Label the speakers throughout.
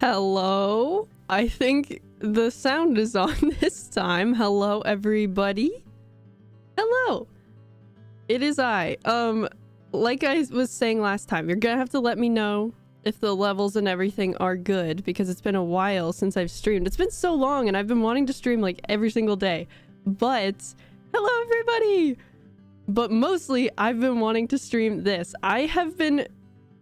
Speaker 1: Hello? I think the sound is on this time. Hello, everybody. Hello. It is I. Um, like I was saying last time, you're gonna have to let me know if the levels and everything are good because it's been a while since I've streamed. It's been so long and I've been wanting to stream like every single day. But, hello everybody! But mostly, I've been wanting to stream this. I have been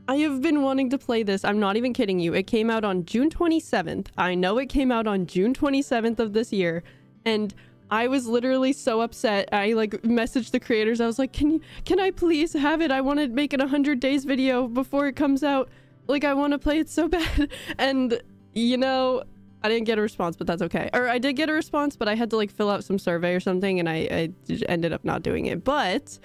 Speaker 1: I have been wanting to play this. I'm not even kidding you. It came out on June 27th. I know it came out on June 27th of this year. And I was literally so upset. I like messaged the creators. I was like, "Can you can I please have it? I want to make it a 100 days video before it comes out. Like I want to play it so bad." And you know, I didn't get a response, but that's okay. Or I did get a response, but I had to like fill out some survey or something and I, I ended up not doing it. But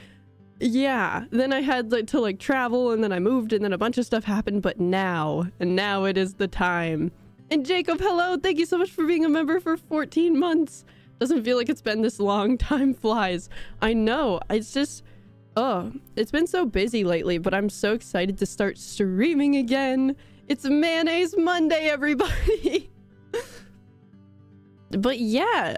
Speaker 1: yeah, then I had like to like travel and then I moved and then a bunch of stuff happened, but now, and now it is the time. And Jacob, hello, thank you so much for being a member for 14 months. Doesn't feel like it's been this long, time flies. I know, it's just, oh, it's been so busy lately, but I'm so excited to start streaming again. It's Mayonnaise Monday, everybody. but yeah,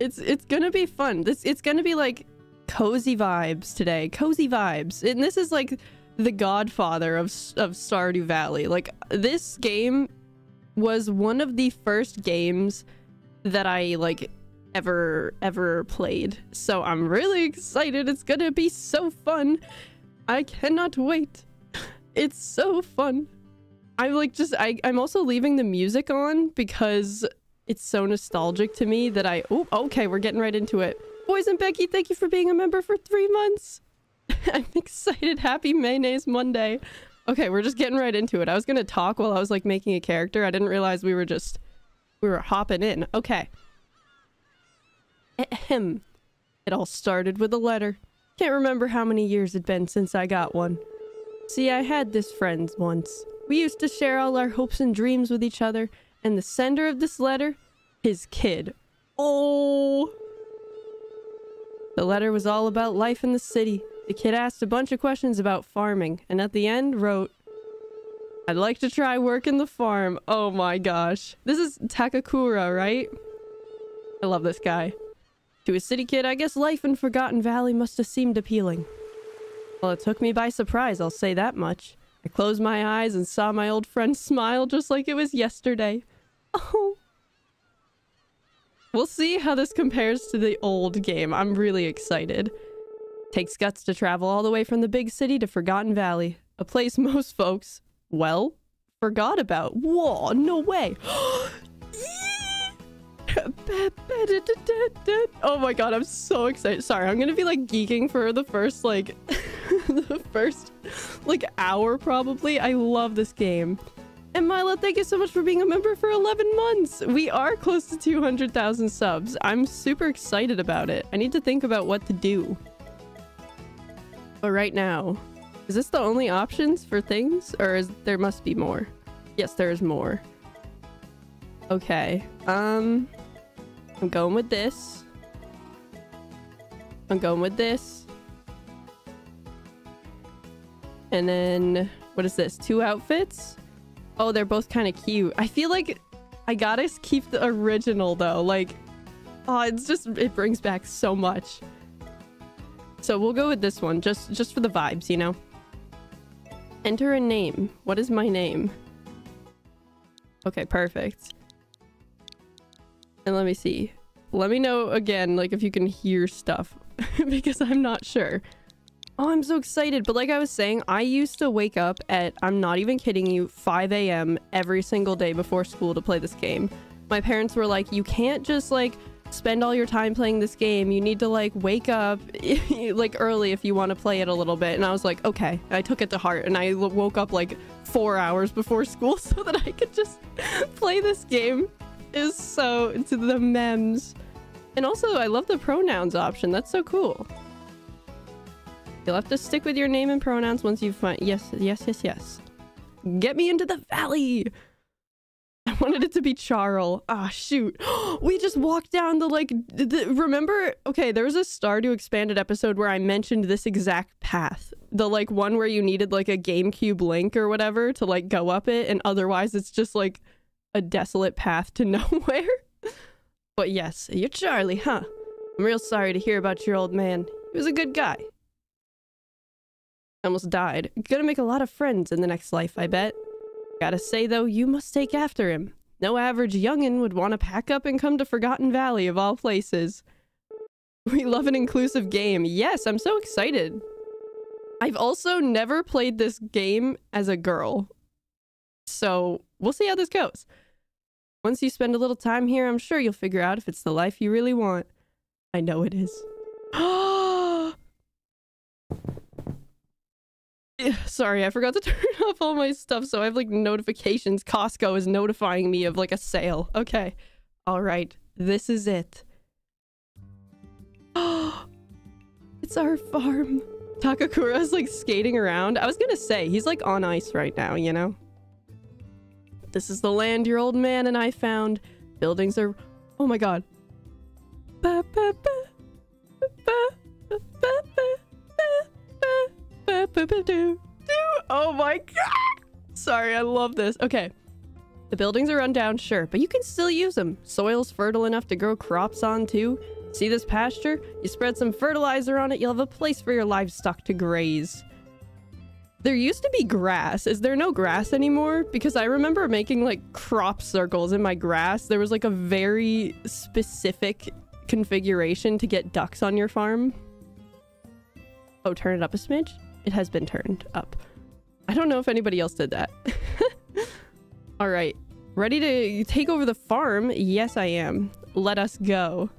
Speaker 1: it's it's gonna be fun. This it's gonna be like cozy vibes today. Cozy vibes. And this is like the godfather of, of Stardew Valley. Like, this game was one of the first games that I, like, ever, ever played. So I'm really excited. It's gonna be so fun. I cannot wait. It's so fun. I'm like just I I'm also leaving the music on because it's so nostalgic to me that I oh okay we're getting right into it. Boys and Becky, thank you for being a member for three months. I'm excited. Happy Mayonnaise Monday. Okay, we're just getting right into it. I was gonna talk while I was like making a character. I didn't realize we were just we were hopping in. Okay. Ahem. It all started with a letter. Can't remember how many years it'd been since I got one. See, I had this friend once. We used to share all our hopes and dreams with each other, and the sender of this letter, his kid. Oh, the letter was all about life in the city. The kid asked a bunch of questions about farming, and at the end wrote, I'd like to try work in the farm. Oh my gosh. This is Takakura, right? I love this guy. To a city kid, I guess life in Forgotten Valley must have seemed appealing. Well, it took me by surprise, I'll say that much. I closed my eyes and saw my old friend smile just like it was yesterday. Oh, We'll see how this compares to the old game. I'm really excited. Takes guts to travel all the way from the big city to Forgotten Valley. A place most folks, well, forgot about. Whoa, no way. oh my god, I'm so excited. Sorry, I'm gonna be like geeking for the first like the first like hour probably. I love this game. And Milo, thank you so much for being a member for 11 months. We are close to 200,000 subs. I'm super excited about it. I need to think about what to do. But right now, is this the only options for things? Or is there must be more? Yes, there is more. Okay. Um, I'm going with this. I'm going with this. And then, what is this? Two outfits? Oh, they're both kind of cute. I feel like I gotta keep the original though. Like, oh, it's just, it brings back so much. So we'll go with this one, just, just for the vibes, you know? Enter a name. What is my name? Okay, perfect. And let me see. Let me know again, like, if you can hear stuff. because I'm not sure. Oh, I'm so excited. But like I was saying, I used to wake up at, I'm not even kidding you, 5 a.m. every single day before school to play this game. My parents were like, you can't just like spend all your time playing this game. You need to like wake up like early if you want to play it a little bit. And I was like, okay. I took it to heart and I woke up like four hours before school so that I could just play this game. Is so to the memes. And also, I love the pronouns option. That's so cool. You'll have to stick with your name and pronouns once you find... Yes, yes, yes, yes. Get me into the valley! I wanted it to be Charl. Ah, shoot. we just walked down the like. The, remember? Okay, there was a Stardew expanded episode where I mentioned this exact path. The like one where you needed like a GameCube link or whatever to like go up it, and otherwise it's just like a desolate path to nowhere. but yes, you're Charlie, huh? I'm real sorry to hear about your old man. He was a good guy. Almost died. Gonna make a lot of friends in the next life, I bet. Gotta say, though, you must take after him. No average youngin' would want to pack up and come to Forgotten Valley of all places. We love an inclusive game. Yes, I'm so excited. I've also never played this game as a girl. So we'll see how this goes. Once you spend a little time here, I'm sure you'll figure out if it's the life you really want. I know it is. Oh! Sorry, I forgot to turn off all my stuff, so I have like notifications. Costco is notifying me of like a sale. Okay. All right. This is it. Oh, it's our farm. Takakura is like skating around. I was gonna say, he's like on ice right now, you know? This is the land your old man and I found. Buildings are... Oh my god. Ba, ba, ba, Oh my god! Sorry, I love this. Okay. The buildings are run down, sure, but you can still use them. Soil's fertile enough to grow crops on, too. See this pasture? You spread some fertilizer on it, you'll have a place for your livestock to graze. There used to be grass. Is there no grass anymore? Because I remember making like crop circles in my grass. There was like a very specific configuration to get ducks on your farm. Oh, turn it up a smidge? It has been turned up. I don't know if anybody else did that. All right. Ready to take over the farm? Yes, I am. Let us go.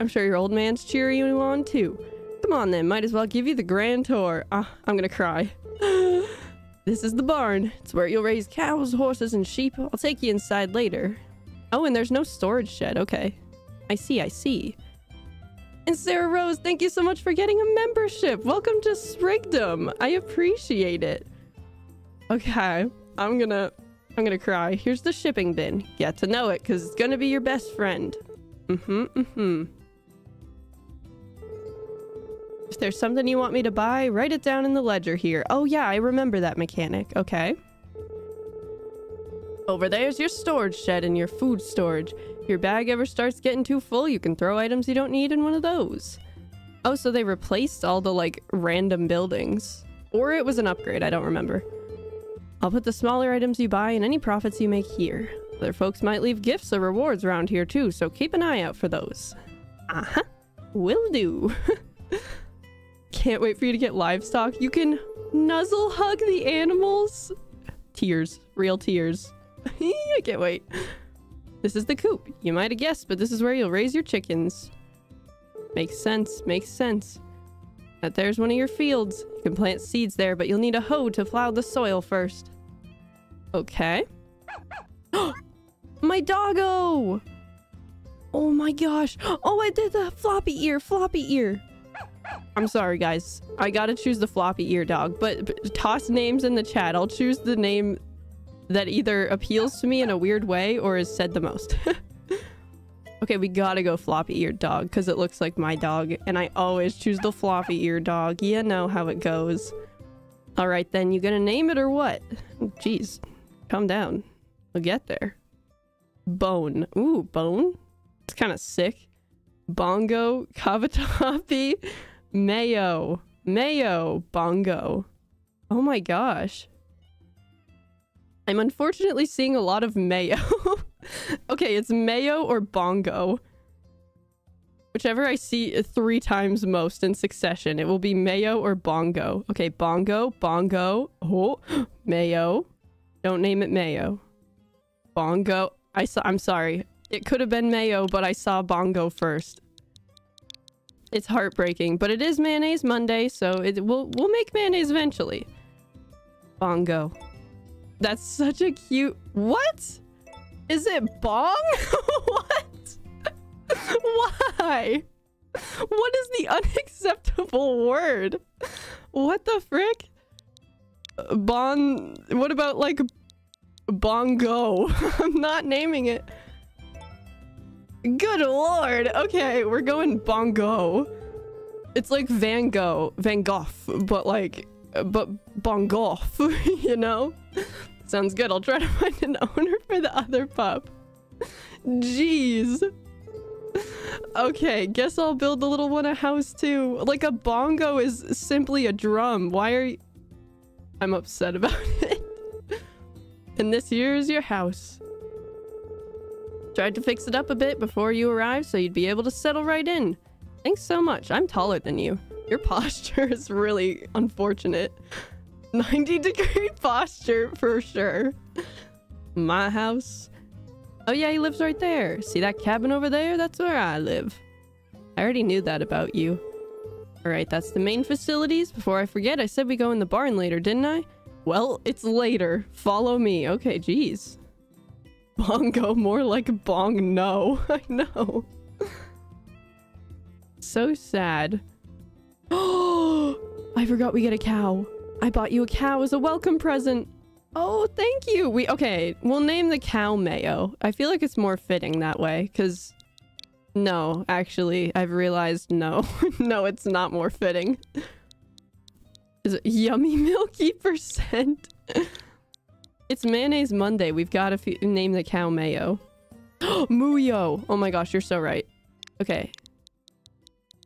Speaker 1: I'm sure your old man's cheering you on too. Come on then, might as well give you the grand tour. Ah, I'm gonna cry. this is the barn. It's where you'll raise cows, horses, and sheep. I'll take you inside later. Oh, and there's no storage shed. Okay. I see, I see. And Sarah Rose, thank you so much for getting a membership. Welcome to Sprigdom. I appreciate it. Okay, I'm gonna I'm gonna cry. Here's the shipping bin. Get to know it, because it's gonna be your best friend. Mm-hmm, mm-hmm. If there's something you want me to buy, write it down in the ledger here. Oh yeah, I remember that mechanic. Okay. Over there's your storage shed and your food storage. Your bag ever starts getting too full, you can throw items you don't need in one of those. Oh, so they replaced all the, like, random buildings. Or it was an upgrade, I don't remember. I'll put the smaller items you buy and any profits you make here. Other folks might leave gifts or rewards around here too, so keep an eye out for those. Uh-huh. Will do. Can't wait for you to get livestock. You can nuzzle hug the animals. Tears. Real tears. I can't wait. This is the coop. You might have guessed, but this is where you'll raise your chickens. Makes sense. Makes sense. That there's one of your fields. You can plant seeds there, but you'll need a hoe to plow the soil first. Okay. my doggo! Oh my gosh. Oh, I did the floppy ear, floppy ear. I'm sorry, guys. I gotta choose the floppy ear dog, but, but toss names in the chat. I'll choose the name that either appeals to me in a weird way or is said the most. okay, we gotta go floppy eared dog because it looks like my dog and I always choose the floppy-eared dog. You know how it goes. All right, then you gonna name it or what? Jeez, calm down. We'll get there. Bone. Ooh, bone? It's kind of sick. Bongo, Cavatappi, Mayo. Mayo, Bongo. Oh my gosh. I'm unfortunately seeing a lot of mayo. okay, it's mayo or bongo. Whichever I see three times most in succession, it will be mayo or bongo. Okay, bongo, bongo, oh, mayo. Don't name it mayo. Bongo. I saw, I'm sorry. It could have been mayo, but I saw bongo first. It's heartbreaking, but it is mayonnaise Monday, so it we'll, we'll make mayonnaise eventually. Bongo. That's such a cute... What? Is it bong? what? Why? What is the unacceptable word? What the frick? Bon... What about, like, Bongo? I'm not naming it. Good lord! Okay, we're going Bongo. It's like Van Gogh. Van Gogh, but like... But Bongo, you know? Sounds good. I'll try to find an owner for the other pup. Jeez. Okay, guess I'll build the little one a house too. Like a bongo is simply a drum. Why are you... I'm upset about it. and this here is your house. Tried to fix it up a bit before you arrived so you'd be able to settle right in. Thanks so much. I'm taller than you. Your posture is really unfortunate. 90 degree posture for sure. My house Oh yeah, he lives right there. See that cabin over there? That's where I live. I already knew that about you. Alright, that's the main facilities. Before I forget, I said we go in the barn later, didn't I? Well, it's later. Follow me. Okay, jeez. Bongo, more like bong no. I know. so sad. Oh, I forgot we get a cow. I bought you a cow as a welcome present. Oh, thank you. We okay. We'll name the cow Mayo. I feel like it's more fitting that way because no, actually, I've realized no, no, it's not more fitting. Is it yummy milky percent? it's mayonnaise Monday. We've got to name the cow Mayo. Muyo. Oh my gosh, you're so right. Okay.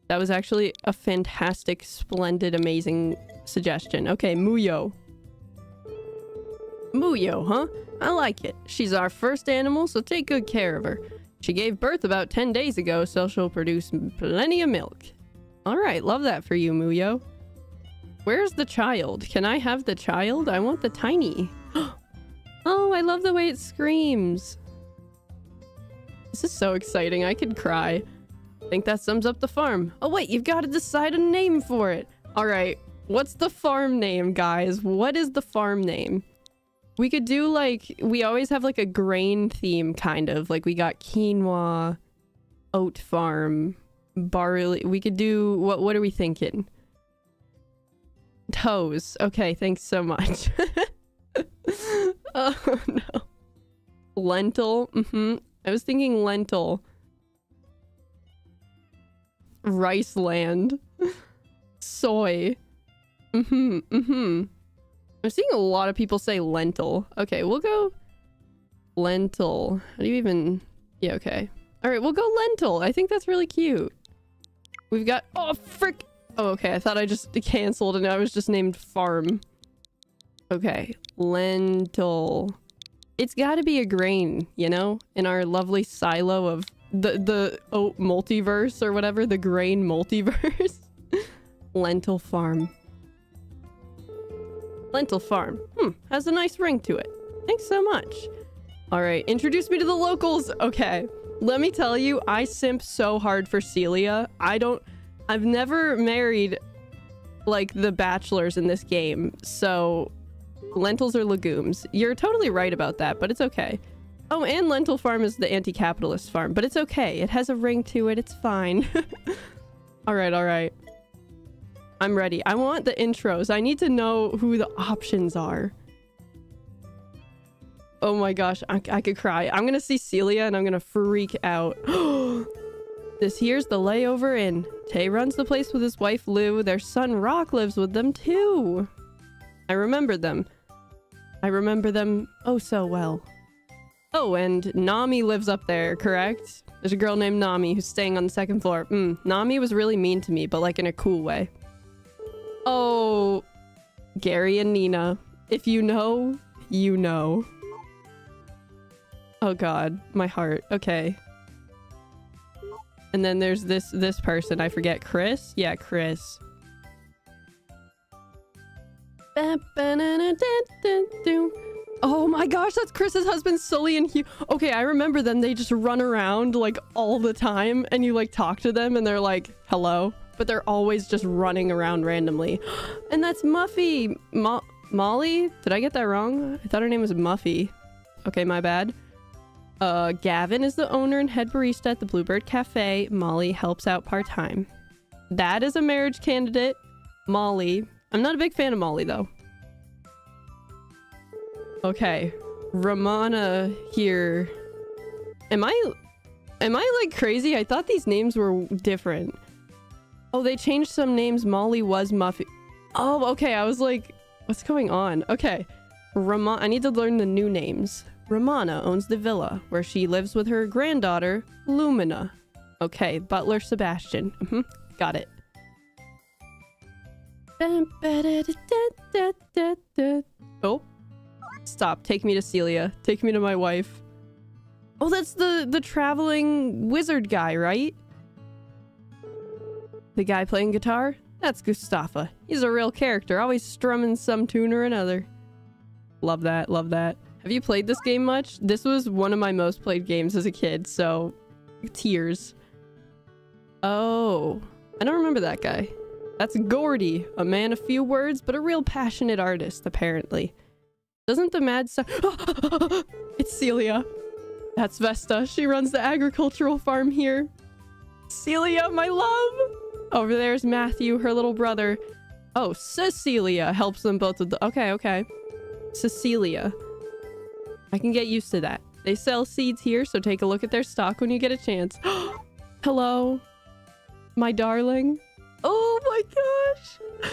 Speaker 1: That was actually a fantastic, splendid, amazing suggestion. Okay, Muyo. Muyo, huh? I like it. She's our first animal, so take good care of her. She gave birth about 10 days ago, so she'll produce plenty of milk. Alright, love that for you, Muyo. Where's the child? Can I have the child? I want the tiny. oh, I love the way it screams. This is so exciting. I could cry. I think that sums up the farm. Oh, wait, you've got to decide a name for it. All right, what's the farm name, guys? What is the farm name? We could do like, we always have like a grain theme kind of. Like we got quinoa, oat farm, barley. We could do, what, what are we thinking? Toes. Okay, thanks so much. oh no. Lentil. Mm-hmm. I was thinking lentil. Rice land. Soy. Mm-hmm. Mm-hmm. I'm seeing a lot of people say lentil. Okay, we'll go lentil. How do you even... Yeah, okay. All right, we'll go lentil. I think that's really cute. We've got... Oh, frick! Oh, okay. I thought I just canceled and I was just named farm. Okay. Lentil. It's got to be a grain, you know? In our lovely silo of the, the oat multiverse or whatever. The grain multiverse. Lentil farm. Lentil Farm. Hmm, has a nice ring to it. Thanks so much. All right, introduce me to the locals. Okay, let me tell you, I simp so hard for Celia. I don't... I've never married, like, the bachelors in this game, so... Lentils are legumes. You're totally right about that, but it's okay. Oh, and Lentil Farm is the anti-capitalist farm, but it's okay. It has a ring to it. It's fine. all right, all right. I'm ready. I want the intros. I need to know who the options are. Oh my gosh, I, I could cry. I'm gonna see Celia and I'm gonna freak out. this here's the layover inn. Tay runs the place with his wife Lou. Their son Rock lives with them too. I remember them. I remember them oh so well. Oh, and Nami lives up there, correct? There's a girl named Nami who's staying on the second floor. Mm, Nami was really mean to me, but like in a cool way. Oh, Gary and Nina. If you know, you know. Oh god, my heart. Okay. And then there's this this person. I forget. Chris? Yeah, Chris. Oh my gosh, that's Chris's husband, Sully and Hugh. Okay, I remember them. They just run around like all the time and you like talk to them and they're like, hello but they're always just running around randomly. And that's Muffy! Mo Molly? Did I get that wrong? I thought her name was Muffy. Okay, my bad. Uh, Gavin is the owner and head barista at the Bluebird Cafe. Molly helps out part-time. That is a marriage candidate. Molly. I'm not a big fan of Molly, though. Okay. Romana here. Am I... Am I, like, crazy? I thought these names were different. Oh, they changed some names. Molly was Muffy. Oh, okay. I was like, what's going on? Okay. Romana... I need to learn the new names. Romana owns the villa, where she lives with her granddaughter, Lumina. Okay, Butler Sebastian. Mm -hmm. Got it. Oh. Stop. Take me to Celia. Take me to my wife. Oh, that's the, the traveling wizard guy, right? The guy playing guitar? That's Gustafa. He's a real character, always strumming some tune or another. Love that, love that. Have you played this game much? This was one of my most played games as a kid, so... Tears. Oh. I don't remember that guy. That's Gordy, a man of few words, but a real passionate artist, apparently. Doesn't the mad stuff- It's Celia. That's Vesta. She runs the agricultural farm here. Celia, my love! Over there's Matthew, her little brother. Oh, Cecilia helps them both with the- Okay, okay. Cecilia. I can get used to that. They sell seeds here, so take a look at their stock when you get a chance. Hello? My darling? Oh my gosh!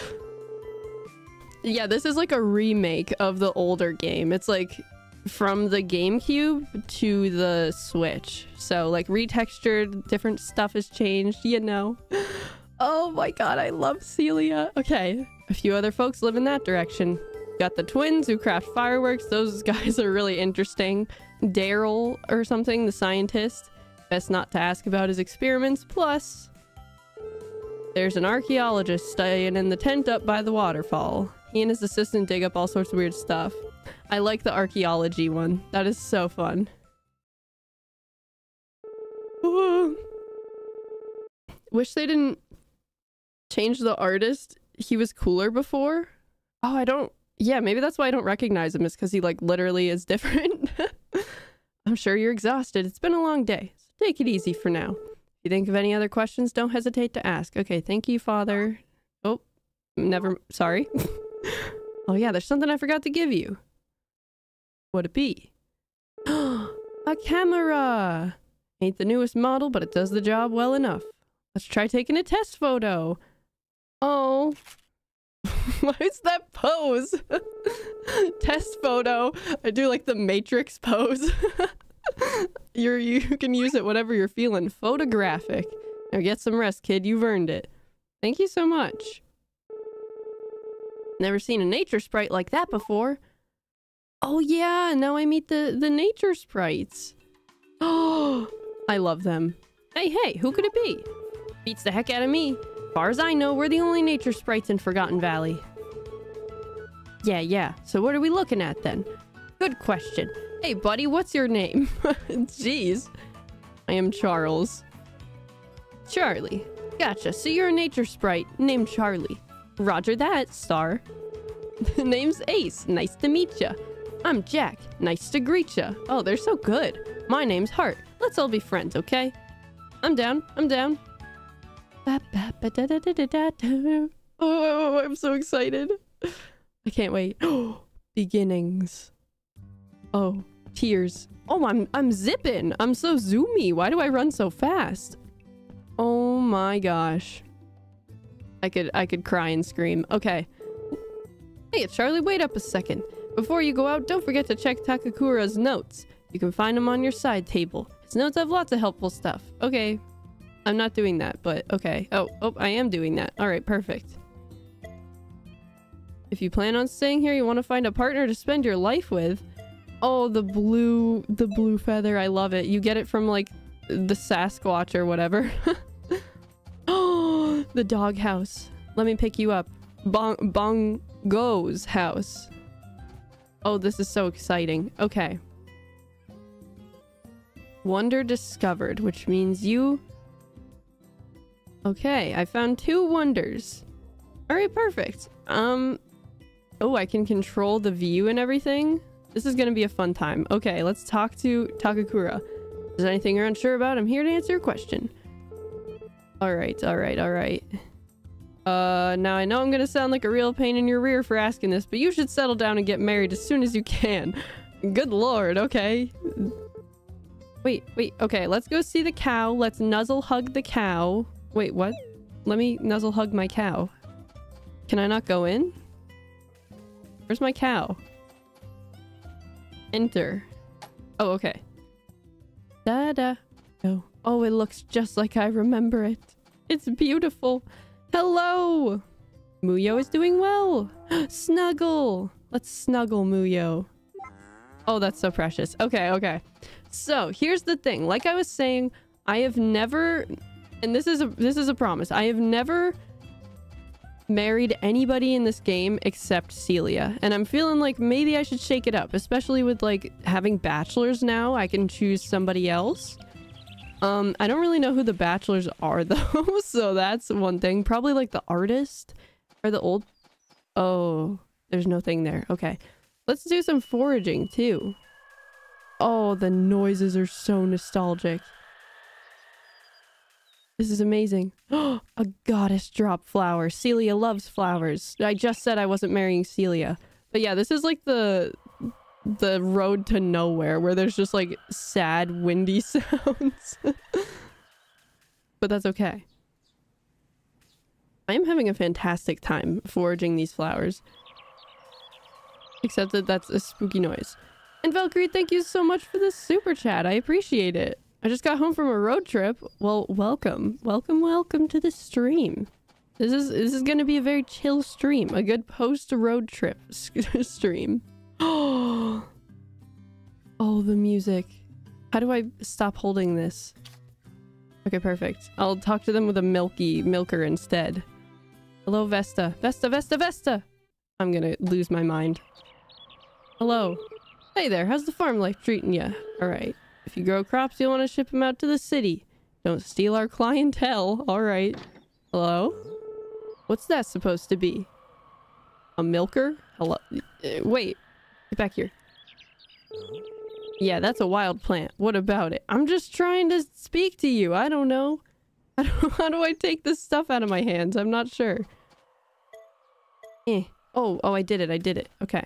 Speaker 1: Yeah, this is like a remake of the older game. It's like from the GameCube to the Switch. So like retextured, different stuff has changed, you know. Oh my god, I love Celia. Okay, a few other folks live in that direction. Got the twins who craft fireworks. Those guys are really interesting. Daryl or something, the scientist. Best not to ask about his experiments. Plus, there's an archaeologist staying in the tent up by the waterfall. He and his assistant dig up all sorts of weird stuff. I like the archaeology one. That is so fun. Wish they didn't change the artist. He was cooler before. Oh, I don't... Yeah, maybe that's why I don't recognize him is because he like literally is different. I'm sure you're exhausted. It's been a long day. So take it easy for now. If you think of any other questions, don't hesitate to ask. Okay, thank you, Father. Oh, never... Sorry. oh yeah, there's something I forgot to give you. What'd it be? a camera! Ain't the newest model, but it does the job well enough. Let's try taking a test photo. Oh. Why is that pose? Test photo. I do like the Matrix pose. you're, you can use it whatever you're feeling. Photographic. Now get some rest, kid. You've earned it. Thank you so much. Never seen a nature sprite like that before. Oh yeah, now I meet the, the nature sprites. Oh, I love them. Hey, hey, who could it be? Beats the heck out of me far as I know, we're the only nature sprites in Forgotten Valley. Yeah, yeah. So what are we looking at then? Good question. Hey, buddy, what's your name? Jeez. I am Charles. Charlie. Gotcha. So you're a nature sprite named Charlie. Roger that, star. The name's Ace. Nice to meet ya. I'm Jack. Nice to greet ya. Oh, they're so good. My name's Hart. Let's all be friends, okay? I'm down. I'm down. Oh, I'm so excited. I can't wait. Beginnings. Oh, tears. Oh, I'm I'm zipping. I'm so zoomy. Why do I run so fast? Oh my gosh. I could I could cry and scream. Okay. Hey, Charlie, wait up a second. Before you go out, don't forget to check Takakura's notes. You can find them on your side table. His notes have lots of helpful stuff. Okay, I'm not doing that, but okay. Oh, oh, I am doing that. All right, perfect. If you plan on staying here, you want to find a partner to spend your life with. Oh, the blue, the blue feather. I love it. You get it from like the Sasquatch or whatever. the dog house. Let me pick you up. Bong Bongo's house. Oh, this is so exciting. Okay. Wonder discovered, which means you Okay, I found two wonders. Alright, perfect. Um, oh, I can control the view and everything? This is gonna be a fun time. Okay, let's talk to Takakura. Is there anything you're unsure about? I'm here to answer your question. Alright, alright, alright. Uh, now I know I'm gonna sound like a real pain in your rear for asking this, but you should settle down and get married as soon as you can. Good lord, okay. Wait, wait, okay, let's go see the cow. Let's nuzzle hug the cow. Wait, what? Let me nuzzle hug my cow. Can I not go in? Where's my cow? Enter. Oh, okay. Da da. Oh, oh, it looks just like I remember it. It's beautiful. Hello! Muyo is doing well. snuggle. Let's snuggle Muyo. Oh, that's so precious. Okay, okay. So here's the thing. Like I was saying, I have never, and this is a this is a promise. I have never married anybody in this game except Celia. And I'm feeling like maybe I should shake it up, especially with like having bachelors now. I can choose somebody else. Um, I don't really know who the bachelors are though, so that's one thing. Probably like the artist or the old... Oh, there's no thing there. Okay. Let's do some foraging too. Oh, the noises are so nostalgic. This is amazing. a goddess drop flower. Celia loves flowers. I just said I wasn't marrying Celia. But yeah, this is like the the road to nowhere where there's just like sad windy sounds. but that's okay. I am having a fantastic time foraging these flowers. Except that that's a spooky noise. And Valkyrie, thank you so much for the super chat. I appreciate it. I just got home from a road trip. Well, welcome. Welcome, welcome to the stream. This is this is going to be a very chill stream. A good post-road trip stream. oh, the music. How do I stop holding this? Okay, perfect. I'll talk to them with a milky milker instead. Hello, Vesta. Vesta, Vesta, Vesta! I'm gonna lose my mind. Hello. Hey there, how's the farm life treating you? Alright. If you grow crops, you'll want to ship them out to the city. Don't steal our clientele. Alright. Hello? What's that supposed to be? A milker? Hello? Uh, wait. Get back here. Yeah, that's a wild plant. What about it? I'm just trying to speak to you. I don't know. How do, how do I take this stuff out of my hands? I'm not sure. Eh. Oh, oh, I did it. I did it. Okay.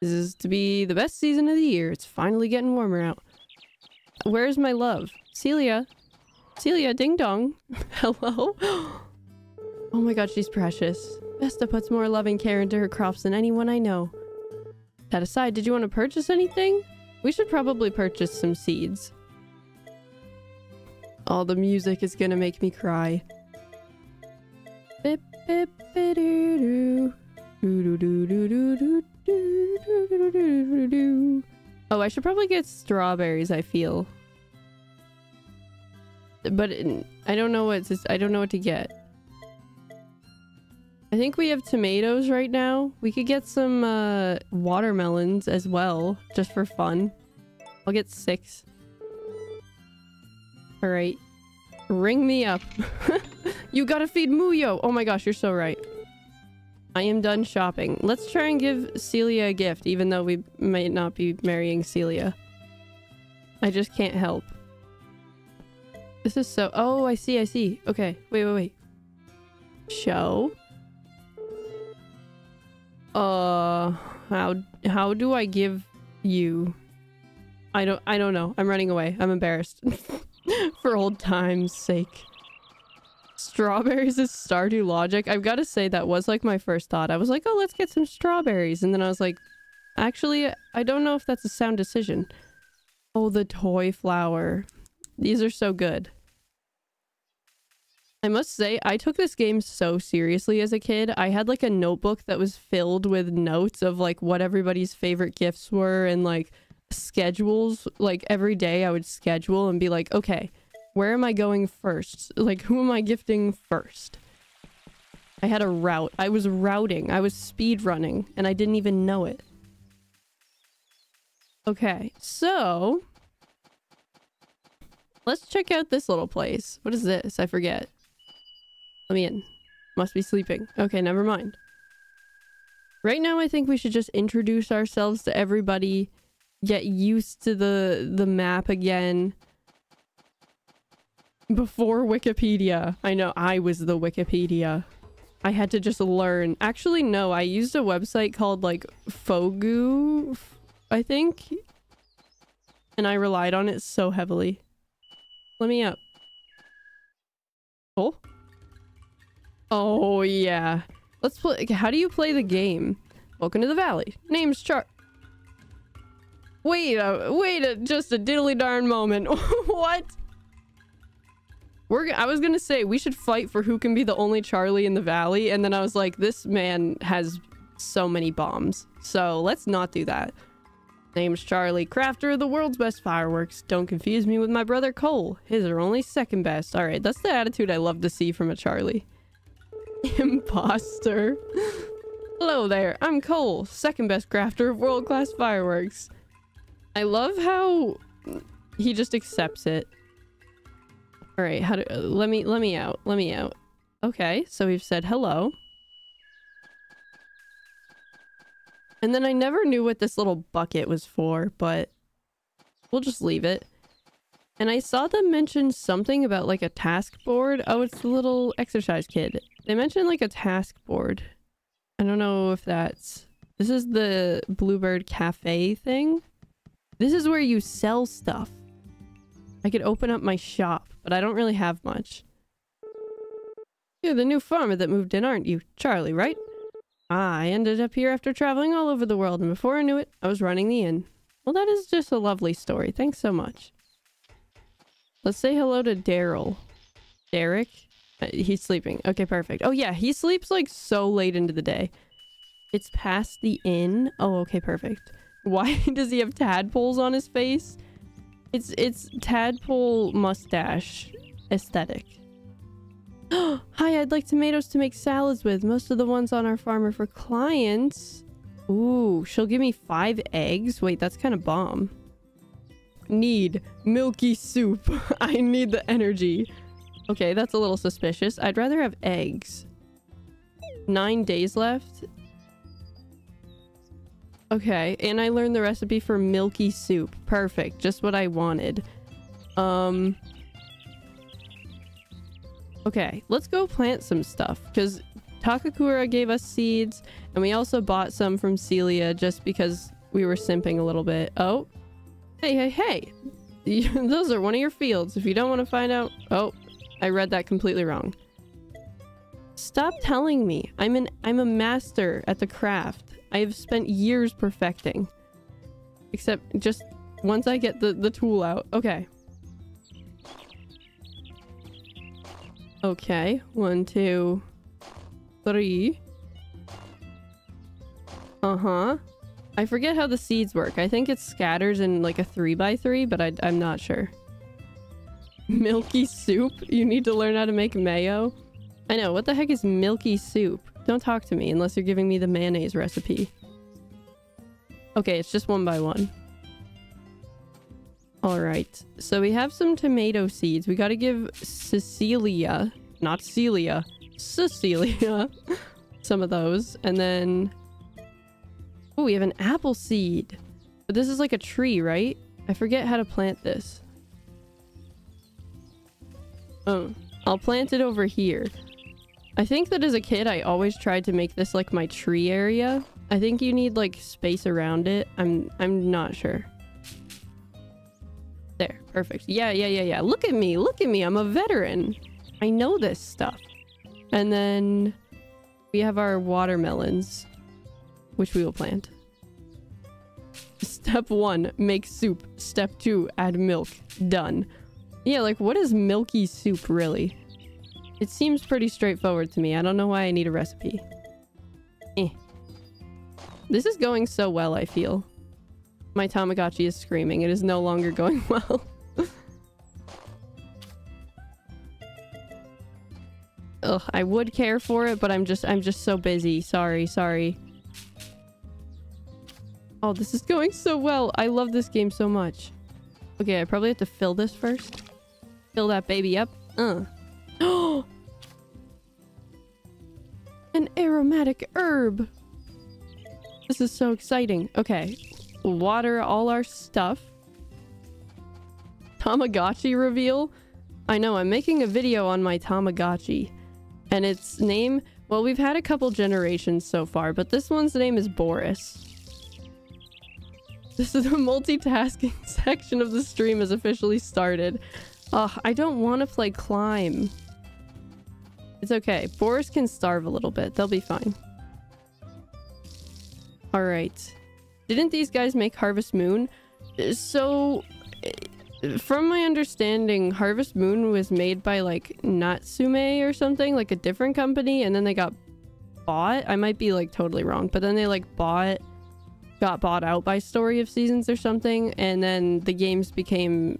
Speaker 1: This is to be the best season of the year. It's finally getting warmer out. Where's my love? Celia? Celia, ding dong. Hello? Oh my god, she's precious. Vesta puts more loving care into her crops than anyone I know. That aside, did you want to purchase anything? We should probably purchase some seeds. All the music is gonna make me cry. Oh, I should probably get strawberries, I feel. But I don't know what to, I don't know what to get. I think we have tomatoes right now. We could get some uh, watermelons as well, just for fun. I'll get six. Alright. Ring me up. you gotta feed Muyo! Oh my gosh, you're so right. I am done shopping. Let's try and give Celia a gift, even though we might not be marrying Celia. I just can't help. This is so- oh, I see, I see. Okay, wait, wait, wait. Show? Uh, how, how do I give you? I don't, I don't know. I'm running away. I'm embarrassed. For old time's sake. Strawberries is Stardew Logic. I've got to say that was like my first thought. I was like, oh, let's get some strawberries. And then I was like, actually, I don't know if that's a sound decision. Oh, the toy flower. These are so good. I must say, I took this game so seriously as a kid. I had like a notebook that was filled with notes of like what everybody's favorite gifts were and like schedules. Like every day I would schedule and be like, okay, where am I going first? Like, who am I gifting first? I had a route. I was routing. I was speed running, and I didn't even know it. Okay, so... Let's check out this little place. What is this? I forget. Let me in. Must be sleeping. Okay, never mind. Right now, I think we should just introduce ourselves to everybody, get used to the, the map again, Before Wikipedia. I know, I was the Wikipedia. I had to just learn. Actually, no, I used a website called like Fogu, I think. And I relied on it so heavily. Let me up. Oh? Oh, yeah. Let's play. How do you play the game? Welcome to the valley. Name's Char. Wait a, wait a, just a diddly darn moment. what? We're, I was gonna say we should fight for who can be the only Charlie in the valley, and then I was like, this man has so many bombs, so let's not do that. Name's Charlie, crafter of the world's best fireworks. Don't confuse me with my brother Cole. His are only second best. All right, that's the attitude I love to see from a Charlie. Imposter. Hello there, I'm Cole, second best crafter of world-class fireworks. I love how he just accepts it. All right, how do uh, let me let me out. Let me out. Okay, so we've said hello. And then I never knew what this little bucket was for, but we'll just leave it. And I saw them mention something about like a task board. Oh, it's the little exercise kid. They mentioned like a task board. I don't know if that's... This is the Bluebird Cafe thing. This is where you sell stuff. I could open up my shop, but I don't really have much. You're the new farmer that moved in, aren't you? Charlie, right? Ah, I ended up here after traveling all over the world, and before I knew it, I was running the inn. Well, that is just a lovely story. Thanks so much. Let's say hello to Daryl. Derek? He's sleeping. Okay, perfect. Oh, yeah, he sleeps, like, so late into the day. It's past the inn? Oh, okay, perfect. Why does he have tadpoles on his face? It's it's tadpole mustache aesthetic. Hi, I'd like tomatoes to make salads with. Most of the ones on our farm are for clients. Ooh, she'll give me five eggs? Wait, that's kind of bomb. Need milky soup. I need the energy. Okay, that's a little suspicious. I'd rather have eggs. Nine days left. Okay, and I learned the recipe for milky soup. Perfect, just what I wanted. Um... Okay, let's go plant some stuff, because Takakura gave us seeds, and we also bought some from Celia just because we were simping a little bit. Oh, hey, hey, hey! Those are one of your fields. If you don't want to find out... Oh, I read that completely wrong. Stop telling me. I'm an I'm a master at the craft. I have spent years perfecting. Except just once I get the, the tool out. Okay. Okay. One, two, three. Uh-huh. I forget how the seeds work. I think it scatters in like a three by three, but I, I'm not sure. Milky soup? You need to learn how to make mayo? I know. What the heck is milky soup? Don't talk to me unless you're giving me the mayonnaise recipe. Okay, it's just one by one. Alright, so we have some tomato seeds. We gotta give Cecilia, not Celia, Cecilia, some of those. And then... Oh, we have an apple seed. But this is like a tree, right? I forget how to plant this. Oh, I'll plant it over here. I think that as a kid, I always tried to make this like my tree area. I think you need like space around it. I'm I'm not sure. There, perfect. Yeah, yeah, yeah, yeah. Look at me, look at me. I'm a veteran. I know this stuff. And then we have our watermelons, which we will plant. Step one, make soup. Step two, add milk. Done. Yeah, like what is milky soup really? It seems pretty straightforward to me. I don't know why I need a recipe. Eh. This is going so well, I feel. My Tamagotchi is screaming. It is no longer going well. Ugh, I would care for it, but I'm just I'm just so busy. Sorry, sorry. Oh, this is going so well. I love this game so much. Okay, I probably have to fill this first. Fill that baby up. Uh. Oh! An aromatic herb! This is so exciting. Okay. Water all our stuff. Tamagotchi reveal? I know, I'm making a video on my Tamagotchi. And its name, well, we've had a couple generations so far, but this one's name is Boris. This is the multitasking section of the stream has officially started. Ugh, I don't want to play climb. It's okay. Boris can starve a little bit. They'll be fine. Alright. Didn't these guys make Harvest Moon? So, eh, from my understanding, Harvest Moon was made by like Natsume or something, like a different company, and then they got bought. I might be like totally wrong, but then they like bought, got bought out by Story of Seasons or something, and then the games became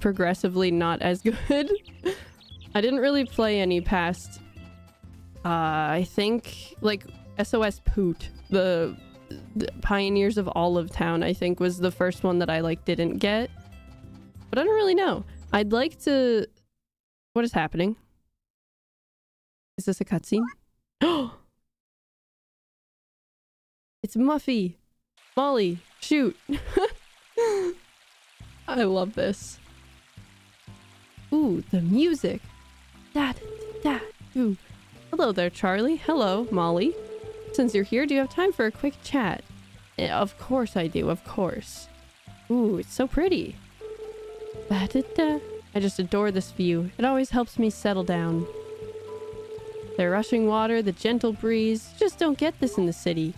Speaker 1: progressively not as good. I didn't really play any past, uh, I think like SOS Poot, the, the Pioneers of Olive Town, I think was the first one that I like didn't get. But I don't really know. I'd like to... What is happening? Is this a cutscene? Oh! it's Muffy! Molly, shoot! I love this. Ooh, the music. Da, da, ooh. Hello there, Charlie. Hello, Molly. Since you're here, do you have time for a quick chat? Yeah, of course I do, of course. Ooh, it's so pretty. Ba-da-da. I just adore this view. It always helps me settle down. The rushing water, the gentle breeze. Just don't get this in the city.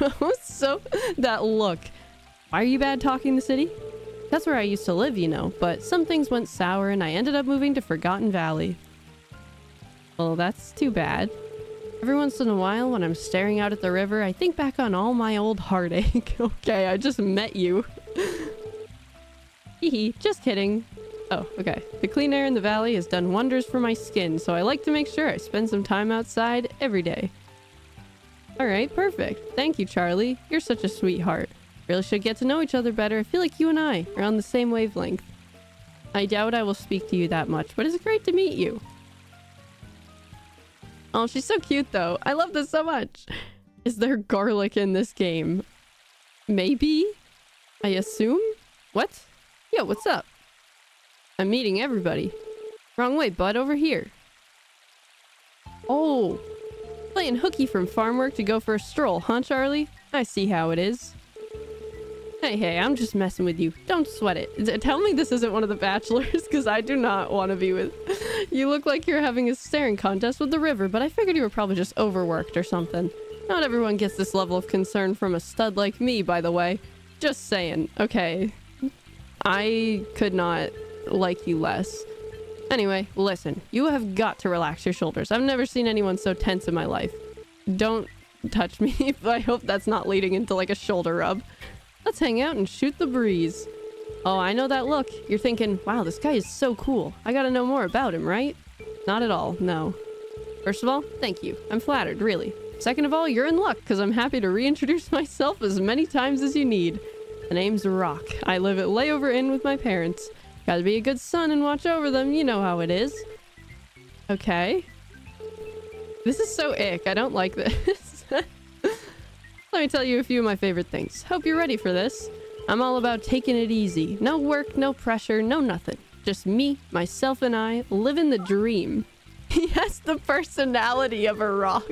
Speaker 1: Oh so, that look. Why are you bad talking the city? That's where I used to live, you know, but some things went sour and I ended up moving to Forgotten Valley. Well, that's too bad. Every once in a while, when I'm staring out at the river, I think back on all my old heartache. okay, I just met you. Hee just kidding. Oh, okay. The clean air in the valley has done wonders for my skin, so I like to make sure I spend some time outside every day. Alright, perfect. Thank you, Charlie. You're such a sweetheart. Really should get to know each other better. I feel like you and I are on the same wavelength. I doubt I will speak to you that much, but it's great to meet you. Oh, she's so cute, though. I love this so much. Is there garlic in this game? Maybe? I assume? What? Yo, what's up? I'm meeting everybody. Wrong way, bud. Over here. Oh. Playing hooky from farm work to go for a stroll, huh, Charlie? I see how it is. Hey, hey, I'm just messing with you. Don't sweat it. Tell me this isn't one of the bachelors, because I do not want to be with... You look like you're having a staring contest with the river, but I figured you were probably just overworked or something. Not everyone gets this level of concern from a stud like me, by the way. Just saying. Okay, I could not like you less. Anyway, listen, you have got to relax your shoulders. I've never seen anyone so tense in my life. Don't touch me, I hope that's not leading into like a shoulder rub. Let's hang out and shoot the breeze. Oh, I know that look. You're thinking, wow, this guy is so cool. I gotta know more about him, right? Not at all, no. First of all, thank you. I'm flattered, really. Second of all, you're in luck, because I'm happy to reintroduce myself as many times as you need. The name's Rock. I live at Layover Inn with my parents. Gotta be a good son and watch over them. You know how it is. Okay. This is so ick. I don't like this. Let me tell you a few of my favorite things. Hope you're ready for this. I'm all about taking it easy. No work, no pressure, no nothing. Just me, myself, and I living the dream. He has the personality of a rock.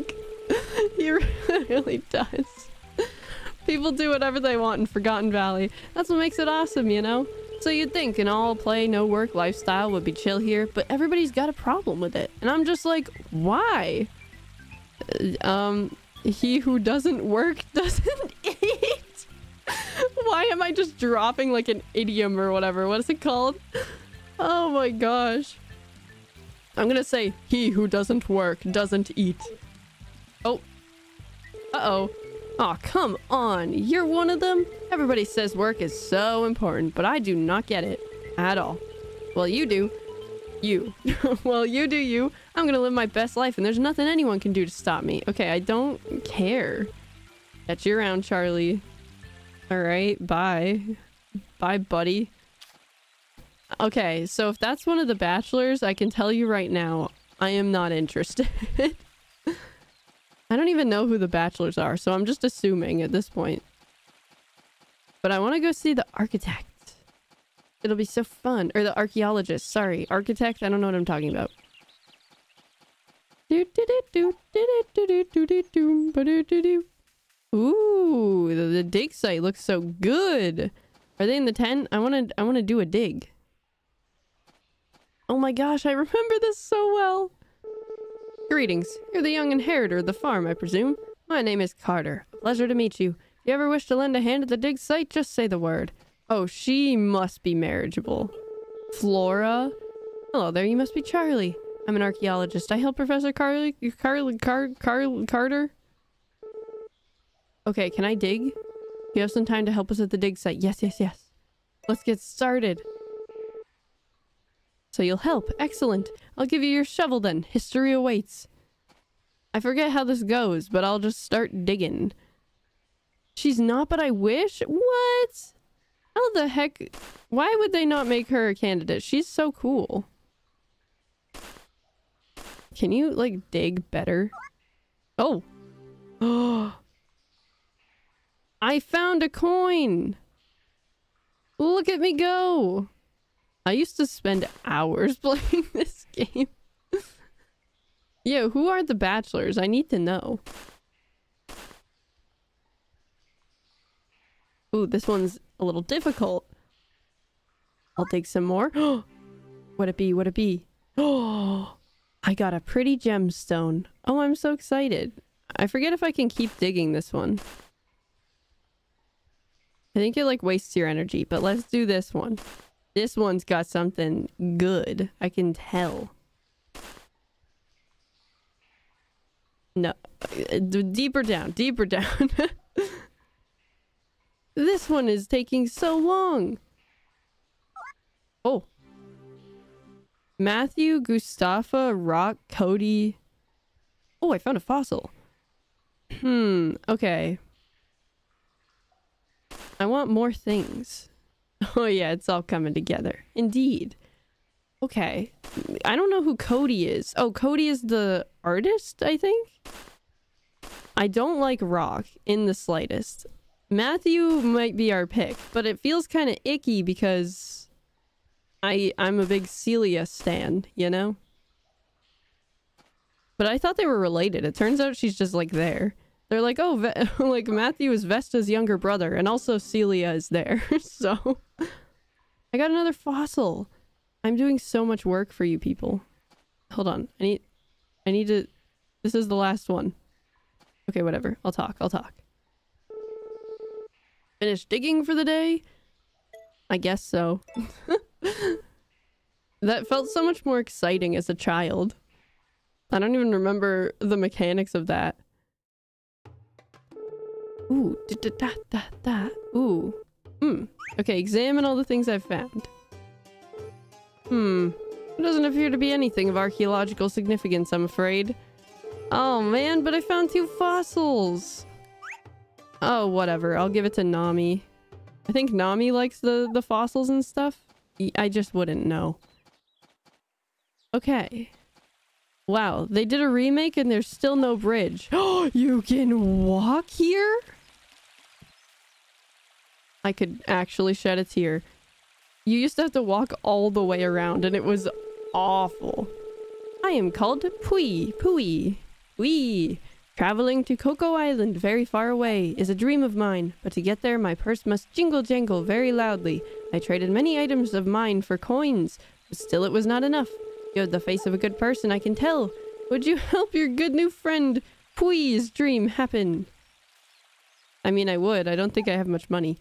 Speaker 1: he really does. People do whatever they want in Forgotten Valley. That's what makes it awesome, you know? So you'd think an all play, no work lifestyle would be chill here, but everybody's got a problem with it. And I'm just like, why? Uh, um, he who doesn't work doesn't eat. why am I just dropping like an idiom or whatever? What is it called? Oh my gosh. I'm gonna say, he who doesn't work doesn't eat. Oh. Uh-oh. Oh, come on. You're one of them? Everybody says work is so important, but I do not get it. At all. Well, you do. You. well, you do you. I'm gonna live my best life, and there's nothing anyone can do to stop me. Okay, I don't care. Catch you around, Charlie. Alright, bye. Bye, buddy. Okay, so if that's one of the bachelors, I can tell you right now, I am not interested. I don't even know who the bachelors are, so I'm just assuming at this point. But I want to go see the architect. It'll be so fun. Or the archaeologist. Sorry. Architect. I don't know what I'm talking about. Ooh, the, dig site looks so good. Are they in the tent? I want to I want to do a dig. Oh my gosh, I remember this so well. Greetings. You're the young inheritor of the farm, I presume. My name is Carter. Pleasure to meet you. If you ever wish to lend a hand at the dig site, just say the word. Oh, she must be marriageable. Flora? Hello there, you must be Charlie. I'm an archaeologist. I help Professor Carly, Carly, Car, Car, Carter. Okay, can I dig? You have some time to help us at the dig site. Yes, yes, yes. Let's get started. So you'll help. Excellent. I'll give you your shovel then. History awaits. I forget how this goes, but I'll just start digging. She's not, but I wish? What? How the heck? Why would they not make her a candidate? She's so cool. Can you, like, dig better? Oh. Oh. I found a coin! Look at me go! I used to spend hours playing this game. Yo, who are the bachelors? I need to know. Ooh, this one's a little difficult. I'll take some more. Would it be? Would it be? Oh, I got a pretty gemstone. Oh, I'm so excited. I forget if I can keep digging this one. I think it like wastes your energy, but let's do this one. This one's got something good. I can tell. No. Deeper down. Deeper down. this one is taking so long. Oh. Matthew, Gustafa, Rock, Cody. Oh, I found a fossil. Hmm. Okay. I want more things. Oh yeah, it's all coming together. Indeed. Okay. I don't know who Cody is. Oh, Cody is the artist, I think? I don't like rock in the slightest. Matthew might be our pick, but it feels kind of icky because I I'm a big Celia stan, you know? But I thought they were related. It turns out she's just like there. They're like, oh, Ve like Matthew is Vesta's younger brother, and also Celia is there. so I got another fossil. I'm doing so much work for you people. Hold on. I need I need to This is the last one. Okay, whatever. I'll talk. I'll talk. Finished digging for the day? I guess so. that felt so much more exciting as a child. I don't even remember the mechanics of that. Ooh, da da da da da. Ooh. Hmm. Okay, examine all the things I've found. Hmm. There doesn't appear to be anything of archaeological significance, I'm afraid. Oh man, but I found two fossils! Oh, whatever. I'll give it to Nami. I think Nami likes the, the fossils and stuff. I just wouldn't know. Okay. Wow, they did a remake and there's still no bridge. Oh, you can walk here? I could actually shed a tear. You used to have to walk all the way around and it was awful. I am called Pui, Pui, Pui. Traveling to Coco Island very far away is a dream of mine, but to get there my purse must jingle jangle very loudly. I traded many items of mine for coins, but still it was not enough. You have the face of a good person, I can tell. Would you help your good new friend Pui's dream happen? I mean, I would. I don't think I have much money.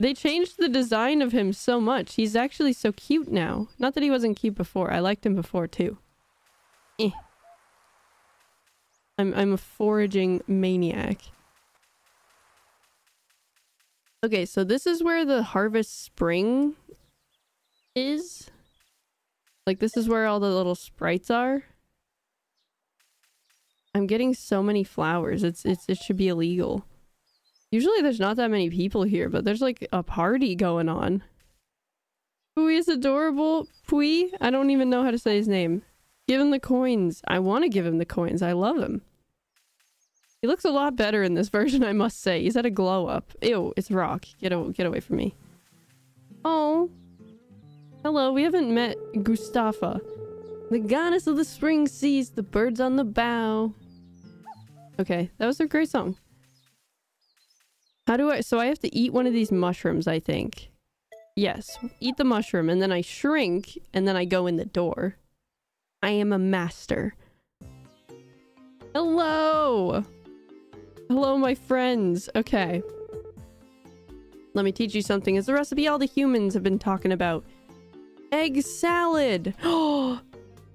Speaker 1: They changed the design of him so much. He's actually so cute now. Not that he wasn't cute before. I liked him before too. Eh. I'm, I'm a foraging maniac. Okay, so this is where the harvest spring is. Like, this is where all the little sprites are. I'm getting so many flowers. It's, it's It should be illegal. Usually there's not that many people here, but there's like a party going on. Pui is adorable. Pui? I don't even know how to say his name. Give him the coins. I want to give him the coins. I love him. He looks a lot better in this version, I must say. He's at a glow up. Ew, it's rock. Get, get away from me. Oh. Hello, we haven't met Gustafa. The goddess of the spring sees the birds on the bough. Okay, that was a great song. How do I... So I have to eat one of these mushrooms, I think. Yes, eat the mushroom, and then I shrink, and then I go in the door. I am a master. Hello! Hello, my friends. Okay. Let me teach you something. It's the recipe all the humans have been talking about. Egg salad! Oh!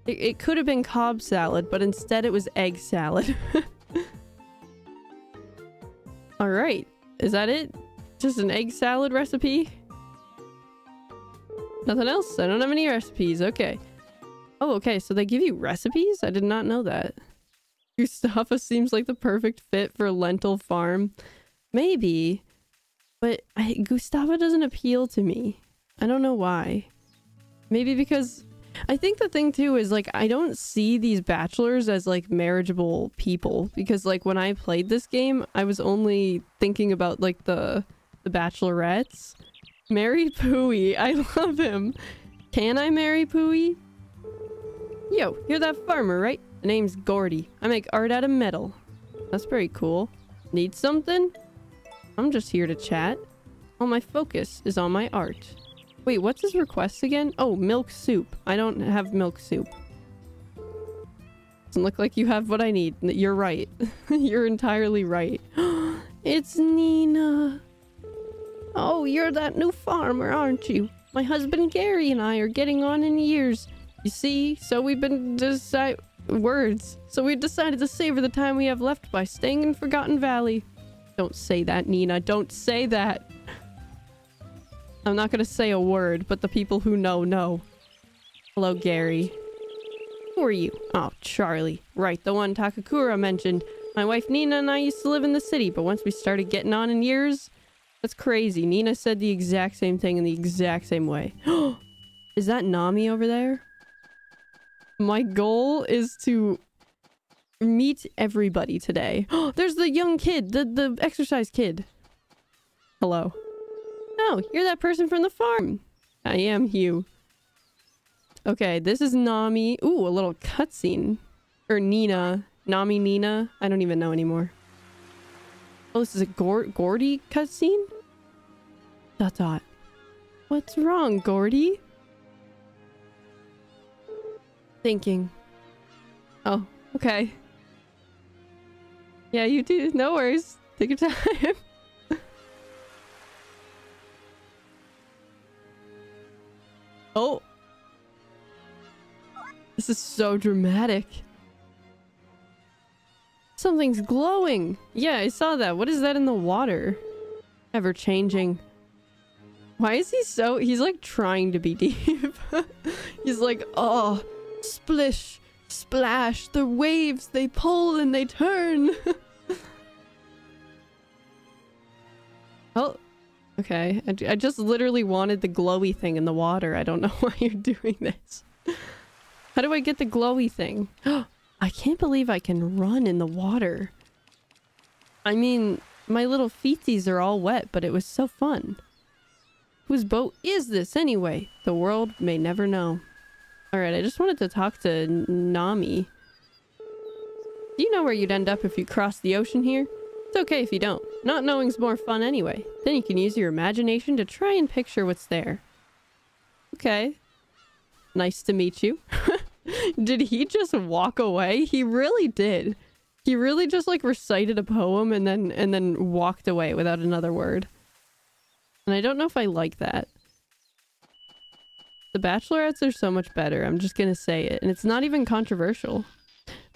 Speaker 1: It, it could have been Cobb salad, but instead it was egg salad. Alright. Is that it? Just an egg salad recipe? Nothing else? I don't have any recipes. Okay. Oh, okay. So they give you recipes? I did not know that. Gustafa seems like the perfect fit for lentil farm. Maybe. But I, doesn't appeal to me. I don't know why. Maybe because I think the thing too is like I don't see these bachelors as like marriageable people because like when I played this game, I was only thinking about like the the bachelorettes. Marry Pooey, I love him. Can I marry Pooey? Yo, you're that farmer, right? The name's Gordy. I make art out of metal. That's very cool. Need something? I'm just here to chat. All my focus is on my art. Wait, what's his request again? Oh, milk soup. I don't have milk soup. Doesn't look like you have what I need. You're right. you're entirely right. it's Nina. Oh, you're that new farmer, aren't you? My husband Gary and I are getting on in years. You see, so we've been decide words. So we've decided to savor the time we have left by staying in Forgotten Valley. Don't say that, Nina. Don't say that. I'm not gonna say a word, but the people who know, know. Hello, Gary. Who are you? Oh, Charlie. Right, the one Takakura mentioned. My wife Nina and I used to live in the city, but once we started getting on in years... That's crazy. Nina said the exact same thing in the exact same way. is that Nami over there? My goal is to meet everybody today. There's the young kid, the, the exercise kid. Hello. Oh, you're that person from the farm. I am Hugh. Okay, this is Nami. Ooh, a little cutscene. Or Nina. Nami Nina. I don't even know anymore. Oh, this is a Gordy cutscene? Dot dot. What's wrong, Gordy? Thinking. Oh, okay. Yeah, you do. No worries. Take your time. Oh. This is so dramatic. Something's glowing. Yeah, I saw that. What is that in the water? Ever changing. Why is he so... He's like trying to be deep. He's like, oh, splish, splash. The waves, they pull and they turn. oh, Okay, I, I just literally wanted the glowy thing in the water. I don't know why you're doing this. How do I get the glowy thing? I can't believe I can run in the water. I mean, my little feeties are all wet, but it was so fun. Whose boat is this anyway? The world may never know. Alright, I just wanted to talk to Nami. Do you know where you'd end up if you crossed the ocean here? It's okay if you don't. Not knowing's more fun anyway. Then you can use your imagination to try and picture what's there. Okay. Nice to meet you. did he just walk away? He really did. He really just like recited a poem and then and then walked away without another word. And I don't know if I like that. The Bachelorettes are so much better. I'm just gonna say it. And it's not even controversial.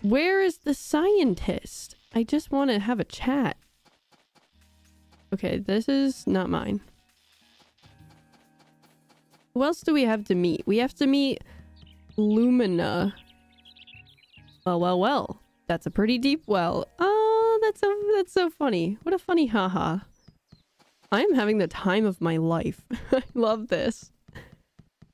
Speaker 1: Where is the scientist? I just want to have a chat. Okay, this is not mine. Who else do we have to meet? We have to meet Lumina. Well, well, well. That's a pretty deep well. Oh, that's so that's so funny. What a funny haha. I am having the time of my life. I love this.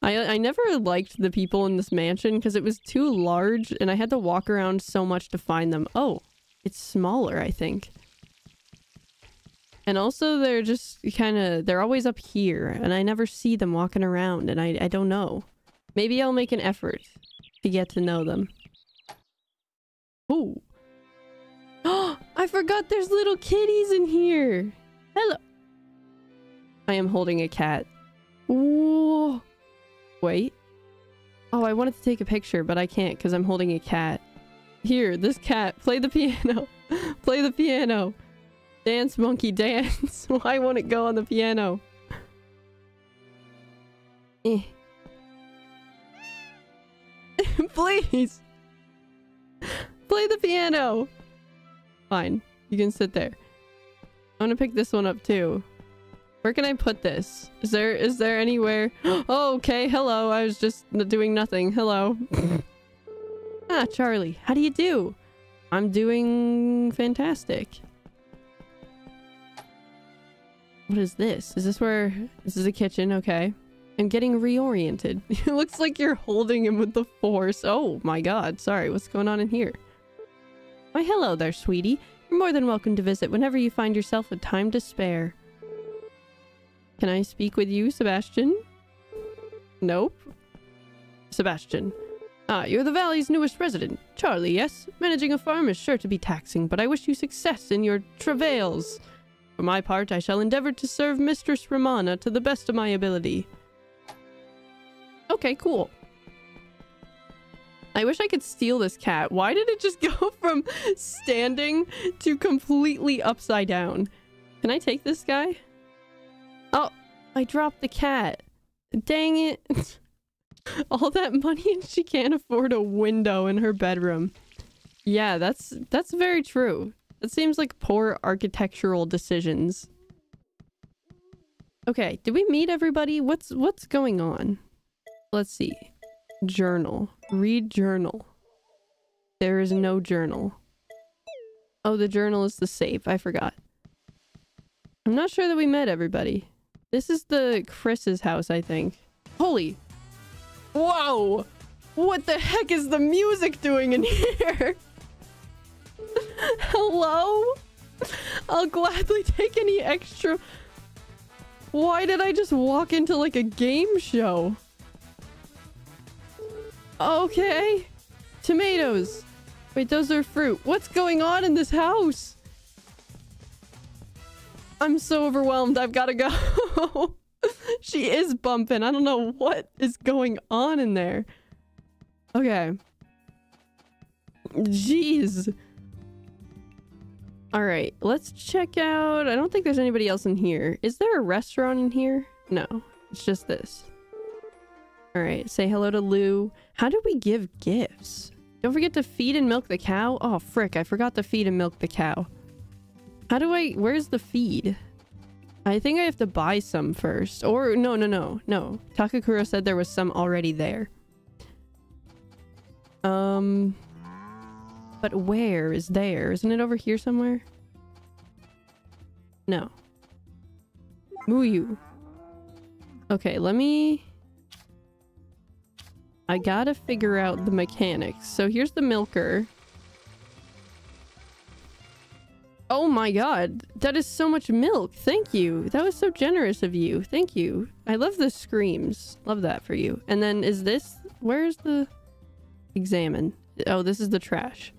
Speaker 1: I I never liked the people in this mansion because it was too large and I had to walk around so much to find them. Oh, it's smaller, I think. And also they're just kind of, they're always up here and I never see them walking around and I, I don't know. Maybe I'll make an effort to get to know them. Ooh. Oh, I forgot there's little kitties in here. Hello. I am holding a cat. Whoa. Wait. Oh, I wanted to take a picture, but I can't because I'm holding a cat. Here, this cat. Play the piano. Play the piano. Dance, monkey, dance. Why won't it go on the piano? Eh. Please. Play the piano. Fine. You can sit there. I'm gonna pick this one up too. Where can I put this? Is there is there anywhere? Oh, okay. Hello. I was just doing nothing. Hello. ah, Charlie. How do you do? I'm doing fantastic. What is this? Is this where... This is a kitchen. Okay. I'm getting reoriented. it looks like you're holding him with the force. Oh my god. Sorry. What's going on in here? Why, hello there, sweetie. You're more than welcome to visit whenever you find yourself with time to spare. Can I speak with you, Sebastian? Nope. Sebastian. Ah, you're the valley's newest resident. Charlie, yes? Managing a farm is sure to be taxing, but I wish you success in your travails. For my part, I shall endeavor to serve Mistress Romana to the best of my ability. Okay, cool. I wish I could steal this cat. Why did it just go from standing to completely upside down? Can I take this guy? I dropped the cat. Dang it. All that money and she can't afford a window in her bedroom. Yeah, that's that's very true. That seems like poor architectural decisions. Okay, did we meet everybody? What's what's going on? Let's see. Journal. Read journal. There is no journal. Oh, the journal is the safe. I forgot. I'm not sure that we met everybody. This is the Chris's house, I think. Holy. Whoa! What the heck is the music doing in here? Hello? I'll gladly take any extra... Why did I just walk into like a game show? Okay. Tomatoes. Wait, those are fruit. What's going on in this house? I'm so overwhelmed. I've got to go. she is bumping. I don't know what is going on in there. Okay. Jeez. All right, let's check out. I don't think there's anybody else in here. Is there a restaurant in here? No, it's just this. All right, say hello to Lou. How do we give gifts? Don't forget to feed and milk the cow. Oh, frick, I forgot to feed and milk the cow. How do I... Where's the feed? I think I have to buy some first. Or, no, no, no, no. Takakura said there was some already there. Um... But where is there? Isn't it over here somewhere? No. Muyu. Okay, let me... I gotta figure out the mechanics. So here's the milker. Oh my god, that is so much milk. Thank you. That was so generous of you. Thank you. I love the screams. Love that for you. And then is this... Where's the... Examine. Oh, this is the trash.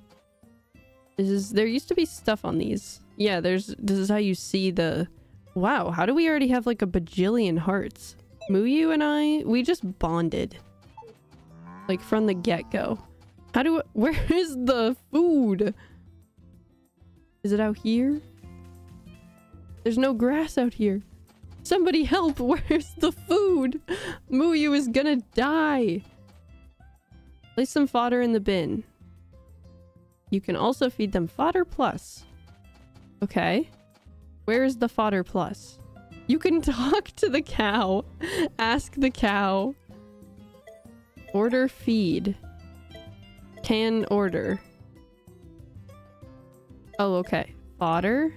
Speaker 1: This is... There used to be stuff on these. Yeah, there's... This is how you see the... Wow, how do we already have like a bajillion hearts? Muyu and I, we just bonded. Like from the get-go. How do... Where is the food? Is it out here? There's no grass out here. Somebody help! Where's the food? Muyu is gonna die! Place some fodder in the bin. You can also feed them fodder plus. Okay. Where is the fodder plus? You can talk to the cow. Ask the cow. Order feed. Can order. Oh, okay. Fodder?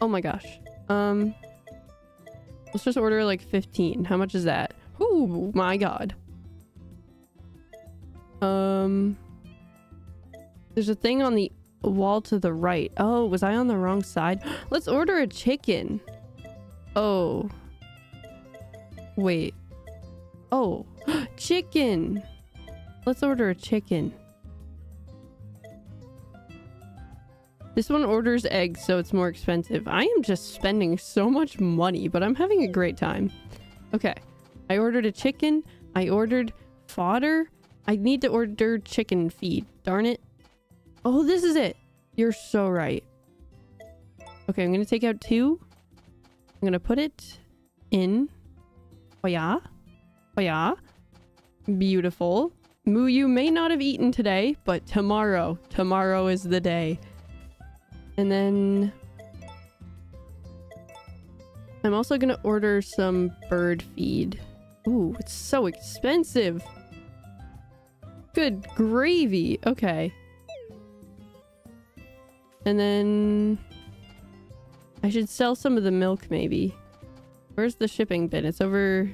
Speaker 1: Oh my gosh. Um, let's just order like 15. How much is that? Oh my god. Um, there's a thing on the wall to the right. Oh, was I on the wrong side? Let's order a chicken. Oh. Wait. Oh. chicken. Let's order a chicken. This one orders eggs, so it's more expensive. I am just spending so much money, but I'm having a great time. Okay. I ordered a chicken. I ordered fodder. I need to order chicken feed. Darn it. Oh, this is it. You're so right. Okay, I'm going to take out two. I'm going to put it in. Oh, yeah. Oh, yeah. Beautiful. Moo, you may not have eaten today, but tomorrow. Tomorrow is the day. And then... I'm also to order some bird feed. Ooh, it's so expensive. Good gravy. Okay. And then... I should sell some of the milk, maybe. Where's the shipping bin? It's over...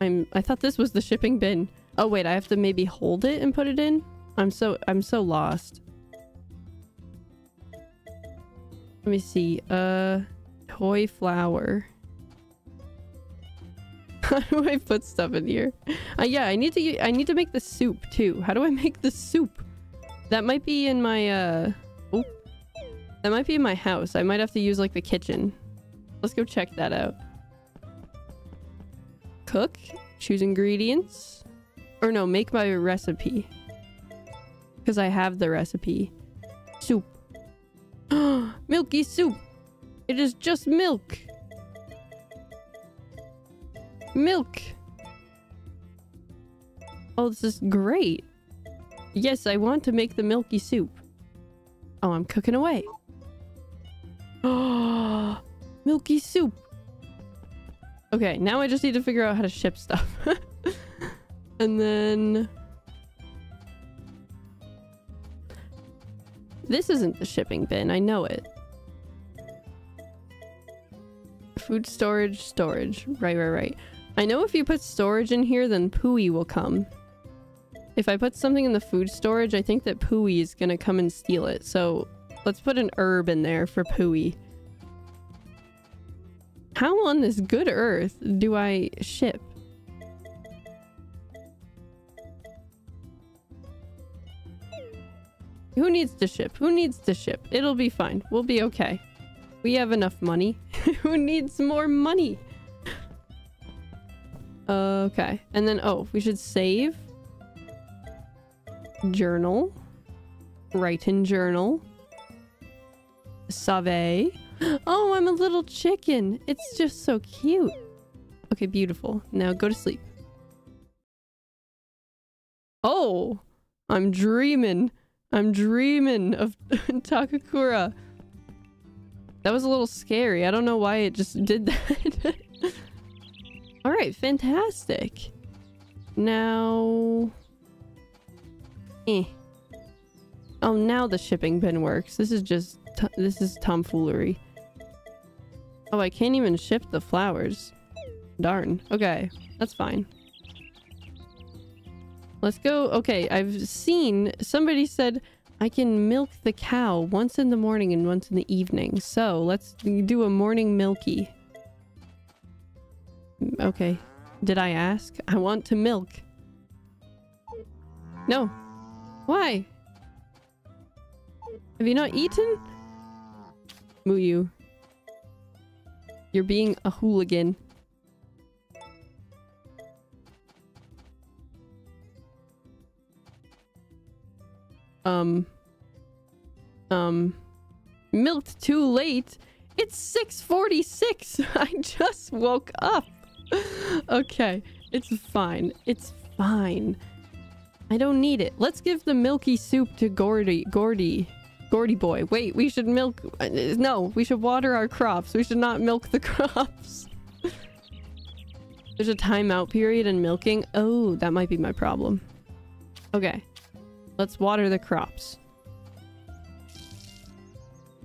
Speaker 1: I'm... I thought this was the shipping bin. Oh, wait. I have to maybe hold it and put it in? I'm so... I'm so lost. Let me see. Uh... Toy flour. How do I put stuff in here? Uh, yeah, I need to I need to make the soup too. How do I make the soup? That might be in my uh oh. That might be in my house. I might have to use like the kitchen. Let's go check that out. Cook, choose ingredients. Or no, make my recipe. Because I have the recipe. Soup. Milky soup. It is just milk. Milk. Oh, this is great. Yes, I want to make the milky soup. Oh, I'm cooking away. Milky soup. Okay, now I just need to figure out how to ship stuff. and then... This isn't the shipping bin, I know it. Food storage, storage. Right, right, right. I know if you put storage in here, then Pooey will come. If I put something in the food storage, I think that Pooey is gonna come and steal it. So let's put an herb in there for Pooey. How on this good earth do I ship? Who needs to ship? Who needs to ship? It'll be fine. We'll be okay. We have enough money. Who needs more money? Okay. And then, oh, we should save. Journal. Write in journal. Save. Oh, I'm a little chicken. It's just so cute. Okay, beautiful. Now go to sleep. Oh, I'm dreaming. I'm dreaming of Takakura. That was a little scary. I don't know why it just did that. Alright, fantastic. Now... Eh. Oh, now the shipping bin works. This is just... This is tomfoolery. Oh, I can't even ship the flowers. Darn. Okay, that's fine. Let's go. Okay, I've seen... Somebody said I can milk the cow once in the morning and once in the evening. So, let's do a morning milky. Okay. Did I ask? I want to milk. No. Why? Have you not eaten? Muyu. You're being a hooligan. Um. Um. Milked too late? It's 6.46! I just woke up! okay, it's fine. It's fine. I don't need it. Let's give the milky soup to Gordy. Gordy. Gordy boy. Wait, we should milk... Uh, no, we should water our crops. We should not milk the crops. There's a timeout period in milking. Oh, that might be my problem. Okay. Let's water the crops.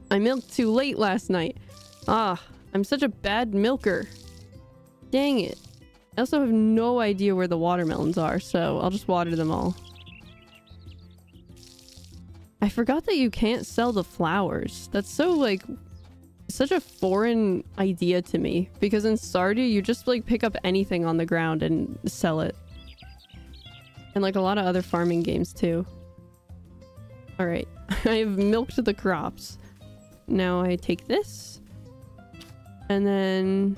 Speaker 1: I milked too late last night. Ah, I'm such a bad milker. Dang it. I also have no idea where the watermelons are, so I'll just water them all. I forgot that you can't sell the flowers. That's so like such a foreign idea to me because in Stardew you just like pick up anything on the ground and sell it. And like a lot of other farming games too. Alright, I have milked the crops. Now I take this. And then...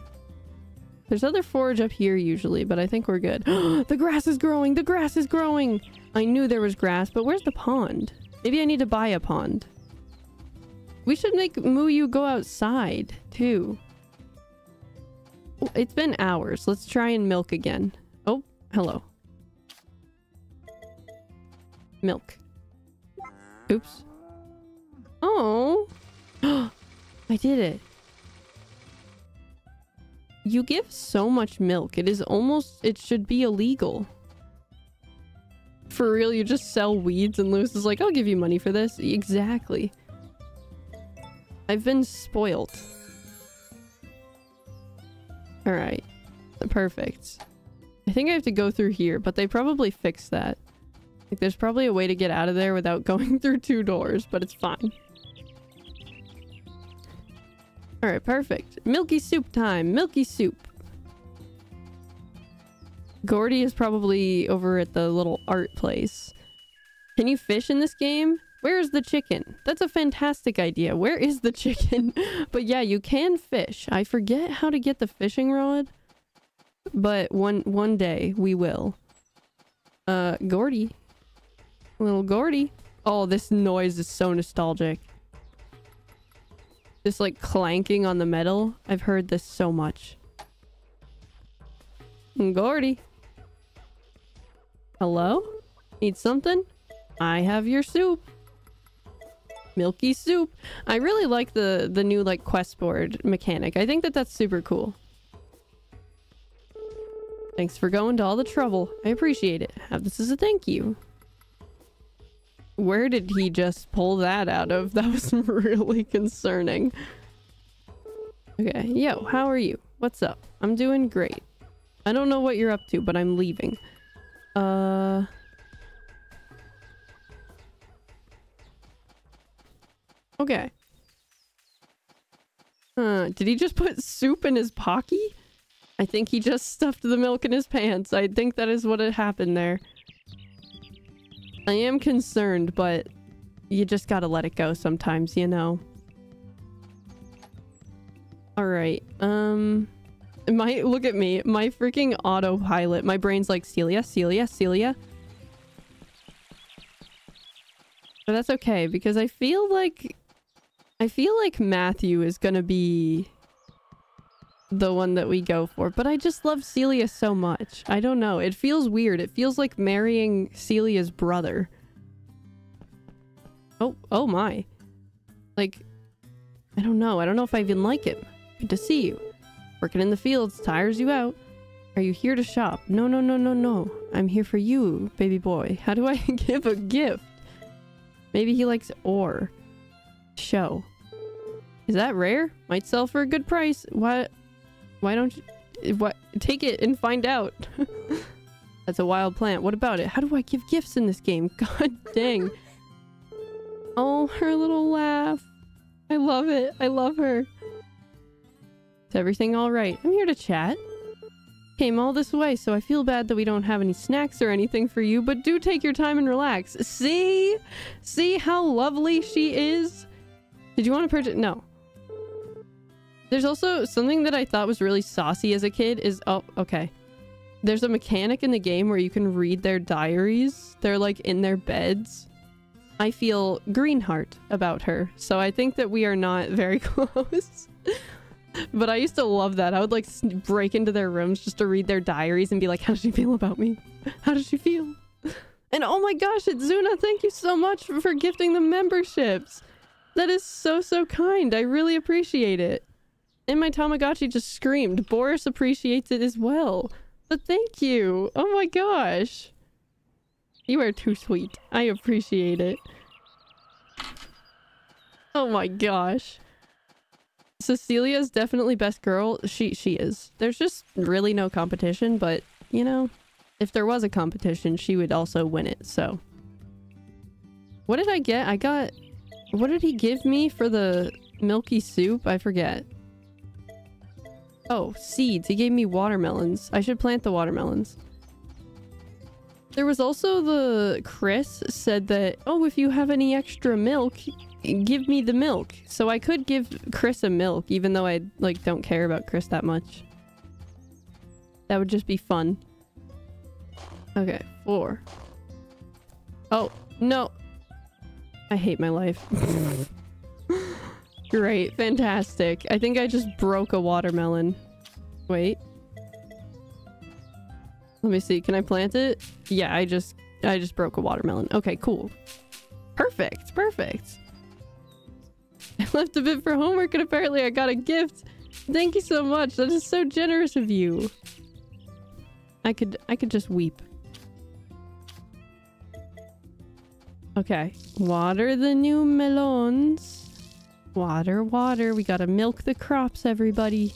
Speaker 1: There's other forage up here usually, but I think we're good. the grass is growing! The grass is growing! I knew there was grass, but where's the pond? Maybe I need to buy a pond. We should make Muyu go outside, too. It's been hours. Let's try and milk again. Oh, hello. Milk. Oops. Oh. I did it. You give so much milk. It is almost... It should be illegal. For real, you just sell weeds and Lewis is like, I'll give you money for this. Exactly. I've been spoiled. Alright. Perfect. I think I have to go through here, but they probably fixed that. Like, there's probably a way to get out of there without going through two doors, but it's fine. Alright, perfect. Milky soup time! Milky soup! Gordy is probably over at the little art place. Can you fish in this game? Where's the chicken? That's a fantastic idea. Where is the chicken? but yeah, you can fish. I forget how to get the fishing rod. But one one day we will. Uh, Gordy. Little Gordy. Oh, this noise is so nostalgic. This like clanking on the metal. I've heard this so much. Gordy. Hello? Need something? I have your soup. Milky soup. I really like the, the new like quest board mechanic. I think that that's super cool. Thanks for going to all the trouble. I appreciate it. Have this as a thank you. Where did he just pull that out of? That was really concerning. Okay, yo, how are you? What's up? I'm doing great. I don't know what you're up to, but I'm leaving. Uh... Okay. Huh, did he just put soup in his pocky? I think he just stuffed the milk in his pants. I think that is what had happened there. I am concerned, but you just gotta let it go sometimes, you know. Alright, um my look at me. My freaking autopilot. My brain's like celia celia celia. But that's okay because i feel like i feel like matthew is gonna be the one that we go for but i just love celia so much i don't know it feels weird it feels like marrying celia's brother oh oh my like i don't know i don't know if i even like him good to see you Working in the fields tires you out. Are you here to shop? No, no, no, no, no. I'm here for you, baby boy. How do I give a gift? Maybe he likes ore. Show. Is that rare? Might sell for a good price. What? Why don't you... What? Take it and find out. That's a wild plant. What about it? How do I give gifts in this game? God dang. Oh, her little laugh. I love it. I love her. Is everything alright? I'm here to chat. Came all this way, so I feel bad that we don't have any snacks or anything for you, but do take your time and relax. See? See how lovely she is? Did you want to purchase- no. There's also something that I thought was really saucy as a kid is- oh, okay. There's a mechanic in the game where you can read their diaries. They're like in their beds. I feel greenheart about her, so I think that we are not very close. But I used to love that. I would like break into their rooms just to read their diaries and be like, how does she feel about me? How does she feel? And oh my gosh, it's Zuna, thank you so much for gifting the memberships. That is so, so kind. I really appreciate it. And my Tamagotchi just screamed. Boris appreciates it as well. But thank you. Oh my gosh. You are too sweet. I appreciate it. Oh my gosh. Cecilia's definitely best girl. She she is. There's just really no competition, but you know, if there was a competition, she would also win it. So What did I get? I got... What did he give me for the milky soup? I forget. Oh, seeds. He gave me watermelons. I should plant the watermelons. There was also the... Chris said that, oh, if you have any extra milk, give me the milk. So I could give Chris a milk, even though I, like, don't care about Chris that much. That would just be fun. Okay, four. Oh, no. I hate my life. Great, fantastic. I think I just broke a watermelon. Wait. Let me see, can I plant it? Yeah, I just I just broke a watermelon. Okay, cool. Perfect, perfect. I left a bit for homework and apparently I got a gift. Thank you so much. That is so generous of you. I could I could just weep. Okay. Water the new melons. Water, water. We gotta milk the crops, everybody.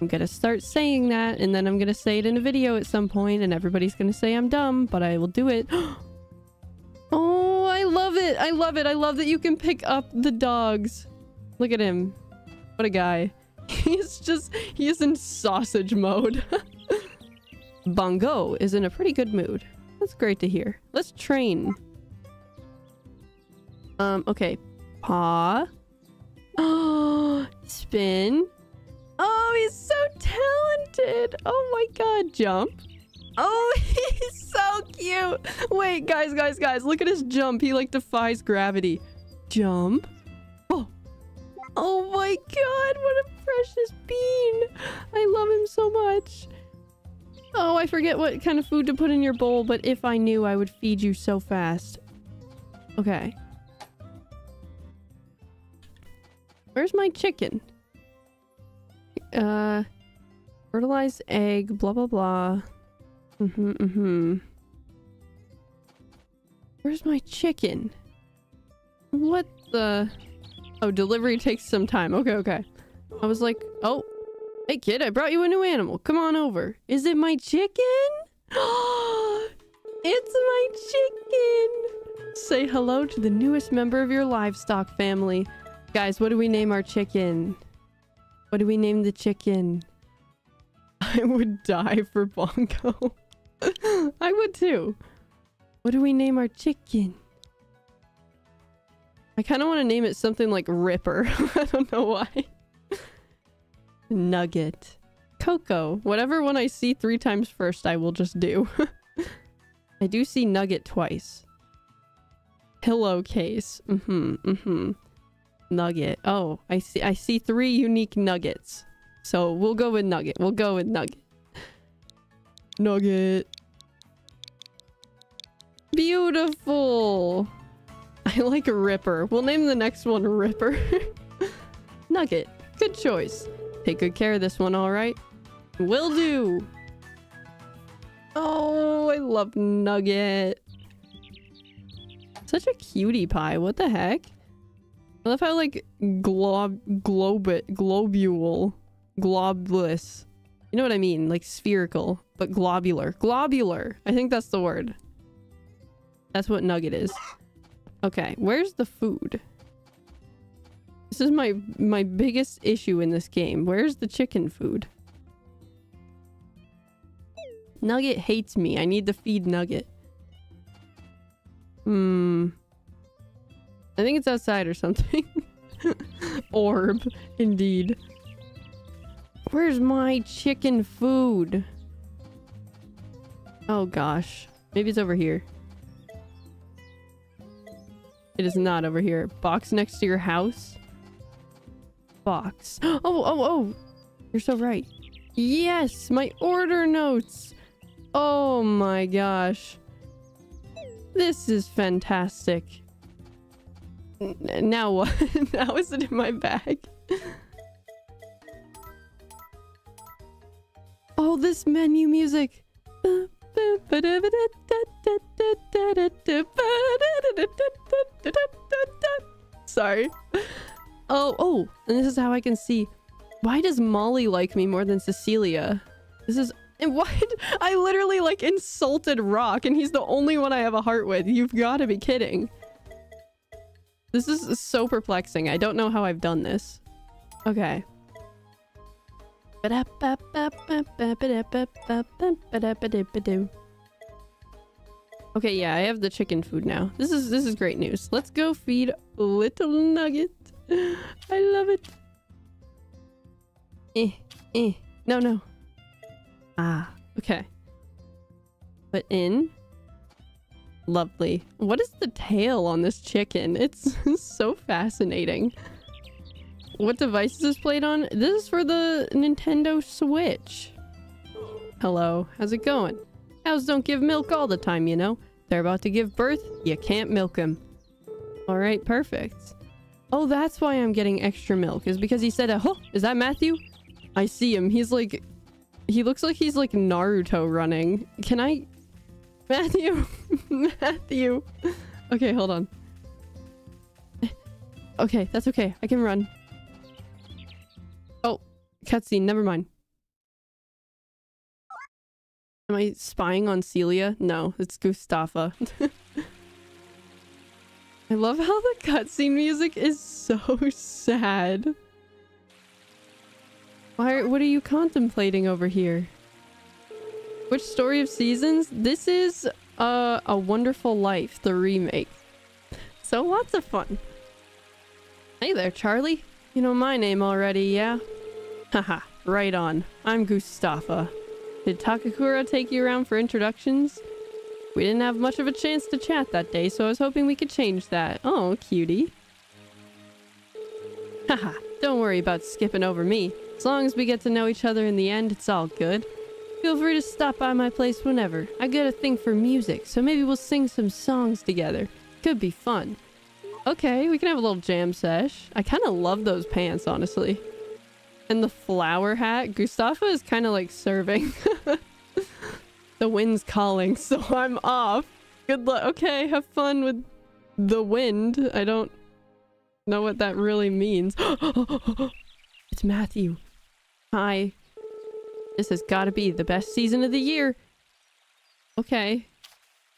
Speaker 1: I'm gonna start saying that, and then I'm gonna say it in a video at some point, and everybody's gonna say I'm dumb, but I will do it. oh, I love it! I love it! I love that you can pick up the dogs. Look at him. What a guy. He's just... He is in sausage mode. Bongo is in a pretty good mood. That's great to hear. Let's train. Um, okay. Paw. Oh, spin. Oh, he's so talented. Oh my god, jump. Oh, he's so cute. Wait, guys, guys, guys, look at his jump. He like defies gravity. Jump. Oh. Oh my god, what a precious bean. I love him so much. Oh, I forget what kind of food to put in your bowl, but if I knew, I would feed you so fast. Okay. Where's my chicken? Uh, fertilized egg, blah, blah, blah. Mm-hmm, mm-hmm. Where's my chicken? What the... Oh, delivery takes some time. Okay, okay. I was like, oh, hey kid, I brought you a new animal. Come on over. Is it my chicken? it's my chicken! Say hello to the newest member of your livestock family. Guys, what do we name our chicken? What do we name the chicken? I would die for Bongo. I would too. What do we name our chicken? I kind of want to name it something like Ripper. I don't know why. Nugget. Coco. Whatever one I see three times first, I will just do. I do see Nugget twice. Pillowcase. Mm-hmm. Mm-hmm. Nugget. Oh, I see. I see three unique nuggets. So we'll go with Nugget. We'll go with Nugget. Nugget. Beautiful. I like Ripper. We'll name the next one Ripper. Nugget. Good choice. Take good care of this one, alright? Will do. Oh, I love Nugget. Such a cutie pie. What the heck? I love how like glob globit globule globulous. You know what I mean? Like spherical, but globular. Globular. I think that's the word. That's what nugget is. Okay, where's the food? This is my my biggest issue in this game. Where's the chicken food? Nugget hates me. I need to feed Nugget. Hmm. I think it's outside or something. Orb, indeed. Where's my chicken food? Oh gosh. Maybe it's over here. It is not over here. Box next to your house? Box. Oh, oh, oh! You're so right. Yes! My order notes! Oh my gosh. This is fantastic. Now what? now is it in my bag? oh, this menu music. Sorry. Oh, oh, and this is how I can see. Why does Molly like me more than Cecilia? This is... And what? I literally, like, insulted Rock, and he's the only one I have a heart with. You've got to be kidding. This is so perplexing. I don't know how I've done this. Okay. Okay, yeah, I have the chicken food now. This is this is great news. Let's go feed little nugget. I love it. Eh, eh. No, no. Ah, okay. Put in. Lovely. What is the tail on this chicken? It's so fascinating. What device is this played on? This is for the Nintendo Switch. Hello, how's it going? Cows don't give milk all the time, you know. They're about to give birth, you can't milk them. Alright, perfect. Oh, that's why I'm getting extra milk, is because he said, oh, is that Matthew? I see him. He's like, he looks like he's like Naruto running. Can I? Matthew, Matthew. Okay, hold on. Okay, that's okay. I can run. Oh, cutscene. Never mind. Am I spying on Celia? No, it's Gustafa. I love how the cutscene music is so sad. Why? What are you contemplating over here? Which Story of Seasons? This is uh, A Wonderful Life, the remake. So lots of fun. Hey there, Charlie. You know my name already, yeah? Haha, right on. I'm Gustafa. Did Takakura take you around for introductions? We didn't have much of a chance to chat that day, so I was hoping we could change that. Oh, cutie. Haha, don't worry about skipping over me. As long as we get to know each other in the end, it's all good. Feel free to stop by my place whenever. I got a thing for music, so maybe we'll sing some songs together. Could be fun. Okay, we can have a little jam sesh. I kind of love those pants, honestly. And the flower hat. Gustafa is kind of like serving. the wind's calling, so I'm off. Good luck. Okay, have fun with the wind. I don't know what that really means. it's Matthew. Hi. This has got to be the best season of the year. Okay.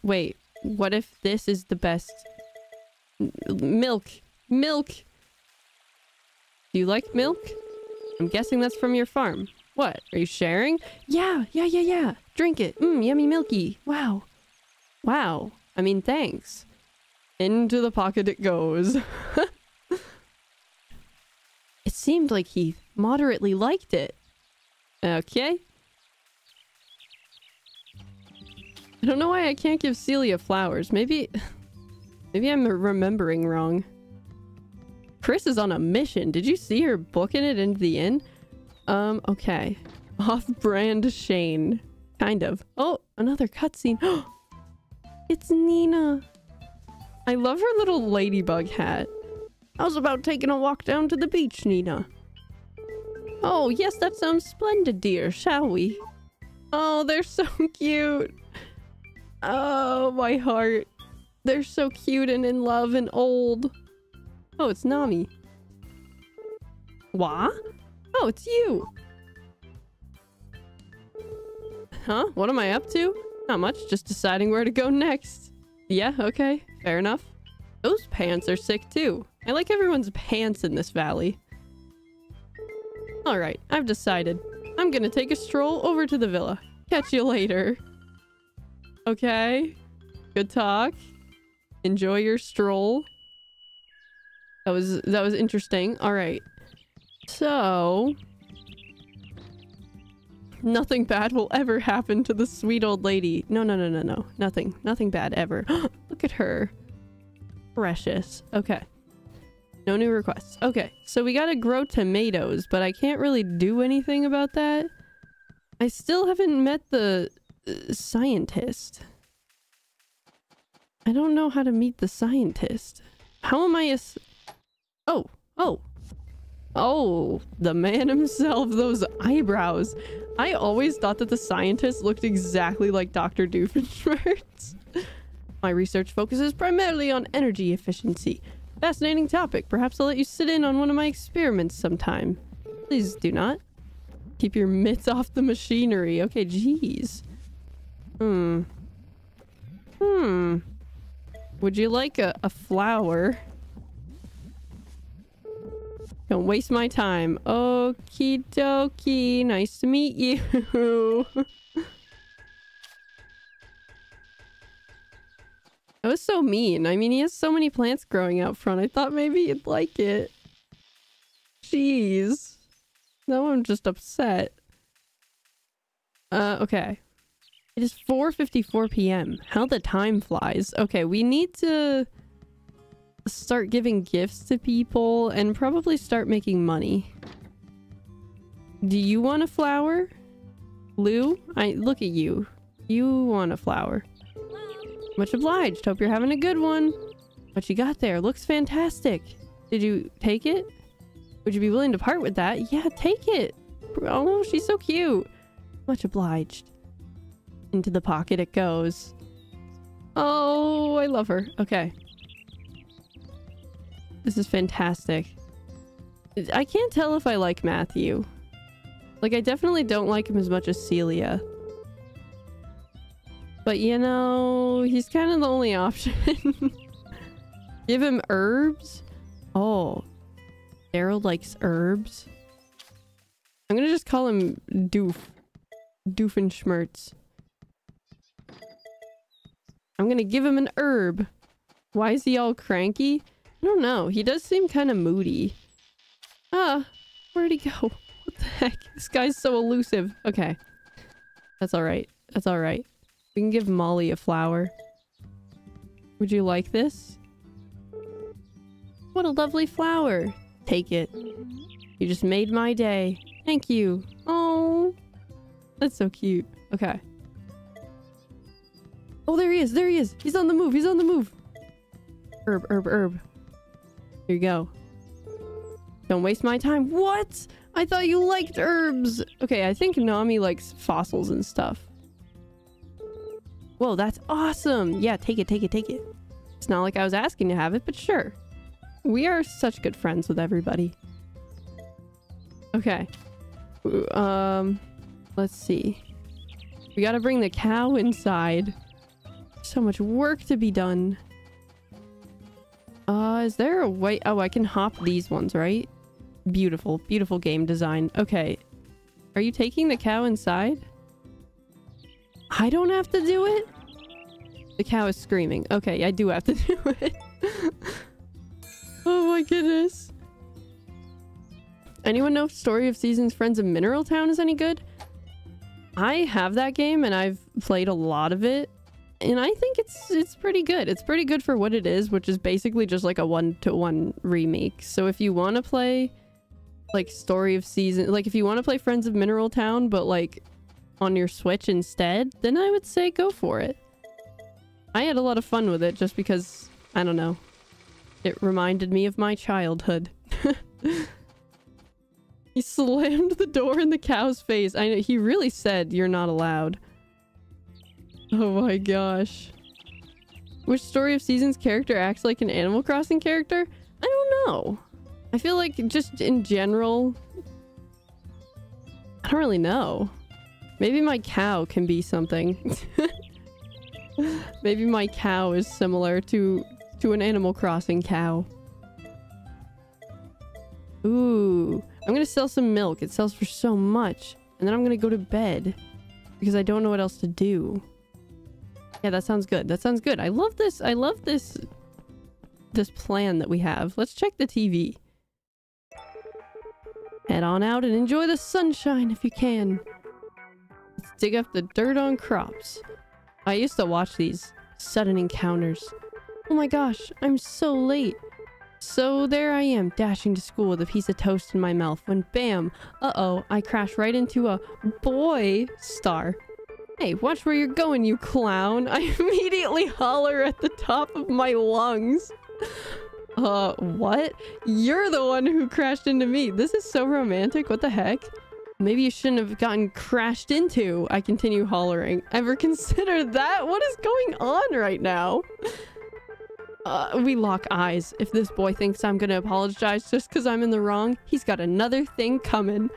Speaker 1: Wait, what if this is the best? milk. Milk! Do you like milk? I'm guessing that's from your farm. What? Are you sharing? Yeah, yeah, yeah, yeah. Drink it. Mmm, yummy milky. Wow. Wow. I mean, thanks. Into the pocket it goes. it seemed like he moderately liked it. Okay. I don't know why I can't give Celia flowers. Maybe... Maybe I'm remembering wrong. Chris is on a mission. Did you see her booking it into the inn? Um, okay. Off-brand Shane. Kind of. Oh, another cutscene. it's Nina. I love her little ladybug hat. How's about taking a walk down to the beach, Nina? Oh, yes, that sounds splendid, dear. Shall we? Oh, they're so cute. Oh, my heart. They're so cute and in love and old. Oh, it's Nami. What? Oh, it's you. Huh? What am I up to? Not much, just deciding where to go next. Yeah, okay. Fair enough. Those pants are sick too. I like everyone's pants in this valley. Alright, I've decided. I'm gonna take a stroll over to the villa. Catch you later. Okay. Good talk. Enjoy your stroll. That was that was interesting. All right. So nothing bad will ever happen to the sweet old lady. No, no, no, no, no. Nothing. Nothing bad ever. Look at her. Precious. Okay. No new requests. Okay. So we gotta grow tomatoes, but I can't really do anything about that. I still haven't met the uh, scientist. I don't know how to meet the scientist. How am I Oh, oh. Oh, the man himself, those eyebrows. I always thought that the scientist looked exactly like Dr. Doofenshmirtz. My research focuses primarily on energy efficiency. Fascinating topic. Perhaps I'll let you sit in on one of my experiments sometime. Please do not. Keep your mitts off the machinery. Okay, jeez. Hmm. Hmm. Would you like a, a flower? Don't waste my time. Okie dokie. Nice to meet you. That was so mean. I mean, he has so many plants growing out front. I thought maybe you'd like it. Jeez. Now I'm just upset. Uh, okay. It is 4.54 p.m. How the time flies. Okay, we need to start giving gifts to people and probably start making money. Do you want a flower? Lou? I look at you. You want a flower. Much obliged. Hope you're having a good one. What you got there looks fantastic. Did you take it? Would you be willing to part with that? Yeah, take it. Oh, she's so cute. Much obliged. Into the pocket it goes. Oh, I love her. Okay. This is fantastic. I can't tell if I like Matthew. Like, I definitely don't like him as much as Celia. But you know, he's kind of the only option. Give him herbs? Oh. Daryl likes herbs. I'm gonna just call him Doof. Doofenshmirtz. I'm gonna give him an herb. Why is he all cranky? I don't know. He does seem kind of moody. Ah, where'd he go? What the heck? This guy's so elusive. Okay. That's alright. That's alright. We can give Molly a flower. Would you like this? What a lovely flower. Take it. You just made my day. Thank you. Oh, that's so cute. Okay. Oh, there he is. There he is. He's on the move. He's on the move. Herb, herb, herb. Here you go. Don't waste my time. What? I thought you liked herbs. Okay, I think Nami likes fossils and stuff. Whoa, that's awesome. Yeah, take it, take it, take it. It's not like I was asking to have it, but sure. We are such good friends with everybody. Okay. Um, let's see. We gotta bring the cow inside. So much work to be done. Uh, is there a way? Oh, I can hop these ones, right? Beautiful, beautiful game design. Okay. Are you taking the cow inside? I don't have to do it? The cow is screaming. Okay, I do have to do it. oh my goodness. Anyone know if Story of Seasons Friends of Mineral Town is any good? I have that game and I've played a lot of it. And I think it's it's pretty good. It's pretty good for what it is, which is basically just like a one-to-one -one remake. So if you want to play like Story of Season, like if you want to play Friends of Mineral Town, but like on your Switch instead, then I would say go for it. I had a lot of fun with it just because, I don't know, it reminded me of my childhood. he slammed the door in the cow's face. I know he really said you're not allowed. Oh my gosh. Which Story of Seasons character acts like an Animal Crossing character? I don't know. I feel like just in general, I don't really know. Maybe my cow can be something. Maybe my cow is similar to to an Animal Crossing cow. Ooh, I'm gonna sell some milk. It sells for so much. And then I'm gonna go to bed because I don't know what else to do. Yeah, that sounds good. That sounds good. I love this. I love this this plan that we have. Let's check the TV. Head on out and enjoy the sunshine if you can. Let's dig up the dirt on crops. I used to watch these sudden encounters. Oh my gosh, I'm so late. So there I am, dashing to school with a piece of toast in my mouth when bam, uh-oh, I crash right into a boy star. Hey, watch where you're going, you clown. I immediately holler at the top of my lungs. Uh, what? You're the one who crashed into me. This is so romantic. What the heck? Maybe you shouldn't have gotten crashed into. I continue hollering. Ever considered that? What is going on right now? Uh, we lock eyes. If this boy thinks I'm gonna apologize just because I'm in the wrong, he's got another thing coming.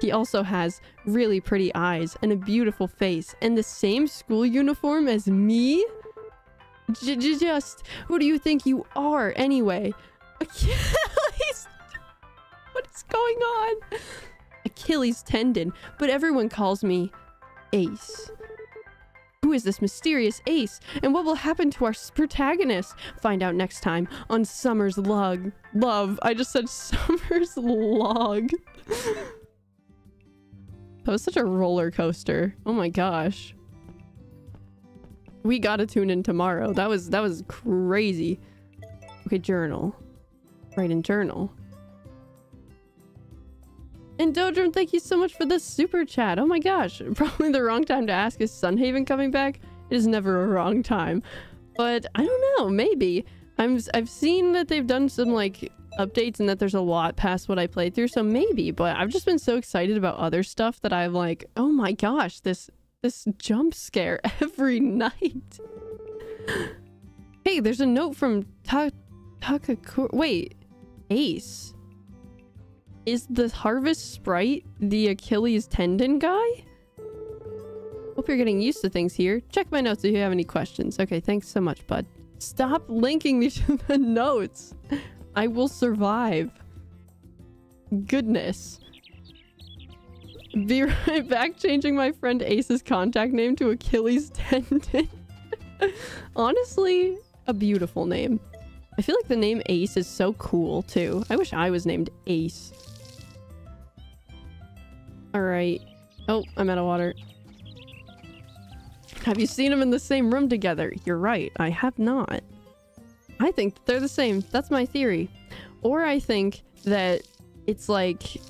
Speaker 1: He also has really pretty eyes and a beautiful face and the same school uniform as me? J just, who do you think you are anyway? What's going on? Achilles tendon, but everyone calls me Ace. Who is this mysterious ace? And what will happen to our protagonist? Find out next time on Summer's Log. Love. I just said Summer's Log. that was such a roller coaster. Oh my gosh. We gotta tune in tomorrow. That was that was crazy. Okay, journal. Write in journal. And Dodrum, thank you so much for the super chat. Oh my gosh. Probably the wrong time to ask is Sunhaven coming back? It is never a wrong time. But I don't know, maybe. I'm I've seen that they've done some like updates and that there's a lot past what I played through, so maybe, but I've just been so excited about other stuff that I'm like, oh my gosh, this this jump scare every night. hey, there's a note from Ta. Wait, Ace. Is the Harvest Sprite the Achilles tendon guy? Hope you're getting used to things here. Check my notes if you have any questions. Okay, thanks so much, bud. Stop linking me to the notes. I will survive. Goodness. Be right back changing my friend Ace's contact name to Achilles tendon. Honestly, a beautiful name. I feel like the name Ace is so cool too. I wish I was named Ace. Alright. Oh, I'm out of water. Have you seen them in the same room together? You're right, I have not. I think they're the same. That's my theory. Or I think that it's like...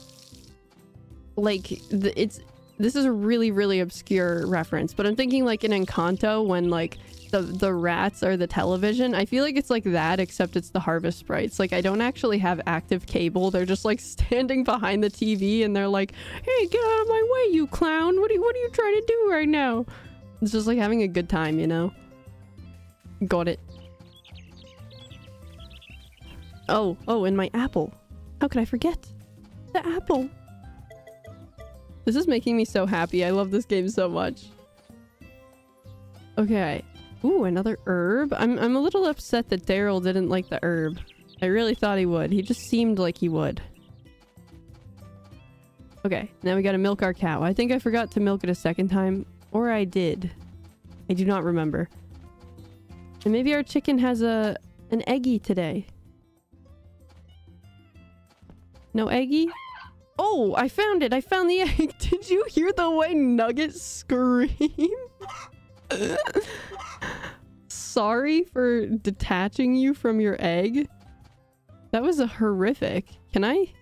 Speaker 1: Like, it's... This is a really, really obscure reference, but I'm thinking like in Encanto when like the the rats are the television. I feel like it's like that, except it's the Harvest Sprites. Like I don't actually have active cable. They're just like standing behind the TV and they're like, "Hey, get out of my way, you clown! What are you What are you trying to do right now?" It's just like having a good time, you know. Got it. Oh, oh, and my apple. How could I forget? The apple. This is making me so happy. I love this game so much. Okay. Ooh, another herb. I'm, I'm a little upset that Daryl didn't like the herb. I really thought he would. He just seemed like he would. Okay, now we gotta milk our cow. I think I forgot to milk it a second time. Or I did. I do not remember. And maybe our chicken has a an eggy today. No eggy? Oh, I found it! I found the egg! Did you hear the way Nugget scream? Sorry for detaching you from your egg. That was a horrific. Can I?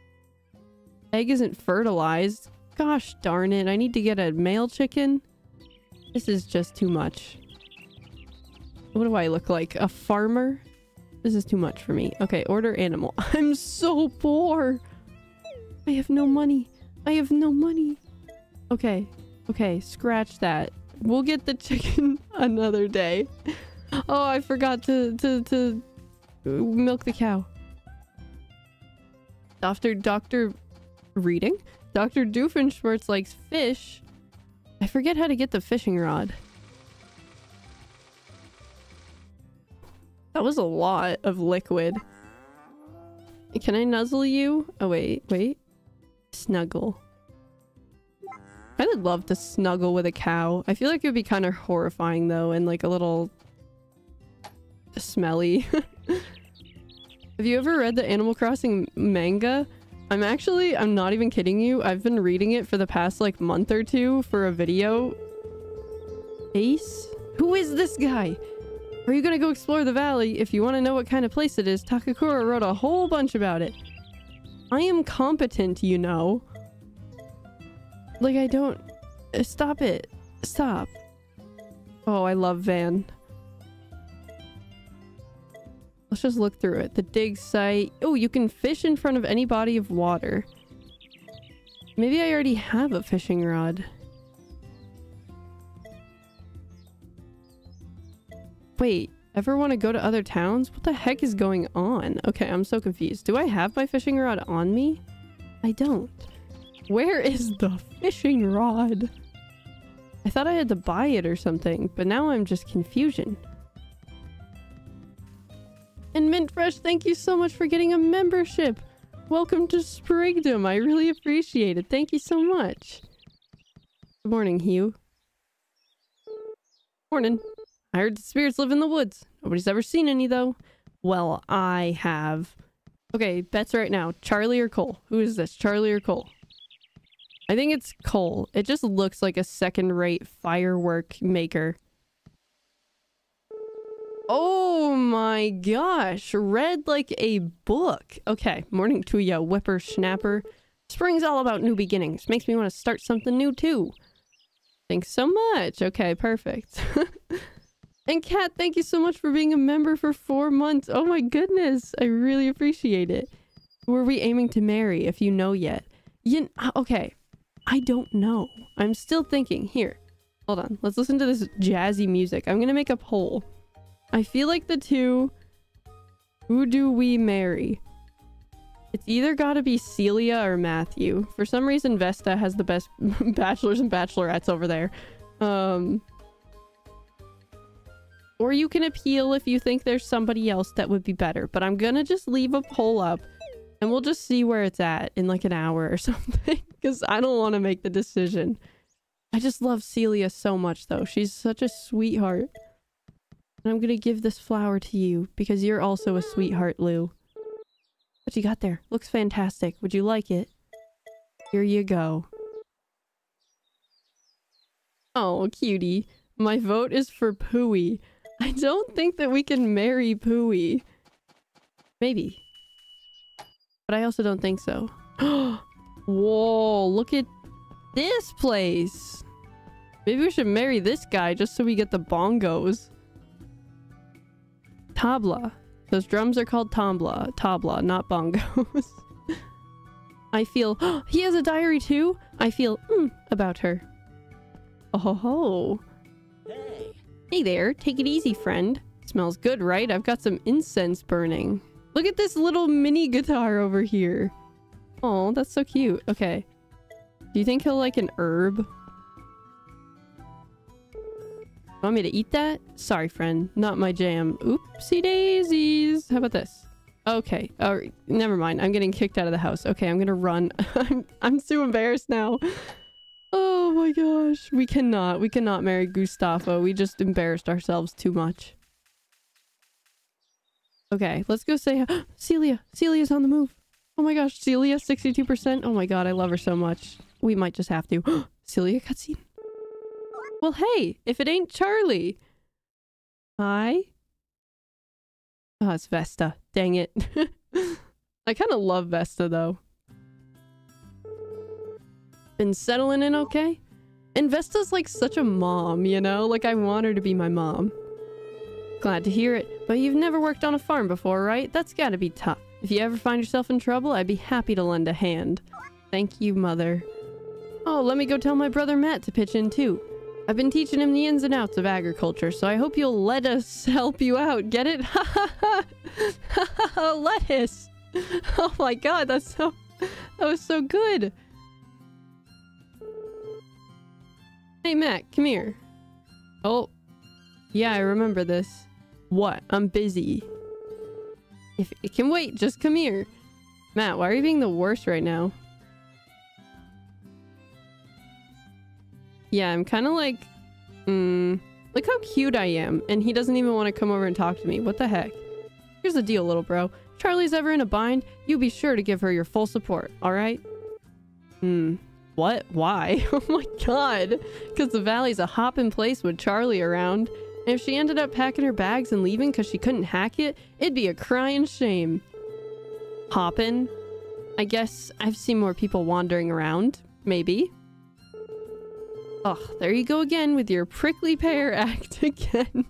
Speaker 1: Egg isn't fertilized. Gosh darn it. I need to get a male chicken. This is just too much. What do I look like? A farmer? This is too much for me. Okay, order animal. I'm so poor. I have no money. I have no money. Okay. Okay, scratch that. We'll get the chicken another day. Oh, I forgot to, to, to milk the cow. Doctor, Doctor reading? Dr. Doofenshmirtz likes fish. I forget how to get the fishing rod. That was a lot of liquid. Can I nuzzle you? Oh, wait, wait. Snuggle. I would love to snuggle with a cow. I feel like it would be kind of horrifying though and like a little smelly. Have you ever read the Animal Crossing manga? I'm actually, I'm not even kidding you. I've been reading it for the past like month or two for a video. Ace? Who is this guy? Are you gonna go explore the valley? If you want to know what kind of place it is, Takakura wrote a whole bunch about it. I am competent, you know. Like, I don't... Uh, stop it. Stop. Oh, I love Van. Let's just look through it. The dig site. Oh, you can fish in front of any body of water. Maybe I already have a fishing rod. Wait, ever want to go to other towns? What the heck is going on? Okay, I'm so confused. Do I have my fishing rod on me? I don't. Where is the fishing rod? I thought I had to buy it or something, but now I'm just confusion. And Mint Fresh, thank you so much for getting a membership. welcome to Sprigdom. I really appreciate it. Thank you so much. Good morning, Hugh. Morning. I heard the spirits live in the woods. Nobody's ever seen any, though. Well, I have. Okay, bets right now. Charlie or Cole? Who is this? Charlie or Cole? I think it's coal. It just looks like a second-rate firework maker. Oh my gosh. Read like a book. Okay, morning to ya, whippersnapper. Spring's all about new beginnings. Makes me want to start something new too. Thanks so much. Okay, perfect. and Kat, thank you so much for being a member for four months. Oh my goodness. I really appreciate it. Were we aiming to marry, if you know yet? You, uh, okay, I don't know. I'm still thinking. Here, hold on. Let's listen to this jazzy music. I'm gonna make a poll. I feel like the two... Who do we marry? It's either gotta be Celia or Matthew. For some reason, Vesta has the best bachelors and bachelorettes over there. Um... Or you can appeal if you think there's somebody else that would be better. But I'm gonna just leave a poll up and we'll just see where it's at in like an hour or something. Because I don't want to make the decision. I just love Celia so much though. She's such a sweetheart. And I'm gonna give this flower to you because you're also a sweetheart, Lou. What you got there? Looks fantastic. Would you like it? Here you go. Oh, cutie. My vote is for Pooey. I don't think that we can marry Pooey. Maybe. But I also don't think so. Oh, Whoa, look at this place. Maybe we should marry this guy just so we get the bongos. Tabla. Those drums are called tambla. Tabla, not bongos. I feel... he has a diary too? I feel mm, about her. Oh ho ho. Hey. Hey there. Take it easy, friend. Smells good, right? I've got some incense burning. Look at this little mini guitar over here. Oh, that's so cute. Okay. Do you think he'll like an herb? Want me to eat that? Sorry, friend. Not my jam. Oopsie daisies. How about this? Okay. Oh, never mind. I'm getting kicked out of the house. Okay, I'm gonna run. I'm, I'm too embarrassed now. Oh my gosh. We cannot. We cannot marry Gustafa. We just embarrassed ourselves too much. Okay, let's go say... Celia! Celia's on the move! Oh my gosh, Celia, 62%? Oh my god, I love her so much. We might just have to. Celia cutscene. Well, hey, if it ain't Charlie. Hi? Oh, it's Vesta. Dang it. I kind of love Vesta, though. Been settling in okay? And Vesta's like such a mom, you know? Like, I want her to be my mom. Glad to hear it. But you've never worked on a farm before, right? That's gotta be tough. If you ever find yourself in trouble, I'd be happy to lend a hand. Thank you, Mother. Oh, let me go tell my brother Matt to pitch in too. I've been teaching him the ins and outs of agriculture, so I hope you'll let us help you out. Get it? Ha ha ha! Lettuce! Oh my god, that's so... That was so good! Hey, Matt, come here. Oh. Yeah, I remember this. What? I'm busy. If it can wait, just come here. Matt, why are you being the worst right now? Yeah, I'm kind of like... Mm, look how cute I am. And he doesn't even want to come over and talk to me. What the heck? Here's the deal, little bro. Charlie's ever in a bind, you be sure to give her your full support, alright? Hmm. What? Why? oh my god. Because the valley's a hopping place with Charlie around. And if she ended up packing her bags and leaving because she couldn't hack it, it'd be a crying shame. Hoppin'? I guess I've seen more people wandering around. Maybe. Ugh, there you go again with your prickly pear act again.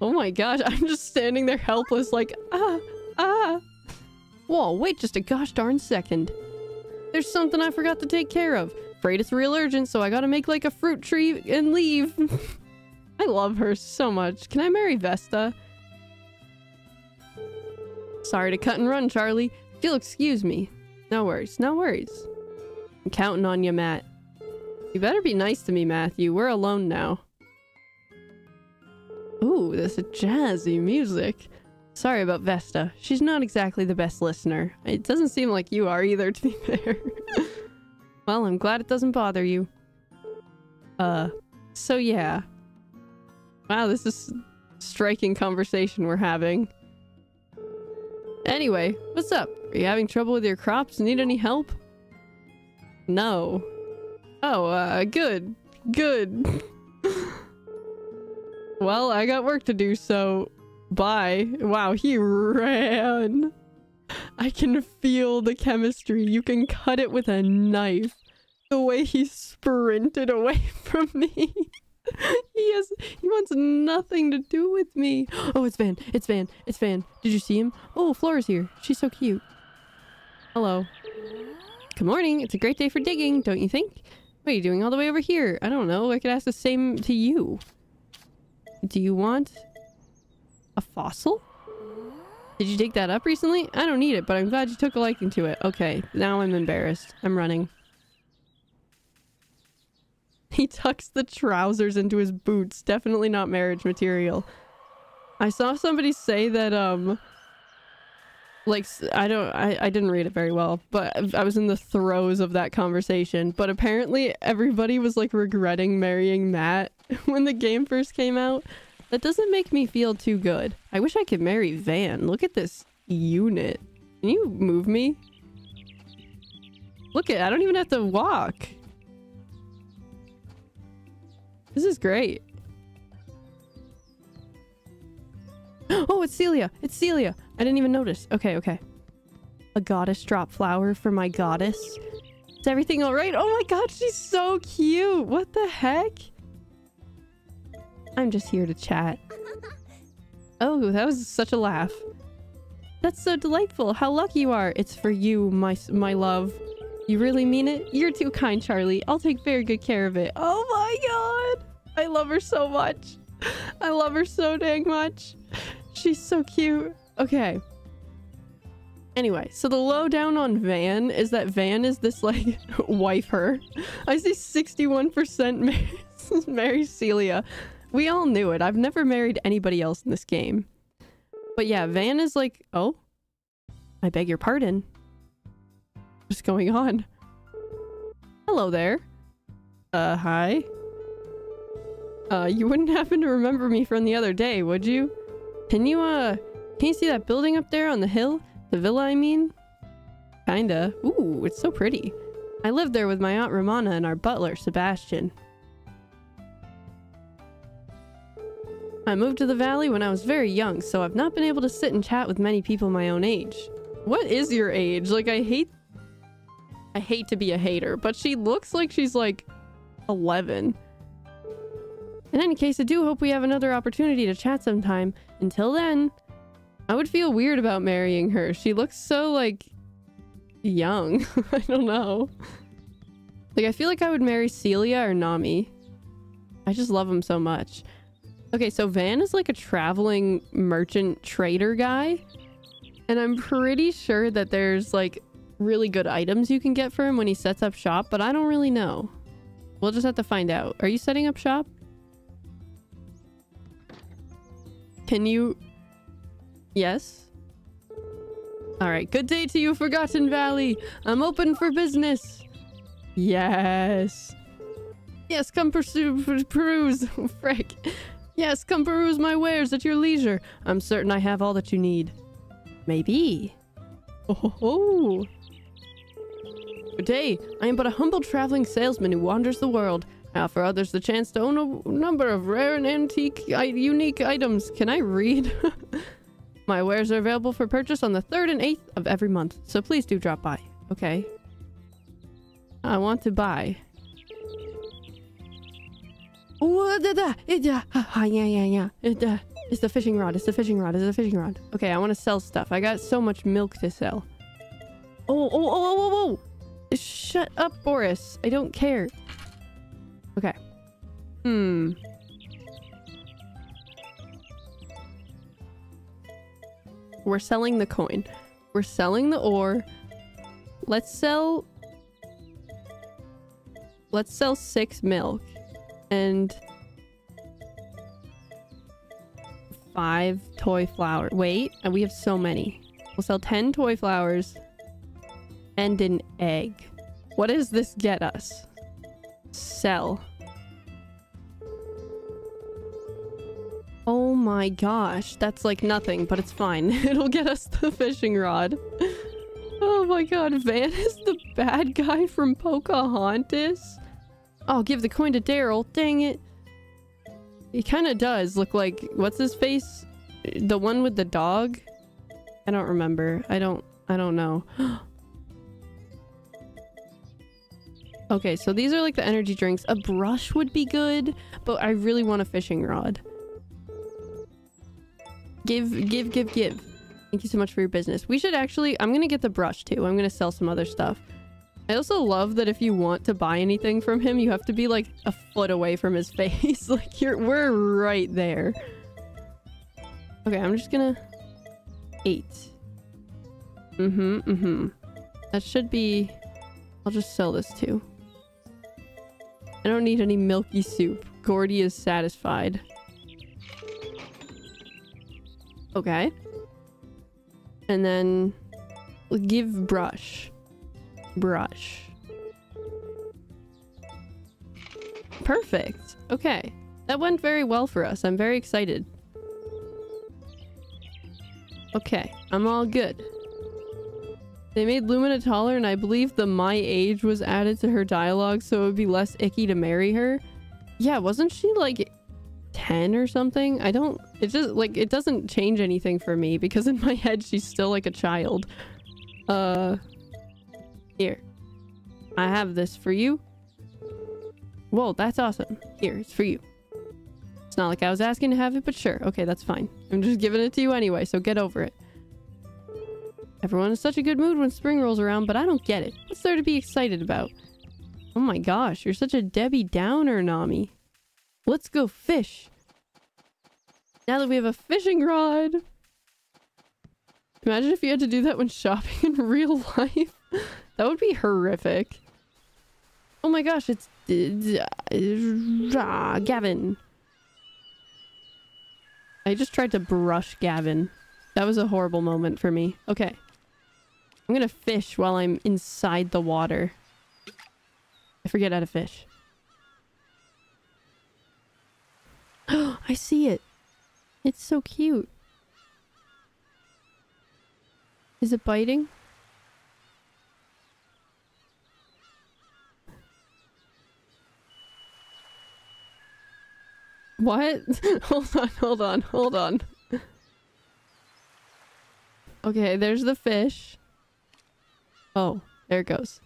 Speaker 1: oh my gosh, I'm just standing there helpless like, ah, ah. Whoa, wait just a gosh darn second. There's something I forgot to take care of. Afraid it's real urgent, so I gotta make like a fruit tree and leave. I love her so much. Can I marry Vesta? Sorry to cut and run, Charlie. If you'll excuse me. No worries, no worries. I'm counting on you, Matt. You better be nice to me, Matthew. We're alone now. Ooh, this is jazzy music. Sorry about Vesta. She's not exactly the best listener. It doesn't seem like you are either, to be fair. well, I'm glad it doesn't bother you. Uh, so yeah. Wow, this is striking conversation we're having. Anyway, what's up? Are you having trouble with your crops? Need any help? No. Oh, uh, good. Good. well, I got work to do, so bye. Wow, he ran. I can feel the chemistry. You can cut it with a knife. The way he sprinted away from me. he has he wants nothing to do with me. Oh, it's Van. It's Van. It's Van. Did you see him? Oh, Flora's here. She's so cute. Hello. Good morning. It's a great day for digging, don't you think? What are you doing all the way over here? I don't know. I could ask the same to you. Do you want a fossil? Did you dig that up recently? I don't need it, but I'm glad you took a liking to it. Okay, now I'm embarrassed. I'm running. He tucks the trousers into his boots. Definitely not marriage material. I saw somebody say that, um... Like, I don't... I, I didn't read it very well, but I was in the throes of that conversation. But apparently everybody was, like, regretting marrying Matt when the game first came out. That doesn't make me feel too good. I wish I could marry Van. Look at this unit. Can you move me? Look at I don't even have to walk. This is great. Oh, it's Celia. It's Celia. I didn't even notice. Okay, okay. A goddess drop flower for my goddess. Is everything all right? Oh my god, she's so cute. What the heck? I'm just here to chat. Oh, that was such a laugh. That's so delightful. How lucky you are. It's for you, my my love. You really mean it? You're too kind, Charlie. I'll take very good care of it. Oh my god. I love her so much. I love her so dang much. She's so cute. Okay. Anyway, so the lowdown on Van is that Van is this, like, wife her. I see 61% marry Celia. We all knew it. I've never married anybody else in this game. But yeah, Van is like, oh, I beg your pardon. What's going on? Hello there. Uh, hi. Uh, you wouldn't happen to remember me from the other day, would you? Can you, uh, can you see that building up there on the hill? The villa, I mean? Kinda. Ooh, it's so pretty. I lived there with my Aunt Romana and our butler, Sebastian. I moved to the valley when I was very young, so I've not been able to sit and chat with many people my own age. What is your age? Like, I hate... I hate to be a hater, but she looks like she's like 11. In any case, I do hope we have another opportunity to chat sometime. Until then, I would feel weird about marrying her. She looks so, like, young. I don't know. Like, I feel like I would marry Celia or Nami. I just love them so much. Okay, so Van is like a traveling merchant trader guy. And I'm pretty sure that there's like really good items you can get for him when he sets up shop, but I don't really know. We'll just have to find out. Are you setting up shop? Can you... Yes? Alright, good day to you, Forgotten Valley! I'm open for business! Yes! Yes, come pursue, peruse! Frick! Yes, come peruse my wares at your leisure. I'm certain I have all that you need. Maybe. Oh, ho, ho. Good day. I am but a humble traveling salesman who wanders the world. Offer others the chance to own a number of rare and antique, unique items. Can I read? my wares are available for purchase on the 3rd and 8th of every month, so please do drop by. Okay. I want to buy. Oh, yeah, yeah, yeah. Uh, it's the fishing rod. It's the fishing rod. It's the fishing rod. Okay, I want to sell stuff. I got so much milk to sell. Oh, oh, oh, oh, oh, oh! Shut up, Boris. I don't care. Okay. Hmm. We're selling the coin. We're selling the ore. Let's sell... Let's sell six milk and five toy flower. Wait, and we have so many. We'll sell 10 toy flowers and an egg. What does this get us? Sell. Oh my gosh, that's like nothing, but it's fine. It'll get us the fishing rod. Oh my god, Van is the bad guy from Pocahontas? Oh, give the coin to Daryl. Dang it. He kind of does look like... What's his face? The one with the dog? I don't remember. I don't... I don't know. Oh, okay, so these are like the energy drinks. A brush would be good, but I really want a fishing rod. Give, give, give, give. Thank you so much for your business. We should actually... I'm gonna get the brush too. I'm gonna sell some other stuff. I also love that if you want to buy anything from him, you have to be like a foot away from his face. like you're... We're right there. Okay, I'm just gonna... Eight. Mm-hmm, mm-hmm. That should be... I'll just sell this too. I don't need any milky soup. Gordy is satisfied. Okay. And then give brush. Brush. Perfect. Okay. That went very well for us. I'm very excited. Okay. I'm all good. They made Lumina taller and I believe the my age was added to her dialogue so it would be less icky to marry her. Yeah, wasn't she like 10 or something. I don't, it just like, it doesn't change anything for me because in my head she's still like a child. Uh, here. I have this for you. Whoa, that's awesome. Here, it's for you. It's not like I was asking to have it, but sure. Okay, that's fine. I'm just giving it to you anyway, so get over it. Everyone is such a good mood when spring rolls around, but I don't get it. What's there to be excited about? Oh my gosh, you're such a Debbie Downer, Nami. Let's go fish. Now that we have a fishing rod. Imagine if you had to do that when shopping in real life. that would be horrific. Oh my gosh, it's uh, Gavin. I just tried to brush Gavin. That was a horrible moment for me. Okay. I'm gonna fish while I'm inside the water. I forget how to fish. Oh, I see it. It's so cute. Is it biting? What? hold on, hold on, hold on. okay, there's the fish. Oh, there it goes.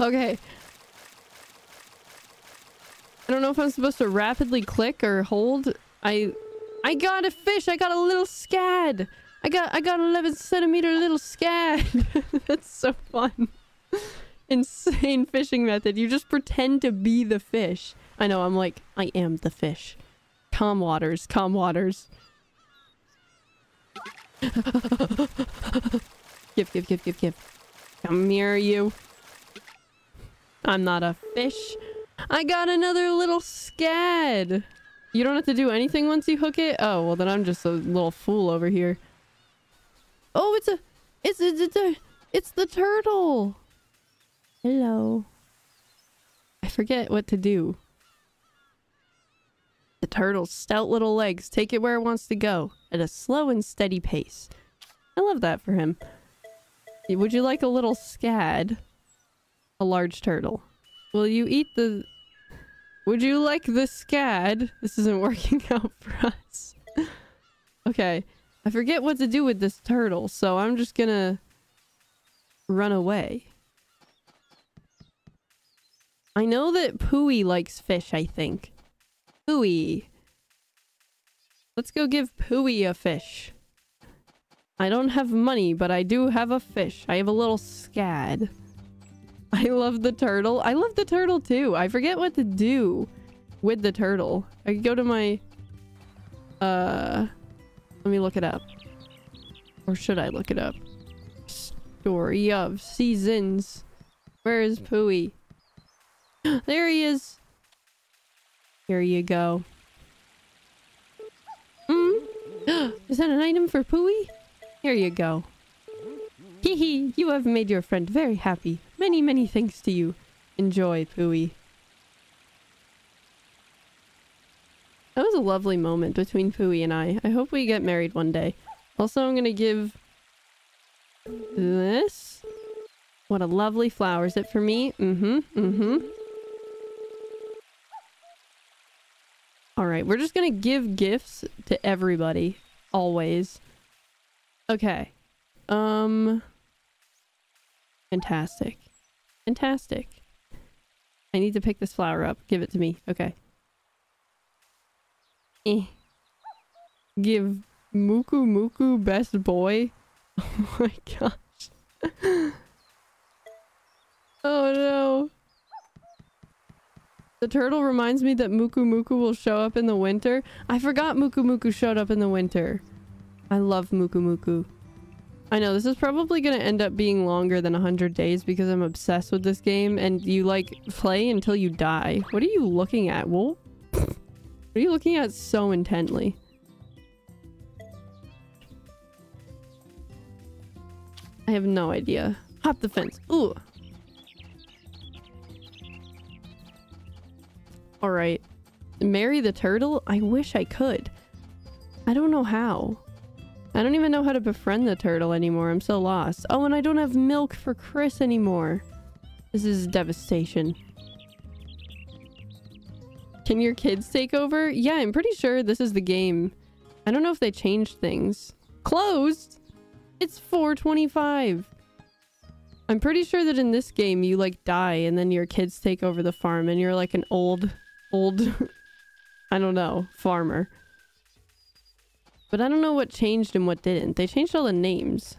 Speaker 1: Okay. I don't know if I'm supposed to rapidly click or hold. I I got a fish. I got a little scad. I got I got 11 centimeter little scad. That's so fun. Insane fishing method. You just pretend to be the fish. I know. I'm like I am the fish. Calm waters. Calm waters. give, give, give, give, give. Come here, you. I'm not a fish. I got another little scad. You don't have to do anything once you hook it? Oh, well then I'm just a little fool over here. Oh, it's a... It's, it's, it's a... It's the turtle. Hello. I forget what to do. The turtle's stout little legs take it where it wants to go at a slow and steady pace. I love that for him. Would you like a little scad? a large turtle. Will you eat the... Would you like the scad? This isn't working out for us. okay. I forget what to do with this turtle, so I'm just gonna run away. I know that Pooey likes fish, I think. Pooey. Let's go give Pooey a fish. I don't have money, but I do have a fish. I have a little scad. I love the turtle. I love the turtle too. I forget what to do with the turtle. I could go to my... Uh... Let me look it up. Or should I look it up? Story of Seasons. Where is Pooey? there he is. Here you go. Mm? is that an item for Pooey? Here you go. Hee hee, you have made your friend very happy. Many, many thanks to you. Enjoy, Pooey. That was a lovely moment between Pooey and I. I hope we get married one day. Also, I'm gonna give this. What a lovely flower. Is it for me? Mm-hmm. Mm-hmm. Alright, we're just gonna give gifts to everybody. Always. Okay. Um... Fantastic. Fantastic. I need to pick this flower up. Give it to me. Okay. Eh. Give Muku Muku best boy. Oh my gosh. oh no. The turtle reminds me that Muku Muku will show up in the winter. I forgot Muku Muku showed up in the winter. I love Muku Muku. I know, this is probably going to end up being longer than 100 days because I'm obsessed with this game and you, like, play until you die. What are you looking at, Wolf? what are you looking at so intently? I have no idea. Hop the fence. Ooh. Alright. Marry the turtle? I wish I could. I don't know how. I don't even know how to befriend the turtle anymore. I'm so lost. Oh, and I don't have milk for Chris anymore. This is devastation. Can your kids take over? Yeah, I'm pretty sure this is the game. I don't know if they changed things. Closed? It's 425. I'm pretty sure that in this game you like die and then your kids take over the farm and you're like an old, old, I don't know, farmer. But I don't know what changed and what didn't. They changed all the names.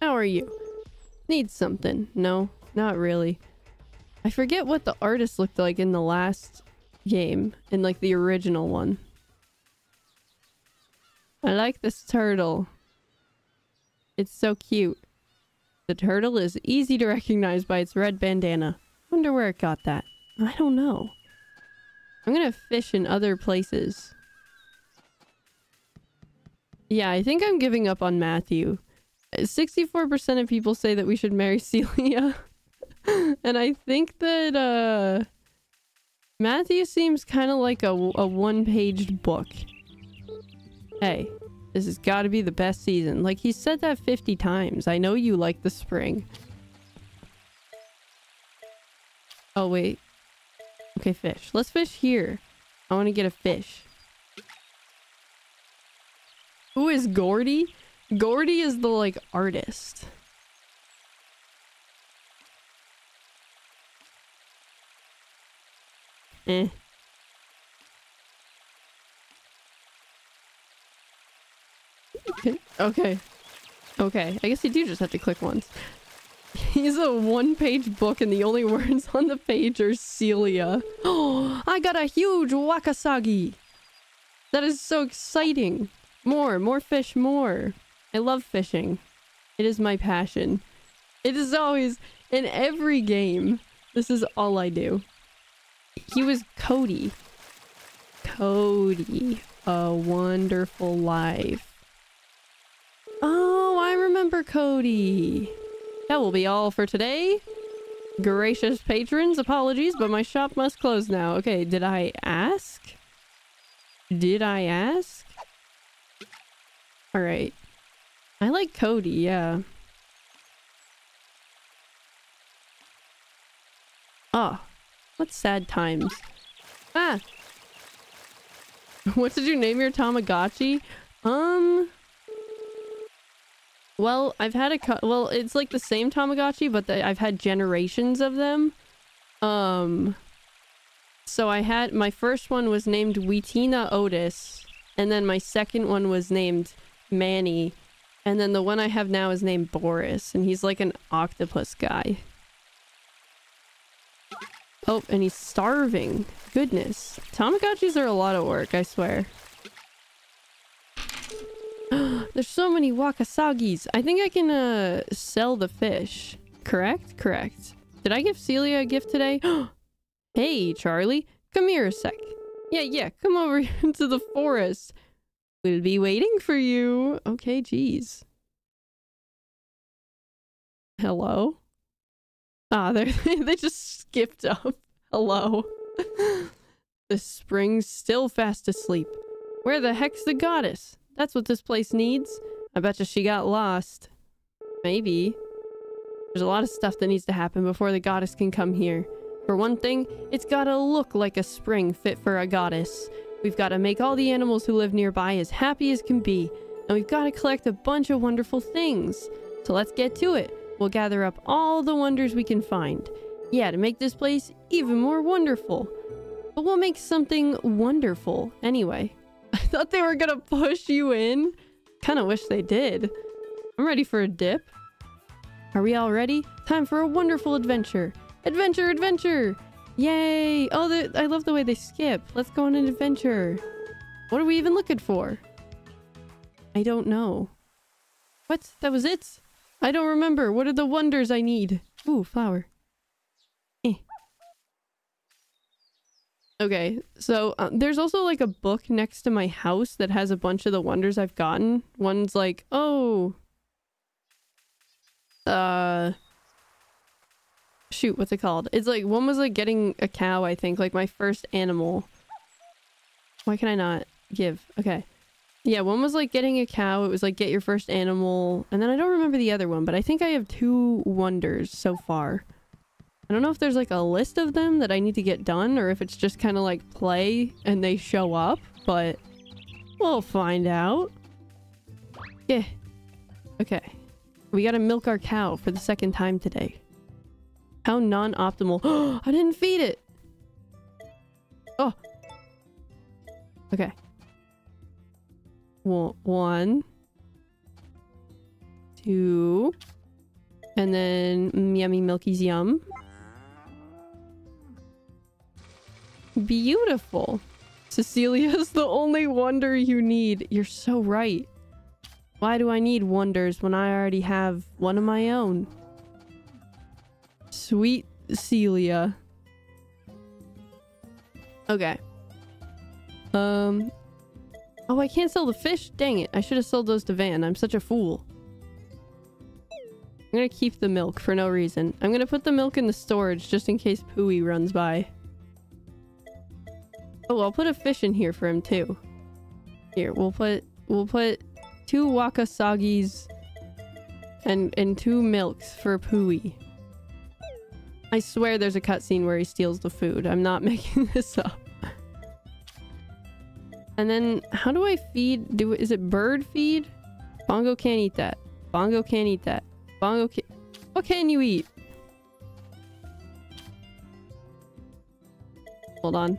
Speaker 1: How are you? Need something? No, not really. I forget what the artist looked like in the last game, in like the original one. I like this turtle. It's so cute. The turtle is easy to recognize by its red bandana. Wonder where it got that. I don't know. I'm gonna fish in other places. Yeah, I think I'm giving up on Matthew. 64% of people say that we should marry Celia. and I think that uh Matthew seems kind of like a, a one-paged book. Hey, this has got to be the best season. Like, he said that 50 times. I know you like the spring. Oh, wait. Okay, fish. Let's fish here. I want to get a fish. Who is Gordy? Gordy is the, like, artist. Eh. Okay. Okay. Okay. I guess you do just have to click once. He's a one-page book and the only words on the page are Celia. Oh, I got a huge wakasagi! That is so exciting! More, more fish, more! I love fishing. It is my passion. It is always, in every game, this is all I do. He was Cody. Cody. A wonderful life. Oh, I remember Cody. That will be all for today. Gracious patrons, apologies, but my shop must close now. Okay, did I ask? Did I ask? Alright. I like Cody, yeah. Oh, what sad times. Ah! What did you name your Tamagotchi? Um... Well, I've had a well, it's like the same Tamagotchi, but the, I've had generations of them. Um, so I had my first one was named Weetina Otis, and then my second one was named Manny, and then the one I have now is named Boris, and he's like an octopus guy. Oh, and he's starving. Goodness. Tamagotchis are a lot of work, I swear. There's so many wakasagis. I think I can uh, sell the fish. correct? Correct. Did I give Celia a gift today? hey, Charlie. Come here a sec. Yeah, yeah. Come over into the forest. We'll be waiting for you. Okay, geez. Hello? Ah, they they just skipped up. Hello. the spring's still fast asleep. Where the heck's the goddess? That's what this place needs. I betcha she got lost. Maybe. There's a lot of stuff that needs to happen before the goddess can come here. For one thing, it's gotta look like a spring fit for a goddess. We've gotta make all the animals who live nearby as happy as can be. And we've gotta collect a bunch of wonderful things. So let's get to it. We'll gather up all the wonders we can find. Yeah, to make this place even more wonderful. But we'll make something wonderful anyway. Thought they were gonna push you in. Kinda wish they did. I'm ready for a dip. Are we all ready? Time for a wonderful adventure. Adventure, adventure! Yay! Oh, I love the way they skip. Let's go on an adventure. What are we even looking for? I don't know. What? That was it? I don't remember. What are the wonders I need? Ooh, flower. Okay, so uh, there's also like a book next to my house that has a bunch of the wonders I've gotten. One's like, oh, uh, shoot, what's it called? It's like, one was like getting a cow, I think, like my first animal. Why can I not give? Okay. Yeah, one was like getting a cow. It was like get your first animal. And then I don't remember the other one, but I think I have two wonders so far. I don't know if there's like a list of them that I need to get done or if it's just kind of like play and they show up, but we'll find out. Yeah. Okay. We gotta milk our cow for the second time today. How non-optimal. I didn't feed it! Oh. Okay. One, two, and then yummy milky's yum. Beautiful. Cecilia's the only wonder you need. You're so right. Why do I need wonders when I already have one of my own? Sweet Celia. Okay. Um, Oh, I can't sell the fish? Dang it. I should have sold those to Van. I'm such a fool. I'm gonna keep the milk for no reason. I'm gonna put the milk in the storage just in case Pooey runs by. Oh, I'll put a fish in here for him too. Here, we'll put we'll put two wakasagis and and two milks for Pooey. I swear there's a cutscene where he steals the food. I'm not making this up. And then how do I feed? Do Is it bird feed? Bongo can't eat that. Bongo can't eat that. Bongo can What can you eat? Hold on.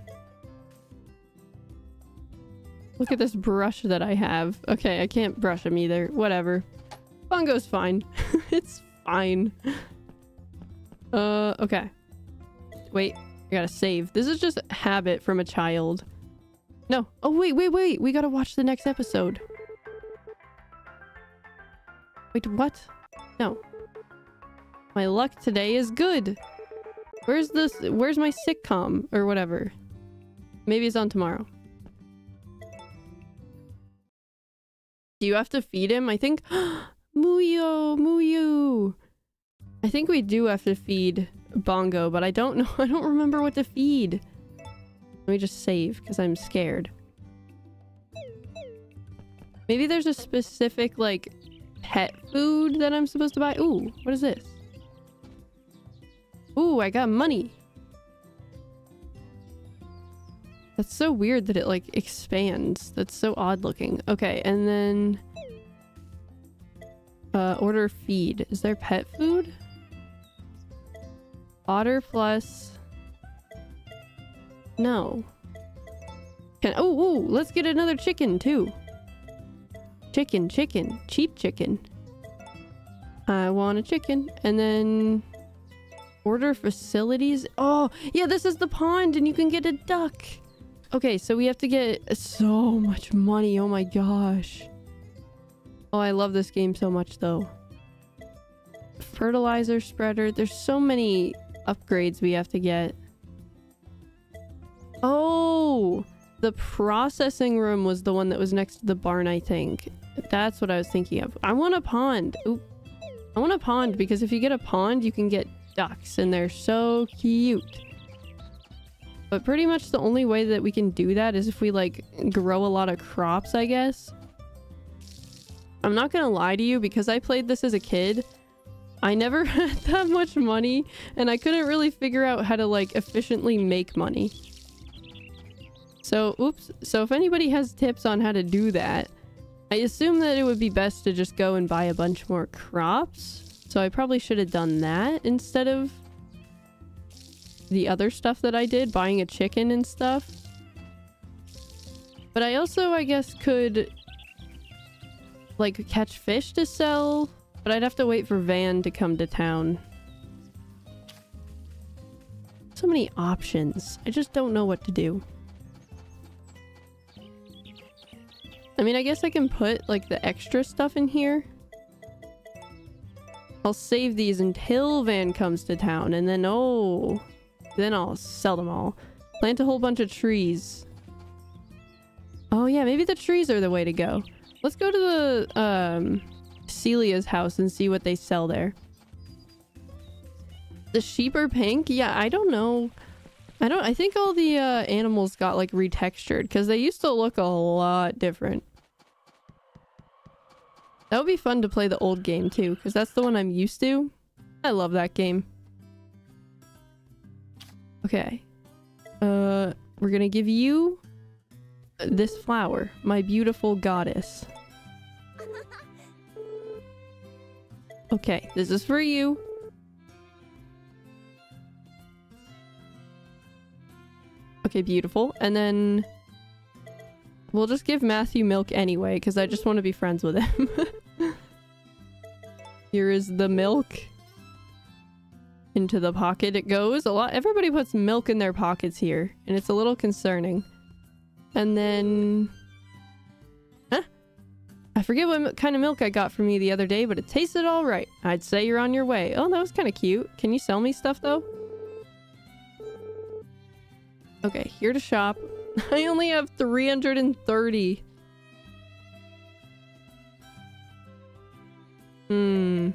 Speaker 1: Look at this brush that I have. Okay, I can't brush him either. Whatever. Bongo's fine. it's fine. Uh, okay. Wait, I gotta save. This is just habit from a child. No. Oh, wait, wait, wait. We gotta watch the next episode. Wait, what? No. My luck today is good. Where's this? Where's my sitcom? Or whatever. Maybe it's on tomorrow. Do you have to feed him? I think... Muyo! Muyu! I think we do have to feed Bongo, but I don't know. I don't remember what to feed. Let me just save, because I'm scared. Maybe there's a specific, like, pet food that I'm supposed to buy. Ooh, what is this? Ooh, I got money. That's so weird that it, like, expands. That's so odd looking. Okay, and then... Uh, order feed. Is there pet food? Otter plus... No. Can oh, oh, let's get another chicken too. Chicken, chicken, cheap chicken. I want a chicken. And then order facilities. Oh, yeah, this is the pond and you can get a duck. Okay, so we have to get so much money. Oh my gosh. Oh, I love this game so much though. fertilizer spreader. There's so many upgrades we have to get. Oh, the processing room was the one that was next to the barn, I think. That's what I was thinking of. I want a pond. Ooh. I want a pond because if you get a pond, you can get ducks and they're so cute. But pretty much the only way that we can do that is if we like grow a lot of crops, I guess. I'm not gonna lie to you, because I played this as a kid, I never had that much money and I couldn't really figure out how to like efficiently make money. So, oops. So if anybody has tips on how to do that, I assume that it would be best to just go and buy a bunch more crops. So I probably should have done that instead of the other stuff that I did, buying a chicken and stuff. But I also, I guess, could like catch fish to sell, but I'd have to wait for Van to come to town. So many options. I just don't know what to do. I mean, I guess I can put like the extra stuff in here. I'll save these until Van comes to town and then, oh, then I'll sell them all. Plant a whole bunch of trees. Oh yeah, maybe the trees are the way to go. Let's go to the, um, Celia's house and see what they sell there. The sheep are pink? Yeah, I don't know. I don't- I think all the, uh, animals got, like, retextured, because they used to look a lot different. That would be fun to play the old game, too, because that's the one I'm used to. I love that game. Okay. Uh, we're gonna give you this flower, my beautiful goddess. Okay, this is for you. Okay, beautiful. And then we'll just give Matthew milk anyway, because I just want to be friends with him. Here is the milk. Into the pocket it goes. A lot- everybody puts milk in their pockets here, and it's a little concerning. And then... Huh? I forget what kind of milk I got from you the other day, but it tasted alright. I'd say you're on your way. Oh, that was kind of cute. Can you sell me stuff, though? Okay, here to shop. I only have 330. Hmm.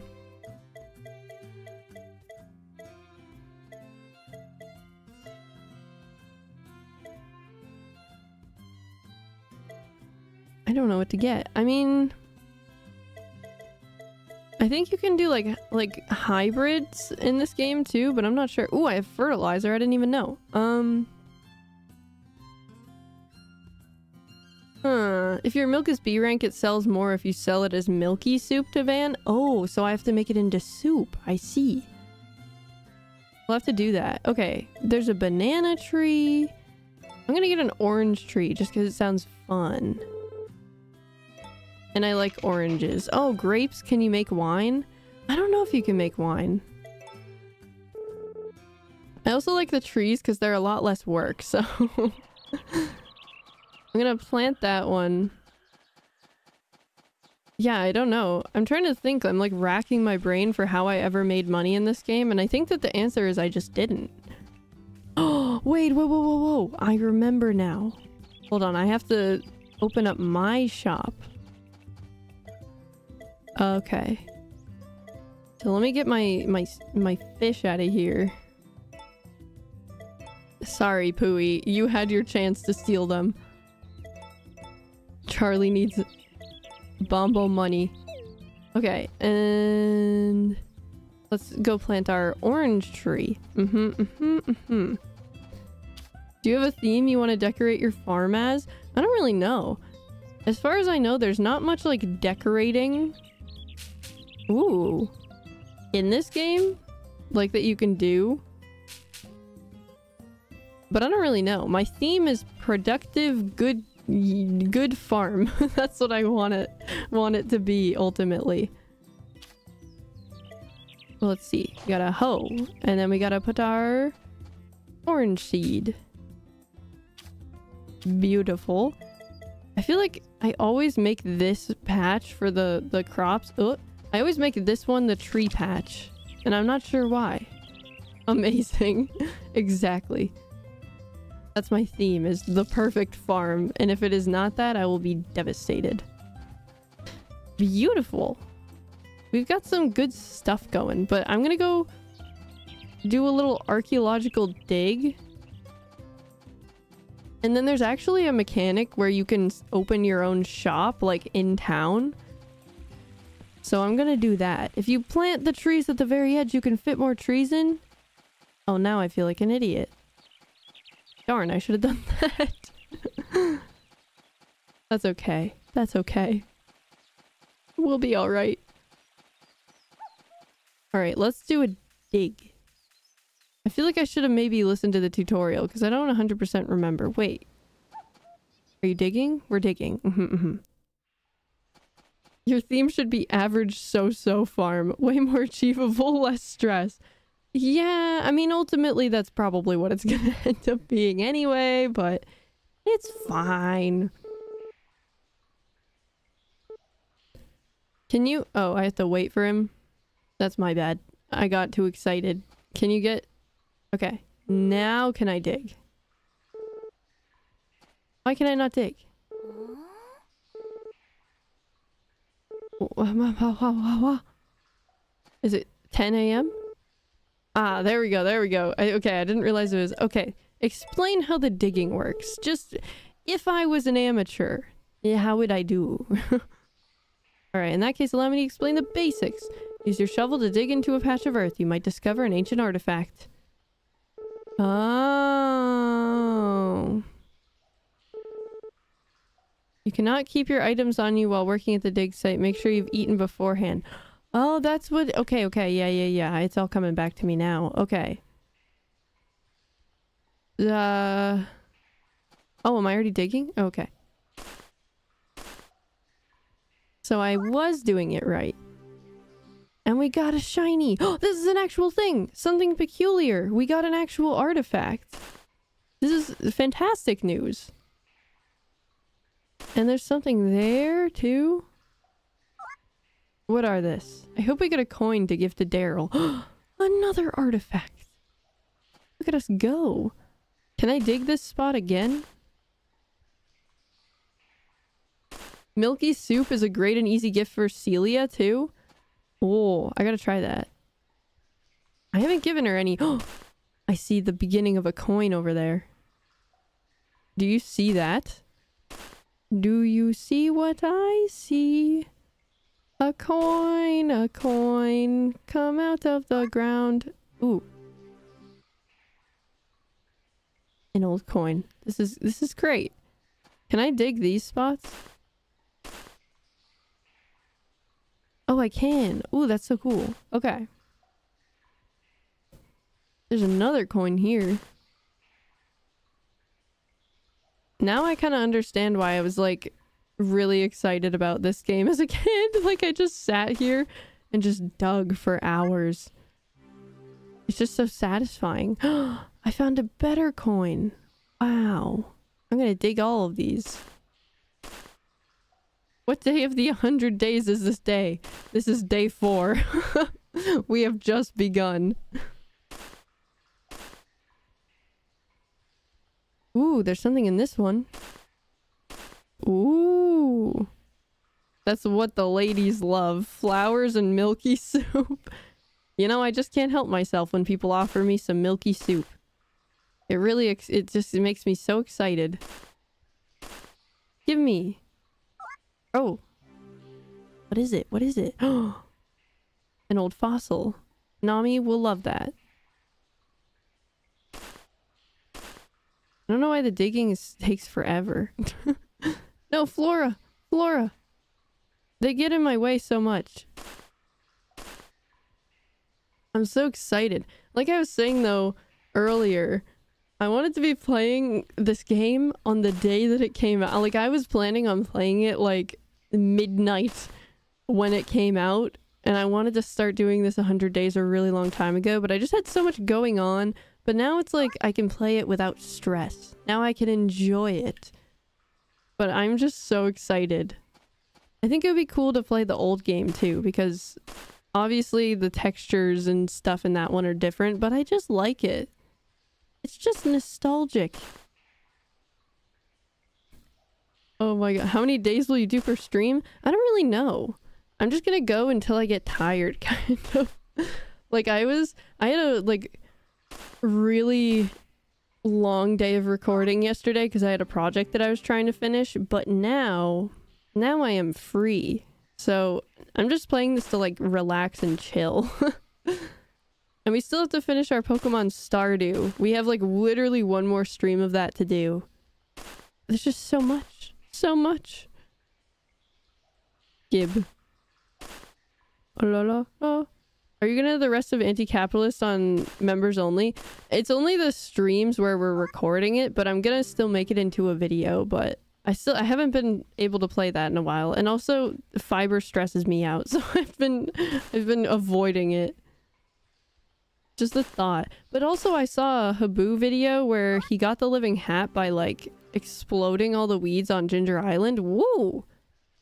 Speaker 1: I don't know what to get. I mean... I think you can do like like hybrids in this game too, but I'm not sure. Ooh, I have fertilizer. I didn't even know. Um... Huh. If your milk is B rank, it sells more if you sell it as milky soup to Van. Oh, so I have to make it into soup. I see. We'll have to do that. Okay, there's a banana tree. I'm gonna get an orange tree just because it sounds fun. And I like oranges. Oh, grapes. Can you make wine? I don't know if you can make wine. I also like the trees because they're a lot less work, so... I'm gonna plant that one. Yeah, I don't know. I'm trying to think. I'm like racking my brain for how I ever made money in this game, and I think that the answer is I just didn't. Oh, wait, whoa, whoa, whoa, whoa. I remember now. Hold on, I have to open up my shop. Okay. So let me get my my my fish out of here. Sorry, Pooey. You had your chance to steal them. Charlie needs Bombo money. Okay, and let's go plant our orange tree. Mm-hmm, mm-hmm, mm-hmm. Do you have a theme you want to decorate your farm as? I don't really know. As far as I know, there's not much like decorating. Ooh. In this game? Like that you can do? But I don't really know. My theme is productive, good good farm. That's what I want it want it to be ultimately. Well, let's see. We got a hoe, and then we gotta put our orange seed. Beautiful. I feel like I always make this patch for the the crops. Oh, I always make this one the tree patch, and I'm not sure why. Amazing. exactly. That's my theme, is the perfect farm, and if it is not that, I will be devastated. Beautiful. We've got some good stuff going, but I'm gonna go do a little archaeological dig. And then there's actually a mechanic where you can open your own shop, like in town. So I'm gonna do that. If you plant the trees at the very edge, you can fit more trees in. Oh, now I feel like an idiot. Darn, I should have done that. That's okay. That's okay. We'll be alright. Alright, let's do a dig. I feel like I should have maybe listened to the tutorial because I don't 100% remember. Wait. Are you digging? We're digging. Mm -hmm, mm -hmm. Your theme should be average so-so farm. Way more achievable, less stress. Yeah, I mean, ultimately that's probably what it's gonna end up being anyway, but it's fine. Can you- oh, I have to wait for him? That's my bad. I got too excited. Can you get... Okay. Now can I dig? Why can I not dig? Is it 10 a.m.? Ah, there we go, there we go. I, okay, I didn't realize it was... Okay, explain how the digging works. Just, if I was an amateur, how would I do? Alright, in that case, allow me to explain the basics. Use your shovel to dig into a patch of earth. You might discover an ancient artifact. Oh. You cannot keep your items on you while working at the dig site. Make sure you've eaten beforehand. Oh, that's what... Okay, okay. Yeah, yeah, yeah. It's all coming back to me now. Okay. Uh... Oh, am I already digging? Okay. So I was doing it right. And we got a shiny. Oh, this is an actual thing. Something peculiar. We got an actual artifact. This is fantastic news. And there's something there too. What are this? I hope we get a coin to give to Daryl. Another artifact. Look at us go. Can I dig this spot again? Milky soup is a great and easy gift for Celia too. Oh, I gotta try that. I haven't given her any. I see the beginning of a coin over there. Do you see that? Do you see what I see? A coin, a coin, come out of the ground. Ooh. An old coin. This is this is great. Can I dig these spots? Oh, I can. Ooh, that's so cool. Okay. There's another coin here. Now I kind of understand why I was like really excited about this game as a kid. like I just sat here and just dug for hours. It's just so satisfying. I found a better coin. Wow. I'm gonna dig all of these. What day of the 100 days is this day? This is day four. we have just begun. Ooh, there's something in this one. Ooh. That's what the ladies love. Flowers and milky soup. you know, I just can't help myself when people offer me some milky soup. It really, it just it makes me so excited. Give me. Oh. What is it? What is it? An old fossil. Nami will love that. I don't know why the digging is, takes forever. no, Flora! Flora! They get in my way so much. I'm so excited. Like I was saying though earlier, I wanted to be playing this game on the day that it came out. Like I was planning on playing it like midnight when it came out and I wanted to start doing this 100 days a really long time ago, but I just had so much going on. But now it's like I can play it without stress. Now I can enjoy it. But I'm just so excited. I think it would be cool to play the old game too because obviously the textures and stuff in that one are different, but I just like it. It's just nostalgic. Oh my god, how many days will you do per stream? I don't really know. I'm just gonna go until I get tired, kind of. like I was, I had a like really long day of recording yesterday because I had a project that I was trying to finish, but now, now I am free. So I'm just playing this to like relax and chill. and we still have to finish our Pokemon Stardew. We have like literally one more stream of that to do. There's just so much. So much. Gib. Oh, la, la, la. Are you gonna have the rest of Anti-Capitalist on members only? It's only the streams where we're recording it, but I'm gonna still make it into a video, but I still I haven't been able to play that in a while. And also fiber stresses me out, so I've been I've been avoiding it. Just the thought. But also I saw a Habu video where he got the living hat by like exploding all the weeds on Ginger Island. Whoa!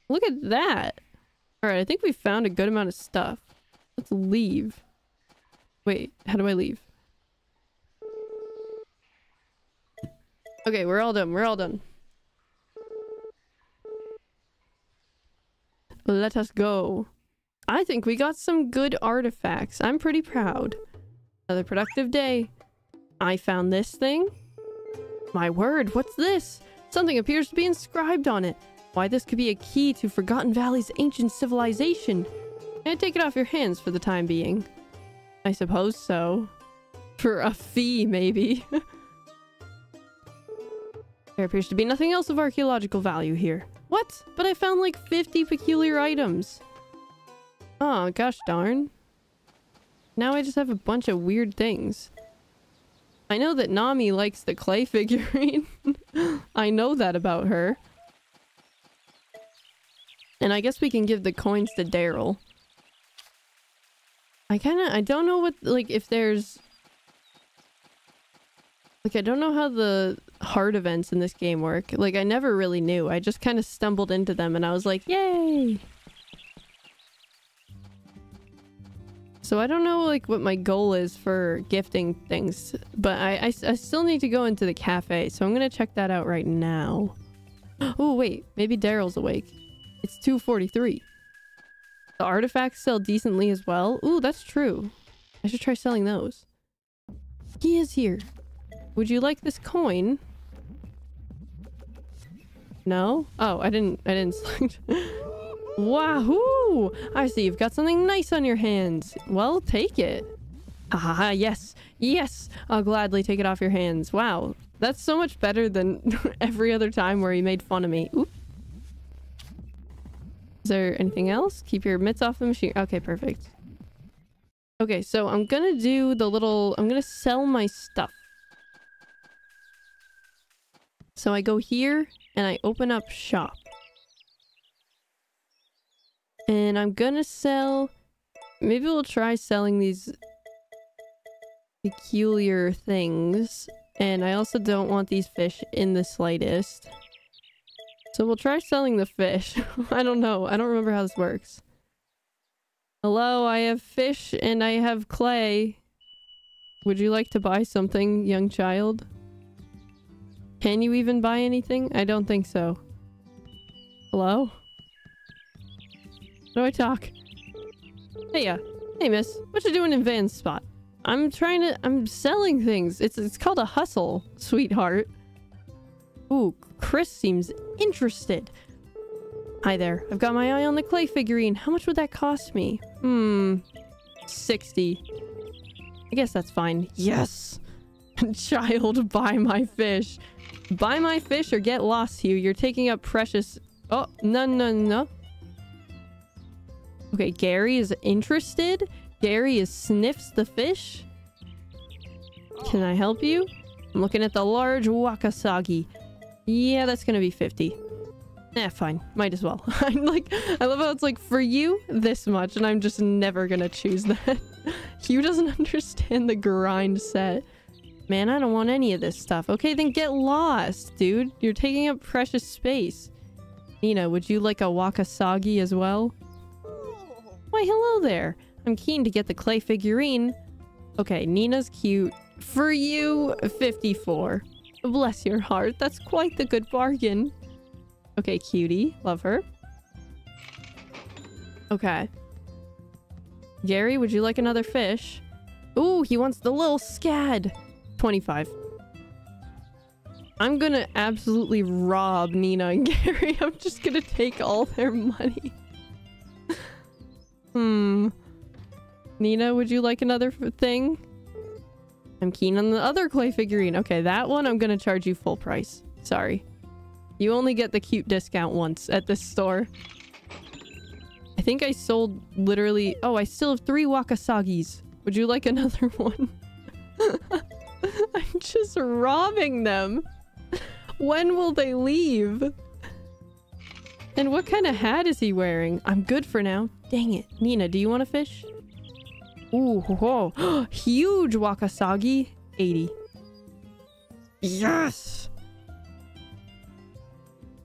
Speaker 1: Look at that! Alright, I think we found a good amount of stuff. Let's leave. Wait, how do I leave? Okay, we're all done. We're all done. Let us go. I think we got some good artifacts. I'm pretty proud. Another productive day. I found this thing. My word, what's this? Something appears to be inscribed on it. Why, this could be a key to Forgotten Valley's ancient civilization. And take it off your hands for the time being. I suppose so. For a fee, maybe. there appears to be nothing else of archaeological value here. What? But I found like 50 peculiar items. Oh, gosh darn. Now I just have a bunch of weird things. I know that Nami likes the clay figurine. I know that about her. And I guess we can give the coins to Daryl. I kind of, I don't know what, like, if there's... Like, I don't know how the heart events in this game work. Like, I never really knew. I just kind of stumbled into them and I was like, yay! So I don't know, like, what my goal is for gifting things. But I, I, I still need to go into the cafe, so I'm gonna check that out right now. Oh, wait. Maybe Daryl's awake. It's 2.43. The artifacts sell decently as well. Ooh, that's true. I should try selling those. He is here. Would you like this coin? No? Oh, I didn't- I didn't select. Wahoo! I see you've got something nice on your hands. Well, take it. Ah, yes. Yes! I'll gladly take it off your hands. Wow. That's so much better than every other time where he made fun of me. Is there anything else? Keep your mitts off the machine. Okay, perfect. Okay, so I'm gonna do the little... I'm gonna sell my stuff. So I go here and I open up shop. And I'm gonna sell... Maybe we'll try selling these peculiar things. And I also don't want these fish in the slightest. So we'll try selling the fish. I don't know. I don't remember how this works. Hello, I have fish and I have clay. Would you like to buy something, young child? Can you even buy anything? I don't think so. Hello? How do I talk? Hey, yeah. Hey, miss. What you doing in Van's spot? I'm trying to- I'm selling things. It's- it's called a hustle, sweetheart. Ooh, Chris seems interested. Hi there. I've got my eye on the clay figurine. How much would that cost me? Hmm. 60. I guess that's fine. Yes! Child, buy my fish. Buy my fish or get lost, Hugh. You're taking up precious... Oh, no, no, no. Okay, Gary is interested. Gary is sniffs the fish. Can I help you? I'm looking at the large Wakasagi. Yeah, that's gonna be 50. Eh, fine. Might as well. I'm like, I love how it's like, for you, this much, and I'm just never gonna choose that. Hugh doesn't understand the grind set. Man, I don't want any of this stuff. Okay, then get lost, dude. You're taking up precious space. Nina, would you like a wakasagi as well? Why, hello there. I'm keen to get the clay figurine. Okay, Nina's cute. For you, 54. Bless your heart. That's quite the good bargain. Okay, cutie. Love her. Okay. Gary, would you like another fish? Ooh, he wants the little scad. 25. I'm gonna absolutely rob Nina and Gary. I'm just gonna take all their money. hmm. Nina, would you like another thing? I'm keen on the other clay figurine. Okay, that one I'm gonna charge you full price. Sorry. You only get the cute discount once at this store. I think I sold literally... Oh, I still have three Wakasagis. Would you like another one? I'm just robbing them. When will they leave? And what kind of hat is he wearing? I'm good for now. Dang it. Nina, do you want a fish? Ooh, whoa. Huge Wakasagi. 80. Yes!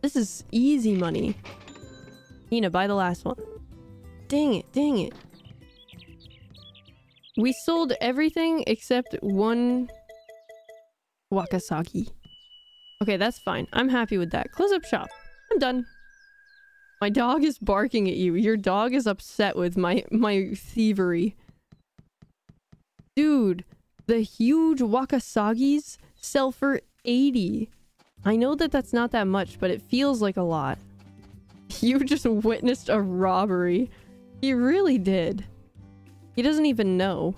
Speaker 1: This is easy money. Nina, buy the last one. Dang it, dang it. We sold everything except one Wakasagi. Okay, that's fine. I'm happy with that. Close up shop. I'm done. My dog is barking at you. Your dog is upset with my my thievery. Dude, the huge Wakasagis sell for 80. I know that that's not that much, but it feels like a lot. You just witnessed a robbery. He really did. He doesn't even know.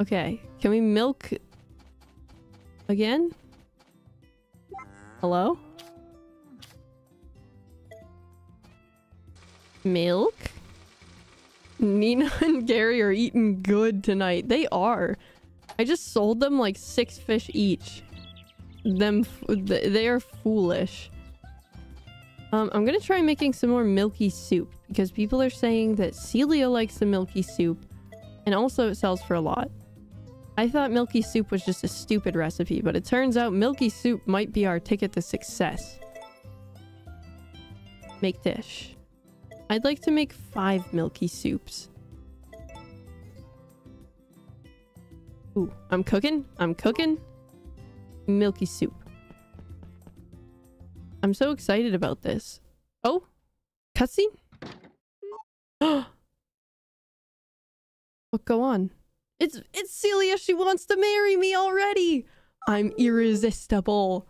Speaker 1: Okay, can we milk again? Hello? Milk? Nina and Gary are eating good tonight. They are. I just sold them like six fish each. Them, they are foolish. Um, I'm gonna try making some more milky soup because people are saying that Celia likes the milky soup and also it sells for a lot. I thought milky soup was just a stupid recipe, but it turns out milky soup might be our ticket to success. Make dish. I'd like to make five milky soups. Ooh, I'm cooking. I'm cooking. Milky soup. I'm so excited about this. Oh, cutscene? what go on? It's it's Celia. She wants to marry me already. I'm irresistible.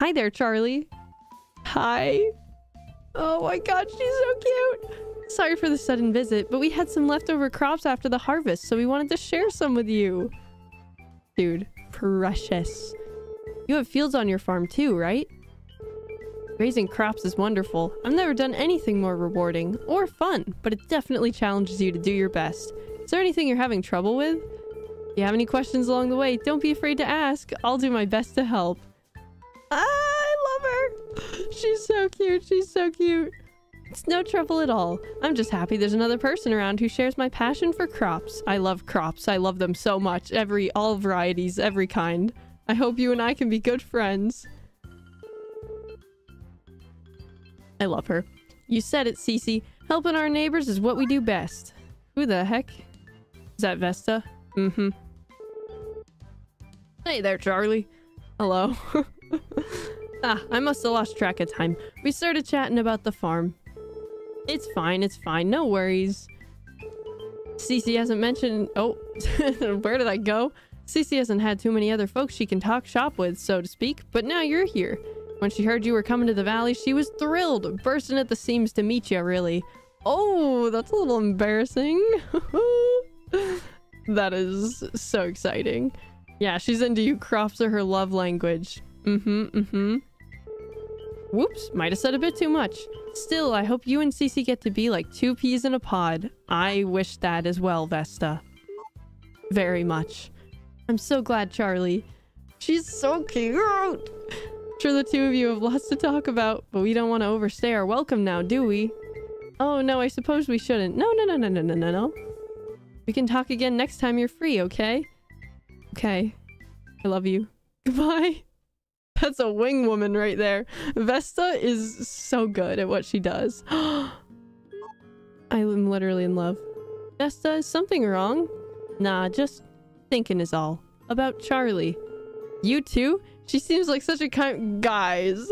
Speaker 1: Hi there, Charlie. Hi. Oh my god, she's so cute. Sorry for the sudden visit, but we had some leftover crops after the harvest, so we wanted to share some with you. Dude, precious. You have fields on your farm too, right? Raising crops is wonderful. I've never done anything more rewarding or fun, but it definitely challenges you to do your best. Is there anything you're having trouble with? If you have any questions along the way, don't be afraid to ask. I'll do my best to help. Ah, I love her. She's so cute. She's so cute. It's no trouble at all. I'm just happy there's another person around who shares my passion for crops. I love crops. I love them so much. Every, all varieties, every kind. I hope you and I can be good friends. I love her. You said it, Cece. Helping our neighbors is what we do best. Who the heck? Is that Vesta? Mm-hmm. Hey there, Charlie. Hello. ah, I must have lost track of time. We started chatting about the farm. It's fine, it's fine. No worries. Cece hasn't mentioned... Oh, where did I go? Cece hasn't had too many other folks she can talk shop with, so to speak, but now you're here. When she heard you were coming to the valley, she was thrilled, bursting at the seams to meet you, really. Oh, that's a little embarrassing. that is so exciting. Yeah, she's into you. Crops are her love language. Mm-hmm, mm-hmm. Whoops, might have said a bit too much. Still, I hope you and Cece get to be like two peas in a pod. I wish that as well, Vesta. Very much. I'm so glad, Charlie. She's so cute! Sure the two of you have lots to talk about, but we don't want to overstay our welcome now, do we? Oh, no, I suppose we shouldn't. No, no, no, no, no, no, no, no. We can talk again next time you're free, okay? Okay. I love you. Goodbye. That's a wing woman right there. Vesta is so good at what she does. I am literally in love. Vesta, is something wrong? Nah, just thinking is all. About Charlie. You too? She seems like such a kind- Guys.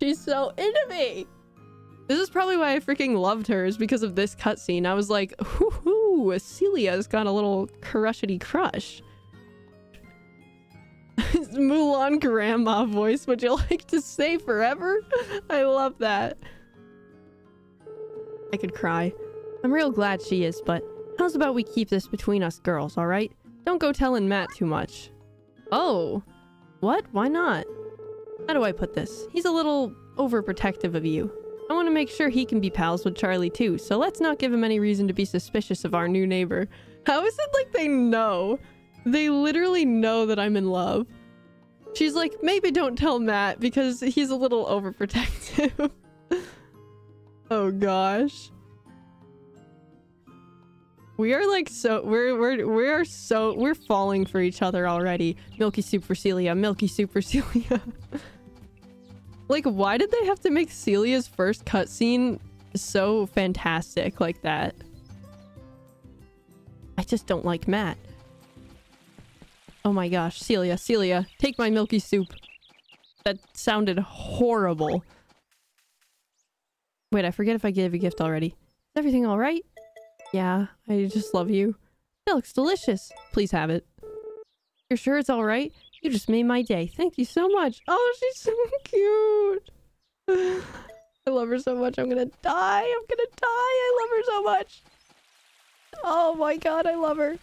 Speaker 1: She's so into me! This is probably why I freaking loved her, is because of this cutscene. I was like, hoo Celia's got a little crushity crush. Mulan grandma voice, would you like to stay forever? I love that. I could cry. I'm real glad she is, but how's about we keep this between us girls, alright? Don't go telling Matt too much. Oh. What? Why not? How do I put this? He's a little overprotective of you. I want to make sure he can be pals with Charlie too, so let's not give him any reason to be suspicious of our new neighbor. How is it like they know? They literally know that I'm in love. She's like, maybe don't tell Matt because he's a little overprotective. oh gosh. We are like so we're we're we are so we're falling for each other already. Milky soup for Celia, milky soup for Celia. like why did they have to make Celia's first cutscene so fantastic like that? I just don't like Matt. Oh my gosh, Celia, Celia, take my milky soup. That sounded horrible. Wait, I forget if I gave a gift already. Is everything alright? Yeah, I just love you. It looks delicious. Please have it. You're sure it's alright? You just made my day. Thank you so much. Oh, she's so cute. I love her so much. I'm gonna die. I'm gonna die. I love her so much. Oh my god, I love her.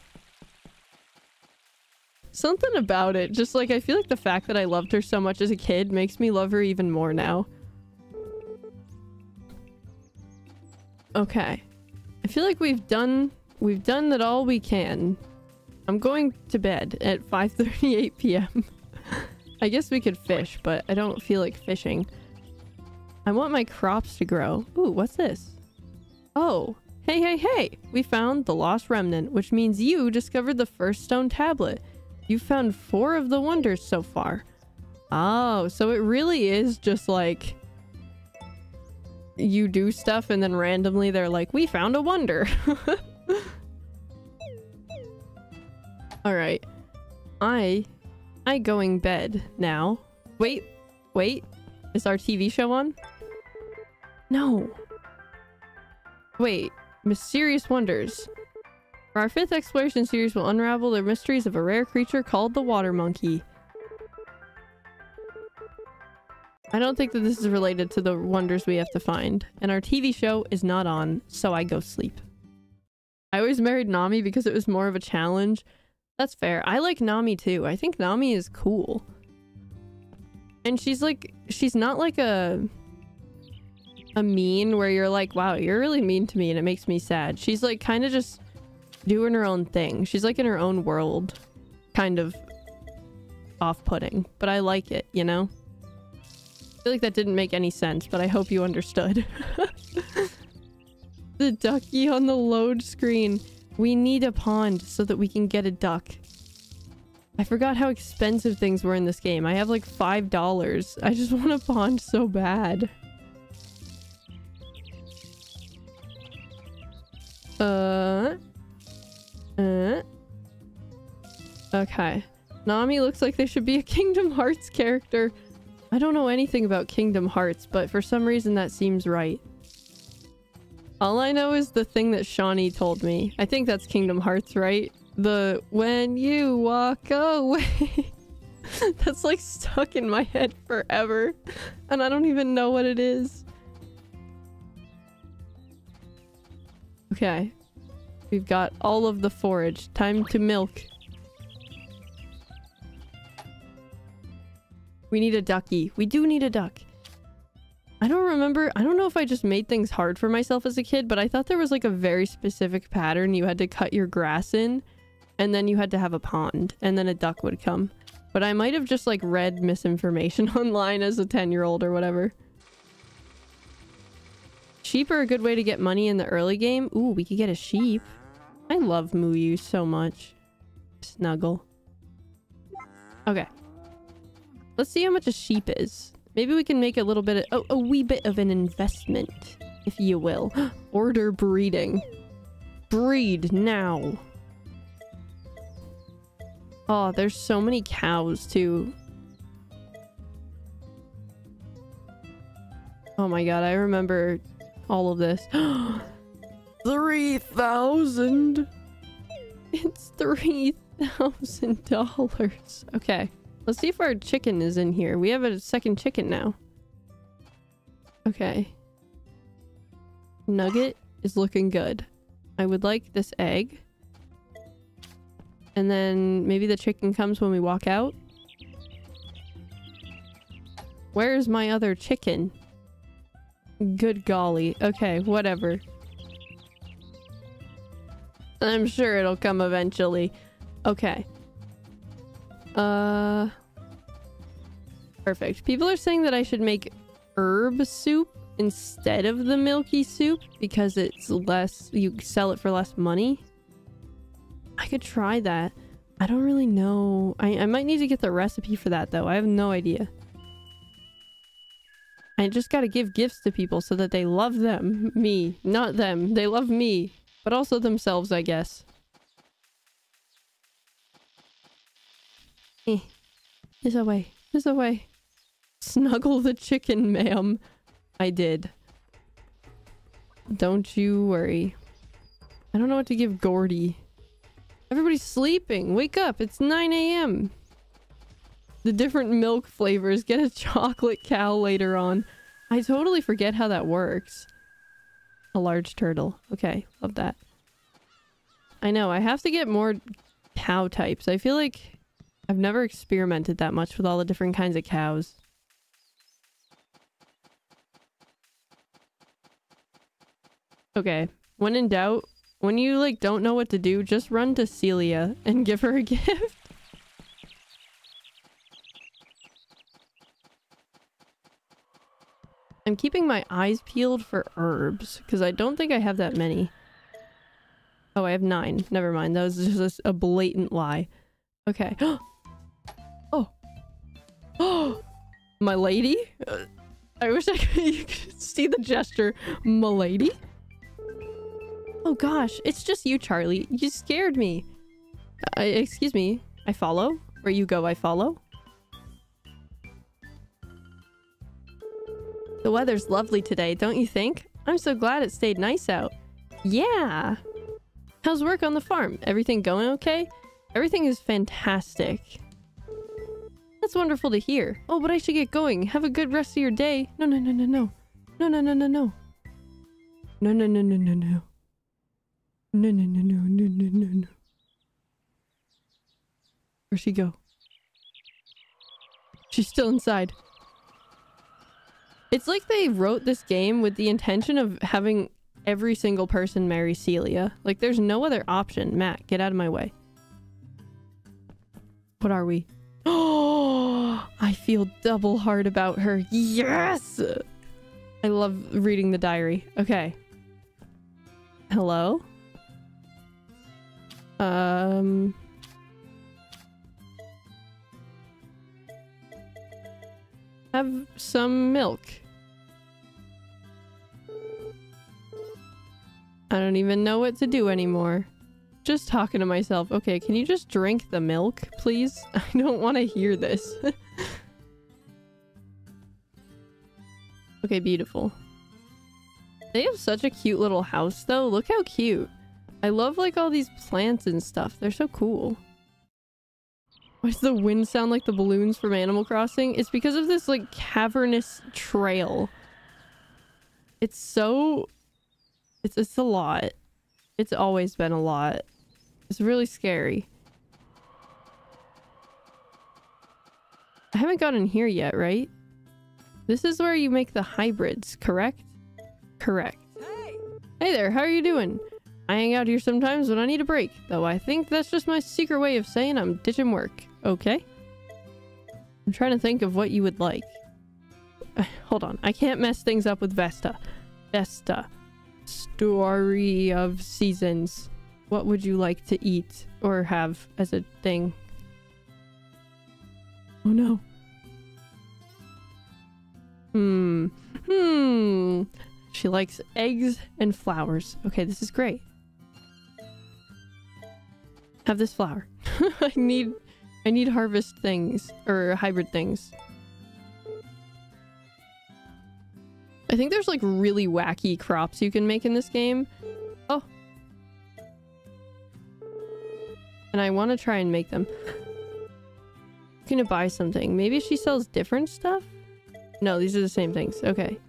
Speaker 1: Something about it, just like I feel like the fact that I loved her so much as a kid makes me love her even more now. Okay. I feel like we've done we've done that all we can. I'm going to bed at 5:38 p.m. I guess we could fish, but I don't feel like fishing. I want my crops to grow. Ooh, what's this? Oh, hey, hey, hey! We found the lost remnant, which means you discovered the first stone tablet. You found four of the wonders so far. Oh, so it really is just like you do stuff and then randomly they're like, we found a wonder. Alright. I... I going bed now. Wait, wait. Is our TV show on? No. Wait. Mysterious Wonders. Our fifth exploration series will unravel the mysteries of a rare creature called the water monkey. I don't think that this is related to the wonders we have to find. And our TV show is not on, so I go sleep. I always married Nami because it was more of a challenge. That's fair. I like Nami too. I think Nami is cool. And she's like, she's not like a a mean where you're like, wow, you're really mean to me and it makes me sad. She's like kind of just doing her own thing. She's like in her own world, kind of off-putting, but I like it, you know? I feel like that didn't make any sense, but I hope you understood. the ducky on the load screen. We need a pond so that we can get a duck. I forgot how expensive things were in this game. I have like $5. I just want a pond so bad. Uh... Uh... Okay. Nami looks like they should be a Kingdom Hearts character. I don't know anything about Kingdom Hearts, but for some reason that seems right. All I know is the thing that Shawnee told me. I think that's Kingdom Hearts, right? The when you walk away. that's like stuck in my head forever. And I don't even know what it is. Okay. We've got all of the forage. Time to milk. We need a ducky. We do need a duck. I don't remember. I don't know if I just made things hard for myself as a kid, but I thought there was like a very specific pattern. You had to cut your grass in and then you had to have a pond and then a duck would come. But I might have just like read misinformation online as a 10 year old or whatever. Sheep are a good way to get money in the early game. Ooh, we could get a sheep. I love Muyu so much. Snuggle. Okay. Let's see how much a sheep is. Maybe we can make a little bit of... Oh, a wee bit of an investment, if you will. Order breeding. Breed now. Oh, there's so many cows, too. Oh my god, I remember all of this. Oh, 3,000! It's $3,000. Okay. Let's see if our chicken is in here. We have a second chicken now. Okay. Nugget is looking good. I would like this egg. And then maybe the chicken comes when we walk out. Where's my other chicken? Good golly. Okay, whatever. I'm sure it'll come eventually. Okay. Uh... Perfect. People are saying that I should make herb soup instead of the milky soup because it's less... You sell it for less money. I could try that. I don't really know. I, I might need to get the recipe for that though. I have no idea. I just gotta give gifts to people so that they love them. Me. Not them. They love me. But also themselves, I guess. Eh. This away. This away. Snuggle the chicken, ma'am. I did. Don't you worry. I don't know what to give Gordy. Everybody's sleeping. Wake up. It's 9 a.m. The different milk flavors. Get a chocolate cow later on. I totally forget how that works. A large turtle. Okay, love that. I know, I have to get more cow types. I feel like I've never experimented that much with all the different kinds of cows. Okay, when in doubt, when you like don't know what to do, just run to Celia and give her a gift. I'm keeping my eyes peeled for herbs because I don't think I have that many. Oh, I have nine. Never mind. That was just a blatant lie. Okay. oh. Oh. My lady? Uh, I wish I could, could see the gesture. My lady? Oh gosh, it's just you, Charlie. You scared me. Uh, excuse me. I follow? Where you go, I follow? The weather's lovely today, don't you think? I'm so glad it stayed nice out. Yeah! How's work on the farm? Everything going okay? Everything is fantastic. That's wonderful to hear. Oh, but I should get going. Have a good rest of your day. No, no, no, no, no. No, no, no, no, no. No, no, no, no, no, no. No, no, no, no, no, no, no, no. Where'd she go? She's still inside. It's like they wrote this game with the intention of having every single person marry Celia. Like, there's no other option. Matt, get out of my way. What are we? Oh, I feel double hard about her. Yes! I love reading the diary. Okay. Hello? Um... Have some milk. I don't even know what to do anymore. Just talking to myself. Okay, can you just drink the milk, please? I don't want to hear this. okay, beautiful. They have such a cute little house, though. Look how cute. I love, like, all these plants and stuff. They're so cool. Why does the wind sound like the balloons from Animal Crossing? It's because of this, like, cavernous trail. It's so it's, it's a lot. It's always been a lot. It's really scary. I haven't gotten here yet, right? This is where you make the hybrids, correct? Correct. Hey! Hey there, how are you doing? I hang out here sometimes when I need a break, though I think that's just my secret way of saying I'm ditching work. Okay? I'm trying to think of what you would like. hold on, I can't mess things up with Vesta. Vesta story of seasons. What would you like to eat or have as a thing? Oh no. Hmm. Hmm. She likes eggs and flowers. Okay, this is great. Have this flower. I need I need harvest things or hybrid things. I think there's like really wacky crops you can make in this game. Oh. And I want to try and make them. I'm gonna buy something. Maybe she sells different stuff? No, these are the same things. Okay.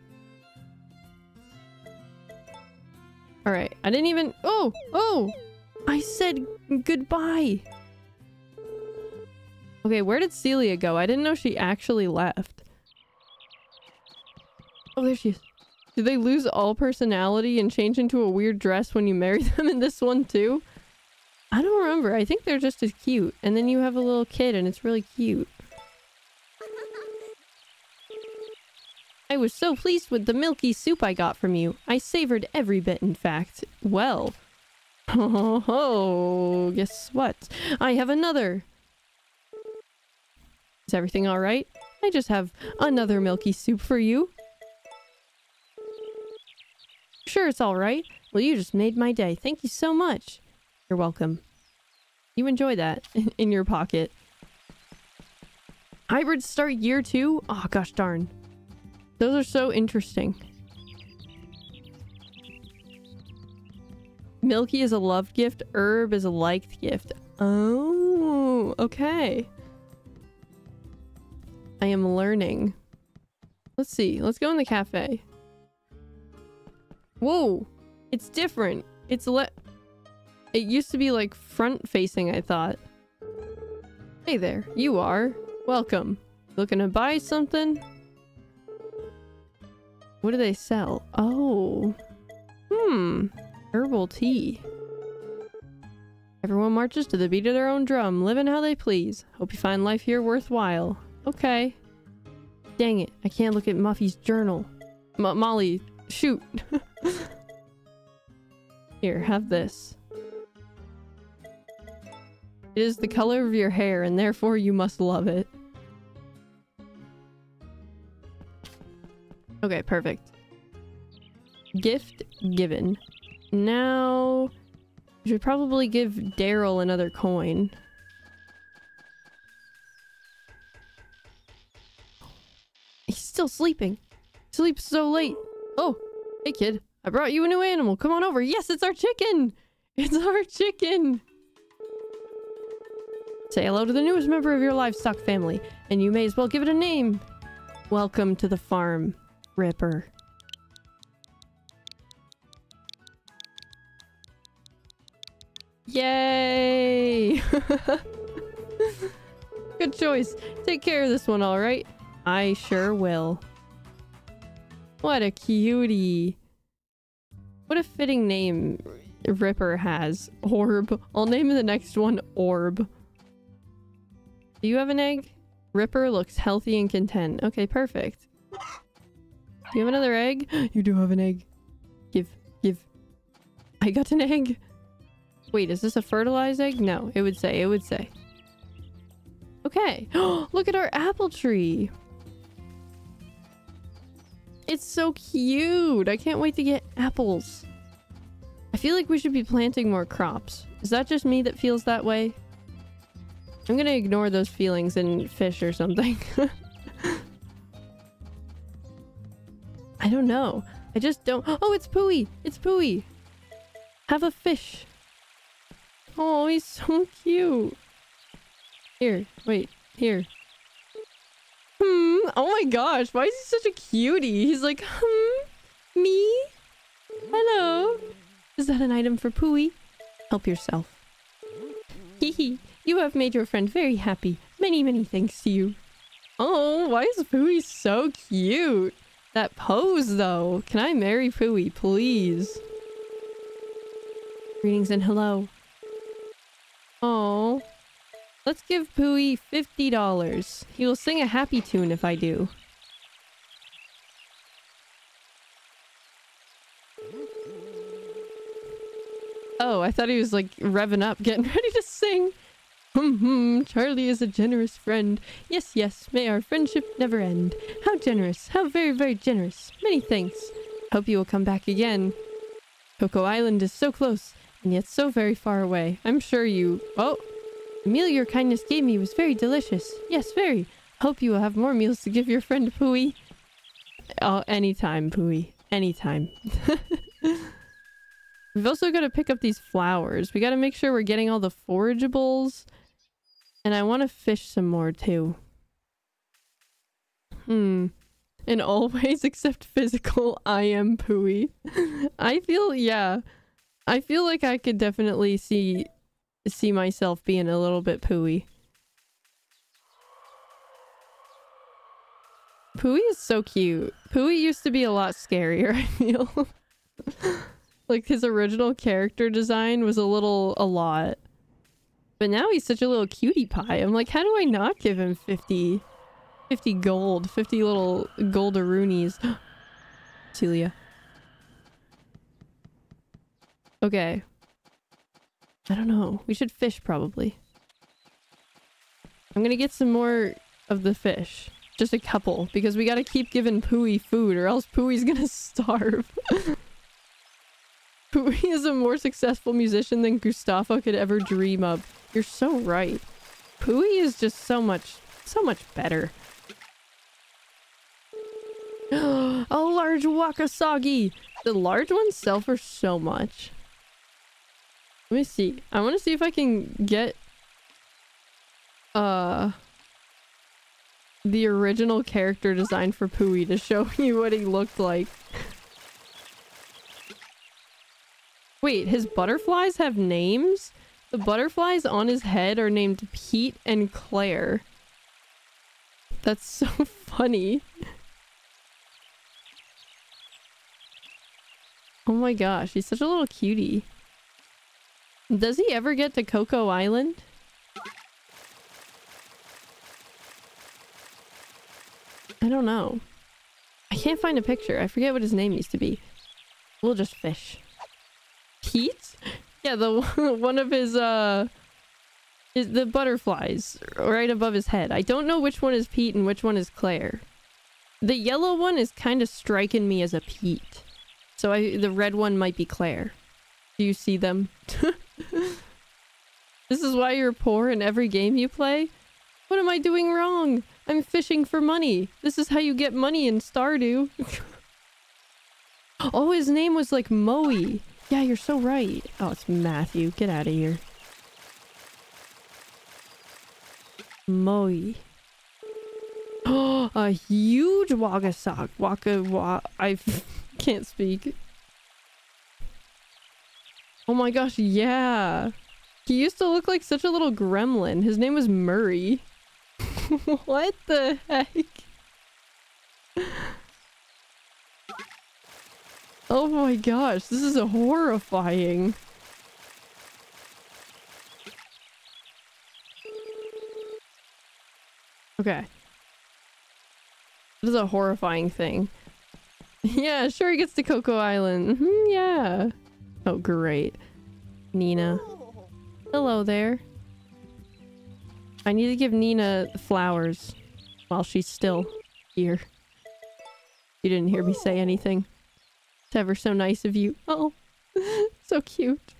Speaker 1: Alright, I didn't even- Oh! Oh! I said goodbye! Okay, where did Celia go? I didn't know she actually left. Oh, there she is. Did they lose all personality and change into a weird dress when you marry them in this one too? I don't remember. I think they're just as cute. And then you have a little kid and it's really cute. I was so pleased with the milky soup I got from you. I savored every bit, in fact. Well. Oh, oh, guess what? I have another. Is everything alright? I just have another milky soup for you. Sure, it's alright. Well, you just made my day. Thank you so much. You're welcome. You enjoy that in your pocket. Hybrids start year two? Oh, gosh darn. Those are so interesting. Milky is a love gift. Herb is a liked gift. Oh, okay. I am learning. Let's see. Let's go in the cafe. Whoa. It's different. It's let. It used to be like front facing, I thought. Hey there. You are. Welcome. Looking to buy something? What do they sell? Oh. Hmm. Herbal tea. Everyone marches to the beat of their own drum, living how they please. Hope you find life here worthwhile. Okay. Dang it, I can't look at Muffy's journal. M Molly, shoot. here, have this. It is the color of your hair, and therefore you must love it. Okay, perfect. Gift given. Now, we should probably give Daryl another coin. He's still sleeping. Sleeps so late. Oh, hey kid. I brought you a new animal. Come on over. Yes, it's our chicken. It's our chicken. Say hello to the newest member of your livestock family, and you may as well give it a name. Welcome to the farm, Ripper. Yay! Good choice. Take care of this one, alright? I sure will. What a cutie. What a fitting name Ripper has. Orb. I'll name the next one Orb. Do you have an egg? Ripper looks healthy and content. Okay, perfect. Do you have another egg? You do have an egg. Give, give. I got an egg. Wait, is this a fertilized egg? No, it would say, it would say. Okay. Look at our apple tree. It's so cute. I can't wait to get apples. I feel like we should be planting more crops. Is that just me that feels that way? I'm gonna ignore those feelings and fish or something. I don't know. I just don't- Oh, it's Pooey! It's Pooey! Have a fish. Oh, he's so cute. Here, wait, here. Hmm, oh my gosh, why is he such a cutie? He's like, hmm, me? Hello? Is that an item for Pooey? Help yourself. Hehe, you have made your friend very happy. Many, many thanks to you. Oh, why is Pooey so cute? That pose, though. Can I marry Pooey, please? Greetings and hello. Oh. Let's give Pooey $50. He will sing a happy tune if I do. Oh, I thought he was like revving up, getting ready to sing. Hmm, hmm, Charlie is a generous friend. Yes, yes, may our friendship never end. How generous, how very, very generous. Many thanks. Hope you will come back again. Coco Island is so close, and yet so very far away. I'm sure you... Oh! The meal your kindness gave me was very delicious. Yes, very. Hope you will have more meals to give your friend Pooey. Oh, anytime, Pooey. Anytime. We've also got to pick up these flowers. We got to make sure we're getting all the forageables. And I want to fish some more too. Hmm. In all ways except physical, I am Pooey. I feel, yeah. I feel like I could definitely see see myself being a little bit Pooey. Pooey is so cute. Pooey used to be a lot scarier, I feel. like his original character design was a little a lot. But now he's such a little cutie pie. I'm like, how do I not give him 50, 50 gold, 50 little goldaroonies? Celia. Okay. I don't know. We should fish probably. I'm gonna get some more of the fish. Just a couple, because we gotta keep giving Pooey food or else Pooey's gonna starve. Pooey is a more successful musician than Gustafa could ever dream of. You're so right. Pooey is just so much, so much better. a large wakasagi! The large ones sell for so much. Let me see. I want to see if I can get... Uh... The original character design for Pooey to show you what he looked like. Wait, his butterflies have names? The butterflies on his head are named Pete and Claire. That's so funny. Oh my gosh, he's such a little cutie. Does he ever get to Cocoa Island? I don't know. I can't find a picture. I forget what his name used to be. We'll just fish. Pete? Yeah, the one of his uh is the butterflies right above his head. I don't know which one is Pete and which one is Claire. The yellow one is kind of striking me as a Pete. So I the red one might be Claire. Do you see them? this is why you're poor in every game you play? What am I doing wrong? I'm fishing for money. This is how you get money in Stardew. oh, his name was like Moe. Yeah, you're so right. Oh, it's Matthew. Get out of here. Moe. Oh, a huge Wagasak. Waka wa I can't speak. Oh my gosh, yeah. He used to look like such a little gremlin. His name was Murray. what the heck? Oh my gosh, this is a horrifying. Okay. This is a horrifying thing. Yeah, sure he gets to Cocoa Island. Mm -hmm, yeah. Oh, great. Nina. Hello there. I need to give Nina flowers while she's still here. You didn't hear me say anything. It's ever so nice of you. Oh, so cute.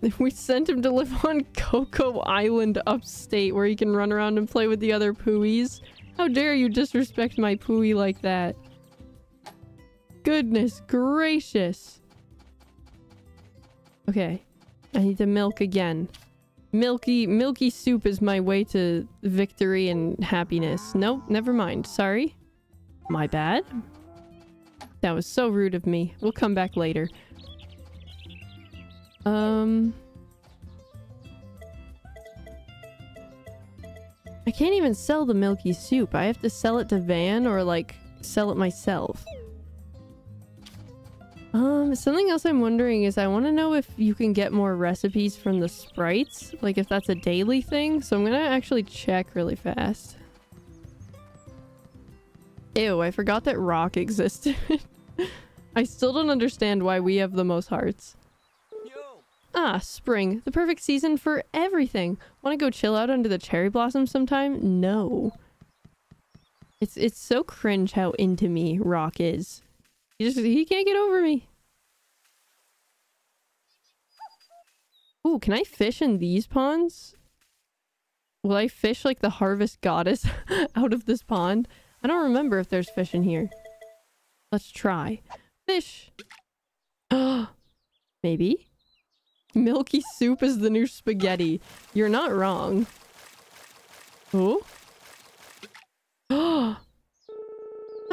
Speaker 1: We sent him to live on Cocoa Island upstate where he can run around and play with the other Pooeys. How dare you disrespect my Pooey like that? Goodness gracious. Okay. I need to milk again. Milky, milky soup is my way to victory and happiness. Nope, never mind. Sorry. My bad. That was so rude of me. We'll come back later. Um... I can't even sell the milky soup. I have to sell it to Van or like sell it myself. Um, something else I'm wondering is I want to know if you can get more recipes from the sprites. Like if that's a daily thing. So I'm gonna actually check really fast. Ew, I forgot that rock existed. I still don't understand why we have the most hearts. Ah, spring. The perfect season for everything. Want to go chill out under the cherry blossoms sometime? No. It's it's so cringe how into me Rock is. He just he can't get over me. Ooh, can I fish in these ponds? Will I fish like the harvest goddess out of this pond? I don't remember if there's fish in here. Let's try. Fish! Maybe? Milky soup is the new spaghetti. You're not wrong. Oh?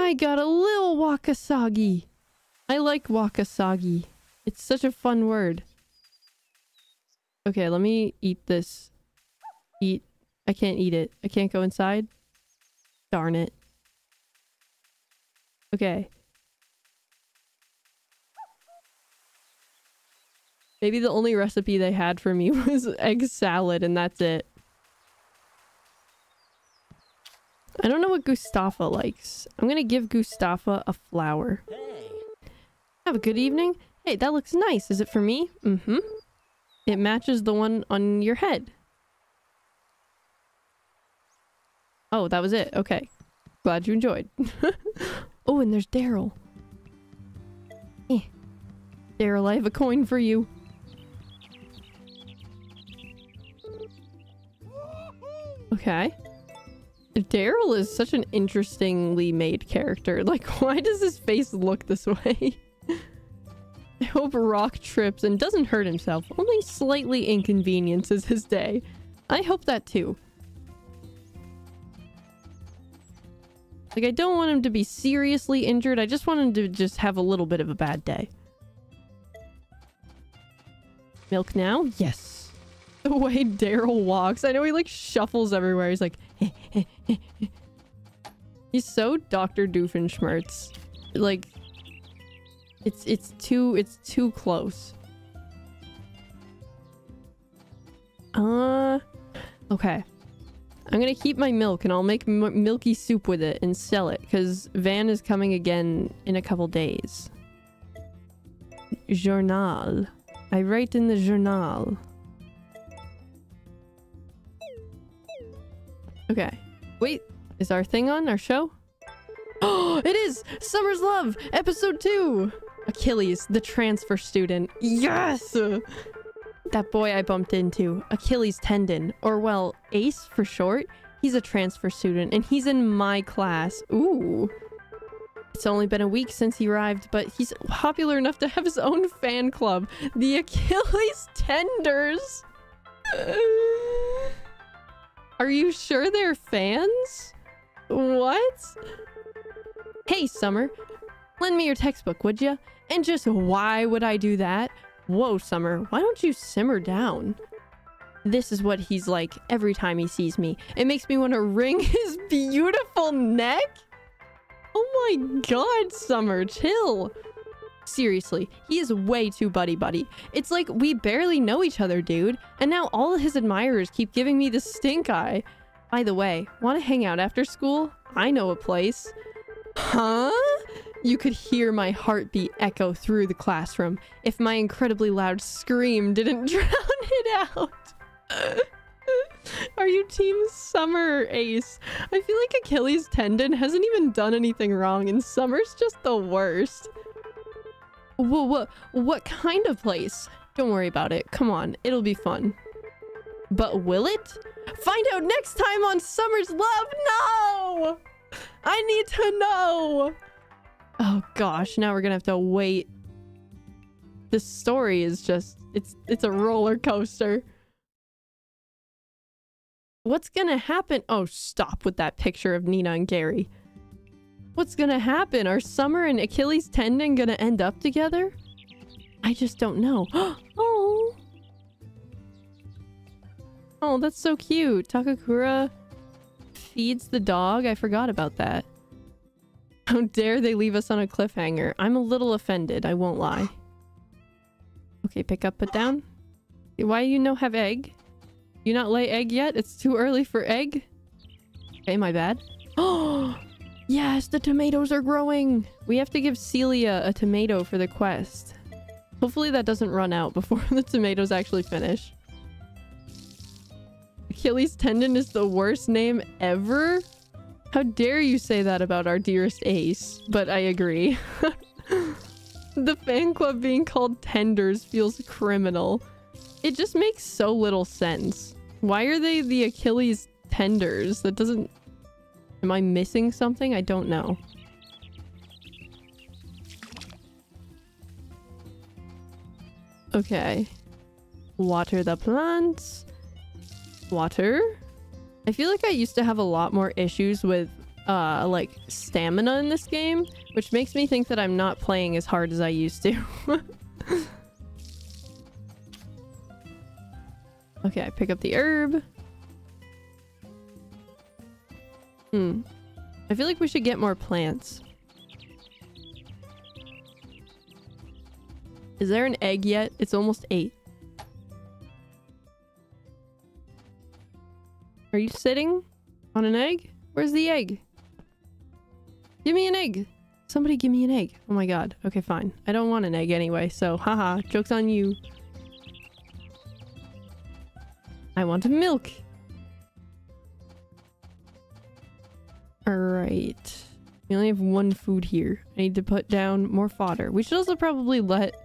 Speaker 1: I got a little wakasagi. I like wakasagi. It's such a fun word. Okay, let me eat this. Eat. I can't eat it. I can't go inside. Darn it. Okay. Maybe the only recipe they had for me was egg salad and that's it. I don't know what Gustafa likes. I'm gonna give Gustafa a flower. Hey. Have a good evening. Hey, that looks nice. Is it for me? Mm-hmm. It matches the one on your head. Oh, that was it. Okay. Glad you enjoyed. oh, and there's Daryl. Eh. Daryl, I have a coin for you. Okay. Daryl is such an interestingly made character. Like, why does his face look this way? I hope Rock trips and doesn't hurt himself, only slightly inconveniences his day. I hope that too. Like, I don't want him to be seriously injured, I just want him to just have a little bit of a bad day. Milk now? Yes. The way Daryl walks. I know he like shuffles everywhere. He's like... He's so Dr. Doofenshmirtz. Like... It's it's too it's too close. Uh... Okay. I'm gonna keep my milk and I'll make milky soup with it and sell it because Van is coming again in a couple days. Journal. I write in the journal. Our thing on? Our show? Oh, it is! Summer's Love! Episode 2! Achilles, the transfer student. Yes! That boy I bumped into, Achilles Tendon, or well, Ace for short. He's a transfer student, and he's in my class. Ooh. It's only been a week since he arrived, but he's popular enough to have his own fan club. The Achilles Tenders! Are you sure they're fans? What? Hey, Summer. Lend me your textbook, would you? And just why would I do that? Whoa, Summer. Why don't you simmer down? This is what he's like every time he sees me. It makes me want to wring his beautiful neck. Oh my god, Summer, chill. Seriously, he is way too buddy-buddy. It's like we barely know each other, dude. And now all his admirers keep giving me the stink eye. By the way, want to hang out after school? I know a place. Huh? You could hear my heartbeat echo through the classroom if my incredibly loud scream didn't drown it out. Are you team Summer Ace? I feel like Achilles Tendon hasn't even done anything wrong and Summer's just the worst. What, what, what kind of place? Don't worry about it. Come on, it'll be fun. But will it? Find out next time on Summer's Love. No! I need to know. Oh gosh, now we're gonna have to wait. This story is just, it's, it's a roller coaster. What's gonna happen? Oh, stop with that picture of Nina and Gary. What's gonna happen? Are Summer and Achilles Tendon gonna end up together? I just don't know. oh! Oh, that's so cute. Takakura feeds the dog. I forgot about that. How dare they leave us on a cliffhanger. I'm a little offended, I won't lie. Okay, pick up, put down. Why you no have egg? You not lay egg yet? It's too early for egg? Okay, my bad. Oh! Yes, the tomatoes are growing! We have to give Celia a tomato for the quest. Hopefully that doesn't run out before the tomatoes actually finish. Achilles tendon is the worst name ever? How dare you say that about our dearest ace? But I agree. the fan club being called tenders feels criminal. It just makes so little sense. Why are they the Achilles tenders? That doesn't... Am I missing something? I don't know. Okay. Water the plants. Water. I feel like I used to have a lot more issues with uh like stamina in this game, which makes me think that I'm not playing as hard as I used to. okay, I pick up the herb. Hmm. I feel like we should get more plants. Is there an egg yet? It's almost 8. Are you sitting on an egg? Where's the egg? Give me an egg. Somebody give me an egg. Oh my god. Okay, fine. I don't want an egg anyway, so haha. Joke's on you. I want milk. Alright. We only have one food here. I need to put down more fodder. We should also probably let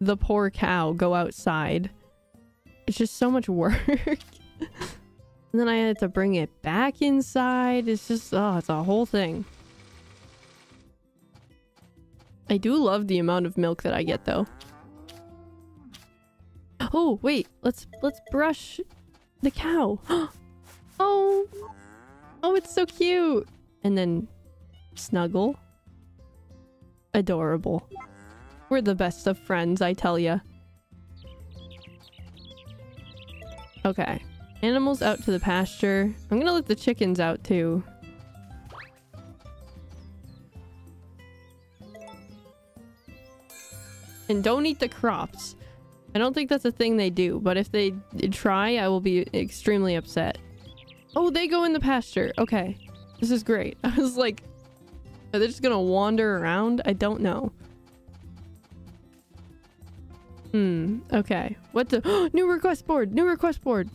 Speaker 1: the poor cow go outside. It's just so much work. and then I had to bring it back inside. It's just, oh, it's a whole thing. I do love the amount of milk that I get though. Oh, wait, let's, let's brush the cow. oh, oh, it's so cute. And then snuggle. Adorable. We're the best of friends, I tell ya. Okay. Animals out to the pasture. I'm gonna let the chickens out too. And don't eat the crops. I don't think that's a thing they do, but if they try, I will be extremely upset. Oh, they go in the pasture. Okay. This is great. I was like, are they just gonna wander around? I don't know. Hmm, okay. What the- New request board! New request board!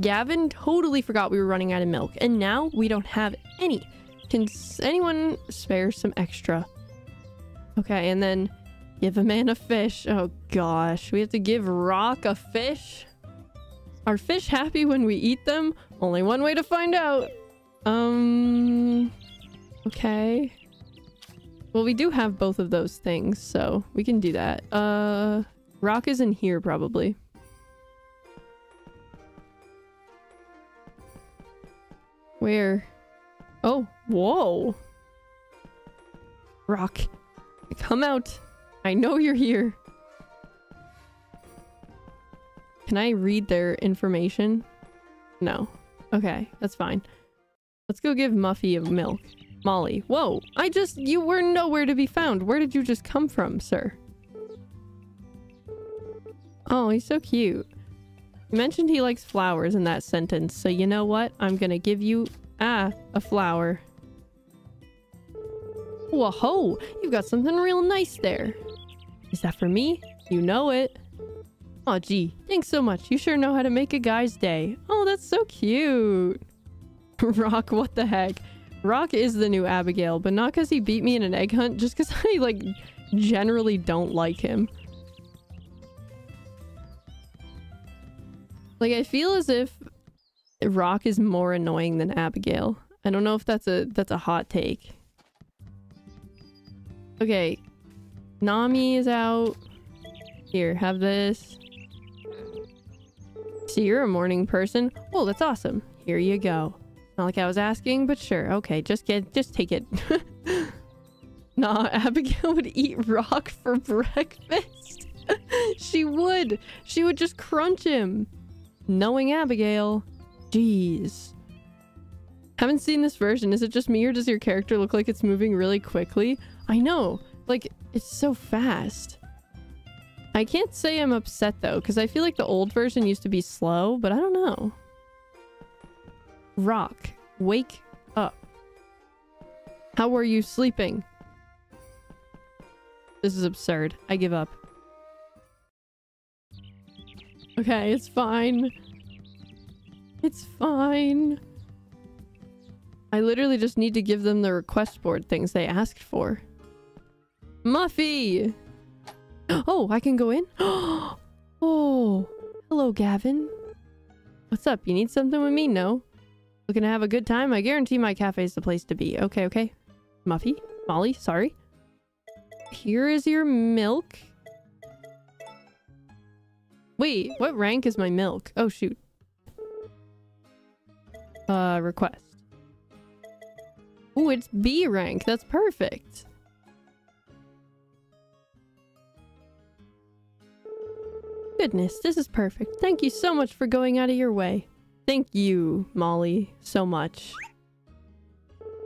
Speaker 1: Gavin totally forgot we were running out of milk, and now we don't have any. Can anyone spare some extra? Okay, and then give a man a fish. Oh gosh, we have to give Rock a fish? Are fish happy when we eat them? Only one way to find out. Um... Okay. Well, we do have both of those things, so we can do that. Uh, Rock is in here, probably. Where? Oh, whoa. Rock, come out. I know you're here. Can I read their information? No. Okay, that's fine. Let's go give Muffy a milk. Molly. Whoa, I just- you were nowhere to be found. Where did you just come from, sir? Oh, he's so cute. You mentioned he likes flowers in that sentence, so you know what? I'm gonna give you, ah, a flower. Whoa, you've got something real nice there. Is that for me? You know it. Oh, gee, thanks so much. You sure know how to make a guy's day. Oh, that's so cute. Rock, what the heck? Rock is the new Abigail, but not because he beat me in an egg hunt, just because I, like, generally don't like him. Like, I feel as if Rock is more annoying than Abigail. I don't know if that's a that's a hot take. Okay. Nami is out. Here, have this. So you're a morning person? Oh, that's awesome. Here you go. Not like I was asking, but sure. Okay, just get, just take it. nah, Abigail would eat rock for breakfast. she would. She would just crunch him. Knowing Abigail. Jeez. Haven't seen this version. Is it just me or does your character look like it's moving really quickly? I know. Like, it's so fast. I can't say I'm upset though, because I feel like the old version used to be slow, but I don't know. Rock, wake up. How are you sleeping? This is absurd. I give up. Okay, it's fine. It's fine. I literally just need to give them the request board things they asked for. Muffy! Oh, I can go in? oh, hello, Gavin. What's up? You need something with me? No. Looking to have a good time? I guarantee my cafe is the place to be. Okay, okay. Muffy? Molly? Sorry. Here is your milk. Wait, what rank is my milk? Oh, shoot. Uh, request. Oh, it's B rank. That's perfect. Goodness, this is perfect. Thank you so much for going out of your way. Thank you, Molly, so much.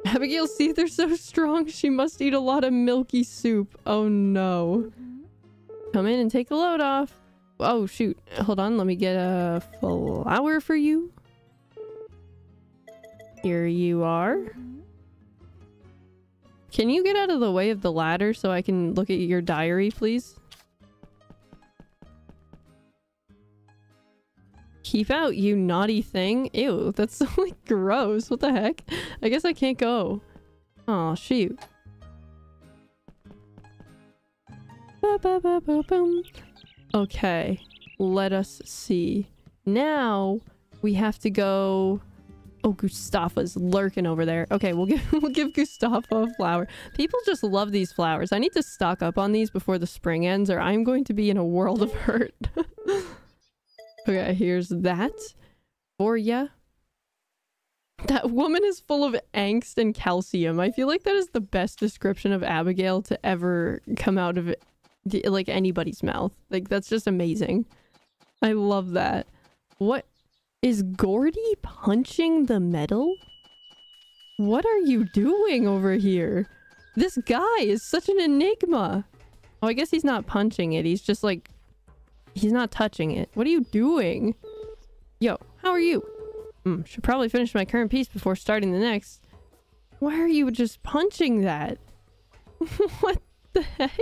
Speaker 1: Abigail, see, they're so strong. She must eat a lot of milky soup. Oh no. Come in and take the load off. Oh shoot. Hold on, let me get a flower for you. Here you are. Can you get out of the way of the ladder so I can look at your diary, please? Keep out, you naughty thing. Ew, that's so like gross. What the heck? I guess I can't go. Oh, shoot. Okay, let us see. Now we have to go Oh, Gustafa's lurking over there. Okay, we'll give we'll give Gustafa a flower. People just love these flowers. I need to stock up on these before the spring ends or I'm going to be in a world of hurt. okay, here's that for ya. That woman is full of angst and calcium. I feel like that is the best description of Abigail to ever come out of like anybody's mouth. Like that's just amazing. I love that. What is Gordy punching the metal? What are you doing over here? This guy is such an enigma. Oh, I guess he's not punching it. He's just like... He's not touching it. What are you doing? Yo, how are you? Hmm, should probably finish my current piece before starting the next. Why are you just punching that? what the heck?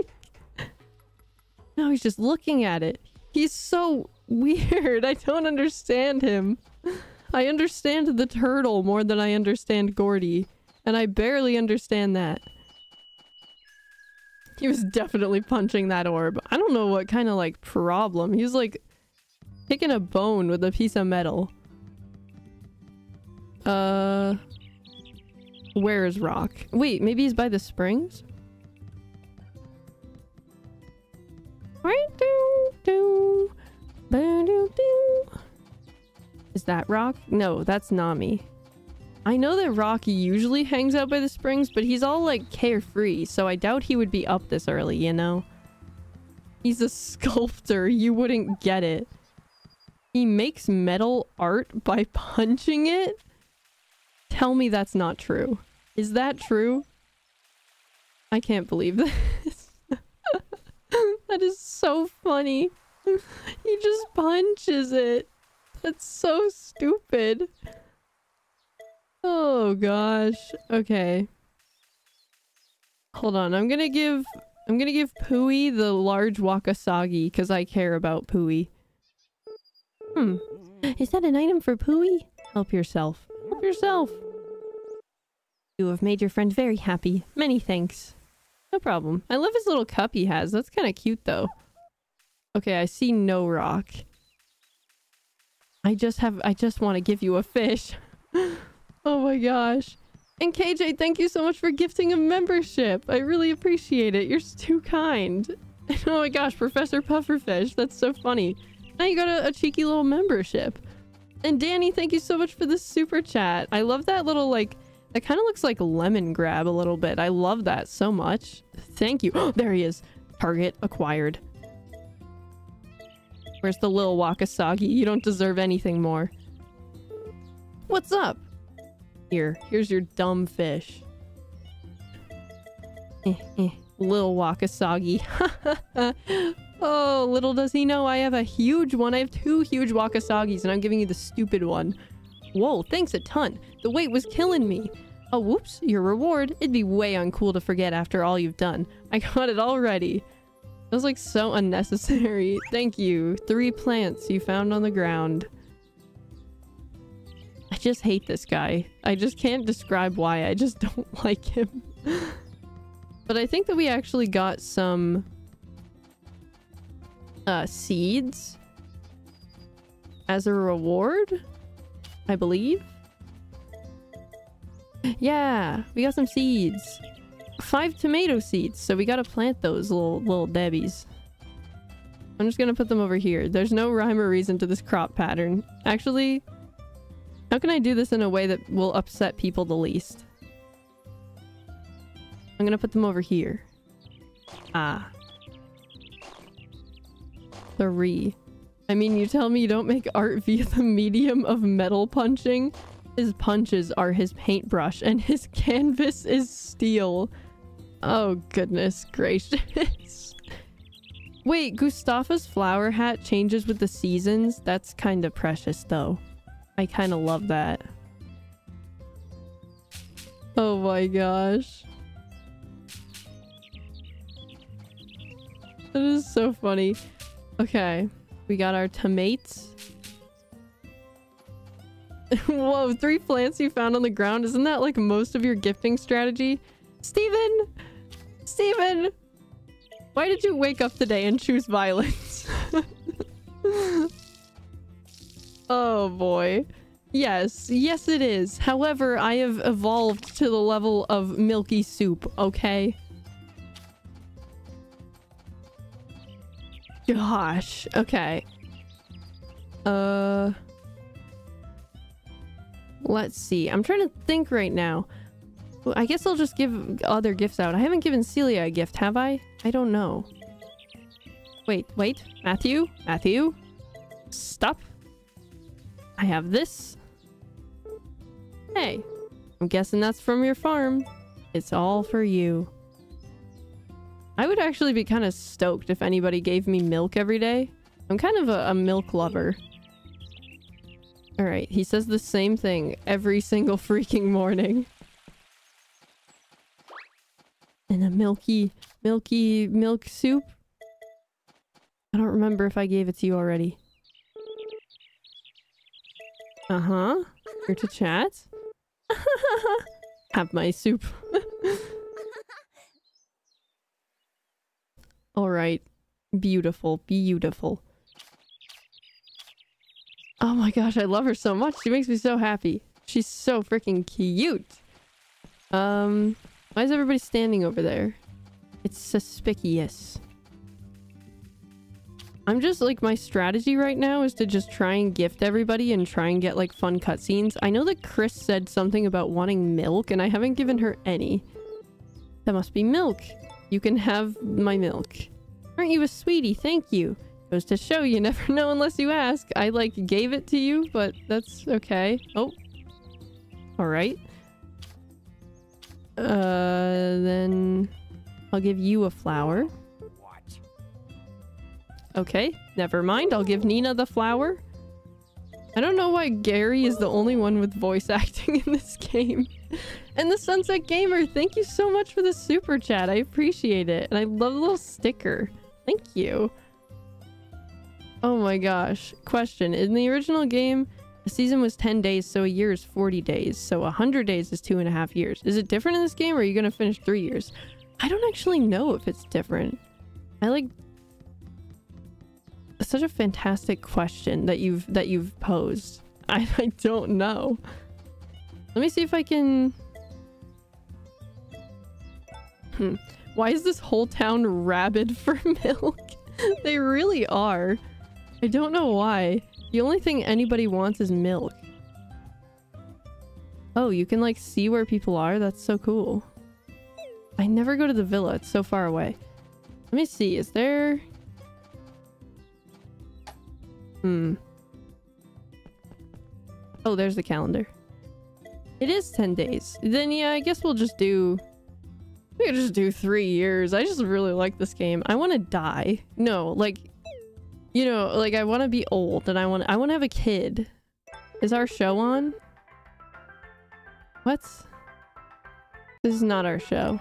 Speaker 1: No, he's just looking at it. He's so weird. I don't understand him. I understand the turtle more than I understand Gordy. And I barely understand that. He was definitely punching that orb. I don't know what kind of like problem. He was like picking a bone with a piece of metal. Uh, where is Rock? Wait, maybe he's by the springs? Do, do. Is that Rock? No, that's Nami. I know that Rocky usually hangs out by the springs, but he's all like carefree, so I doubt he would be up this early, you know? He's a sculptor, you wouldn't get it. He makes metal art by punching it? Tell me that's not true. Is that true? I can't believe this. that is so funny. he just punches it. That's so stupid. Oh gosh. Okay. Hold on. I'm gonna give I'm gonna give Pooey the large Wakasagi because I care about Pooey. Hmm. Is that an item for Pooey? Help yourself. Help yourself. You have made your friend very happy. Many thanks. No problem. I love his little cup he has. That's kind of cute though. Okay, I see no rock. I just have- I just want to give you a fish. oh my gosh. And KJ, thank you so much for gifting a membership. I really appreciate it. You're too kind. oh my gosh, Professor Pufferfish. That's so funny. Now you got a, a cheeky little membership. And Danny, thank you so much for the super chat. I love that little like that kind of looks like Lemongrab a little bit. I love that so much. Thank you. There he is. Target acquired. Where's the little Wakasagi? You don't deserve anything more. What's up? Here, here's your dumb fish. Eh, eh, little Wakasagi. oh, little does he know I have a huge one. I have two huge Wakasagis and I'm giving you the stupid one. Whoa, thanks a ton. The weight was killing me. Oh, whoops, your reward. It'd be way uncool to forget after all you've done. I got it already. That was like so unnecessary. Thank you. Three plants you found on the ground. I just hate this guy. I just can't describe why. I just don't like him. but I think that we actually got some uh, seeds as a reward, I believe. Yeah, we got some seeds. Five tomato seeds, so we gotta plant those little little debbies. I'm just gonna put them over here. There's no rhyme or reason to this crop pattern. Actually, how can I do this in a way that will upset people the least? I'm gonna put them over here. Ah. Three. I mean, you tell me you don't make art via the medium of metal punching? His punches are his paintbrush and his canvas is steel. Oh, goodness gracious. Wait, Gustafa's flower hat changes with the seasons? That's kind of precious, though. I kind of love that. Oh my gosh. That is so funny. Okay. We got our tomatoes. Whoa, three plants you found on the ground. Isn't that like most of your gifting strategy? Steven! Steven! Why did you wake up today and choose violence? oh boy. Yes, yes it is. However, I have evolved to the level of milky soup, okay? Gosh. Okay. Uh... Let's see. I'm trying to think right now. I guess I'll just give other gifts out. I haven't given Celia a gift, have I? I don't know. Wait, wait. Matthew? Matthew? Stop. I have this. Hey. I'm guessing that's from your farm. It's all for you. I would actually be kind of stoked if anybody gave me milk every day. I'm kind of a, a milk lover. Alright, he says the same thing every single freaking morning. And a milky, milky milk soup? I don't remember if I gave it to you already. Uh-huh. Here to chat. Have my soup. Alright. Beautiful, beautiful. Oh my gosh, I love her so much. She makes me so happy. She's so freaking cute. Um, why is everybody standing over there? It's suspicious. I'm just like my strategy right now is to just try and gift everybody and try and get like fun cutscenes. I know that Chris said something about wanting milk and I haven't given her any. That must be milk. You can have my milk. Aren't you a sweetie? Thank you. Goes to show you never know unless you ask. I like gave it to you, but that's okay. Oh. Alright. Uh, then I'll give you a flower. Okay, never mind. I'll give Nina the flower. I don't know why Gary is the only one with voice acting in this game. and the Sunset Gamer, thank you so much for the super chat. I appreciate it. And I love the little sticker. Thank you. Oh my gosh. Question. In the original game, a season was 10 days, so a year is 40 days. So 100 days is two and a half years. Is it different in this game, or are you going to finish three years? I don't actually know if it's different. I like... such a fantastic question that you've that you've posed. I, I don't know. Let me see if I can... Hmm. Why is this whole town rabid for milk? they really are. I don't know why. The only thing anybody wants is milk. Oh, you can like see where people are? That's so cool. I never go to the villa. It's so far away. Let me see. Is there... Hmm. Oh, there's the calendar. It is 10 days. Then yeah, I guess we'll just do... We could just do three years. I just really like this game. I want to die. No, like, you know, like I want to be old and I want I want to have a kid. Is our show on? What? This is not our show.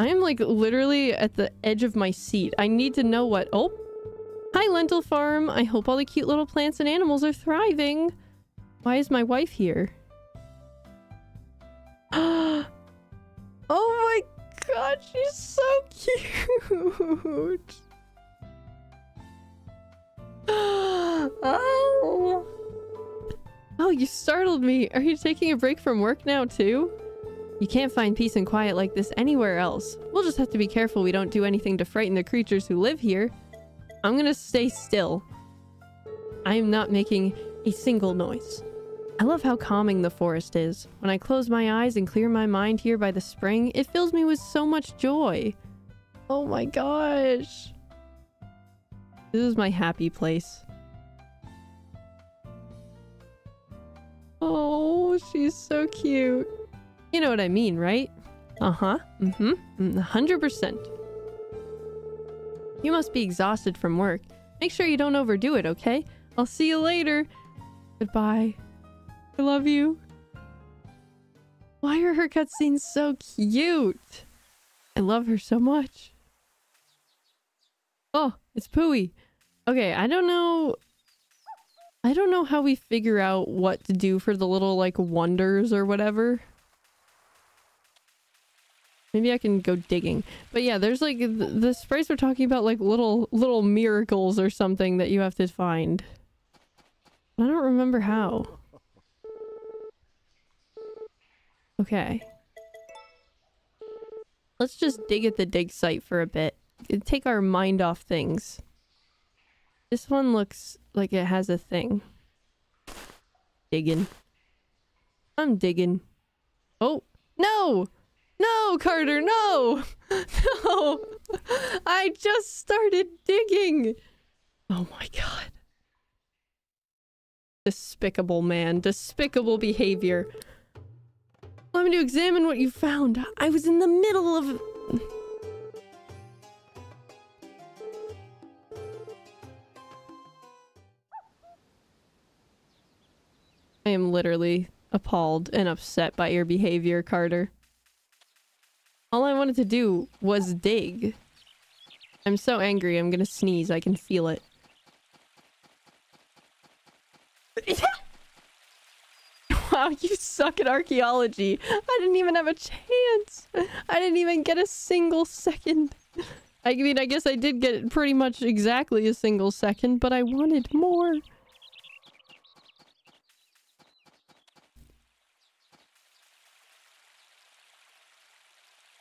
Speaker 1: I am like literally at the edge of my seat. I need to know what... Oh! Hi, Lentil Farm. I hope all the cute little plants and animals are thriving. Why is my wife here? oh my god, she's so cute. Oh. oh, you startled me. Are you taking a break from work now too? You can't find peace and quiet like this anywhere else. We'll just have to be careful we don't do anything to frighten the creatures who live here. I'm gonna stay still. I am not making a single noise. I love how calming the forest is. When I close my eyes and clear my mind here by the spring, it fills me with so much joy. Oh my gosh. This is my happy place. Oh, she's so cute. You know what I mean, right? Uh-huh. Mm-hmm. 100%. Mm, you must be exhausted from work. Make sure you don't overdo it, okay? I'll see you later. Goodbye. I love you. Why are her cutscenes so cute? I love her so much. Oh, it's Pooey. Okay, I don't know... I don't know how we figure out what to do for the little, like, wonders or whatever. Maybe I can go digging. But yeah, there's like, the, the sprites are talking about like little, little miracles or something that you have to find. I don't remember how. Okay. Let's just dig at the dig site for a bit. Take our mind off things. This one looks like it has a thing. Digging. I'm digging. Oh, no! No, Carter, no! No! I just started digging! Oh my god. Despicable man. Despicable behavior. Allow me to examine what you found. I was in the middle of... I am literally appalled and upset by your behavior, Carter. All I wanted to do was dig. I'm so angry, I'm gonna sneeze. I can feel it. wow, you suck at archaeology. I didn't even have a chance. I didn't even get a single second. I mean, I guess I did get pretty much exactly a single second, but I wanted more.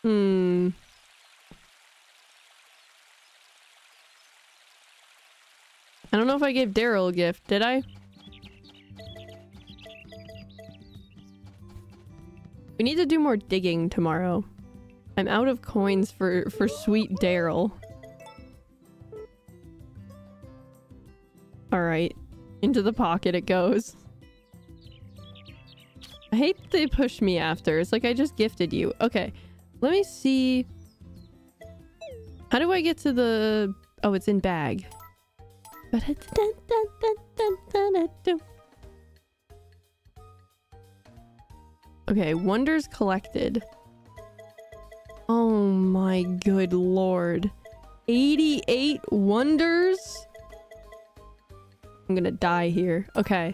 Speaker 1: Hmm. I don't know if I gave Daryl a gift, did I? We need to do more digging tomorrow. I'm out of coins for, for sweet Daryl. Alright. Into the pocket it goes. I hate they push me after. It's like I just gifted you. Okay. Let me see. How do I get to the... Oh, it's in bag. Okay, wonders collected. Oh my good lord. 88 wonders? I'm gonna die here. Okay.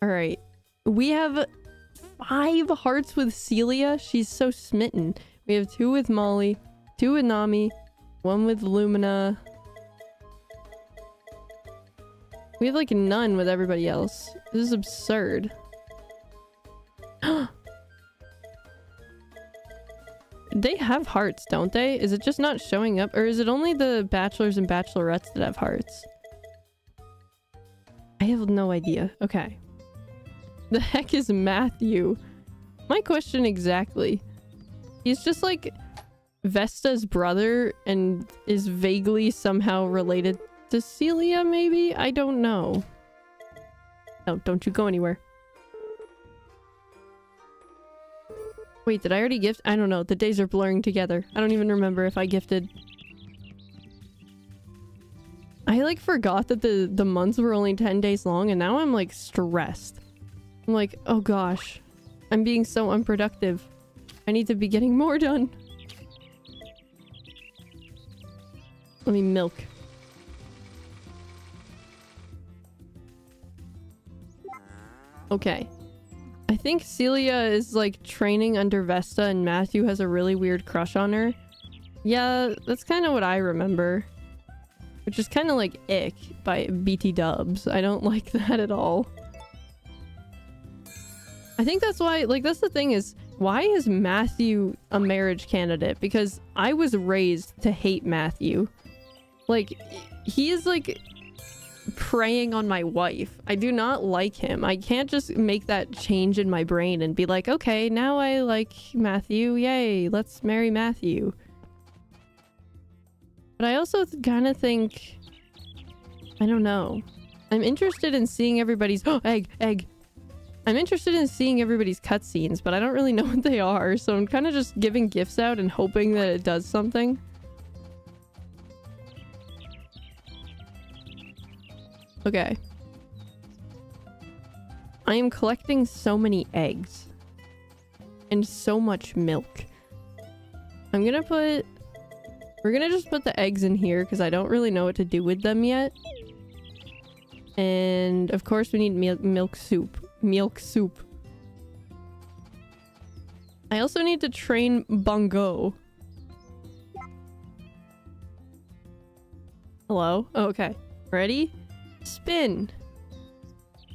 Speaker 1: Alright. We have five hearts with Celia. She's so smitten. We have two with Molly, two with Nami, one with Lumina. We have like none with everybody else. This is absurd. they have hearts, don't they? Is it just not showing up? Or is it only the bachelors and bachelorettes that have hearts? I have no idea. Okay. The heck is Matthew? My question exactly. He's just like Vesta's brother and is vaguely somehow related to Celia, maybe? I don't know. No, don't you go anywhere. Wait, did I already gift? I don't know. The days are blurring together. I don't even remember if I gifted. I like forgot that the, the months were only 10 days long and now I'm like stressed. I'm like, oh gosh. I'm being so unproductive. I need to be getting more done. Let me milk. Okay. I think Celia is like training under Vesta and Matthew has a really weird crush on her. Yeah, that's kind of what I remember. Which is kind of like ick by BT dubs. I don't like that at all. I think that's why, like, that's the thing is, why is Matthew a marriage candidate? Because I was raised to hate Matthew. Like, he is like preying on my wife. I do not like him. I can't just make that change in my brain and be like, okay, now I like Matthew. Yay, let's marry Matthew. But I also kind of think... I don't know. I'm interested in seeing everybody's... Oh, egg! Egg! I'm interested in seeing everybody's cutscenes, but I don't really know what they are, so I'm kind of just giving gifts out and hoping that it does something. Okay. I am collecting so many eggs. And so much milk. I'm gonna put... We're gonna just put the eggs in here because I don't really know what to do with them yet. And of course we need milk, milk soup. Milk soup. I also need to train Bongo. Hello? Oh, okay. Ready? Spin.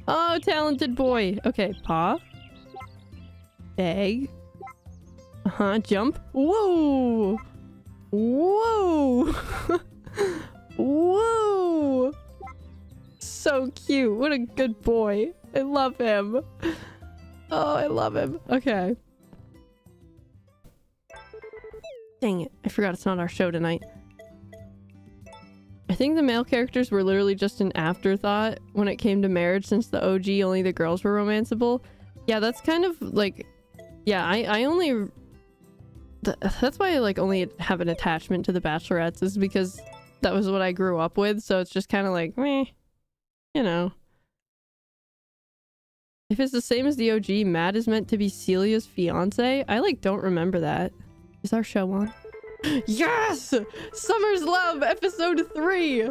Speaker 1: Oh, talented boy. Okay, paw. Bag. Uh-huh, jump. Whoa! Whoa! Whoa! So cute. What a good boy. I love him. Oh, I love him. Okay. Dang it. I forgot it's not our show tonight. I think the male characters were literally just an afterthought when it came to marriage since the OG only the girls were romanceable. Yeah, that's kind of like... Yeah, I, I only... Th that's why I like only have an attachment to the Bachelorettes is because that was what I grew up with. So it's just kind of like, meh, you know. If it's the same as the OG, Matt is meant to be Celia's fiance. I like don't remember that. Is our show on? Yes! Summer's Love, episode 3!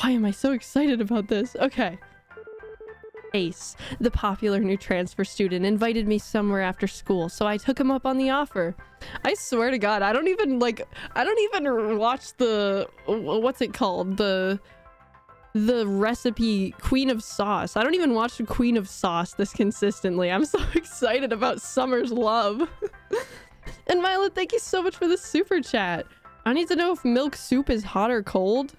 Speaker 1: Why am I so excited about this? Okay. Ace, the popular new transfer student, invited me somewhere after school, so I took him up on the offer. I swear to god, I don't even, like, I don't even watch the, what's it called? The, the recipe Queen of Sauce. I don't even watch the Queen of Sauce this consistently. I'm so excited about Summer's Love. And Milo, thank you so much for the super chat. I need to know if milk soup is hot or cold.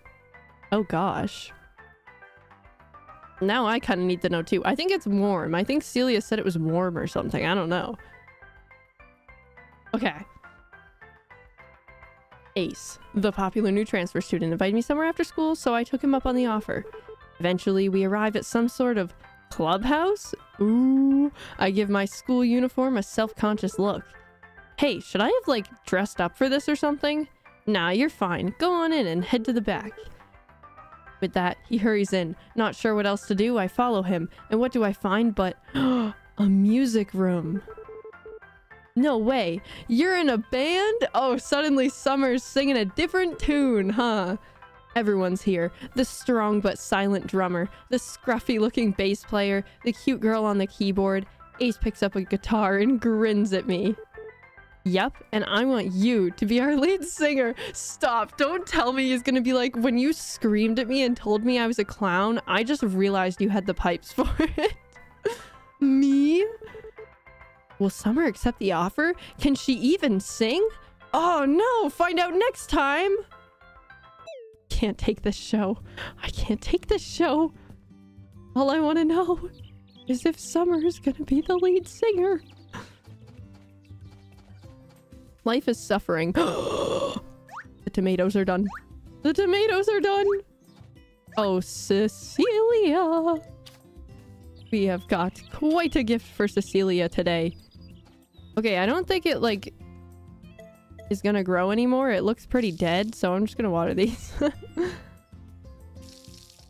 Speaker 1: Oh gosh. Now I kind of need to know too. I think it's warm. I think Celia said it was warm or something. I don't know. Okay. Ace, the popular new transfer student, invited me somewhere after school, so I took him up on the offer. Eventually, we arrive at some sort of clubhouse? Ooh. I give my school uniform a self-conscious look. Hey, should I have, like, dressed up for this or something? Nah, you're fine. Go on in and head to the back. With that, he hurries in. Not sure what else to do, I follow him. And what do I find but... a music room. No way. You're in a band? Oh, suddenly Summer's singing a different tune, huh? Everyone's here. The strong but silent drummer, the scruffy looking bass player, the cute girl on the keyboard. Ace picks up a guitar and grins at me. Yep, and I want you to be our lead singer. Stop. Don't tell me he's gonna be like, when you screamed at me and told me I was a clown, I just realized you had the pipes for it. me? Will Summer accept the offer? Can she even sing? Oh no, find out next time. Can't take this show. I can't take this show. All I want to know is if Summer is gonna be the lead singer. Life is suffering. the tomatoes are done. The tomatoes are done. Oh, Cecilia. We have got quite a gift for Cecilia today. Okay, I don't think it, like, is gonna grow anymore. It looks pretty dead, so I'm just gonna water these.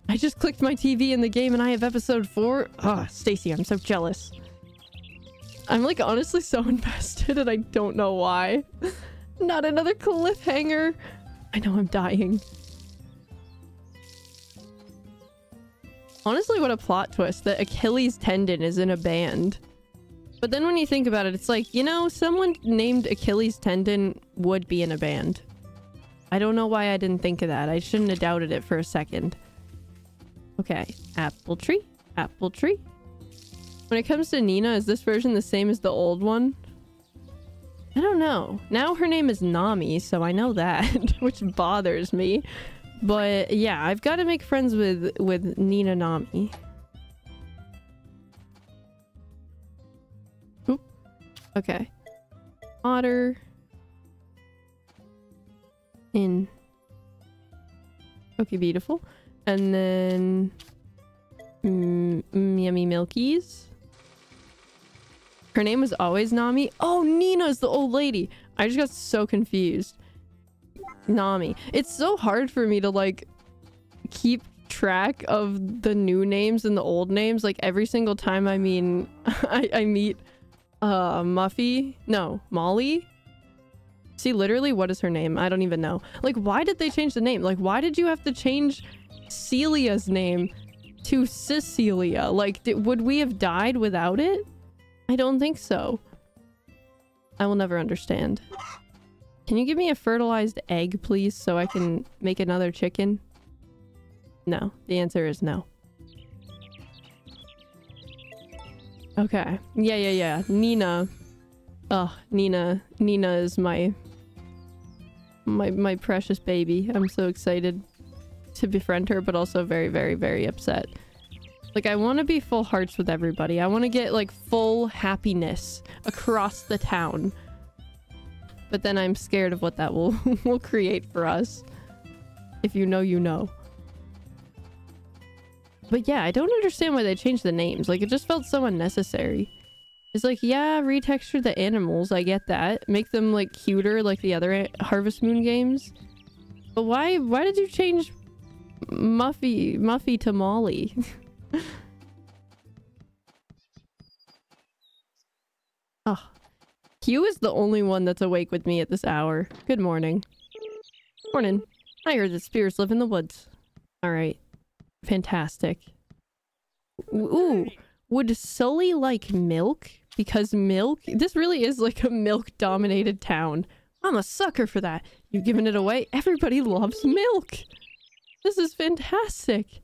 Speaker 1: I just clicked my TV in the game and I have episode 4. Ah, oh, Stacy, I'm so jealous. I'm like honestly so invested and I don't know why. Not another cliffhanger. I know I'm dying. Honestly, what a plot twist that Achilles Tendon is in a band. But then when you think about it, it's like, you know, someone named Achilles Tendon would be in a band. I don't know why I didn't think of that. I shouldn't have doubted it for a second. Okay, apple tree, apple tree. When it comes to Nina, is this version the same as the old one? I don't know. Now her name is Nami, so I know that, which bothers me. But yeah, I've got to make friends with with Nina Nami. Okay. Otter. In. Okay, beautiful. And then... Mm, yummy Milkies. Her name was always Nami. Oh, Nina's the old lady. I just got so confused. Nami. It's so hard for me to like keep track of the new names and the old names. Like every single time I mean I, I meet uh Muffy. No, Molly. See, literally, what is her name? I don't even know. Like, why did they change the name? Like, why did you have to change Celia's name to Cecilia? Like, would we have died without it? I don't think so. I will never understand. Can you give me a fertilized egg, please, so I can make another chicken? No. The answer is no. Okay. Yeah, yeah, yeah. Nina. Oh, Nina. Nina is my... My, my precious baby. I'm so excited to befriend her, but also very, very, very upset. Like, I want to be full hearts with everybody. I want to get, like, full happiness across the town. But then I'm scared of what that will, will create for us. If you know, you know. But yeah, I don't understand why they changed the names. Like, it just felt so unnecessary. It's like, yeah, retexture the animals. I get that. Make them, like, cuter like the other Harvest Moon games. But why, why did you change Muffy, Muffy to Molly? Ah. oh. Hugh is the only one that's awake with me at this hour. Good morning. Morning. I heard that spirits live in the woods. Alright. Fantastic. Ooh. Would Sully like milk? Because milk? This really is like a milk-dominated town. I'm a sucker for that. You've given it away. Everybody loves milk. This is fantastic.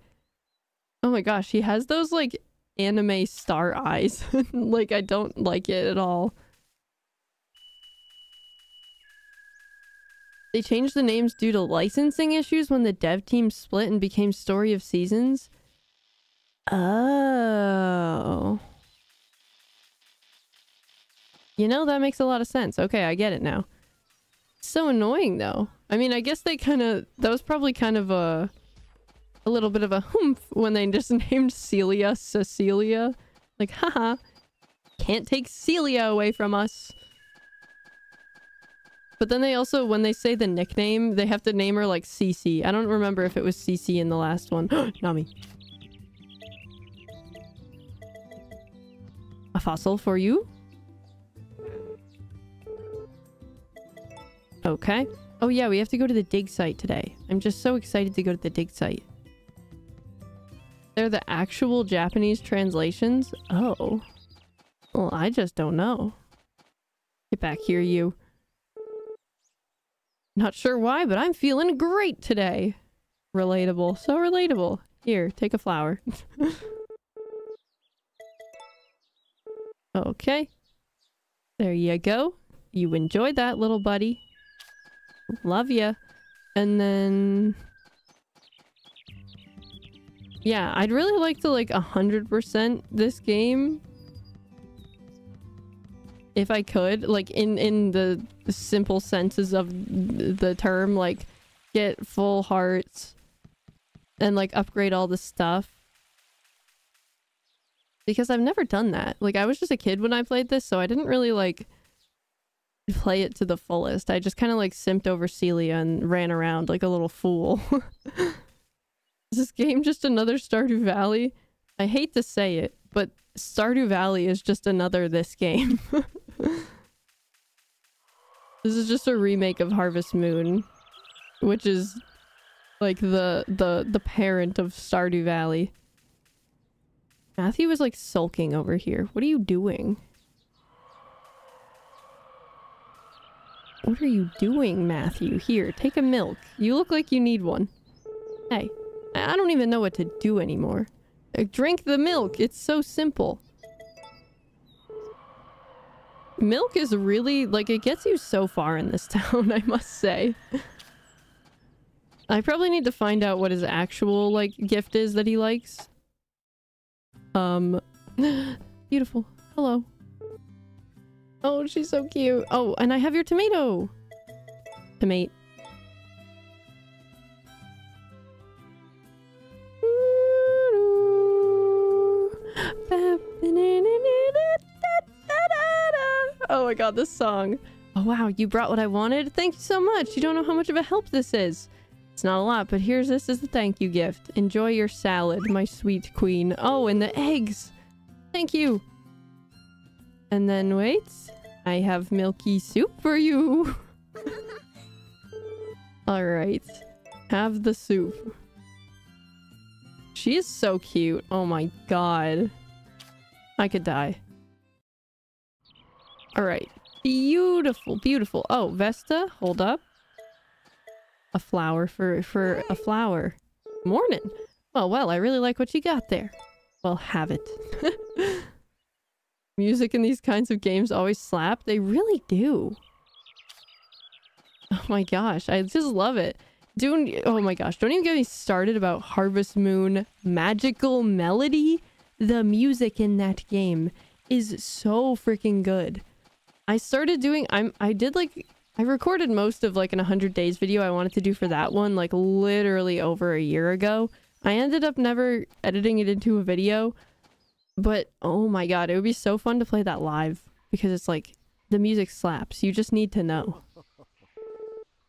Speaker 1: Oh my gosh, he has those like anime star eyes. like I don't like it at all. They changed the names due to licensing issues when the dev team split and became Story of Seasons. Oh. You know, that makes a lot of sense. Okay, I get it now. So annoying, though. I mean, I guess they kind of... That was probably kind of a... A little bit of a humph when they just named Celia Cecilia. Like, haha. Can't take Celia away from us. But then they also, when they say the nickname, they have to name her like CC. I don't remember if it was CC in the last one. Nami. A fossil for you? Okay. Oh yeah, we have to go to the dig site today. I'm just so excited to go to the dig site. They're the actual Japanese translations? Oh. Well, I just don't know. Get back here, you. Not sure why, but I'm feeling great today. Relatable. So relatable. Here, take a flower. okay. There you go. You enjoyed that, little buddy. Love ya. And then... Yeah, I'd really like to like 100% this game if I could, like in in the simple senses of the term, like get full hearts and like upgrade all the stuff. Because I've never done that. Like I was just a kid when I played this, so I didn't really like play it to the fullest. I just kind of like simped over Celia and ran around like a little fool. Is this game just another Stardew Valley? I hate to say it, but Stardew Valley is just another this game. this is just a remake of Harvest Moon, which is like the the the parent of Stardew Valley. Matthew was like sulking over here. What are you doing? What are you doing, Matthew? Here, take a milk. You look like you need one. Hey, I don't even know what to do anymore. Drink the milk. It's so simple. Milk is really, like, it gets you so far in this town, I must say. I probably need to find out what his actual, like, gift is that he likes. Um, beautiful. Hello. Oh, she's so cute. Oh, and I have your tomato. Tomato. Oh my god, this song. Oh wow, you brought what I wanted? Thank you so much. You don't know how much of a help this is. It's not a lot, but here's this as a thank you gift. Enjoy your salad, my sweet queen. Oh, and the eggs. Thank you. And then wait, I have milky soup for you. All right, have the soup. She is so cute. Oh my god. I could die. All right. Beautiful, beautiful. Oh, Vesta, hold up. A flower for for a flower. Morning. Well, well, I really like what you got there. Well, have it. Music in these kinds of games always slap. They really do. Oh my gosh, I just love it. Doing oh my gosh, don't even get me started about Harvest Moon Magical Melody. The music in that game is so freaking good. I started doing I'm I did like I recorded most of like an 100 days video I wanted to do for that one like literally over a year ago. I ended up never editing it into a video, but oh my god, it would be so fun to play that live because it's like the music slaps. You just need to know.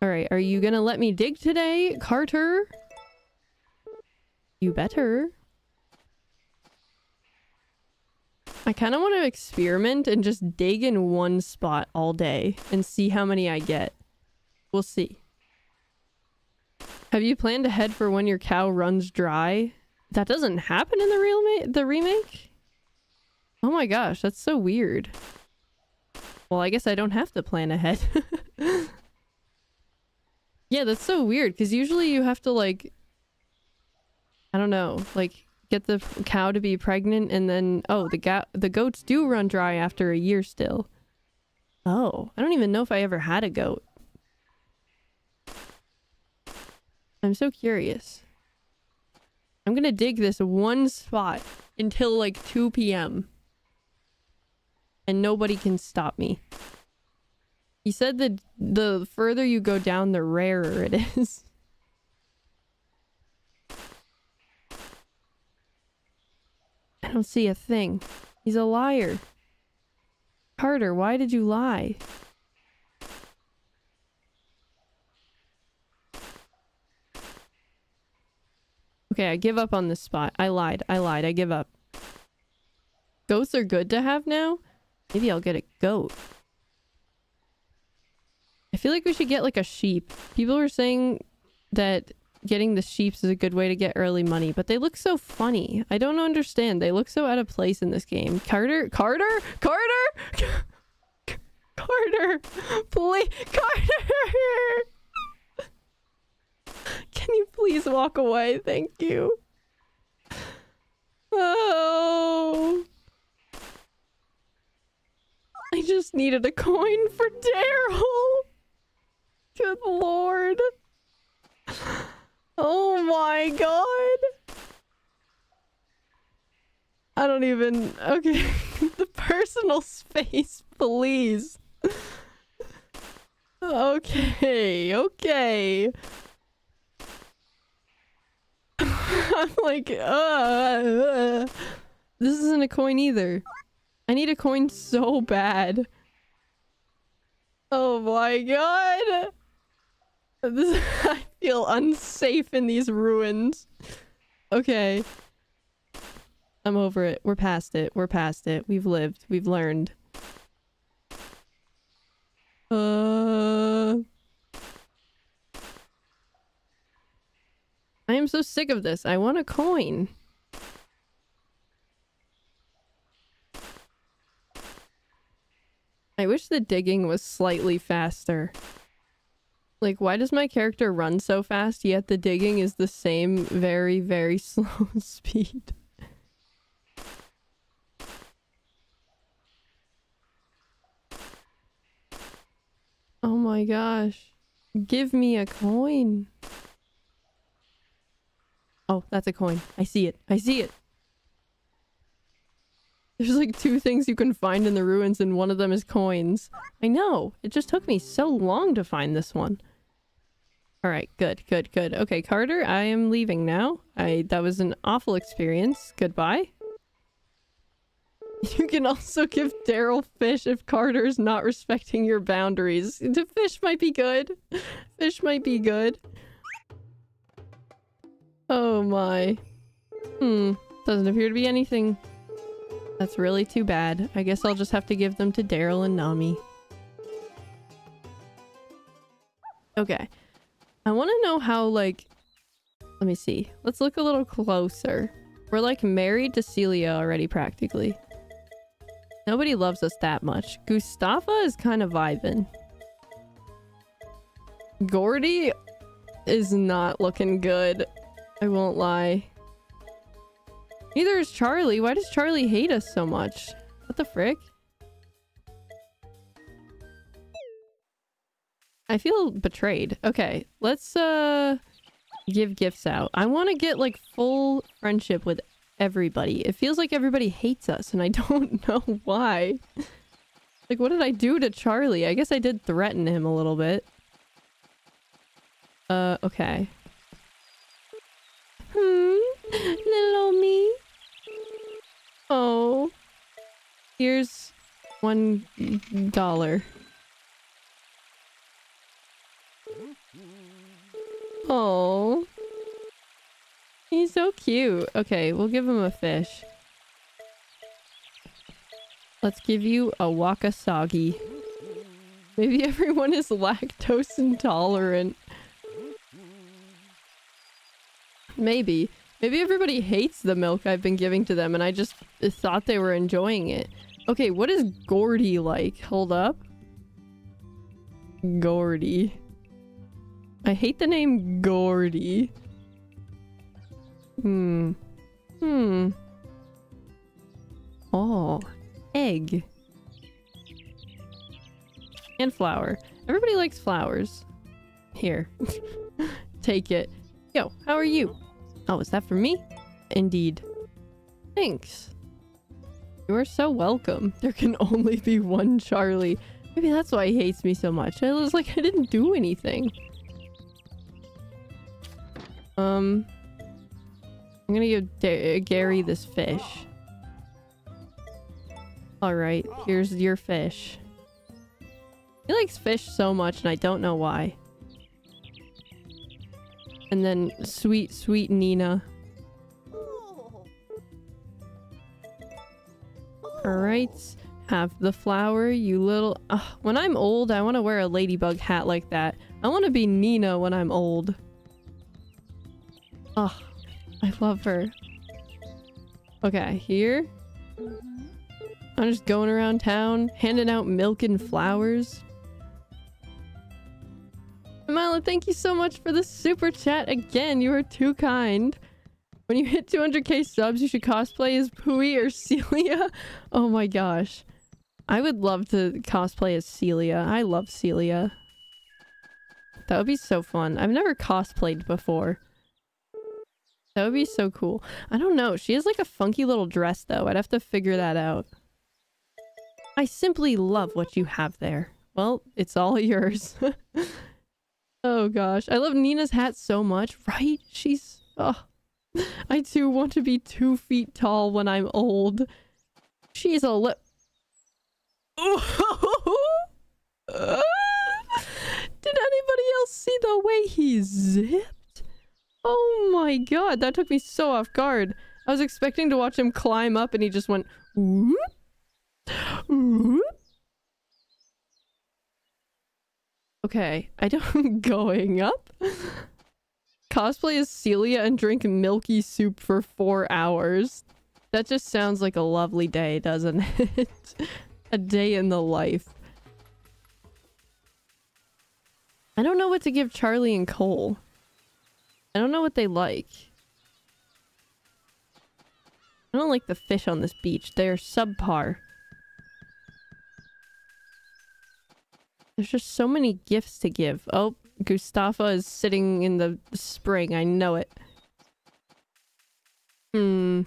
Speaker 1: All right, are you gonna let me dig today, Carter? You better. I kind of want to experiment and just dig in one spot all day and see how many I get. We'll see. Have you planned ahead for when your cow runs dry? That doesn't happen in the real the remake? Oh my gosh, that's so weird. Well, I guess I don't have to plan ahead. yeah, that's so weird because usually you have to like I don't know, like get the cow to be pregnant and then oh the ga the goats do run dry after a year still. Oh. I don't even know if i ever had a goat. I'm so curious. I'm gonna dig this one spot until like 2 p.m and nobody can stop me. He said that the further you go down the rarer it is I don't see a thing. He's a liar. Carter, why did you lie? Okay, I give up on this spot. I lied. I lied. I give up. Goats are good to have now? Maybe I'll get a goat. I feel like we should get like a sheep. People were saying that getting the sheeps is a good way to get early money, but they look so funny. I don't understand. They look so out of place in this game. Carter? Carter? Carter? Carter! Please! Carter! Can you please walk away? Thank you. Oh. I just needed a coin for Daryl. Good lord. Oh my god. I don't even... Okay. the personal space, please. okay, okay. I'm like, uh, uh, this isn't a coin either. I need a coin so bad. Oh my god. This, feel unsafe in these ruins. Okay. I'm over it. We're past it. We're past it. We've lived. We've learned. Uh... I am so sick of this. I want a coin. I wish the digging was slightly faster. Like, why does my character run so fast, yet the digging is the same very, very slow speed? Oh my gosh. Give me a coin. Oh, that's a coin. I see it. I see it. There's like two things you can find in the ruins and one of them is coins. I know. It just took me so long to find this one. Alright, good, good, good. Okay, Carter, I am leaving now. I That was an awful experience. Goodbye. You can also give Daryl fish if Carter's not respecting your boundaries. The fish might be good. Fish might be good. Oh my. Hmm. Doesn't appear to be anything. That's really too bad. I guess I'll just have to give them to Daryl and Nami. Okay. I want to know how, like... Let me see. Let's look a little closer. We're, like, married to Celia already, practically. Nobody loves us that much. Gustafa is kind of vibing. Gordy is not looking good. I won't lie. Neither is Charlie. Why does Charlie hate us so much? What the frick? I feel betrayed. Okay, let's uh give gifts out. I want to get like full friendship with everybody. It feels like everybody hates us and I don't know why. like what did I do to Charlie? I guess I did threaten him a little bit. Uh, okay. Hmm? Little old me? Oh. Here's one dollar. Oh. He's so cute. Okay, we'll give him a fish. Let's give you a wakasagi. Maybe everyone is lactose intolerant. Maybe. Maybe everybody hates the milk I've been giving to them and I just thought they were enjoying it. Okay, what is Gordy like? Hold up. Gordy. I hate the name Gordy. Hmm. Hmm. Oh. Egg. And flower. Everybody likes flowers. Here. Take it. Yo, how are you? Oh, is that for me? Indeed. Thanks. You are so welcome. There can only be one Charlie. Maybe that's why he hates me so much. I was like, I didn't do anything. Um, I'm gonna give D Gary this fish. Alright, here's your fish. He likes fish so much and I don't know why. And then sweet, sweet Nina. Alright, have the flower, you little... Uh, when I'm old, I want to wear a ladybug hat like that. I want to be Nina when I'm old. Oh, I love her. Okay, here. I'm just going around town, handing out milk and flowers. Mila, thank you so much for the super chat again. You are too kind. When you hit 200k subs, you should cosplay as Pui or Celia. Oh my gosh. I would love to cosplay as Celia. I love Celia. That would be so fun. I've never cosplayed before. That would be so cool. I don't know. She has like a funky little dress though. I'd have to figure that out. I simply love what you have there. Well, it's all yours. oh gosh. I love Nina's hat so much, right? She's... Oh. I too want to be two feet tall when I'm old. She's a lip... Did anybody else see the way he zipped? Oh my god, that took me so off guard. I was expecting to watch him climb up and he just went whoop, whoop. Okay, I don't going up. Cosplay as Celia and drink milky soup for four hours. That just sounds like a lovely day, doesn't it? a day in the life. I don't know what to give Charlie and Cole. I don't know what they like. I don't like the fish on this beach. They're subpar. There's just so many gifts to give. Oh, Gustafa is sitting in the spring. I know it. Hmm.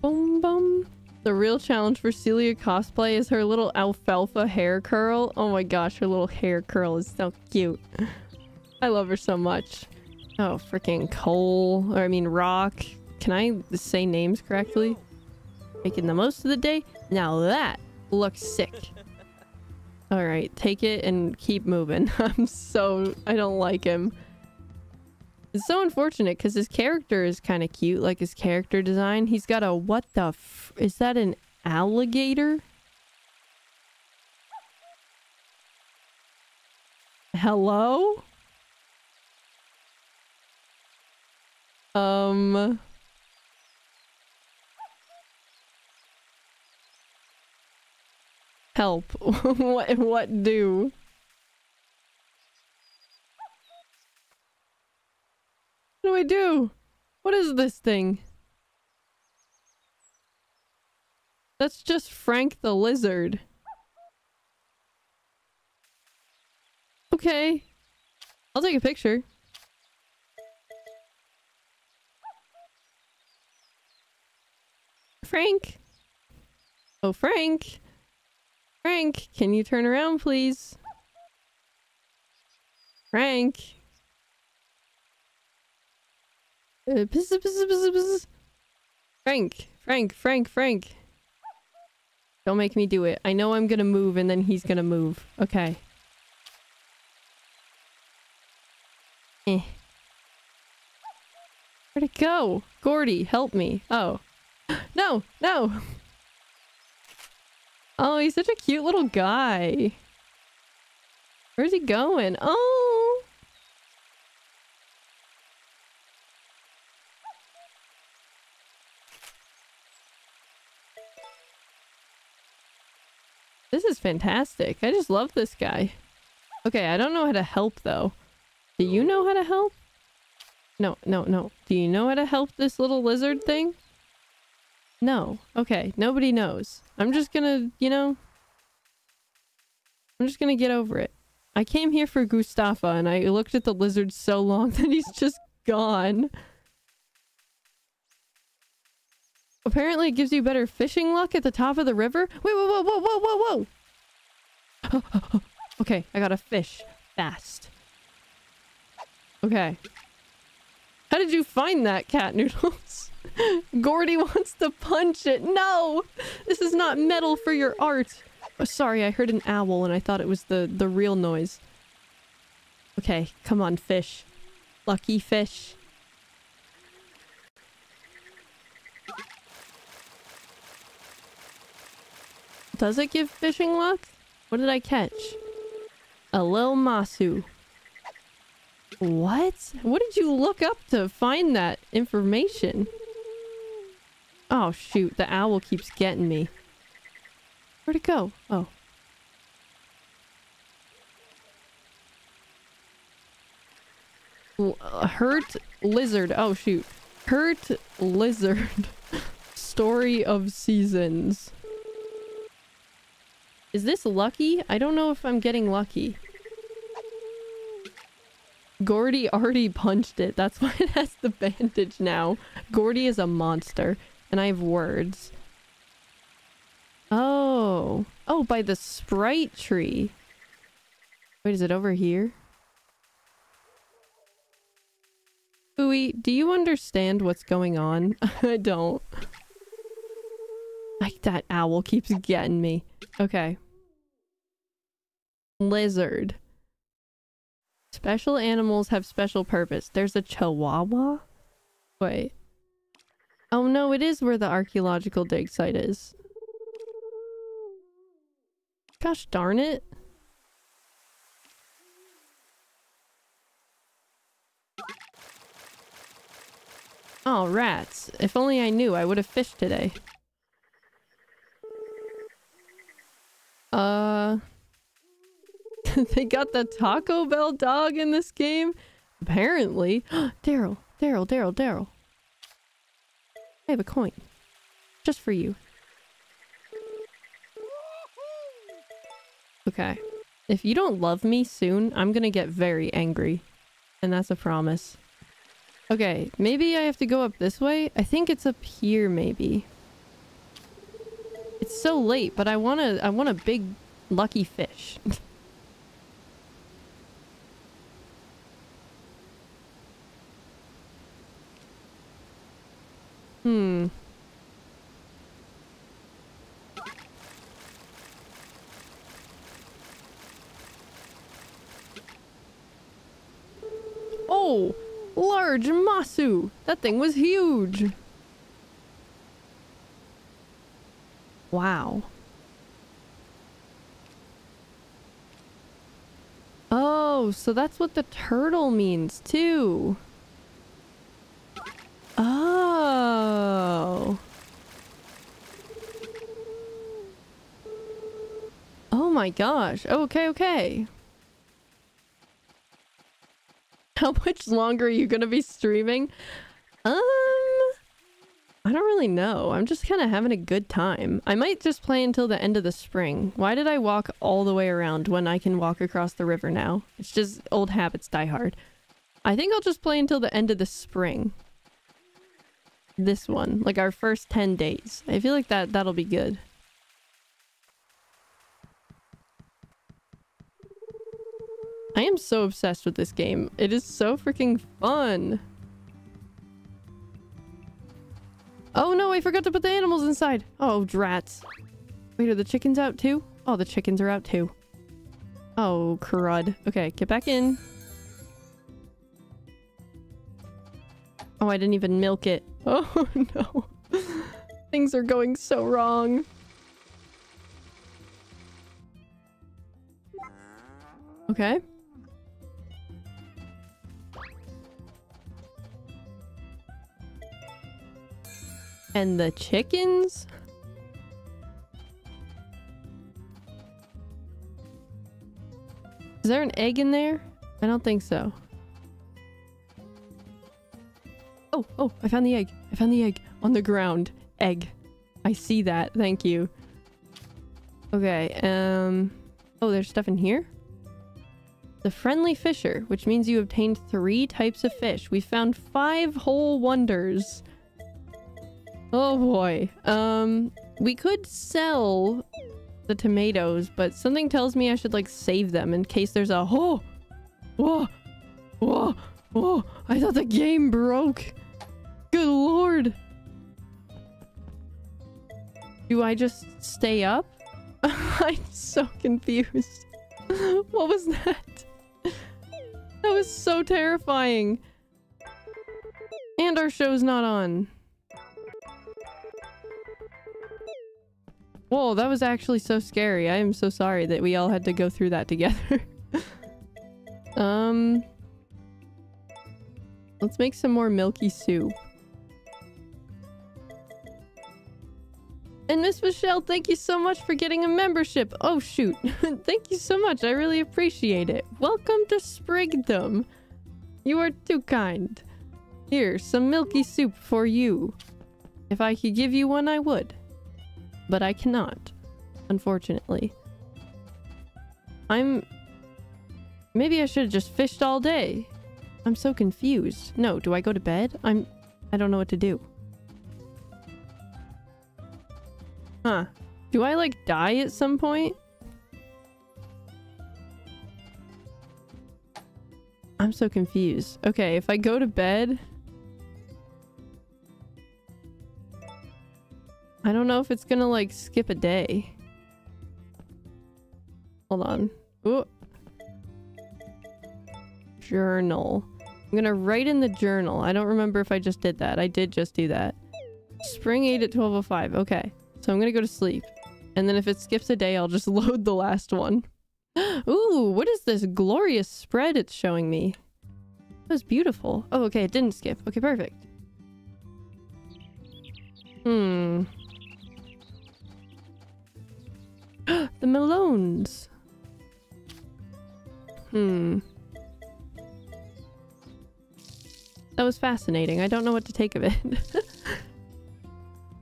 Speaker 1: Boom, boom. The real challenge for Celia cosplay is her little alfalfa hair curl. Oh my gosh, her little hair curl is so cute. I love her so much. Oh, freaking Cole. Or I mean, Rock. Can I say names correctly? Making the most of the day? Now that looks sick. Alright, take it and keep moving. I'm so... I don't like him. It's so unfortunate because his character is kind of cute, like his character design. He's got a what the f- is that an alligator? Hello? Um... Help. what, what do? What do I do? What is this thing? That's just Frank the Lizard. Okay. I'll take a picture. Frank? Oh, Frank? Frank, can you turn around, please? Frank? Uh. Frank, Frank, Frank, Frank. Don't make me do it. I know I'm gonna move and then he's gonna move. Okay. Eh. Where'd it go? Gordy, help me. Oh. No, no. Oh, he's such a cute little guy. Where's he going? Oh. Fantastic. I just love this guy. Okay, I don't know how to help though. Do you know how to help? No, no, no. Do you know how to help this little lizard thing? No. Okay, nobody knows. I'm just gonna, you know... I'm just gonna get over it. I came here for Gustafa and I looked at the lizard so long that he's just gone. Apparently it gives you better fishing luck at the top of the river. Wait, whoa, whoa, whoa, whoa, whoa, whoa! okay, I got a fish. Fast. Okay. How did you find that, Cat Noodles? Gordy wants to punch it. No! This is not metal for your art. Oh, sorry, I heard an owl and I thought it was the, the real noise. Okay, come on, fish. Lucky fish. Does it give fishing luck? What did I catch? A lil masu. What? What did you look up to find that information? Oh shoot, the owl keeps getting me. Where'd it go? Oh. L uh, hurt lizard. Oh shoot. Hurt lizard. Story of seasons. Is this lucky? I don't know if I'm getting lucky. Gordy already punched it. That's why it has the bandage now. Gordy is a monster. And I have words. Oh. Oh, by the sprite tree. Wait, is it over here? Ooey, do you understand what's going on? I don't. Like that owl keeps getting me. Okay. Lizard. Special animals have special purpose. There's a chihuahua? Wait. Oh no, it is where the archaeological dig site is. Gosh darn it. Oh, rats. If only I knew, I would have fished today. Uh... they got the Taco Bell dog in this game? Apparently. Daryl, Daryl, Daryl, Daryl. I have a coin. Just for you. Okay. If you don't love me soon, I'm gonna get very angry. And that's a promise. Okay, maybe I have to go up this way? I think it's up here, maybe. It's so late, but I want a, I want a big lucky fish. hmm. Oh! Large Masu! That thing was huge! Wow. Oh, so that's what the turtle means too. Oh. Oh my gosh. Okay, okay. How much longer are you gonna be streaming? Um, I don't really know. I'm just kind of having a good time. I might just play until the end of the spring. Why did I walk all the way around when I can walk across the river now? It's just old habits die hard. I think I'll just play until the end of the spring. This one, like our first 10 days. I feel like that that'll be good. I am so obsessed with this game. It is so freaking fun. Oh no, I forgot to put the animals inside. Oh, drats. Wait, are the chickens out too? Oh, the chickens are out too. Oh, crud. Okay, get back in. Oh, I didn't even milk it. Oh no. Things are going so wrong. Okay. And the chickens? Is there an egg in there? I don't think so. Oh, oh, I found the egg. I found the egg on the ground. Egg. I see that. Thank you. Okay, um... Oh, there's stuff in here? The Friendly Fisher, which means you obtained three types of fish. We found five whole wonders. Oh boy. Um, we could sell the tomatoes, but something tells me I should like save them in case there's a- Oh! Whoa! Whoa! Whoa! I thought the game broke! Good lord! Do I just stay up? I'm so confused. what was that? That was so terrifying. And our show's not on. Whoa, that was actually so scary. I am so sorry that we all had to go through that together. um... Let's make some more milky soup. And Miss Michelle, thank you so much for getting a membership. Oh, shoot. thank you so much. I really appreciate it. Welcome to Sprigdom. You are too kind. Here, some milky soup for you. If I could give you one, I would but I cannot, unfortunately. I'm... Maybe I should have just fished all day. I'm so confused. No, do I go to bed? I'm... I don't know what to do. Huh. Do I, like, die at some point? I'm so confused. Okay, if I go to bed... I don't know if it's gonna like skip a day. Hold on. Ooh. journal. I'm gonna write in the journal. I don't remember if I just did that. I did just do that. Spring 8 at 12.05. Okay. So I'm gonna go to sleep. And then if it skips a day, I'll just load the last one. Ooh, what is this glorious spread it's showing me? That was beautiful. Oh, okay, it didn't skip. Okay, perfect. Hmm. the Malones. Hmm. That was fascinating. I don't know what to take of it.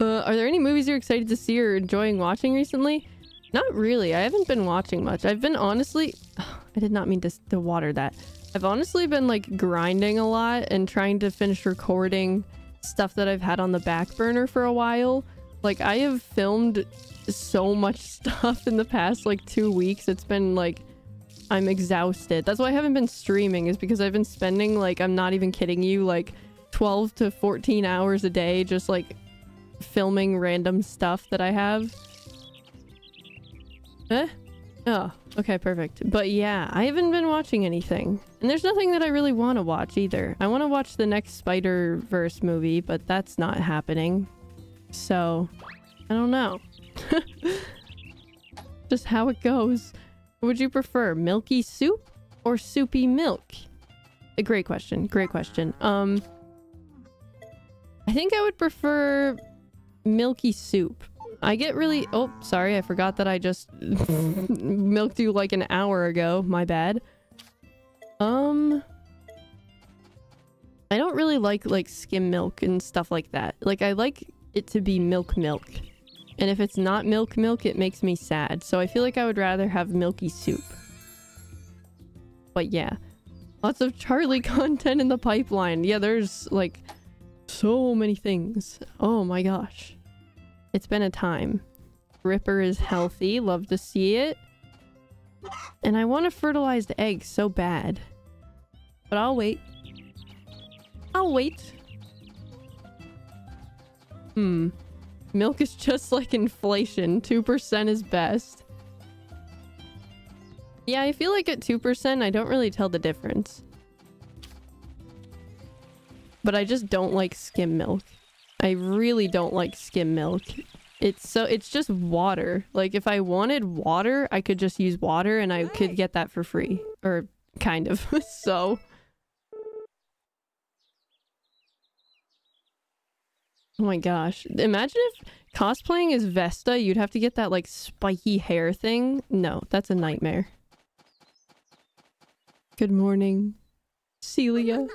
Speaker 1: uh, are there any movies you're excited to see or enjoying watching recently? Not really. I haven't been watching much. I've been honestly... I did not mean to, to water that. I've honestly been like grinding a lot and trying to finish recording stuff that I've had on the back burner for a while. Like I have filmed so much stuff in the past like two weeks. It's been like I'm exhausted. That's why I haven't been streaming is because I've been spending like I'm not even kidding you like 12 to 14 hours a day just like filming random stuff that I have. Eh? Oh, okay, perfect. But yeah, I haven't been watching anything. And there's nothing that I really want to watch either. I want to watch the next Spider-Verse movie, but that's not happening. So, I don't know. Just how it goes. Would you prefer milky soup or soupy milk? A great question. Great question. Um, I think I would prefer milky soup. I get really... Oh, sorry. I forgot that I just milked you like an hour ago. My bad. Um... I don't really like, like, skim milk and stuff like that. Like, I like it to be milk milk. And if it's not milk milk, it makes me sad. So I feel like I would rather have milky soup. But yeah. Lots of Charlie content in the pipeline. Yeah, there's, like, so many things. Oh my gosh. It's been a time. Ripper is healthy. Love to see it. And I want a fertilized egg so bad. But I'll wait. I'll wait. Hmm. Milk is just like inflation. 2% is best. Yeah, I feel like at 2% I don't really tell the difference. But I just don't like skim milk. I really don't like skim milk. It's so it's just water. Like if I wanted water, I could just use water and I could get that for free. Or kind of. so Oh my gosh. Imagine if cosplaying is Vesta, you'd have to get that like spiky hair thing. No, that's a nightmare. Good morning, Celia.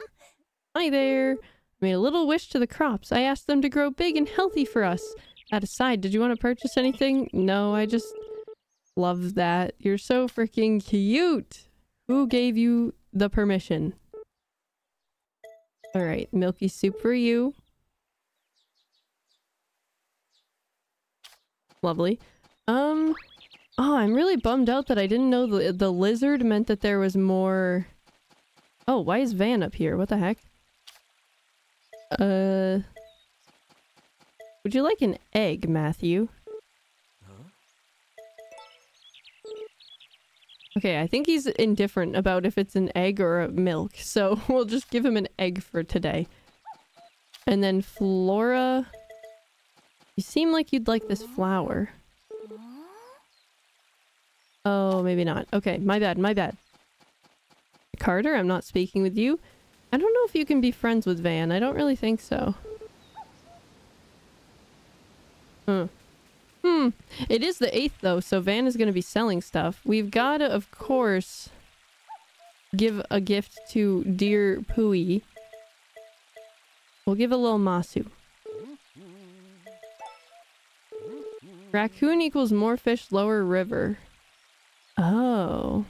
Speaker 1: Hi there made a little wish to the crops. I asked them to grow big and healthy for us. That aside, did you want to purchase anything? No, I just love that. You're so freaking cute. Who gave you the permission? Alright, milky soup for you. Lovely. Um, oh, I'm really bummed out that I didn't know the, the lizard meant that there was more... Oh, why is Van up here? What the heck? Uh... Would you like an egg, Matthew? Okay, I think he's indifferent about if it's an egg or milk, so we'll just give him an egg for today. And then Flora... You seem like you'd like this flower. Oh, maybe not. Okay, my bad, my bad. Carter, I'm not speaking with you. I don't know if you can be friends with Van. I don't really think so. Hmm. Hmm. It is the 8th though, so Van is going to be selling stuff. We've got to, of course, give a gift to dear Pooey. We'll give a little Masu. Raccoon equals more fish, lower river. Oh.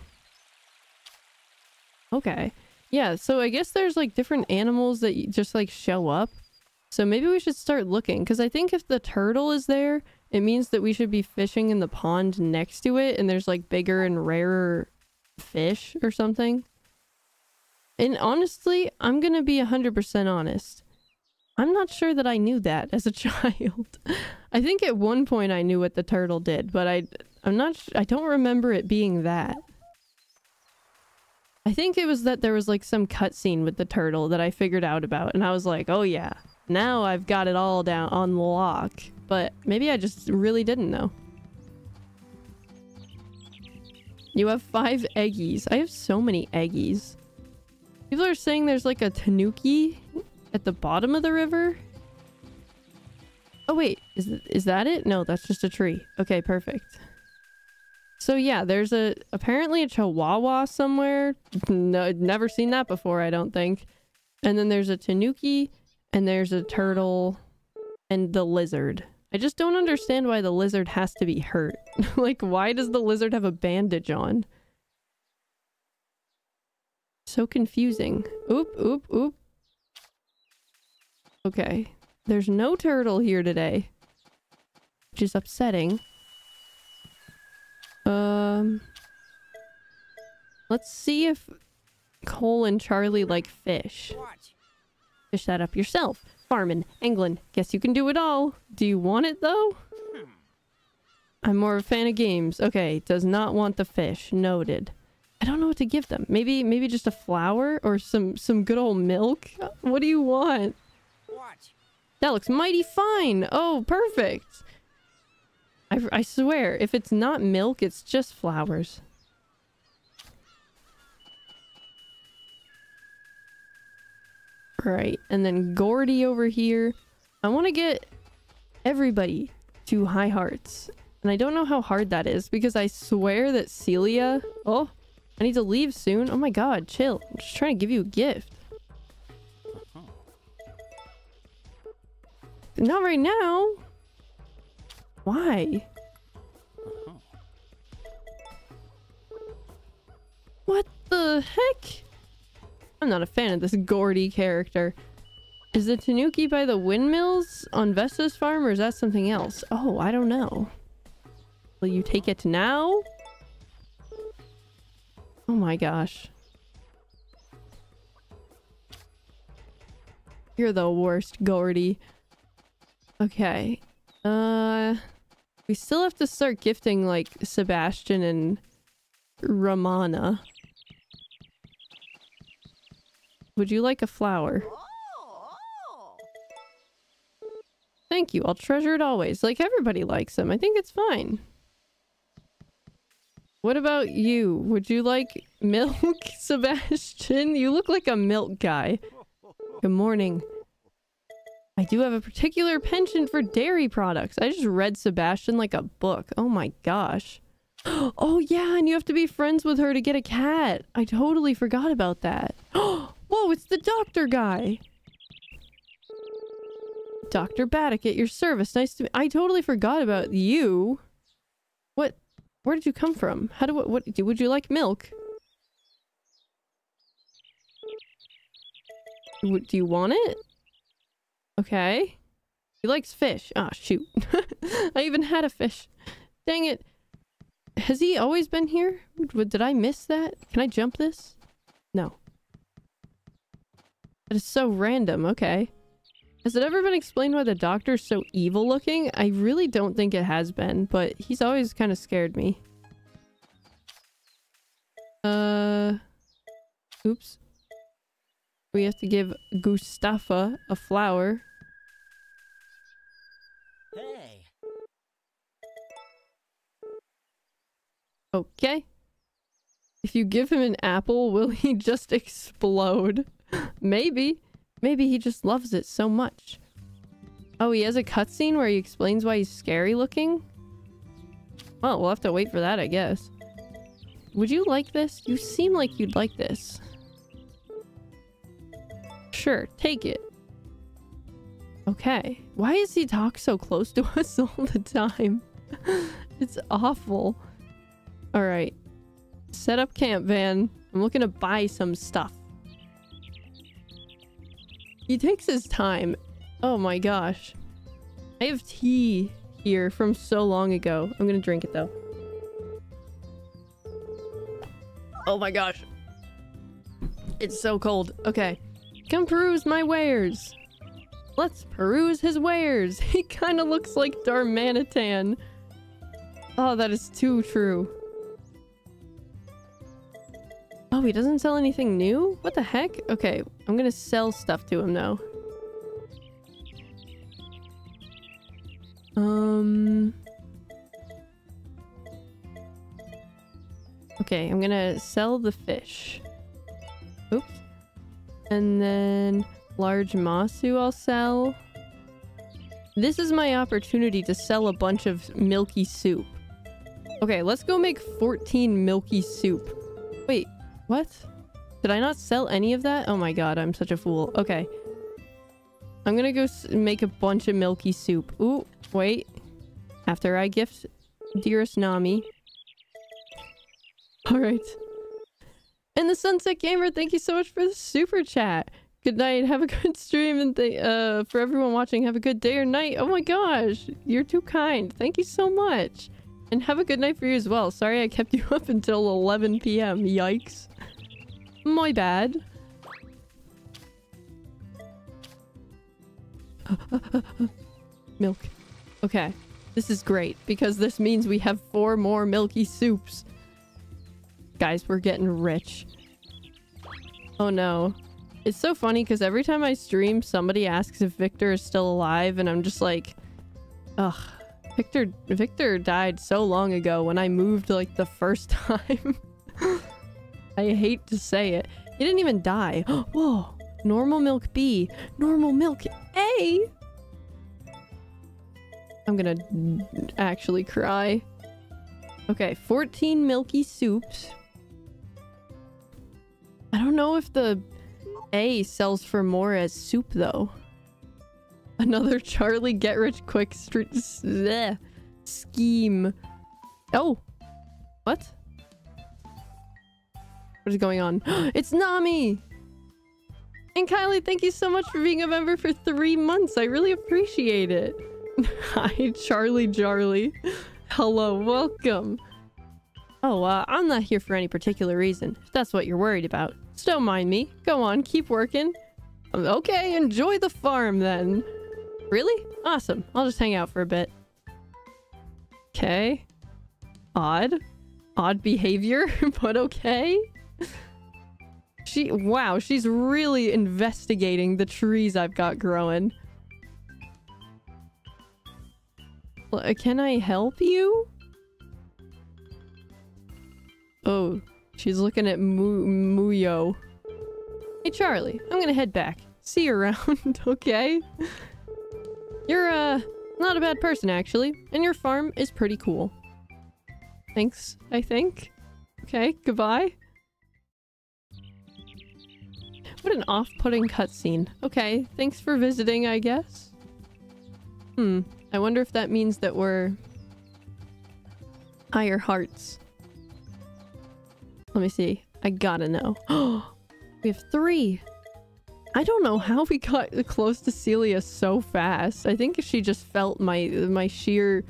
Speaker 1: Okay. Yeah, so I guess there's like different animals that just like show up. So maybe we should start looking because I think if the turtle is there, it means that we should be fishing in the pond next to it and there's like bigger and rarer fish or something. And honestly, I'm going to be 100% honest. I'm not sure that I knew that as a child. I think at one point I knew what the turtle did, but I I'm not I don't remember it being that. I think it was that there was like some cutscene with the turtle that I figured out about, and I was like, oh yeah, now I've got it all down on lock. But maybe I just really didn't know. You have five eggies. I have so many eggies. People are saying there's like a tanuki at the bottom of the river. Oh wait, is, is that it? No, that's just a tree. Okay, perfect. So yeah, there's a apparently a chihuahua somewhere. No, never seen that before, I don't think. And then there's a tanuki, and there's a turtle, and the lizard. I just don't understand why the lizard has to be hurt. like, why does the lizard have a bandage on? So confusing. Oop, oop, oop. Okay. There's no turtle here today. Which is upsetting. Um... Let's see if Cole and Charlie like fish. Fish that up yourself. Farming, angling. Guess you can do it all. Do you want it though? I'm more of a fan of games. Okay, does not want the fish. Noted. I don't know what to give them. Maybe maybe just a flower or some some good old milk. What do you want? That looks mighty fine. Oh, perfect. I, I swear, if it's not milk, it's just flowers. Right, and then Gordy over here. I want to get everybody to high hearts. And I don't know how hard that is because I swear that Celia... Oh, I need to leave soon. Oh my god, chill. I'm just trying to give you a gift. Not right now. Why? What the heck? I'm not a fan of this Gordy character. Is the Tanuki by the windmills on Vesta's farm or is that something else? Oh, I don't know. Will you take it now? Oh my gosh. You're the worst, Gordy. Okay. Uh, we still have to start gifting, like, Sebastian and Romana. Would you like a flower? Thank you. I'll treasure it always. Like, everybody likes them. I think it's fine. What about you? Would you like milk, Sebastian? You look like a milk guy. Good morning. I do have a particular penchant for dairy products. I just read Sebastian like a book. Oh my gosh. Oh yeah, and you have to be friends with her to get a cat. I totally forgot about that. Whoa, it's the doctor guy. Dr. Baddock at your service. Nice to I totally forgot about you. What? Where did you come from? How do what, what would you like milk? Do you want it? Okay. He likes fish. Ah, oh, shoot. I even had a fish. Dang it. Has he always been here? Did I miss that? Can I jump this? No. That is so random. Okay. Has it ever been explained why the doctor's so evil looking? I really don't think it has been, but he's always kind of scared me. Uh... Oops. We have to give Gustafa a flower. Hey. Okay. If you give him an apple, will he just explode? Maybe. Maybe he just loves it so much. Oh, he has a cutscene where he explains why he's scary looking? Well, we'll have to wait for that, I guess. Would you like this? You seem like you'd like this. Sure, take it. Okay. Why does he talk so close to us all the time? it's awful. Alright. Set up camp van. I'm looking to buy some stuff. He takes his time. Oh my gosh. I have tea here from so long ago. I'm gonna drink it though. Oh my gosh. It's so cold. Okay. Come peruse my wares. Let's peruse his wares. He kind of looks like Darmanitan. Oh, that is too true. Oh Oh, he doesn't sell anything new? What the heck? Okay, I'm gonna sell stuff to him now. Um... Okay, I'm gonna sell the fish. Oops. And then large Masu I'll sell. This is my opportunity to sell a bunch of milky soup. Okay, let's go make 14 milky soup. Wait, what? Did I not sell any of that? Oh my god, I'm such a fool. Okay. I'm gonna go make a bunch of milky soup. Ooh, wait. After I gift dearest Nami. Alright. And the Sunset Gamer, thank you so much for the super chat. Good night. Have a good stream and uh, for everyone watching, have a good day or night. Oh my gosh, you're too kind. Thank you so much. And have a good night for you as well. Sorry I kept you up until 11 p.m. Yikes. My bad. Milk. Okay. This is great because this means we have four more milky soups. Guys, we're getting rich. Oh no. It's so funny because every time I stream, somebody asks if Victor is still alive, and I'm just like, ugh. Victor, Victor died so long ago when I moved like the first time. I hate to say it. He didn't even die. Whoa. Normal milk B. Normal milk A. I'm gonna actually cry. Okay, 14 milky soups. I don't know if the a sells for more as soup, though. Another Charlie get rich quick scheme. Oh! What? What is going on? it's Nami! And Kylie, thank you so much for being a member for three months. I really appreciate it. Hi, Charlie Charlie. Hello, welcome. Oh, uh, I'm not here for any particular reason, if that's what you're worried about. So don't mind me. Go on, keep working. Okay, enjoy the farm then. Really? Awesome. I'll just hang out for a bit. Okay. Odd. Odd behavior, but okay. She- wow, she's really investigating the trees I've got growing. Uh, can I help you? Oh, She's looking at Mu Muyo. Hey, Charlie, I'm gonna head back. See you around, okay? You're, uh, not a bad person, actually. And your farm is pretty cool. Thanks, I think. Okay, goodbye. What an off-putting cutscene. Okay, thanks for visiting, I guess. Hmm, I wonder if that means that we're... higher hearts. Let me see. I gotta know. we have three. I don't know how we got close to Celia so fast. I think she just felt my my sheer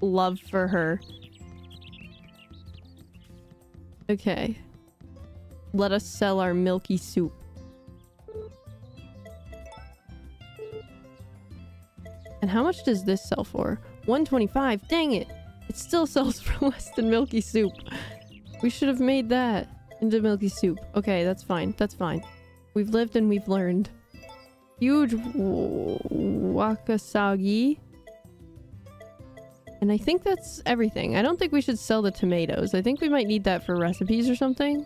Speaker 1: love for her. Okay. Let us sell our milky soup. And how much does this sell for? 125. Dang it. It still sells for less than milky soup. We should have made that into milky soup. Okay, that's fine. That's fine. We've lived and we've learned. Huge wakasagi. And I think that's everything. I don't think we should sell the tomatoes. I think we might need that for recipes or something.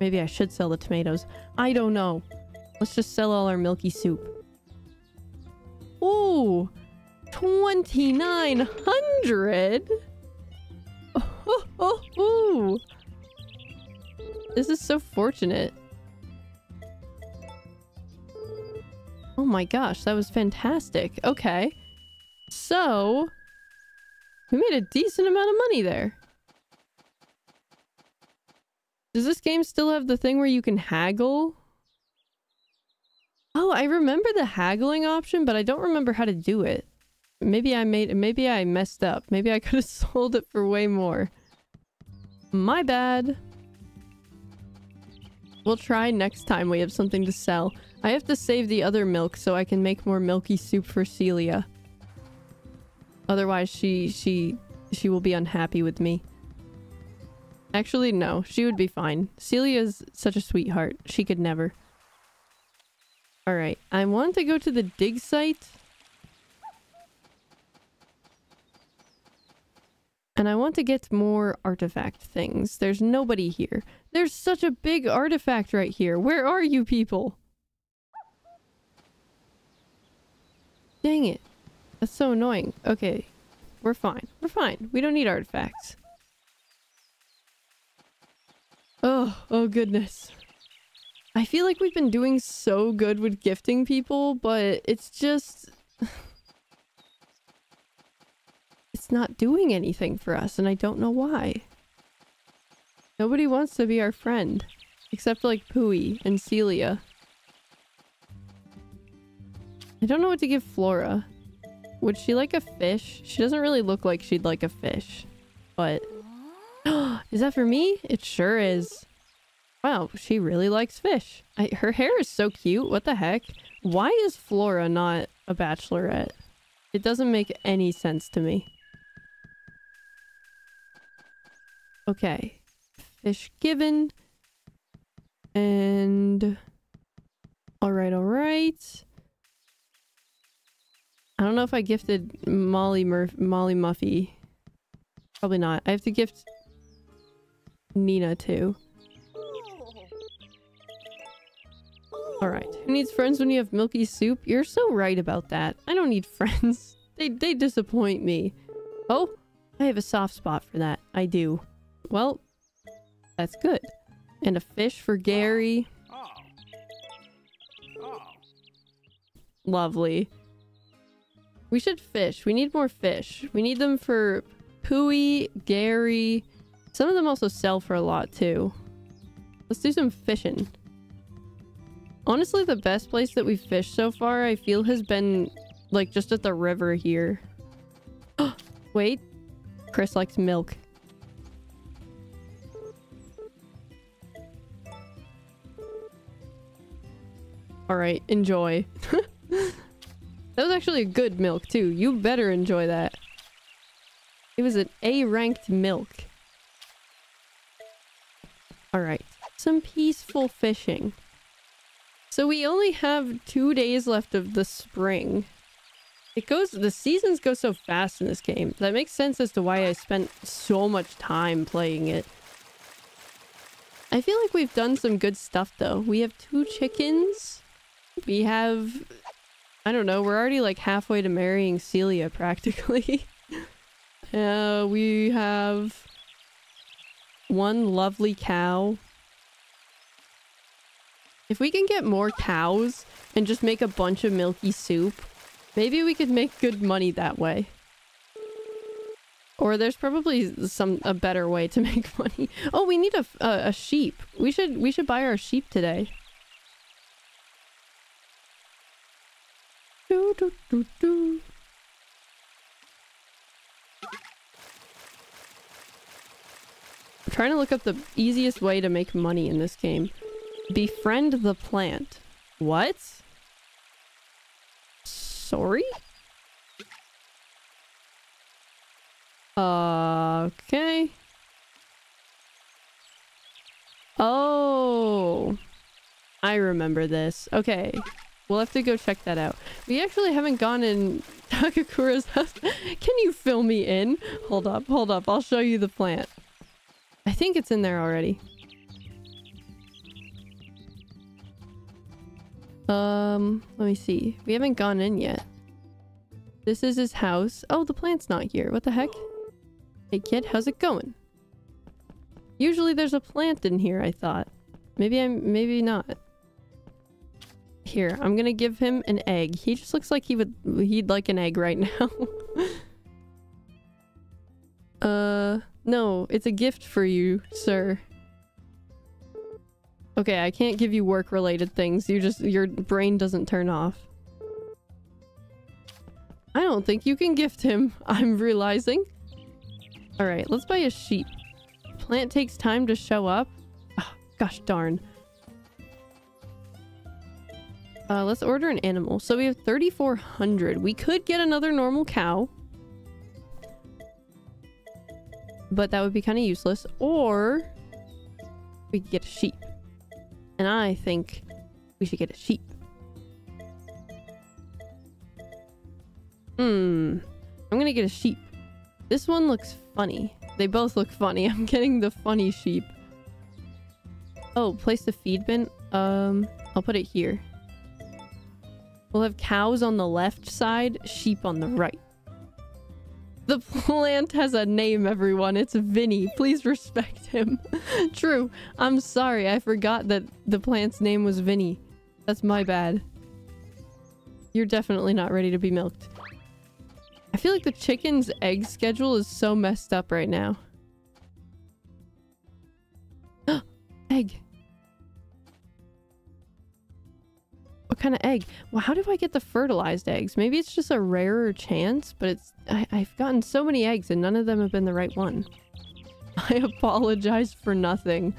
Speaker 1: Maybe I should sell the tomatoes. I don't know. Let's just sell all our milky soup. Ooh! 2900 oh, oh, oh. This is so fortunate. Oh my gosh, that was fantastic. Okay. So, we made a decent amount of money there. Does this game still have the thing where you can haggle? Oh, I remember the haggling option, but I don't remember how to do it. Maybe I made- maybe I messed up. Maybe I could have sold it for way more. My bad. We'll try next time we have something to sell. I have to save the other milk so I can make more milky soup for Celia. Otherwise she- she- she will be unhappy with me. Actually, no. She would be fine. Celia's such a sweetheart. She could never. Alright. I want to go to the dig site. And I want to get more artifact things. There's nobody here. There's such a big artifact right here. Where are you people? Dang it. That's so annoying. Okay. We're fine. We're fine. We don't need artifacts. Oh, oh goodness. I feel like we've been doing so good with gifting people, but it's just... it's not doing anything for us, and I don't know why. Nobody wants to be our friend. Except like Pooey and Celia. I don't know what to give Flora. Would she like a fish? She doesn't really look like she'd like a fish. But... is that for me? It sure is. Wow, she really likes fish. I, her hair is so cute. What the heck? Why is Flora not a bachelorette? It doesn't make any sense to me. Okay. Fish given. And... Alright, alright. I don't know if I gifted Molly Murph Molly Muffy. Probably not. I have to gift Nina too. Alright. Who needs friends when you have milky soup? You're so right about that. I don't need friends. They, they disappoint me. Oh, I have a soft spot for that. I do. Well, that's good. And a fish for Gary. Lovely. We should fish. We need more fish. We need them for Pooey, Gary. Some of them also sell for a lot too. Let's do some fishing. Honestly, the best place that we've fished so far, I feel, has been like just at the river here. Wait. Chris likes milk. Alright, enjoy. That was actually a good milk, too. You better enjoy that. It was an A-ranked milk. Alright. Some peaceful fishing. So we only have two days left of the spring. It goes- the seasons go so fast in this game. That makes sense as to why I spent so much time playing it. I feel like we've done some good stuff though. We have two chickens. We have I don't know, we're already like halfway to marrying Celia practically. uh, we have one lovely cow. If we can get more cows and just make a bunch of milky soup, maybe we could make good money that way. Or there's probably some a better way to make money. Oh, we need a, a, a sheep. We should we should buy our sheep today. Do, do, do, do. I'm trying to look up the easiest way to make money in this game. Befriend the plant. What? Sorry? Okay. Oh. I remember this. Okay. We'll have to go check that out. We actually haven't gone in Takakura's house. Can you fill me in? Hold up, hold up. I'll show you the plant. I think it's in there already. Um, let me see. We haven't gone in yet. This is his house. Oh, the plant's not here. What the heck? Hey kid, how's it going? Usually there's a plant in here, I thought. Maybe I'm- maybe not. Here, I'm gonna give him an egg. He just looks like he would- he'd like an egg right now. uh, no, it's a gift for you, sir. Okay, I can't give you work-related things. You just- your brain doesn't turn off. I don't think you can gift him, I'm realizing. Alright, let's buy a sheep. Plant takes time to show up. Oh, gosh darn. Uh, let's order an animal. So we have 3,400. We could get another normal cow. but that would be kind of useless. Or we could get a sheep. And I think we should get a sheep. Hmm. I'm gonna get a sheep. This one looks funny. They both look funny. I'm getting the funny sheep. Oh, place the feed bin. Um, I'll put it here. We'll have cows on the left side, sheep on the right. The plant has a name, everyone. It's Vinny. Please respect him. True. I'm sorry. I forgot that the plant's name was Vinny. That's my bad. You're definitely not ready to be milked. I feel like the chicken's egg schedule is so messed up right now. egg. What kind of egg? Well, how do I get the fertilized eggs? Maybe it's just a rarer chance, but it's I, I've gotten so many eggs and none of them have been the right one. I apologize for nothing.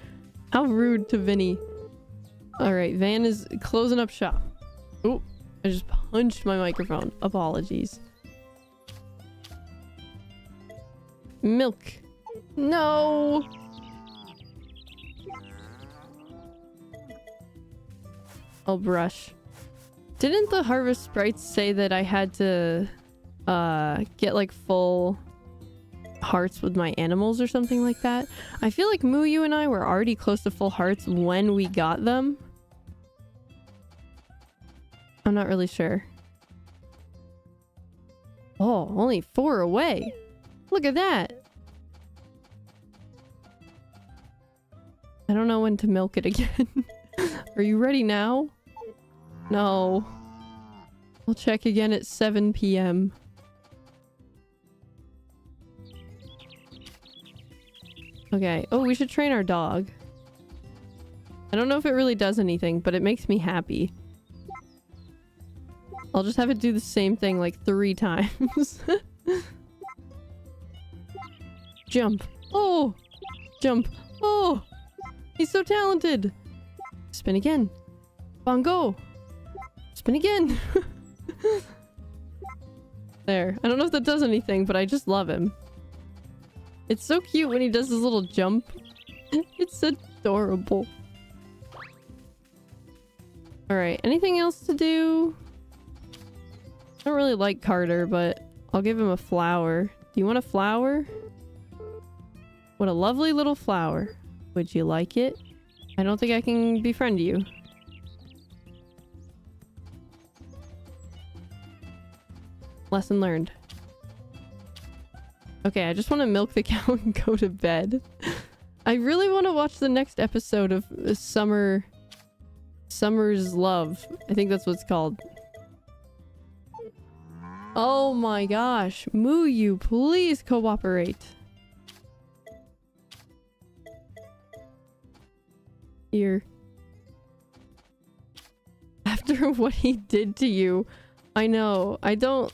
Speaker 1: How rude to Vinny. Alright, Van is closing up shop. Oh, I just punched my microphone. Apologies. Milk. No! I'll brush. Didn't the harvest sprites say that I had to uh, get like full hearts with my animals or something like that? I feel like Moo, and I were already close to full hearts when we got them. I'm not really sure. Oh, only four away. Look at that. I don't know when to milk it again. Are you ready now? No. I'll check again at 7 p.m. Okay. Oh, we should train our dog. I don't know if it really does anything, but it makes me happy. I'll just have it do the same thing like three times. Jump. Oh! Jump. Oh! He's so talented! Spin again. Bongo! Spin again! there. I don't know if that does anything, but I just love him. It's so cute when he does his little jump. it's adorable. Alright, anything else to do? I don't really like Carter, but I'll give him a flower. Do you want a flower? What a lovely little flower. Would you like it? I don't think I can befriend you. Lesson learned. Okay, I just want to milk the cow and go to bed. I really want to watch the next episode of uh, Summer... Summer's Love. I think that's what it's called. Oh my gosh. Moo you, please cooperate. Here. After what he did to you. I know. I don't...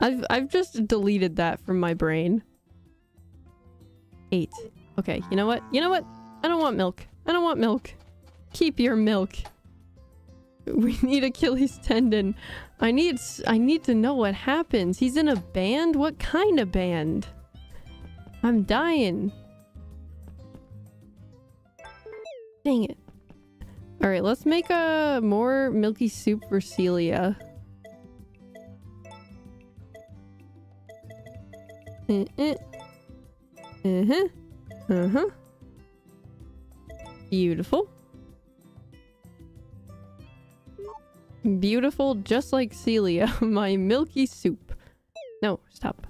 Speaker 1: I've, I've just deleted that from my brain. Eight. Okay, you know what? You know what? I don't want milk. I don't want milk. Keep your milk. We need Achilles tendon. I need I need to know what happens. He's in a band? What kind of band? I'm dying. Dang it. Alright, let's make a more milky soup for Celia. Uh, uh. Uh-huh. Uh-huh. Beautiful. Beautiful, just like Celia. My milky soup. No, stop.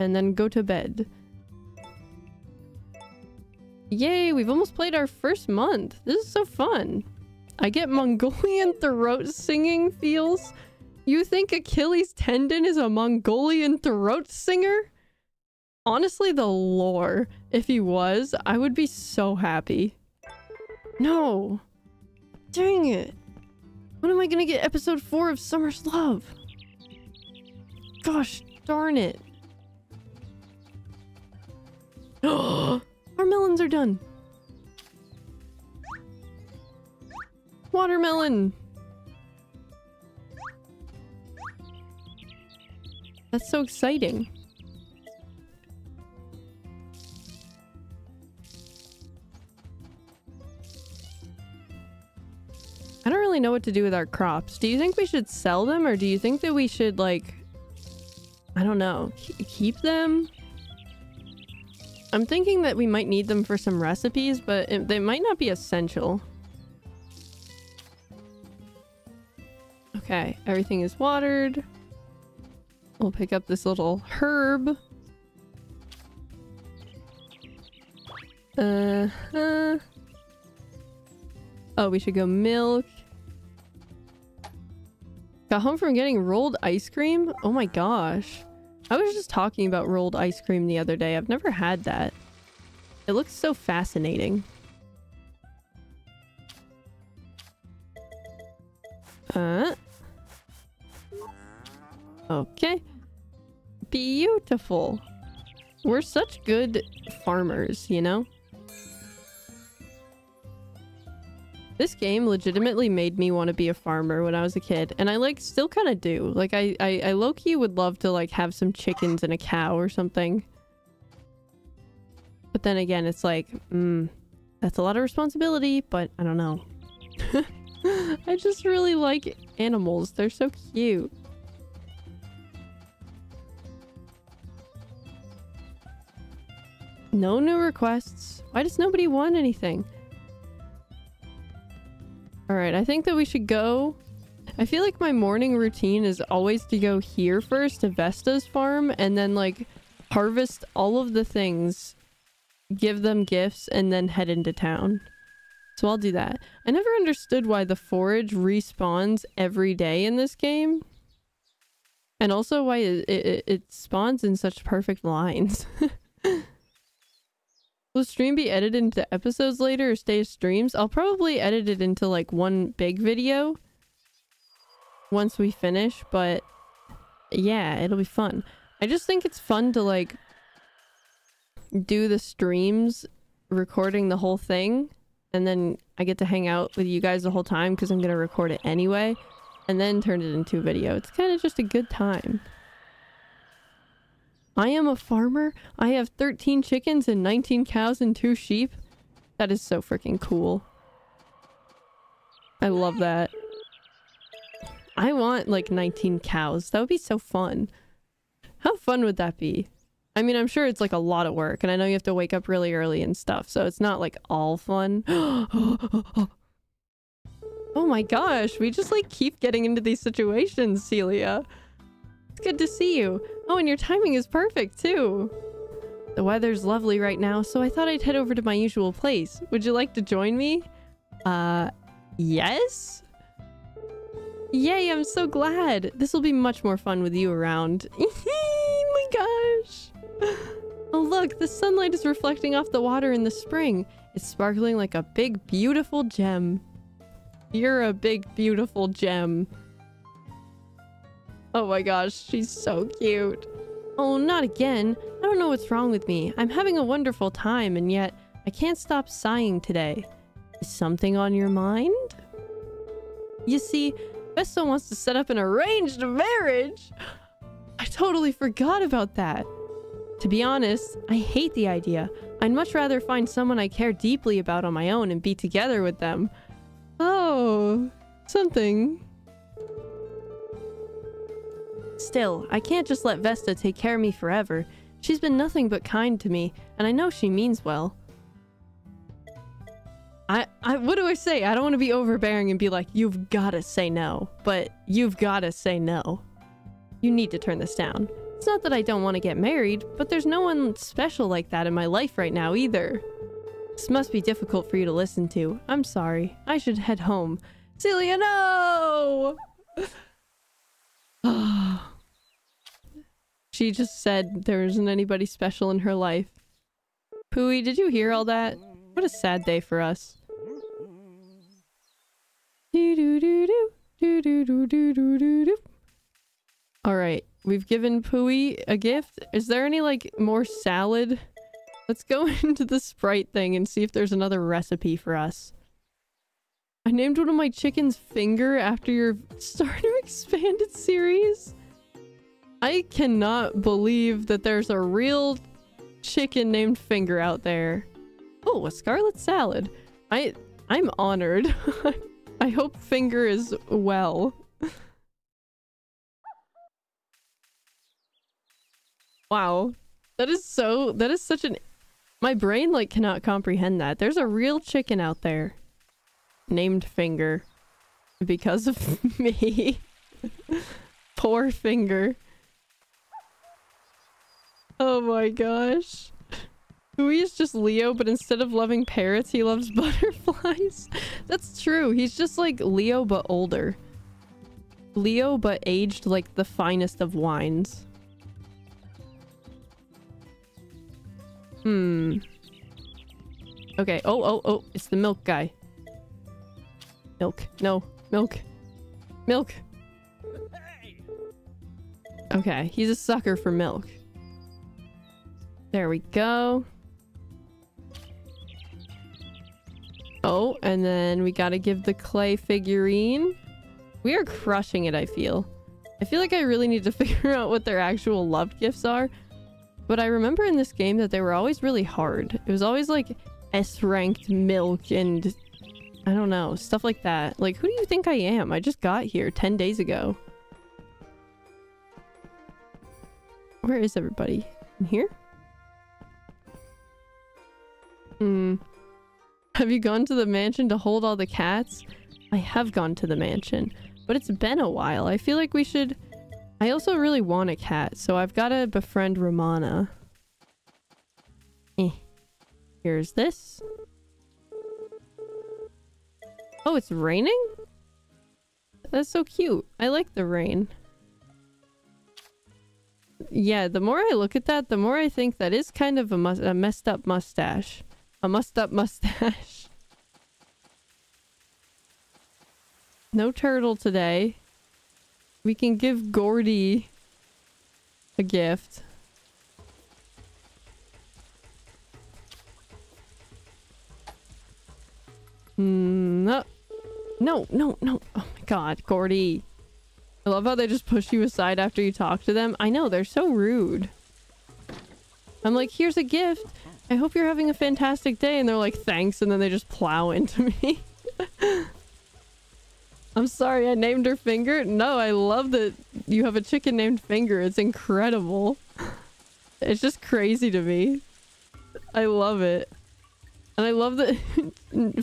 Speaker 1: And then go to bed. Yay, we've almost played our first month. This is so fun. I get Mongolian throat singing feels. You think Achilles tendon is a Mongolian throat singer? Honestly, the lore. If he was, I would be so happy. No. Dang it. When am I gonna get episode 4 of Summer's Love? Gosh darn it. Our melons are done. Watermelon. That's so exciting. I don't really know what to do with our crops. Do you think we should sell them or do you think that we should like... I don't know. Keep them? I'm thinking that we might need them for some recipes, but it, they might not be essential. Okay, everything is watered. We'll pick up this little herb. Uh huh. Oh, we should go milk. Got home from getting rolled ice cream? Oh my gosh. I was just talking about rolled ice cream the other day. I've never had that. It looks so fascinating. Uh. Okay. Beautiful. We're such good farmers, you know? This game legitimately made me want to be a farmer when I was a kid, and I like still kind of do. Like I, I, I low-key would love to like have some chickens and a cow or something. But then again, it's like, mm, that's a lot of responsibility, but I don't know. I just really like animals. They're so cute. No new requests. Why does nobody want anything? Alright, I think that we should go... I feel like my morning routine is always to go here first to Vesta's farm and then like harvest all of the things, give them gifts, and then head into town. So I'll do that. I never understood why the forage respawns every day in this game. And also why it, it, it spawns in such perfect lines. Will stream be edited into episodes later or stay as streams? I'll probably edit it into like one big video once we finish, but yeah, it'll be fun. I just think it's fun to like do the streams recording the whole thing and then I get to hang out with you guys the whole time because I'm going to record it anyway and then turn it into a video. It's kind of just a good time. I am a farmer. I have 13 chickens and 19 cows and 2 sheep. That is so freaking cool. I love that. I want like 19 cows. That would be so fun. How fun would that be? I mean, I'm sure it's like a lot of work and I know you have to wake up really early and stuff. So it's not like all fun. oh my gosh. We just like keep getting into these situations, Celia. Good to see you. Oh, and your timing is perfect, too. The weather's lovely right now, so I thought I'd head over to my usual place. Would you like to join me? Uh, yes? Yay, I'm so glad. This will be much more fun with you around. my gosh. Oh, look, the sunlight is reflecting off the water in the spring. It's sparkling like a big, beautiful gem. You're a big, beautiful gem. Oh my gosh, she's so cute. Oh, not again. I don't know what's wrong with me. I'm having a wonderful time, and yet I can't stop sighing today. Is something on your mind? You see, Vesta wants to set up an arranged marriage. I totally forgot about that. To be honest, I hate the idea. I'd much rather find someone I care deeply about on my own and be together with them. Oh, something. Still, I can't just let Vesta take care of me forever. She's been nothing but kind to me, and I know she means well. I, I, what do I say? I don't want to be overbearing and be like, you've gotta say no, but you've gotta say no. You need to turn this down. It's not that I don't want to get married, but there's no one special like that in my life right now either. This must be difficult for you to listen to. I'm sorry. I should head home. Celia, no! She just said there isn't anybody special in her life. Pooey, did you hear all that? What a sad day for us. Alright, we've given Pooey a gift. Is there any, like, more salad? Let's go into the Sprite thing and see if there's another recipe for us. I named one of my chickens Finger after your Stardew Expanded series. I cannot believe that there's a real chicken named Finger out there. Oh, a scarlet salad. I I'm honored. I hope Finger is well. wow. That is so... That is such an... My brain, like, cannot comprehend that. There's a real chicken out there. Named Finger. Because of me. Poor Finger. Oh my gosh. Hui is just Leo, but instead of loving parrots, he loves butterflies. That's true. He's just like Leo, but older. Leo, but aged like the finest of wines. Hmm. Okay. Oh, oh, oh. It's the milk guy. Milk. No. Milk. Milk. Okay. He's a sucker for milk. There we go. Oh, and then we gotta give the clay figurine. We are crushing it, I feel. I feel like I really need to figure out what their actual love gifts are. But I remember in this game that they were always really hard. It was always like S-ranked milk and I don't know, stuff like that. Like, who do you think I am? I just got here 10 days ago. Where is everybody? In here? Hmm. Have you gone to the mansion to hold all the cats? I have gone to the mansion, but it's been a while. I feel like we should... I also really want a cat, so I've got to befriend Romana. Eh. Here's this. Oh, it's raining? That's so cute. I like the rain. Yeah, the more I look at that, the more I think that is kind of a, a messed up mustache. A messed up mustache. No turtle today. We can give Gordy a gift. Mm, no. No, no, no. Oh my god, Gordy. I love how they just push you aside after you talk to them. I know, they're so rude. I'm like, here's a gift. I hope you're having a fantastic day. And they're like, thanks. And then they just plow into me. I'm sorry, I named her Finger. No, I love that you have a chicken named Finger. It's incredible. It's just crazy to me. I love it. And I love that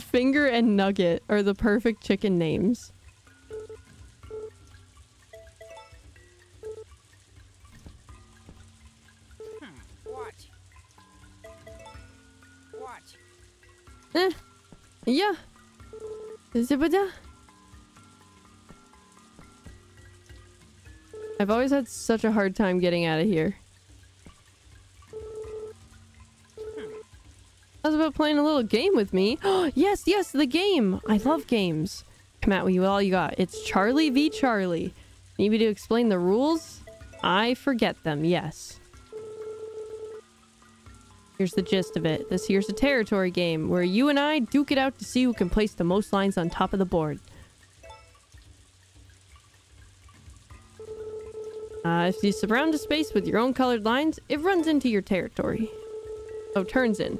Speaker 1: Finger and Nugget are the perfect chicken names. Eh. Yeah. I've always had such a hard time getting out of here. Was about playing a little game with me. Oh, yes, yes, the game! I love games. Come at me with all you got. It's Charlie v Charlie. Need me to explain the rules? I forget them, yes. Here's the gist of it. This here's a territory game where you and I duke it out to see who can place the most lines on top of the board. Uh, if you surround a space with your own colored lines, it runs into your territory. Oh, turns in.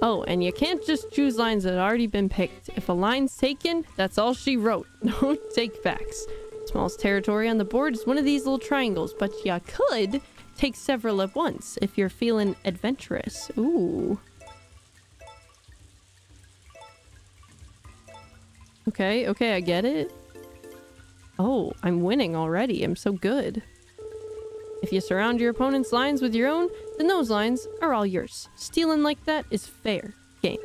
Speaker 1: Oh, and you can't just choose lines that have already been picked. If a line's taken, that's all she wrote. No take backs. Smallest territory on the board is one of these little triangles, but you could Take several at once if you're feeling adventurous. Ooh. Okay, okay, I get it. Oh, I'm winning already. I'm so good. If you surround your opponent's lines with your own, then those lines are all yours. Stealing like that is fair game.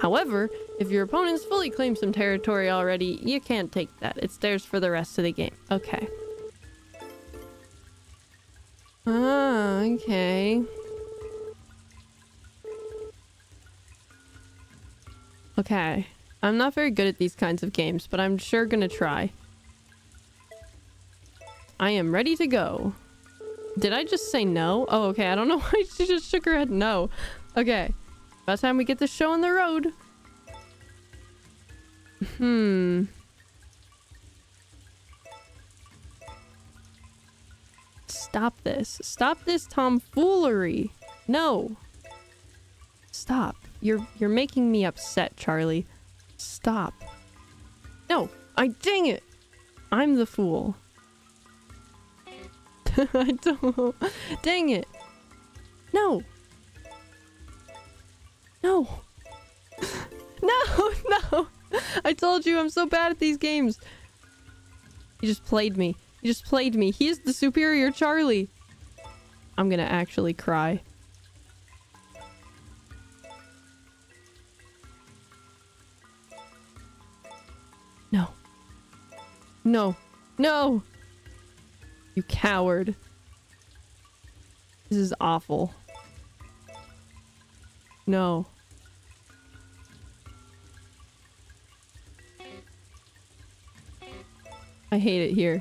Speaker 1: However, if your opponents fully claim some territory already, you can't take that. It's theirs for the rest of the game. Okay. Ah, okay. Okay. I'm not very good at these kinds of games, but I'm sure gonna try. I am ready to go. Did I just say no? Oh, okay. I don't know why she just shook her head no. Okay. About time we get this show on the road. Hmm. Stop this. Stop this tomfoolery. No. Stop. You're you're making me upset, Charlie. Stop. No. I dang it! I'm the fool. I don't. Dang it! No! No! No! No! I told you I'm so bad at these games. He just played me. He just played me. He is the superior Charlie. I'm gonna actually cry. No. No. No! You coward. This is awful. No. I hate it here.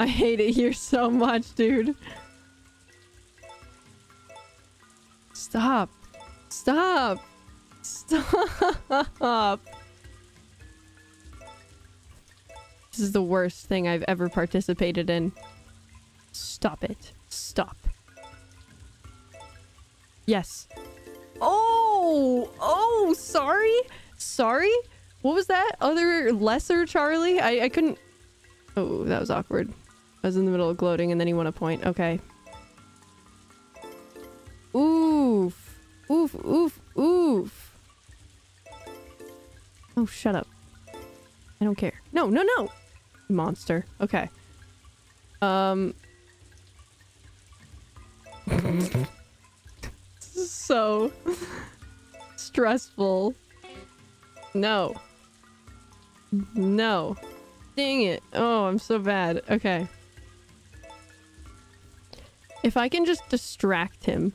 Speaker 1: I hate it here so much, dude. Stop. Stop. Stop. This is the worst thing I've ever participated in. Stop it. Stop. Yes. Oh! Oh, sorry? Sorry? What was that? Other lesser Charlie? I, I couldn't... Oh, that was awkward. I was in the middle of gloating and then he won a point. Okay. Oof. Oof, oof, oof. Oh, shut up. I don't care. No, no, no! Monster. Okay. Um... so stressful. No. No. Dang it. Oh, I'm so bad. Okay. If I can just distract him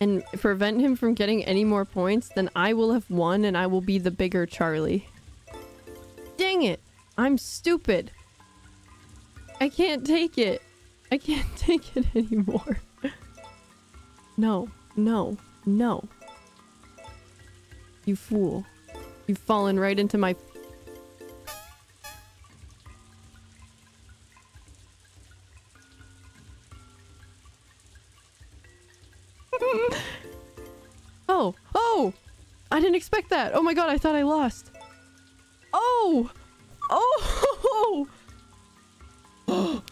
Speaker 1: and prevent him from getting any more points, then I will have won and I will be the bigger Charlie. Dang it! I'm stupid. I can't take it. I can't take it anymore. no, no, no. You fool. You've fallen right into my... I didn't expect that. Oh my god, I thought I lost. Oh! Oh!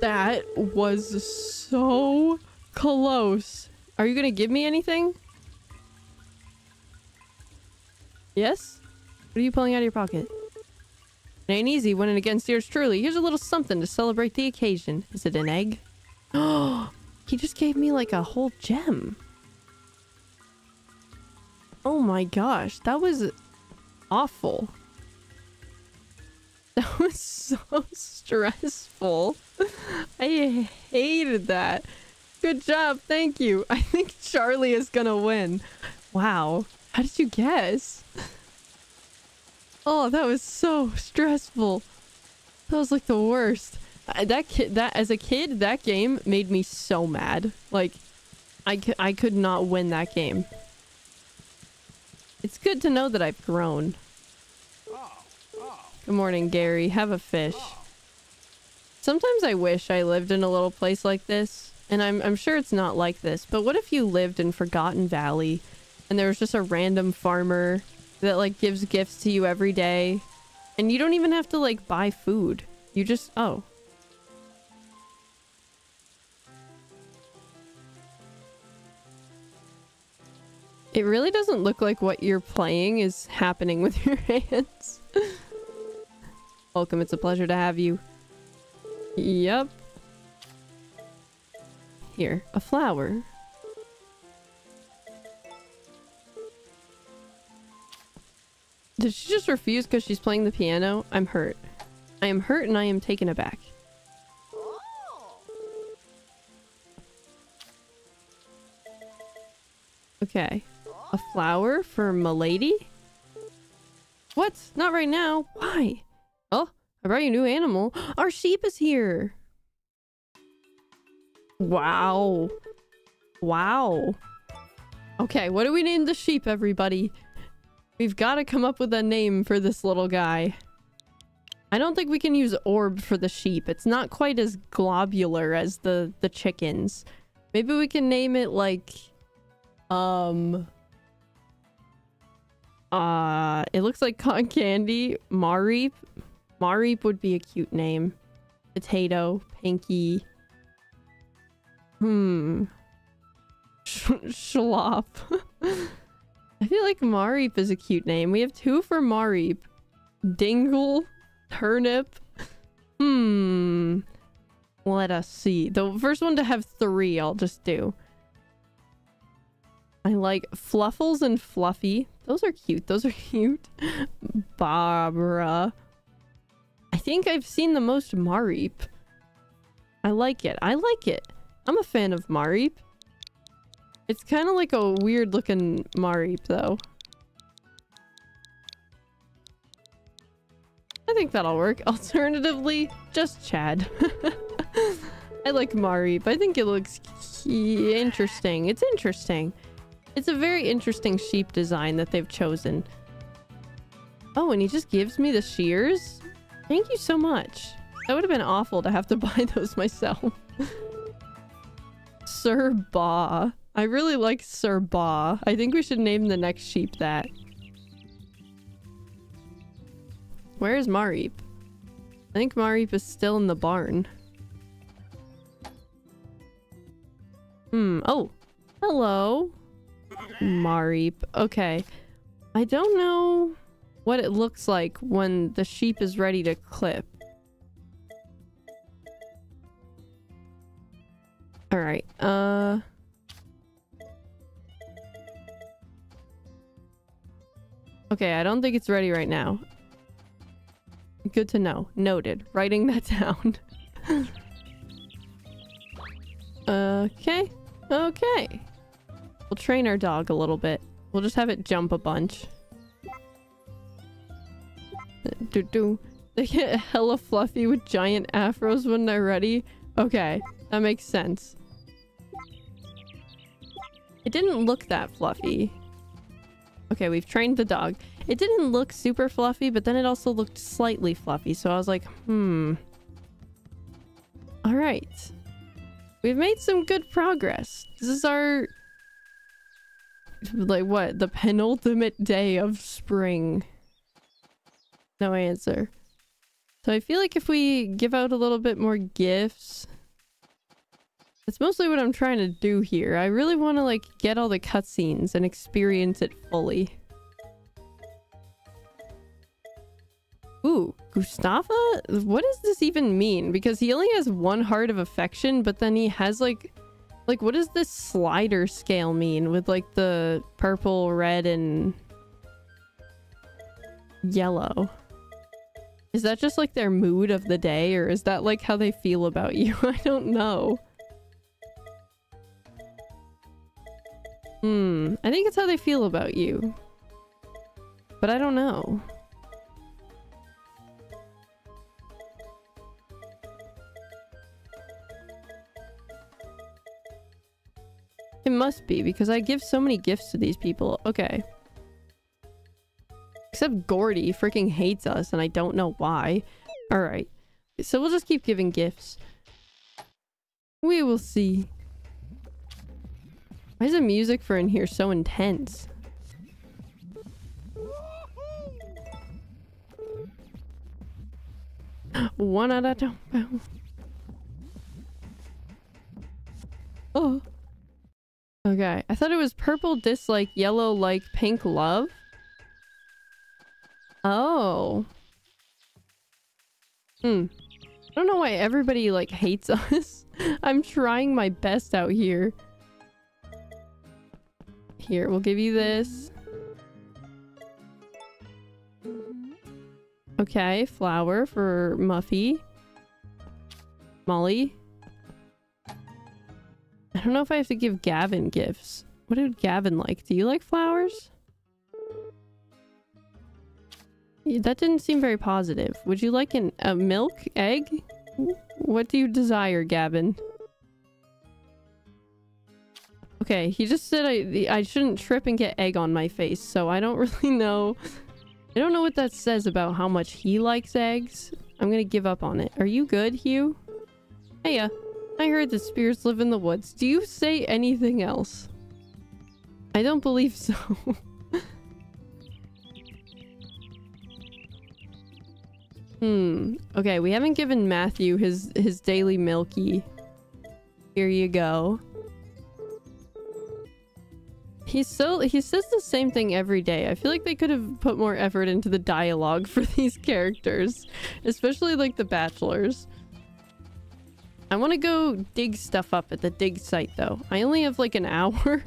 Speaker 1: that was so close. Are you gonna give me anything? Yes? What are you pulling out of your pocket? It ain't easy winning against yours truly. Here's a little something to celebrate the occasion. Is it an egg? Oh, he just gave me like a whole gem. Oh my gosh, that was awful. That was so stressful. I hated that. Good job, thank you. I think Charlie is gonna win. Wow. How did you guess? Oh, that was so stressful. That was like the worst. Uh, that kid, that as a kid, that game made me so mad. Like, I, I could not win that game. It's good to know that I've grown. Good morning, Gary. Have a fish. Sometimes I wish I lived in a little place like this. And I'm, I'm sure it's not like this. But what if you lived in Forgotten Valley and there was just a random farmer that like gives gifts to you every day and you don't even have to like buy food you just oh it really doesn't look like what you're playing is happening with your hands welcome it's a pleasure to have you yep here a flower Did she just refuse because she's playing the piano? I'm hurt. I am hurt and I am taken aback. Okay. A flower for Milady? What? Not right now. Why? Oh, I brought you a new animal. Our sheep is here. Wow. Wow. Okay, what do we name the sheep, everybody? We've got to come up with a name for this little guy. I don't think we can use orb for the sheep. It's not quite as globular as the, the chickens. Maybe we can name it like... Um... Uh, it looks like cotton candy. Mareep. Mareep would be a cute name. Potato. Pinky. Hmm. Sh. I feel like Mareep is a cute name. We have two for Mareep. Dingle. Turnip. Hmm. Let us see. The first one to have three, I'll just do. I like Fluffles and Fluffy. Those are cute. Those are cute. Barbara. I think I've seen the most Mareep. I like it. I like it. I'm a fan of Mareep. It's kind of like a weird looking Mareep though. I think that'll work. Alternatively, just Chad. I like Mareep. I think it looks interesting. It's interesting. It's a very interesting sheep design that they've chosen. Oh, and he just gives me the shears? Thank you so much. That would have been awful to have to buy those myself. Sir Ba. I really like Sir Ba. I think we should name the next sheep that. Where is Mareep? I think Mareep is still in the barn. Hmm. Oh. Hello. Mareep. Okay. I don't know what it looks like when the sheep is ready to clip. Alright. Uh... Okay, I don't think it's ready right now. Good to know. Noted. Writing that down. okay. Okay. We'll train our dog a little bit. We'll just have it jump a bunch. Do do. They get hella fluffy with giant afros when they're ready. Okay, that makes sense. It didn't look that fluffy. Okay, we've trained the dog. It didn't look super fluffy, but then it also looked slightly fluffy. So I was like, hmm. All right. We've made some good progress. This is our... Like, what? The penultimate day of spring. No answer. So I feel like if we give out a little bit more gifts... That's mostly what I'm trying to do here. I really want to, like, get all the cutscenes and experience it fully. Ooh, Gustafa? What does this even mean? Because he only has one heart of affection, but then he has like... Like, what does this slider scale mean with like the purple, red, and yellow? Is that just like their mood of the day or is that like how they feel about you? I don't know. Hmm, I think it's how they feel about you. But I don't know. It must be, because I give so many gifts to these people. Okay. Except Gordy freaking hates us, and I don't know why. Alright. So we'll just keep giving gifts. We will see. Why is the music for in here so intense? One out of two. Oh. Okay, I thought it was purple dislike, yellow like, pink love. Oh. Hmm. I don't know why everybody like hates us. I'm trying my best out here. Here, we'll give you this. Okay, flower for Muffy. Molly. I don't know if I have to give Gavin gifts. What did Gavin like? Do you like flowers? That didn't seem very positive. Would you like an, a milk? Egg? What do you desire, Gavin? Okay, he just said I, I shouldn't trip and get egg on my face, so I don't really know. I don't know what that says about how much he likes eggs. I'm gonna give up on it. Are you good, Hugh? Heya. I heard that spirits live in the woods. Do you say anything else? I don't believe so. hmm. Okay, we haven't given Matthew his, his daily milky. Here you go. He's so- he says the same thing every day. I feel like they could have put more effort into the dialogue for these characters. Especially, like, the bachelors. I want to go dig stuff up at the dig site though. I only have like an hour,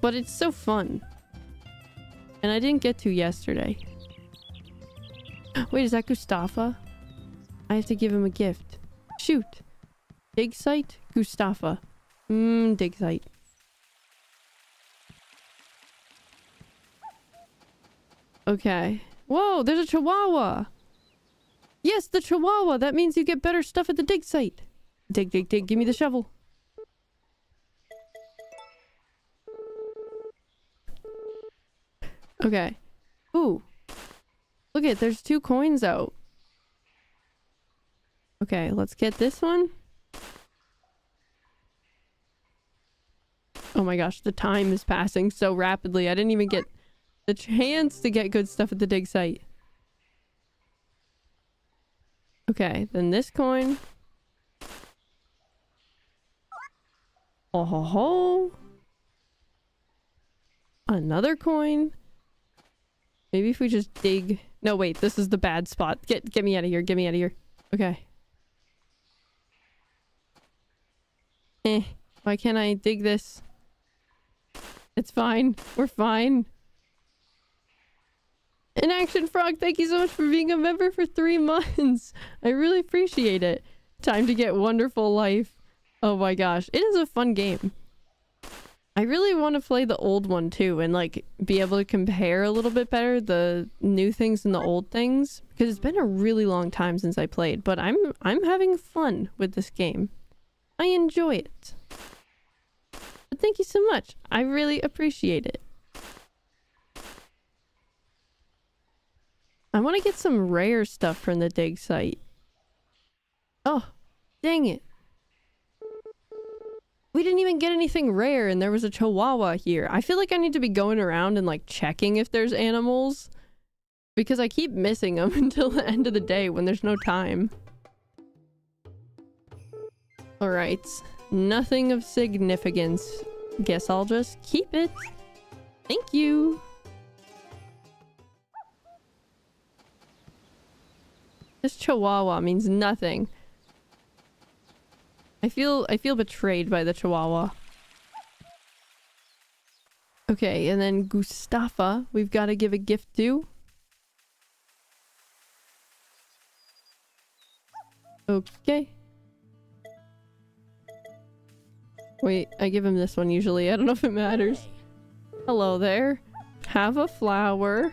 Speaker 1: but it's so fun. And I didn't get to yesterday. Wait, is that Gustafa? I have to give him a gift. Shoot. Dig site? Gustafa. Mmm, dig site. Okay. Whoa, there's a chihuahua! Yes, the chihuahua! That means you get better stuff at the dig site. Dig, dig, dig. Give me the shovel. Okay. Ooh. Look at, there's two coins out. Okay, let's get this one. Oh my gosh, the time is passing so rapidly. I didn't even get the chance to get good stuff at the dig site. Okay, then this coin. Oh ho ho. Another coin. Maybe if we just dig... No, wait, this is the bad spot. Get get me out of here. Get me out of here. Okay. Eh. Why can't I dig this? It's fine. We're fine. An Action Frog, thank you so much for being a member for three months. I really appreciate it. Time to get Wonderful Life. Oh my gosh. It is a fun game. I really want to play the old one too and like be able to compare a little bit better the new things and the old things because it's been a really long time since I played, but I'm I'm having fun with this game. I enjoy it. But thank you so much. I really appreciate it. I want to get some rare stuff from the dig site. Oh, dang it. We didn't even get anything rare and there was a chihuahua here. I feel like I need to be going around and like checking if there's animals. Because I keep missing them until the end of the day when there's no time. Alright. Nothing of significance. Guess I'll just keep it. Thank you. This chihuahua means nothing. I feel I feel betrayed by the chihuahua. Okay, and then Gustafa, we've got to give a gift to. Okay. Wait, I give him this one usually. I don't know if it matters. Hello there. Have a flower.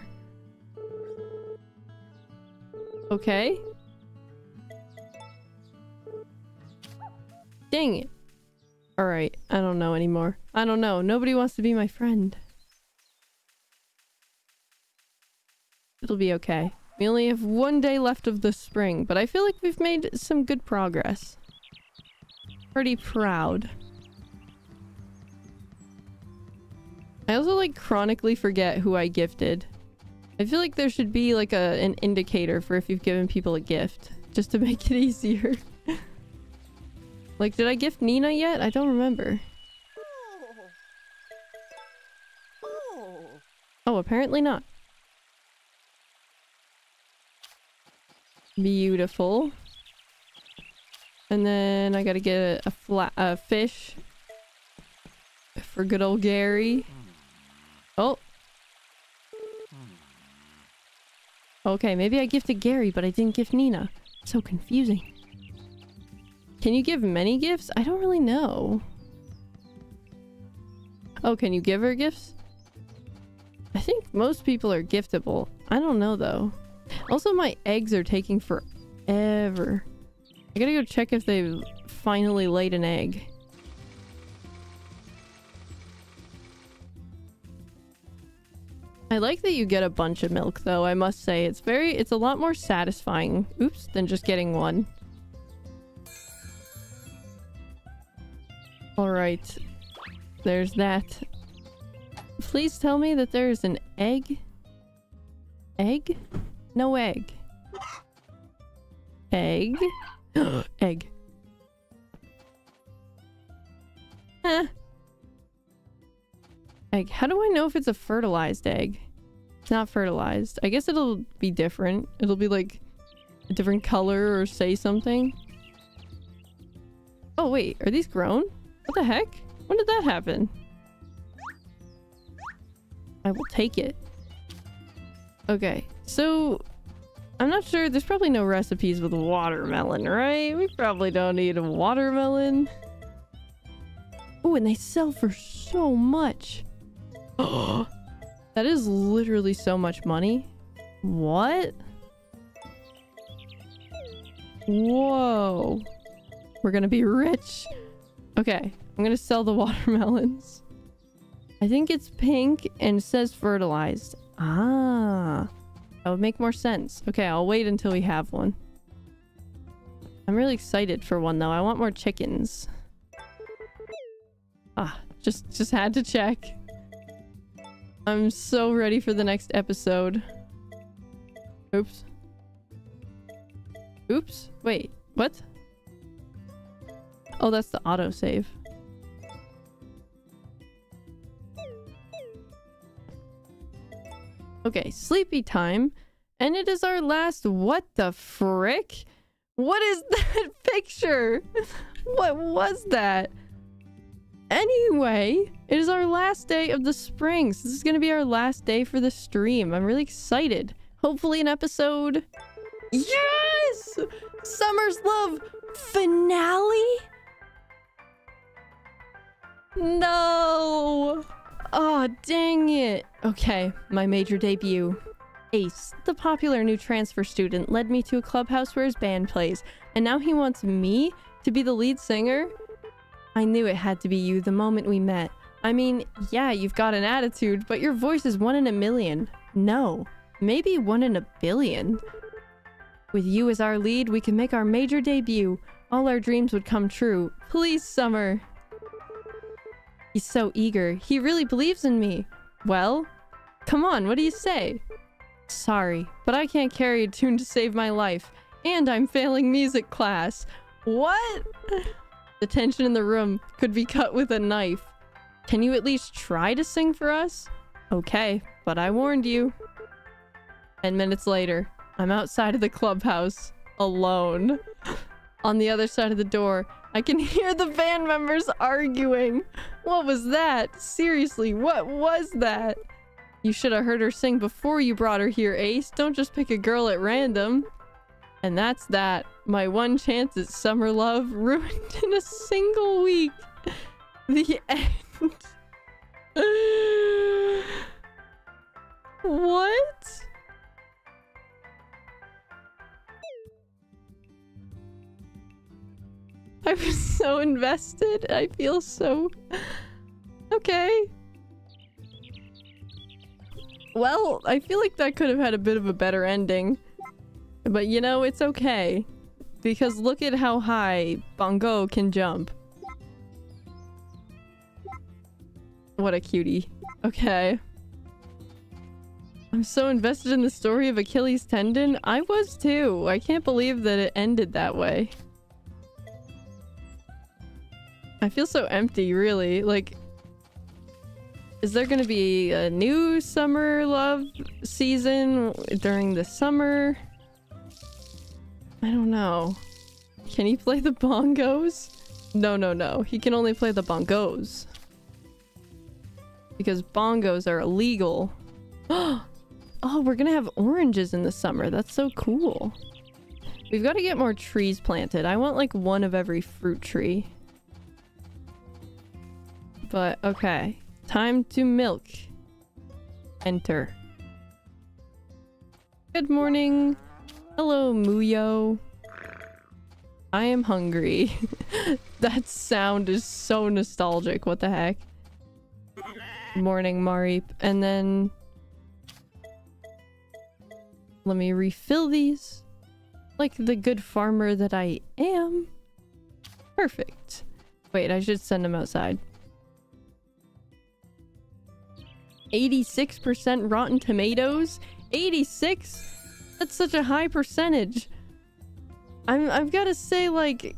Speaker 1: Okay. Dang it. Alright, I don't know anymore. I don't know. Nobody wants to be my friend. It'll be okay. We only have one day left of the spring, but I feel like we've made some good progress. Pretty proud. I also like chronically forget who I gifted. I feel like there should be like a an indicator for if you've given people a gift, just to make it easier. like, did I gift Nina yet? I don't remember. Oh, apparently not. Beautiful. And then I gotta get a, flat a fish for good old Gary. Oh, Okay, maybe I gifted Gary, but I didn't gift Nina. So confusing. Can you give many gifts? I don't really know. Oh, can you give her gifts? I think most people are giftable. I don't know though. Also, my eggs are taking forever. I gotta go check if they've finally laid an egg. I like that you get a bunch of milk though, I must say. It's very- it's a lot more satisfying, oops, than just getting one. Alright. There's that. Please tell me that there's an egg? Egg? No egg. Egg. Egg. Eh. Egg. How do I know if it's a fertilized egg? It's not fertilized. I guess it'll be different. It'll be like a different color or say something. Oh, wait. Are these grown? What the heck? When did that happen? I will take it. Okay, so I'm not sure. There's probably no recipes with watermelon, right? We probably don't need a watermelon. Oh, and they sell for so much. that is literally so much money. What? Whoa. We're gonna be rich. Okay, I'm gonna sell the watermelons. I think it's pink and says fertilized. Ah, that would make more sense. Okay, I'll wait until we have one. I'm really excited for one though. I want more chickens. Ah, just just had to check. I'm so ready for the next episode. Oops. Oops. Wait, what? Oh, that's the autosave. Okay, sleepy time. And it is our last- what the frick? What is that picture? What was that? Anyway, it is our last day of the spring. So this is going to be our last day for the stream. I'm really excited. Hopefully an episode... Yes! Summer's Love finale? No! Oh, dang it. Okay, my major debut. Ace, the popular new transfer student, led me to a clubhouse where his band plays, and now he wants me to be the lead singer? I knew it had to be you the moment we met. I mean, yeah, you've got an attitude, but your voice is one in a million. No, maybe one in a billion. With you as our lead, we can make our major debut. All our dreams would come true. Please, Summer. He's so eager. He really believes in me. Well, come on, what do you say? Sorry, but I can't carry a tune to save my life. And I'm failing music class. What? The tension in the room could be cut with a knife. Can you at least try to sing for us? Okay, but I warned you. Ten minutes later, I'm outside of the clubhouse, alone. On the other side of the door, I can hear the band members arguing. What was that? Seriously, what was that? You should have heard her sing before you brought her here, Ace. Don't just pick a girl at random. And that's that. My one chance at summer love ruined in a single week. The end. what? I was so invested. I feel so... Okay. Well, I feel like that could have had a bit of a better ending. But you know, it's okay. Because look at how high Bongo can jump. What a cutie. Okay. I'm so invested in the story of Achilles tendon. I was too. I can't believe that it ended that way. I feel so empty, really. Like, is there gonna be a new summer love season during the summer? I don't know. Can he play the bongos? No, no, no. He can only play the bongos. Because bongos are illegal. oh, we're gonna have oranges in the summer. That's so cool. We've got to get more trees planted. I want like one of every fruit tree. But okay. Time to milk. Enter. Good morning. Hello, Muyo. I am hungry. that sound is so nostalgic. What the heck? Morning, Mareep. And then... Let me refill these. Like the good farmer that I am. Perfect. Wait, I should send them outside. 86% Rotten Tomatoes? 86? That's such a high percentage. I'm I've got to say like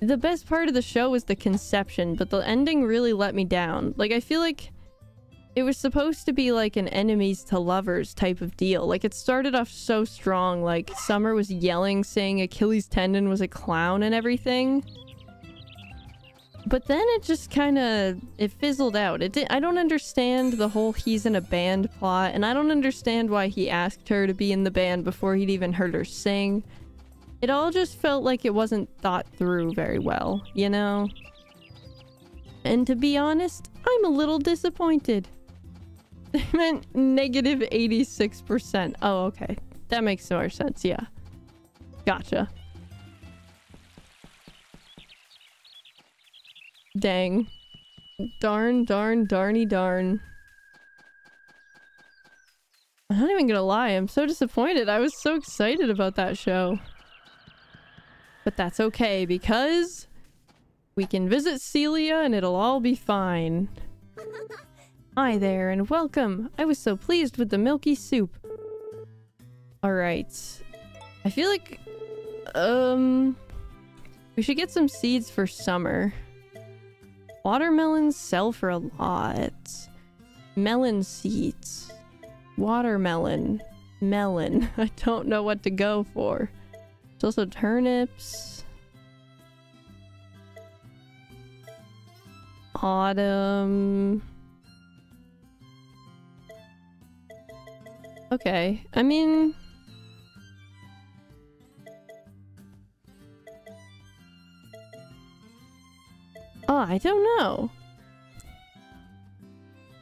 Speaker 1: the best part of the show was the conception, but the ending really let me down. Like I feel like it was supposed to be like an enemies to lovers type of deal. Like it started off so strong, like Summer was yelling saying Achilles tendon was a clown and everything. But then it just kind of it fizzled out. It did, I don't understand the whole he's in a band plot, and I don't understand why he asked her to be in the band before he'd even heard her sing. It all just felt like it wasn't thought through very well, you know? And to be honest, I'm a little disappointed. They meant negative 86%. Oh, okay. That makes more sense, yeah. Gotcha. Dang. Darn, darn, darny darn. I'm not even gonna lie, I'm so disappointed. I was so excited about that show. But that's okay, because we can visit Celia and it'll all be fine. Hi there, and welcome! I was so pleased with the milky soup. Alright. I feel like... Um... We should get some seeds for summer. Watermelons sell for a lot. Melon seeds. Watermelon. Melon. I don't know what to go for. There's also turnips. Autumn. Okay. I mean... Oh, I don't know.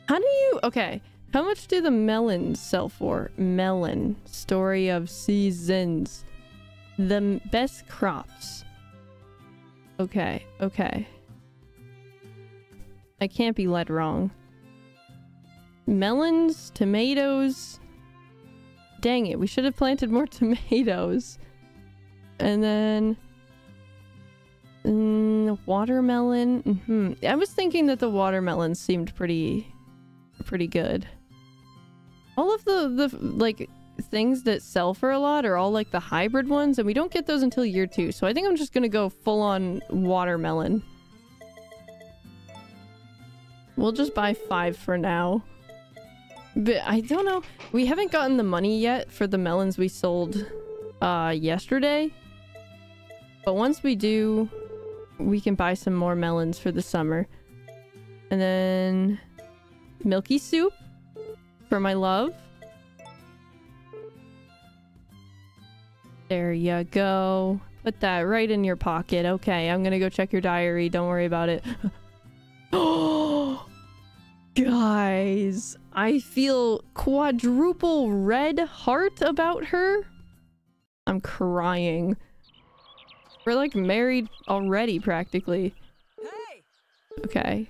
Speaker 1: How do you... Okay. How much do the melons sell for? Melon. Story of seasons. The best crops. Okay, okay. I can't be led wrong. Melons, tomatoes. Dang it, we should have planted more tomatoes. And then... Mm, watermelon. Mm -hmm. I was thinking that the watermelon seemed pretty... pretty good. All of the, the, like, things that sell for a lot are all like the hybrid ones, and we don't get those until year two. So I think I'm just gonna go full on watermelon. We'll just buy five for now. But I don't know. We haven't gotten the money yet for the melons we sold uh, yesterday. But once we do, we can buy some more melons for the summer. And then milky soup for my love. There you go. Put that right in your pocket. Okay, I'm gonna go check your diary. Don't worry about it. Oh, guys, I feel quadruple red heart about her. I'm crying. We're like married already, practically. Hey! Okay.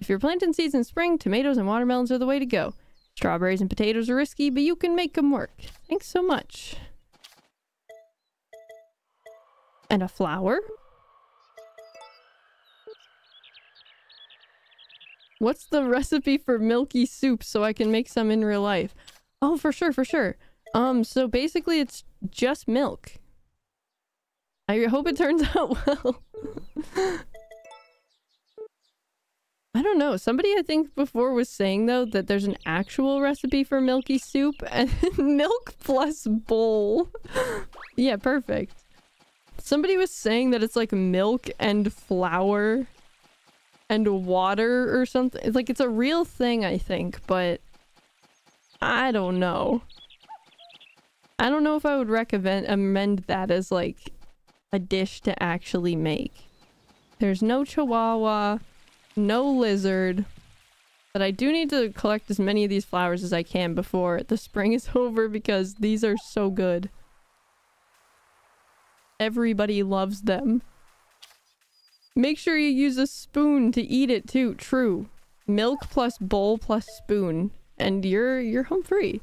Speaker 1: If you're planting seeds in spring, tomatoes and watermelons are the way to go. Strawberries and potatoes are risky, but you can make them work. Thanks so much. And a flower? What's the recipe for milky soup so I can make some in real life? Oh, for sure, for sure. Um, so basically it's just milk. I hope it turns out well. I don't know. Somebody I think before was saying though that there's an actual recipe for milky soup and milk plus bowl. yeah, perfect. Somebody was saying that it's like milk and flour and water or something. It's like it's a real thing, I think, but I don't know. I don't know if I would recommend amend that as like a dish to actually make. There's no chihuahua, no lizard, but I do need to collect as many of these flowers as I can before the spring is over because these are so good. Everybody loves them. Make sure you use a spoon to eat it too. True. Milk plus bowl plus spoon. And you're you're home free.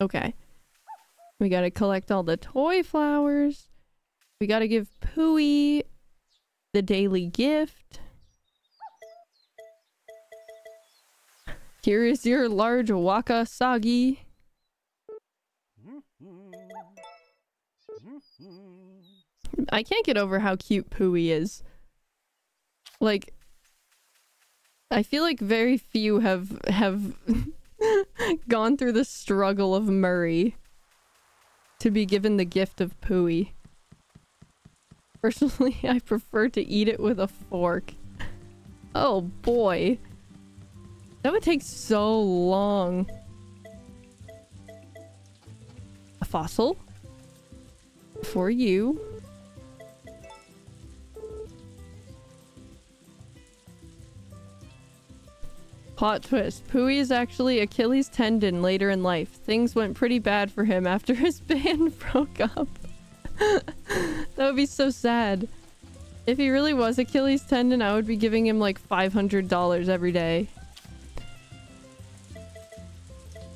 Speaker 1: Okay. We gotta collect all the toy flowers. We gotta give Pooey the daily gift. Here is your large Wakasagi. I can't get over how cute Pooey is. Like, I feel like very few have have gone through the struggle of Murrey to be given the gift of Pooey. Personally, I prefer to eat it with a fork. Oh boy. That would take so long. A fossil? For you. Plot twist. Pooey is actually Achilles tendon later in life. Things went pretty bad for him after his band broke up. that would be so sad. If he really was Achilles tendon, I would be giving him like $500 every day.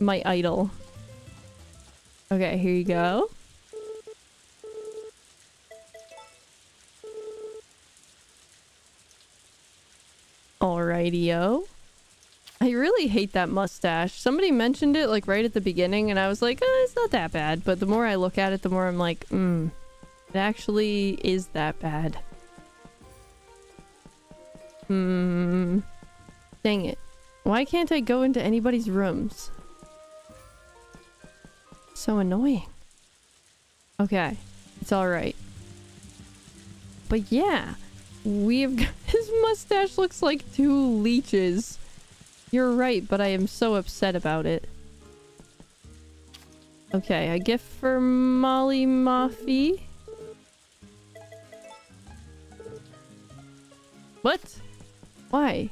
Speaker 1: My idol. Okay, here you go. Alrighty-o. I really hate that mustache. Somebody mentioned it like right at the beginning and I was like, oh, it's not that bad. But the more I look at it, the more I'm like, hmm, it actually is that bad. Hmm. Dang it. Why can't I go into anybody's rooms? So annoying. Okay. It's alright. But yeah. We've got- His mustache looks like two leeches. You're right, but I am so upset about it. Okay, a gift for Molly Moffy. What? Why?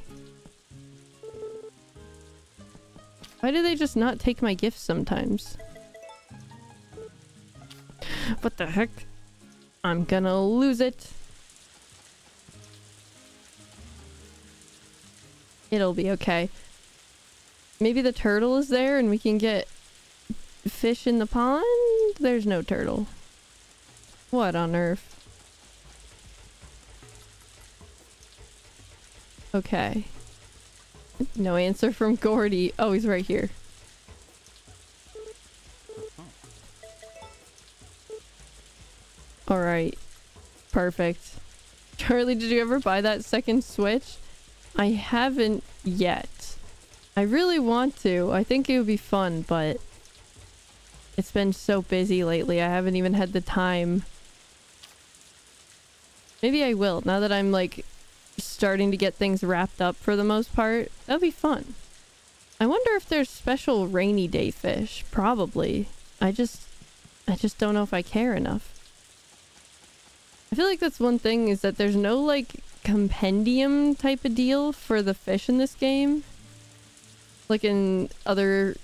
Speaker 1: Why do they just not take my gifts sometimes? What the heck? I'm gonna lose it. It'll be okay. Maybe the turtle is there and we can get fish in the pond? There's no turtle. What on earth? Okay. No answer from Gordy. Oh, he's right here. Alright. Perfect. Charlie, did you ever buy that second Switch? I haven't yet. I really want to. I think it would be fun, but it's been so busy lately. I haven't even had the time. Maybe I will, now that I'm like starting to get things wrapped up for the most part. That'll be fun. I wonder if there's special rainy day fish. Probably. I just I just don't know if I care enough. I feel like that's one thing is that there's no like compendium type of deal for the fish in this game. Like in other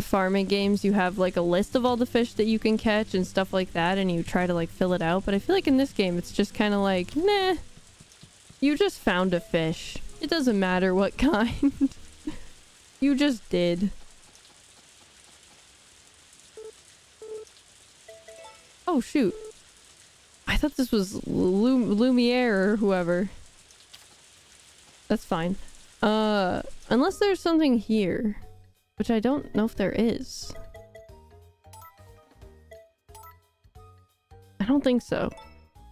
Speaker 1: farming games, you have like a list of all the fish that you can catch and stuff like that, and you try to like fill it out. But I feel like in this game, it's just kind of like, nah, you just found a fish. It doesn't matter what kind. you just did. Oh, shoot. I thought this was Lum Lumiere or whoever. That's fine. Uh, unless there's something here. Which I don't know if there is. I don't think so.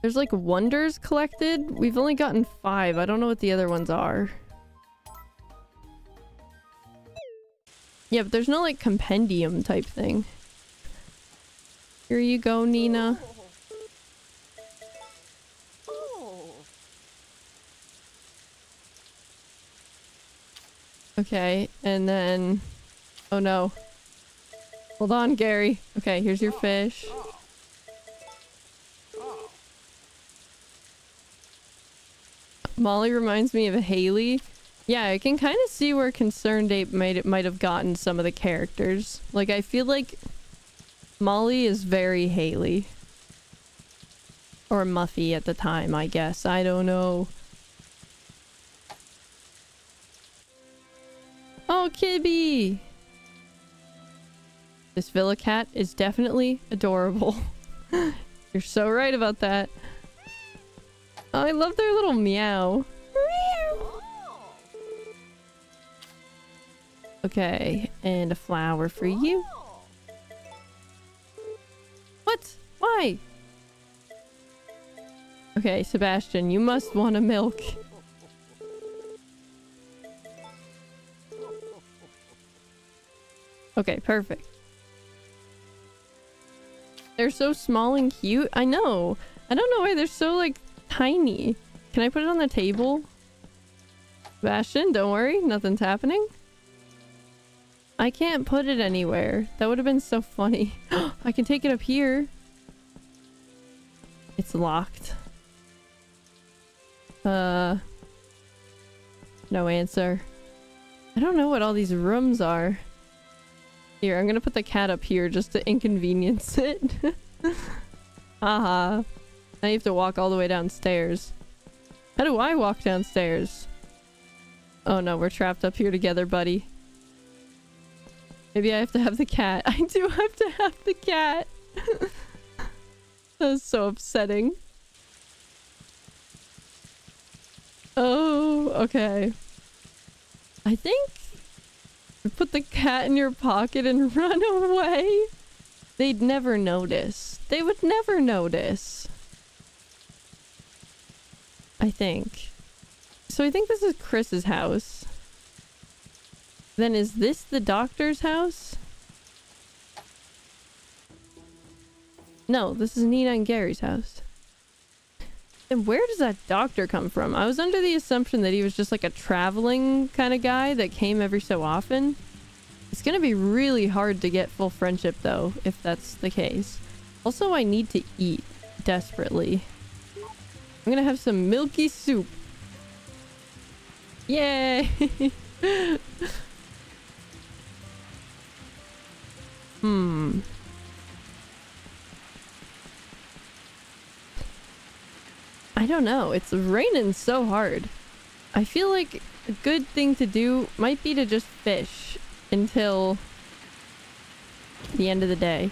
Speaker 1: There's like wonders collected. We've only gotten five. I don't know what the other ones are. Yeah, but there's no like compendium type thing. Here you go, Nina. Okay, and then... Oh no. Hold on, Gary. Okay, here's your fish. Molly reminds me of Haley. Yeah, I can kind of see where ConcernedApe might it might have gotten some of the characters. Like, I feel like Molly is very Haley. Or Muffy at the time, I guess. I don't know. Oh, Kibby! This villa cat is definitely adorable. You're so right about that. Oh, I love their little meow. Okay, and a flower for you. What? Why? Okay, Sebastian, you must want a milk. Okay, perfect. They're so small and cute. I know. I don't know why they're so, like, tiny. Can I put it on the table? Sebastian, don't worry. Nothing's happening. I can't put it anywhere. That would have been so funny. I can take it up here. It's locked. Uh... No answer. I don't know what all these rooms are. Here, I'm gonna put the cat up here just to inconvenience it. Haha. now you have to walk all the way downstairs. How do I walk downstairs? Oh no, we're trapped up here together, buddy. Maybe I have to have the cat. I do have to have the cat. That's so upsetting. Oh, okay. I think put the cat in your pocket and run away. They'd never notice. They would never notice. I think. So I think this is Chris's house. Then is this the doctor's house? No, this is Nina and Gary's house. And where does that doctor come from? I was under the assumption that he was just like a traveling kind of guy that came every so often. It's gonna be really hard to get full friendship though, if that's the case. Also, I need to eat desperately. I'm gonna have some milky soup. Yay! hmm. I don't know. It's raining so hard. I feel like a good thing to do might be to just fish until the end of the day.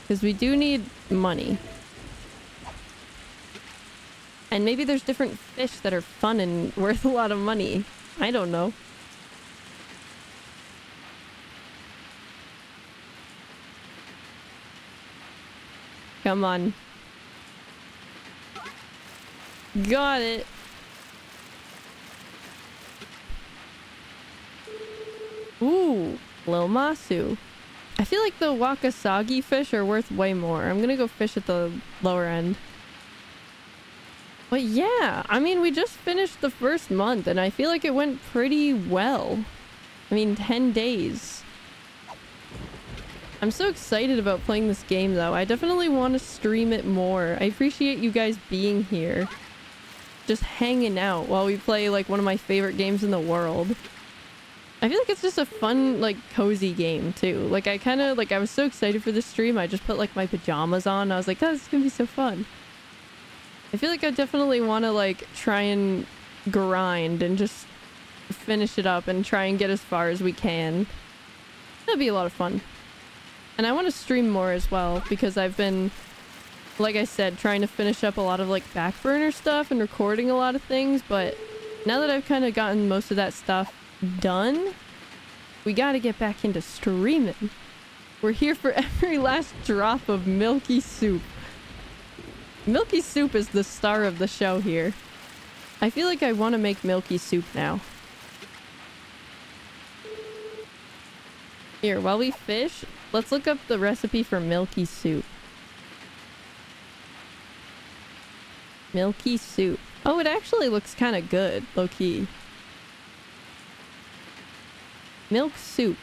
Speaker 1: Because we do need money. And maybe there's different fish that are fun and worth a lot of money. I don't know. Come on. Got it. Ooh, Lil Masu. I feel like the Wakasagi fish are worth way more. I'm gonna go fish at the lower end. But yeah, I mean, we just finished the first month and I feel like it went pretty well. I mean, 10 days. I'm so excited about playing this game though. I definitely want to stream it more. I appreciate you guys being here just hanging out while we play like one of my favorite games in the world. I feel like it's just a fun, like, cozy game, too. Like, I kind of, like, I was so excited for this stream, I just put, like, my pajamas on. I was like, oh, this is gonna be so fun. I feel like I definitely want to, like, try and grind and just finish it up and try and get as far as we can. That'd be a lot of fun. And I want to stream more as well, because I've been like I said, trying to finish up a lot of like back burner stuff and recording a lot of things, but now that I've kind of gotten most of that stuff done, we got to get back into streaming. We're here for every last drop of milky soup. Milky soup is the star of the show here. I feel like I want to make milky soup now. Here, while we fish, let's look up the recipe for milky soup. Milky soup. Oh, it actually looks kind of good, low-key. Milk soup.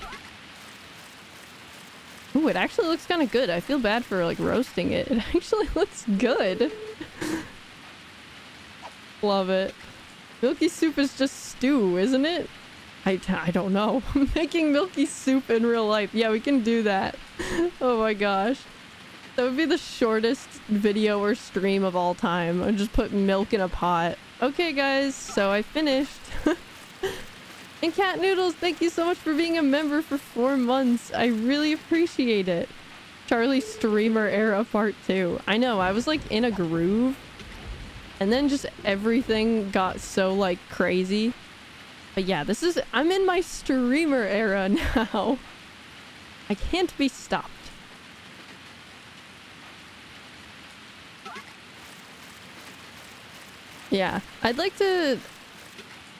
Speaker 1: Ooh, it actually looks kind of good. I feel bad for, like, roasting it. It actually looks good. Love it. Milky soup is just stew, isn't it? I, I don't know. Making milky soup in real life. Yeah, we can do that. Oh my gosh. That would be the shortest video or stream of all time. I just put milk in a pot. Okay, guys, so I finished. and Cat Noodles, thank you so much for being a member for four months. I really appreciate it. Charlie Streamer Era Part 2. I know, I was like in a groove. And then just everything got so like crazy. But yeah, this is- I'm in my streamer era now. I can't be stopped. Yeah, I'd like to...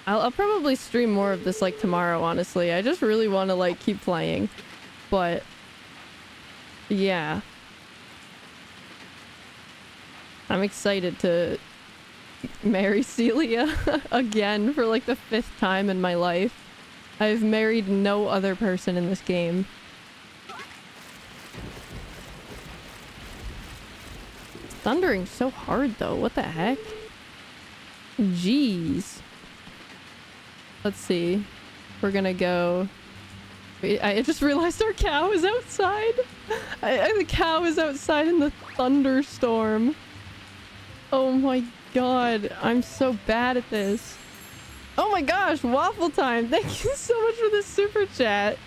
Speaker 1: I'll, I'll probably stream more of this like tomorrow, honestly. I just really want to like keep playing. But... Yeah. I'm excited to marry Celia again for like the fifth time in my life. I've married no other person in this game. It's thundering so hard though, what the heck? Jeez. Let's see. We're gonna go... I just realized our cow is outside! I, the cow is outside in the thunderstorm. Oh my god, I'm so bad at this. Oh my gosh, waffle time! Thank you so much for the super chat.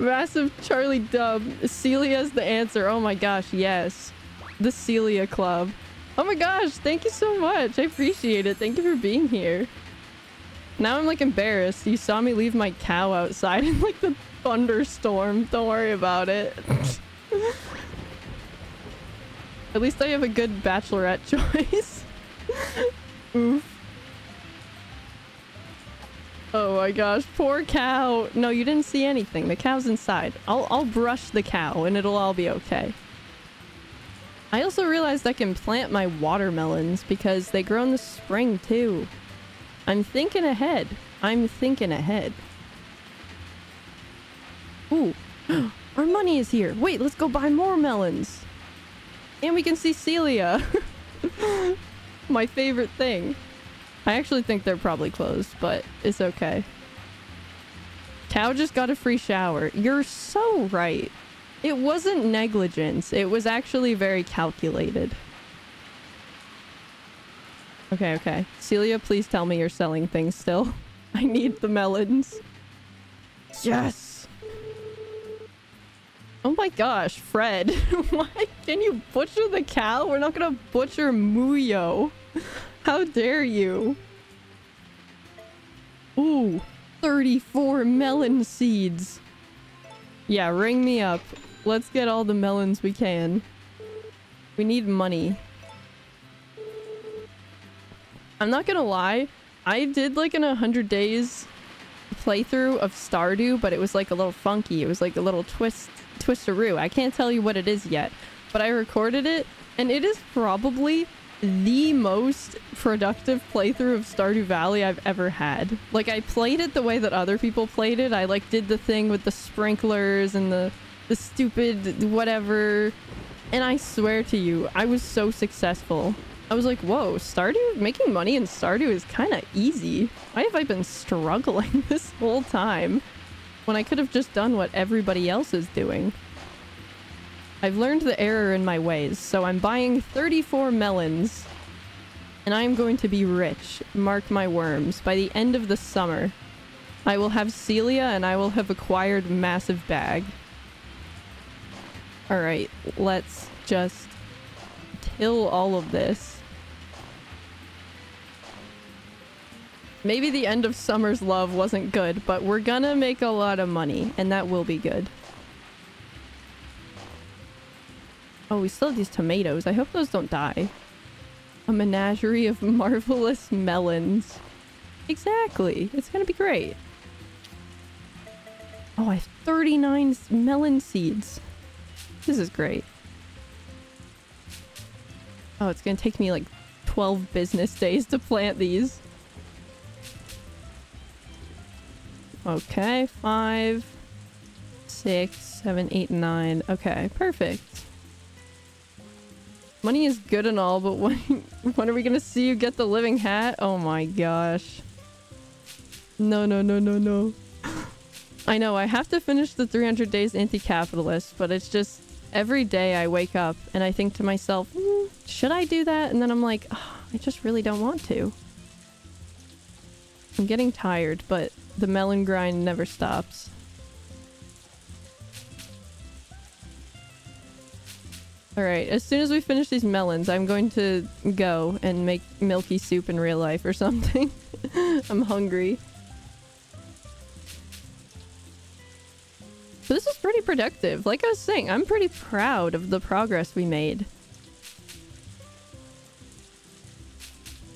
Speaker 1: Massive Charlie Dub. Celia's the answer. Oh my gosh, yes. The Celia Club. Oh my gosh, thank you so much. I appreciate it. Thank you for being here. Now I'm like embarrassed. You saw me leave my cow outside in like the thunderstorm. Don't worry about it. At least I have a good bachelorette choice. Oof. Oh my gosh, poor cow. No, you didn't see anything. The cow's inside. I'll, I'll brush the cow and it'll all be okay. I also realized I can plant my watermelons because they grow in the spring too. I'm thinking ahead. I'm thinking ahead. Ooh, our money is here. Wait, let's go buy more melons. And we can see Celia. My favorite thing. I actually think they're probably closed, but it's okay. Tao just got a free shower. You're so right. It wasn't negligence. It was actually very calculated. Okay, okay. Celia, please tell me you're selling things still. I need the melons. Yes! Oh my gosh, Fred. Why can you butcher the cow? We're not gonna butcher Muyo. How dare you? Ooh, 34 melon seeds. Yeah, ring me up. Let's get all the melons we can. We need money. I'm not gonna lie. I did like an 100 days playthrough of Stardew, but it was like a little funky. It was like a little twist twistaroo. I can't tell you what it is yet, but I recorded it and it is probably the most productive playthrough of Stardew Valley I've ever had. Like I played it the way that other people played it. I like did the thing with the sprinklers and the the stupid whatever. And I swear to you, I was so successful. I was like, whoa, Stardew? Making money in Stardew is kind of easy. Why have I been struggling this whole time? when I could have just done what everybody else is doing. I've learned the error in my ways, so I'm buying 34 melons. And I'm going to be rich, mark my worms, by the end of the summer. I will have Celia and I will have acquired massive bag. Alright, let's just till all of this. Maybe the end of Summer's Love wasn't good, but we're gonna make a lot of money, and that will be good. Oh, we still have these tomatoes. I hope those don't die. A menagerie of marvelous melons. Exactly. It's gonna be great. Oh, I have 39 melon seeds. This is great. Oh, it's gonna take me like 12 business days to plant these. Okay, five, six, seven, eight, nine. Okay, perfect. Money is good and all, but when when are we gonna see you get the living hat? Oh my gosh. No, no, no, no, no. I know, I have to finish the 300 days anti-capitalist, but it's just every day I wake up and I think to myself, mm, should I do that? And then I'm like, oh, I just really don't want to. I'm getting tired, but the melon grind never stops. Alright, as soon as we finish these melons, I'm going to go and make milky soup in real life or something. I'm hungry. But this is pretty productive. Like I was saying, I'm pretty proud of the progress we made.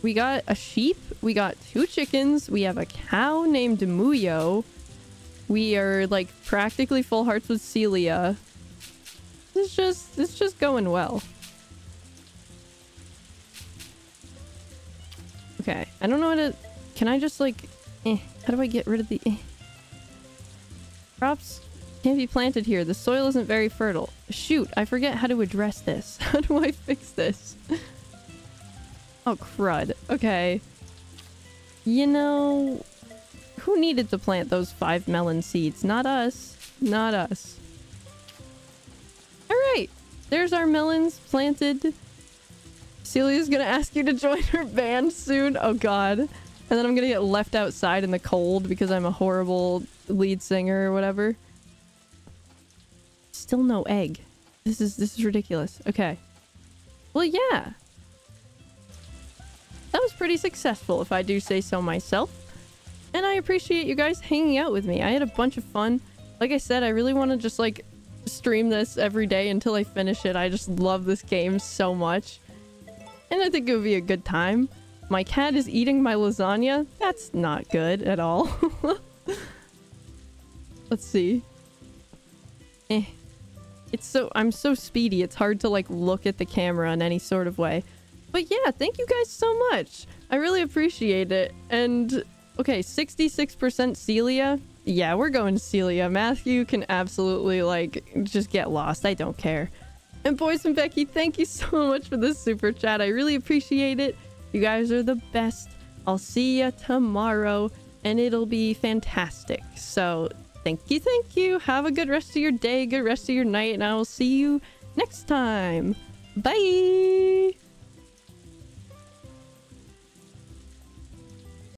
Speaker 1: We got a sheep. We got two chickens. We have a cow named Muyo. We are like practically full hearts with Celia. It's just it's just going well. Okay, I don't know how to. Can I just like? Eh, how do I get rid of the? Eh? Crops can't be planted here. The soil isn't very fertile. Shoot, I forget how to address this. How do I fix this? oh, crud. Okay. You know, who needed to plant those five melon seeds? Not us. Not us. Alright. There's our melons planted. Celia's gonna ask you to join her band soon. Oh god. And then I'm gonna get left outside in the cold because I'm a horrible lead singer or whatever. Still no egg. This is this is ridiculous. Okay. Well, yeah. That was pretty successful if I do say so myself. And I appreciate you guys hanging out with me. I had a bunch of fun. Like I said, I really want to just like stream this every day until I finish it. I just love this game so much. And I think it would be a good time. My cat is eating my lasagna. That's not good at all. Let's see. Eh. It's so- I'm so speedy, it's hard to like look at the camera in any sort of way. But yeah, thank you guys so much. I really appreciate it. And okay, 66% Celia. Yeah, we're going to Celia. Matthew can absolutely like just get lost. I don't care. And Boys and Becky, thank you so much for this super chat. I really appreciate it. You guys are the best. I'll see you tomorrow and it'll be fantastic. So thank you, thank you. Have a good rest of your day, good rest of your night, and I will see you next time. Bye!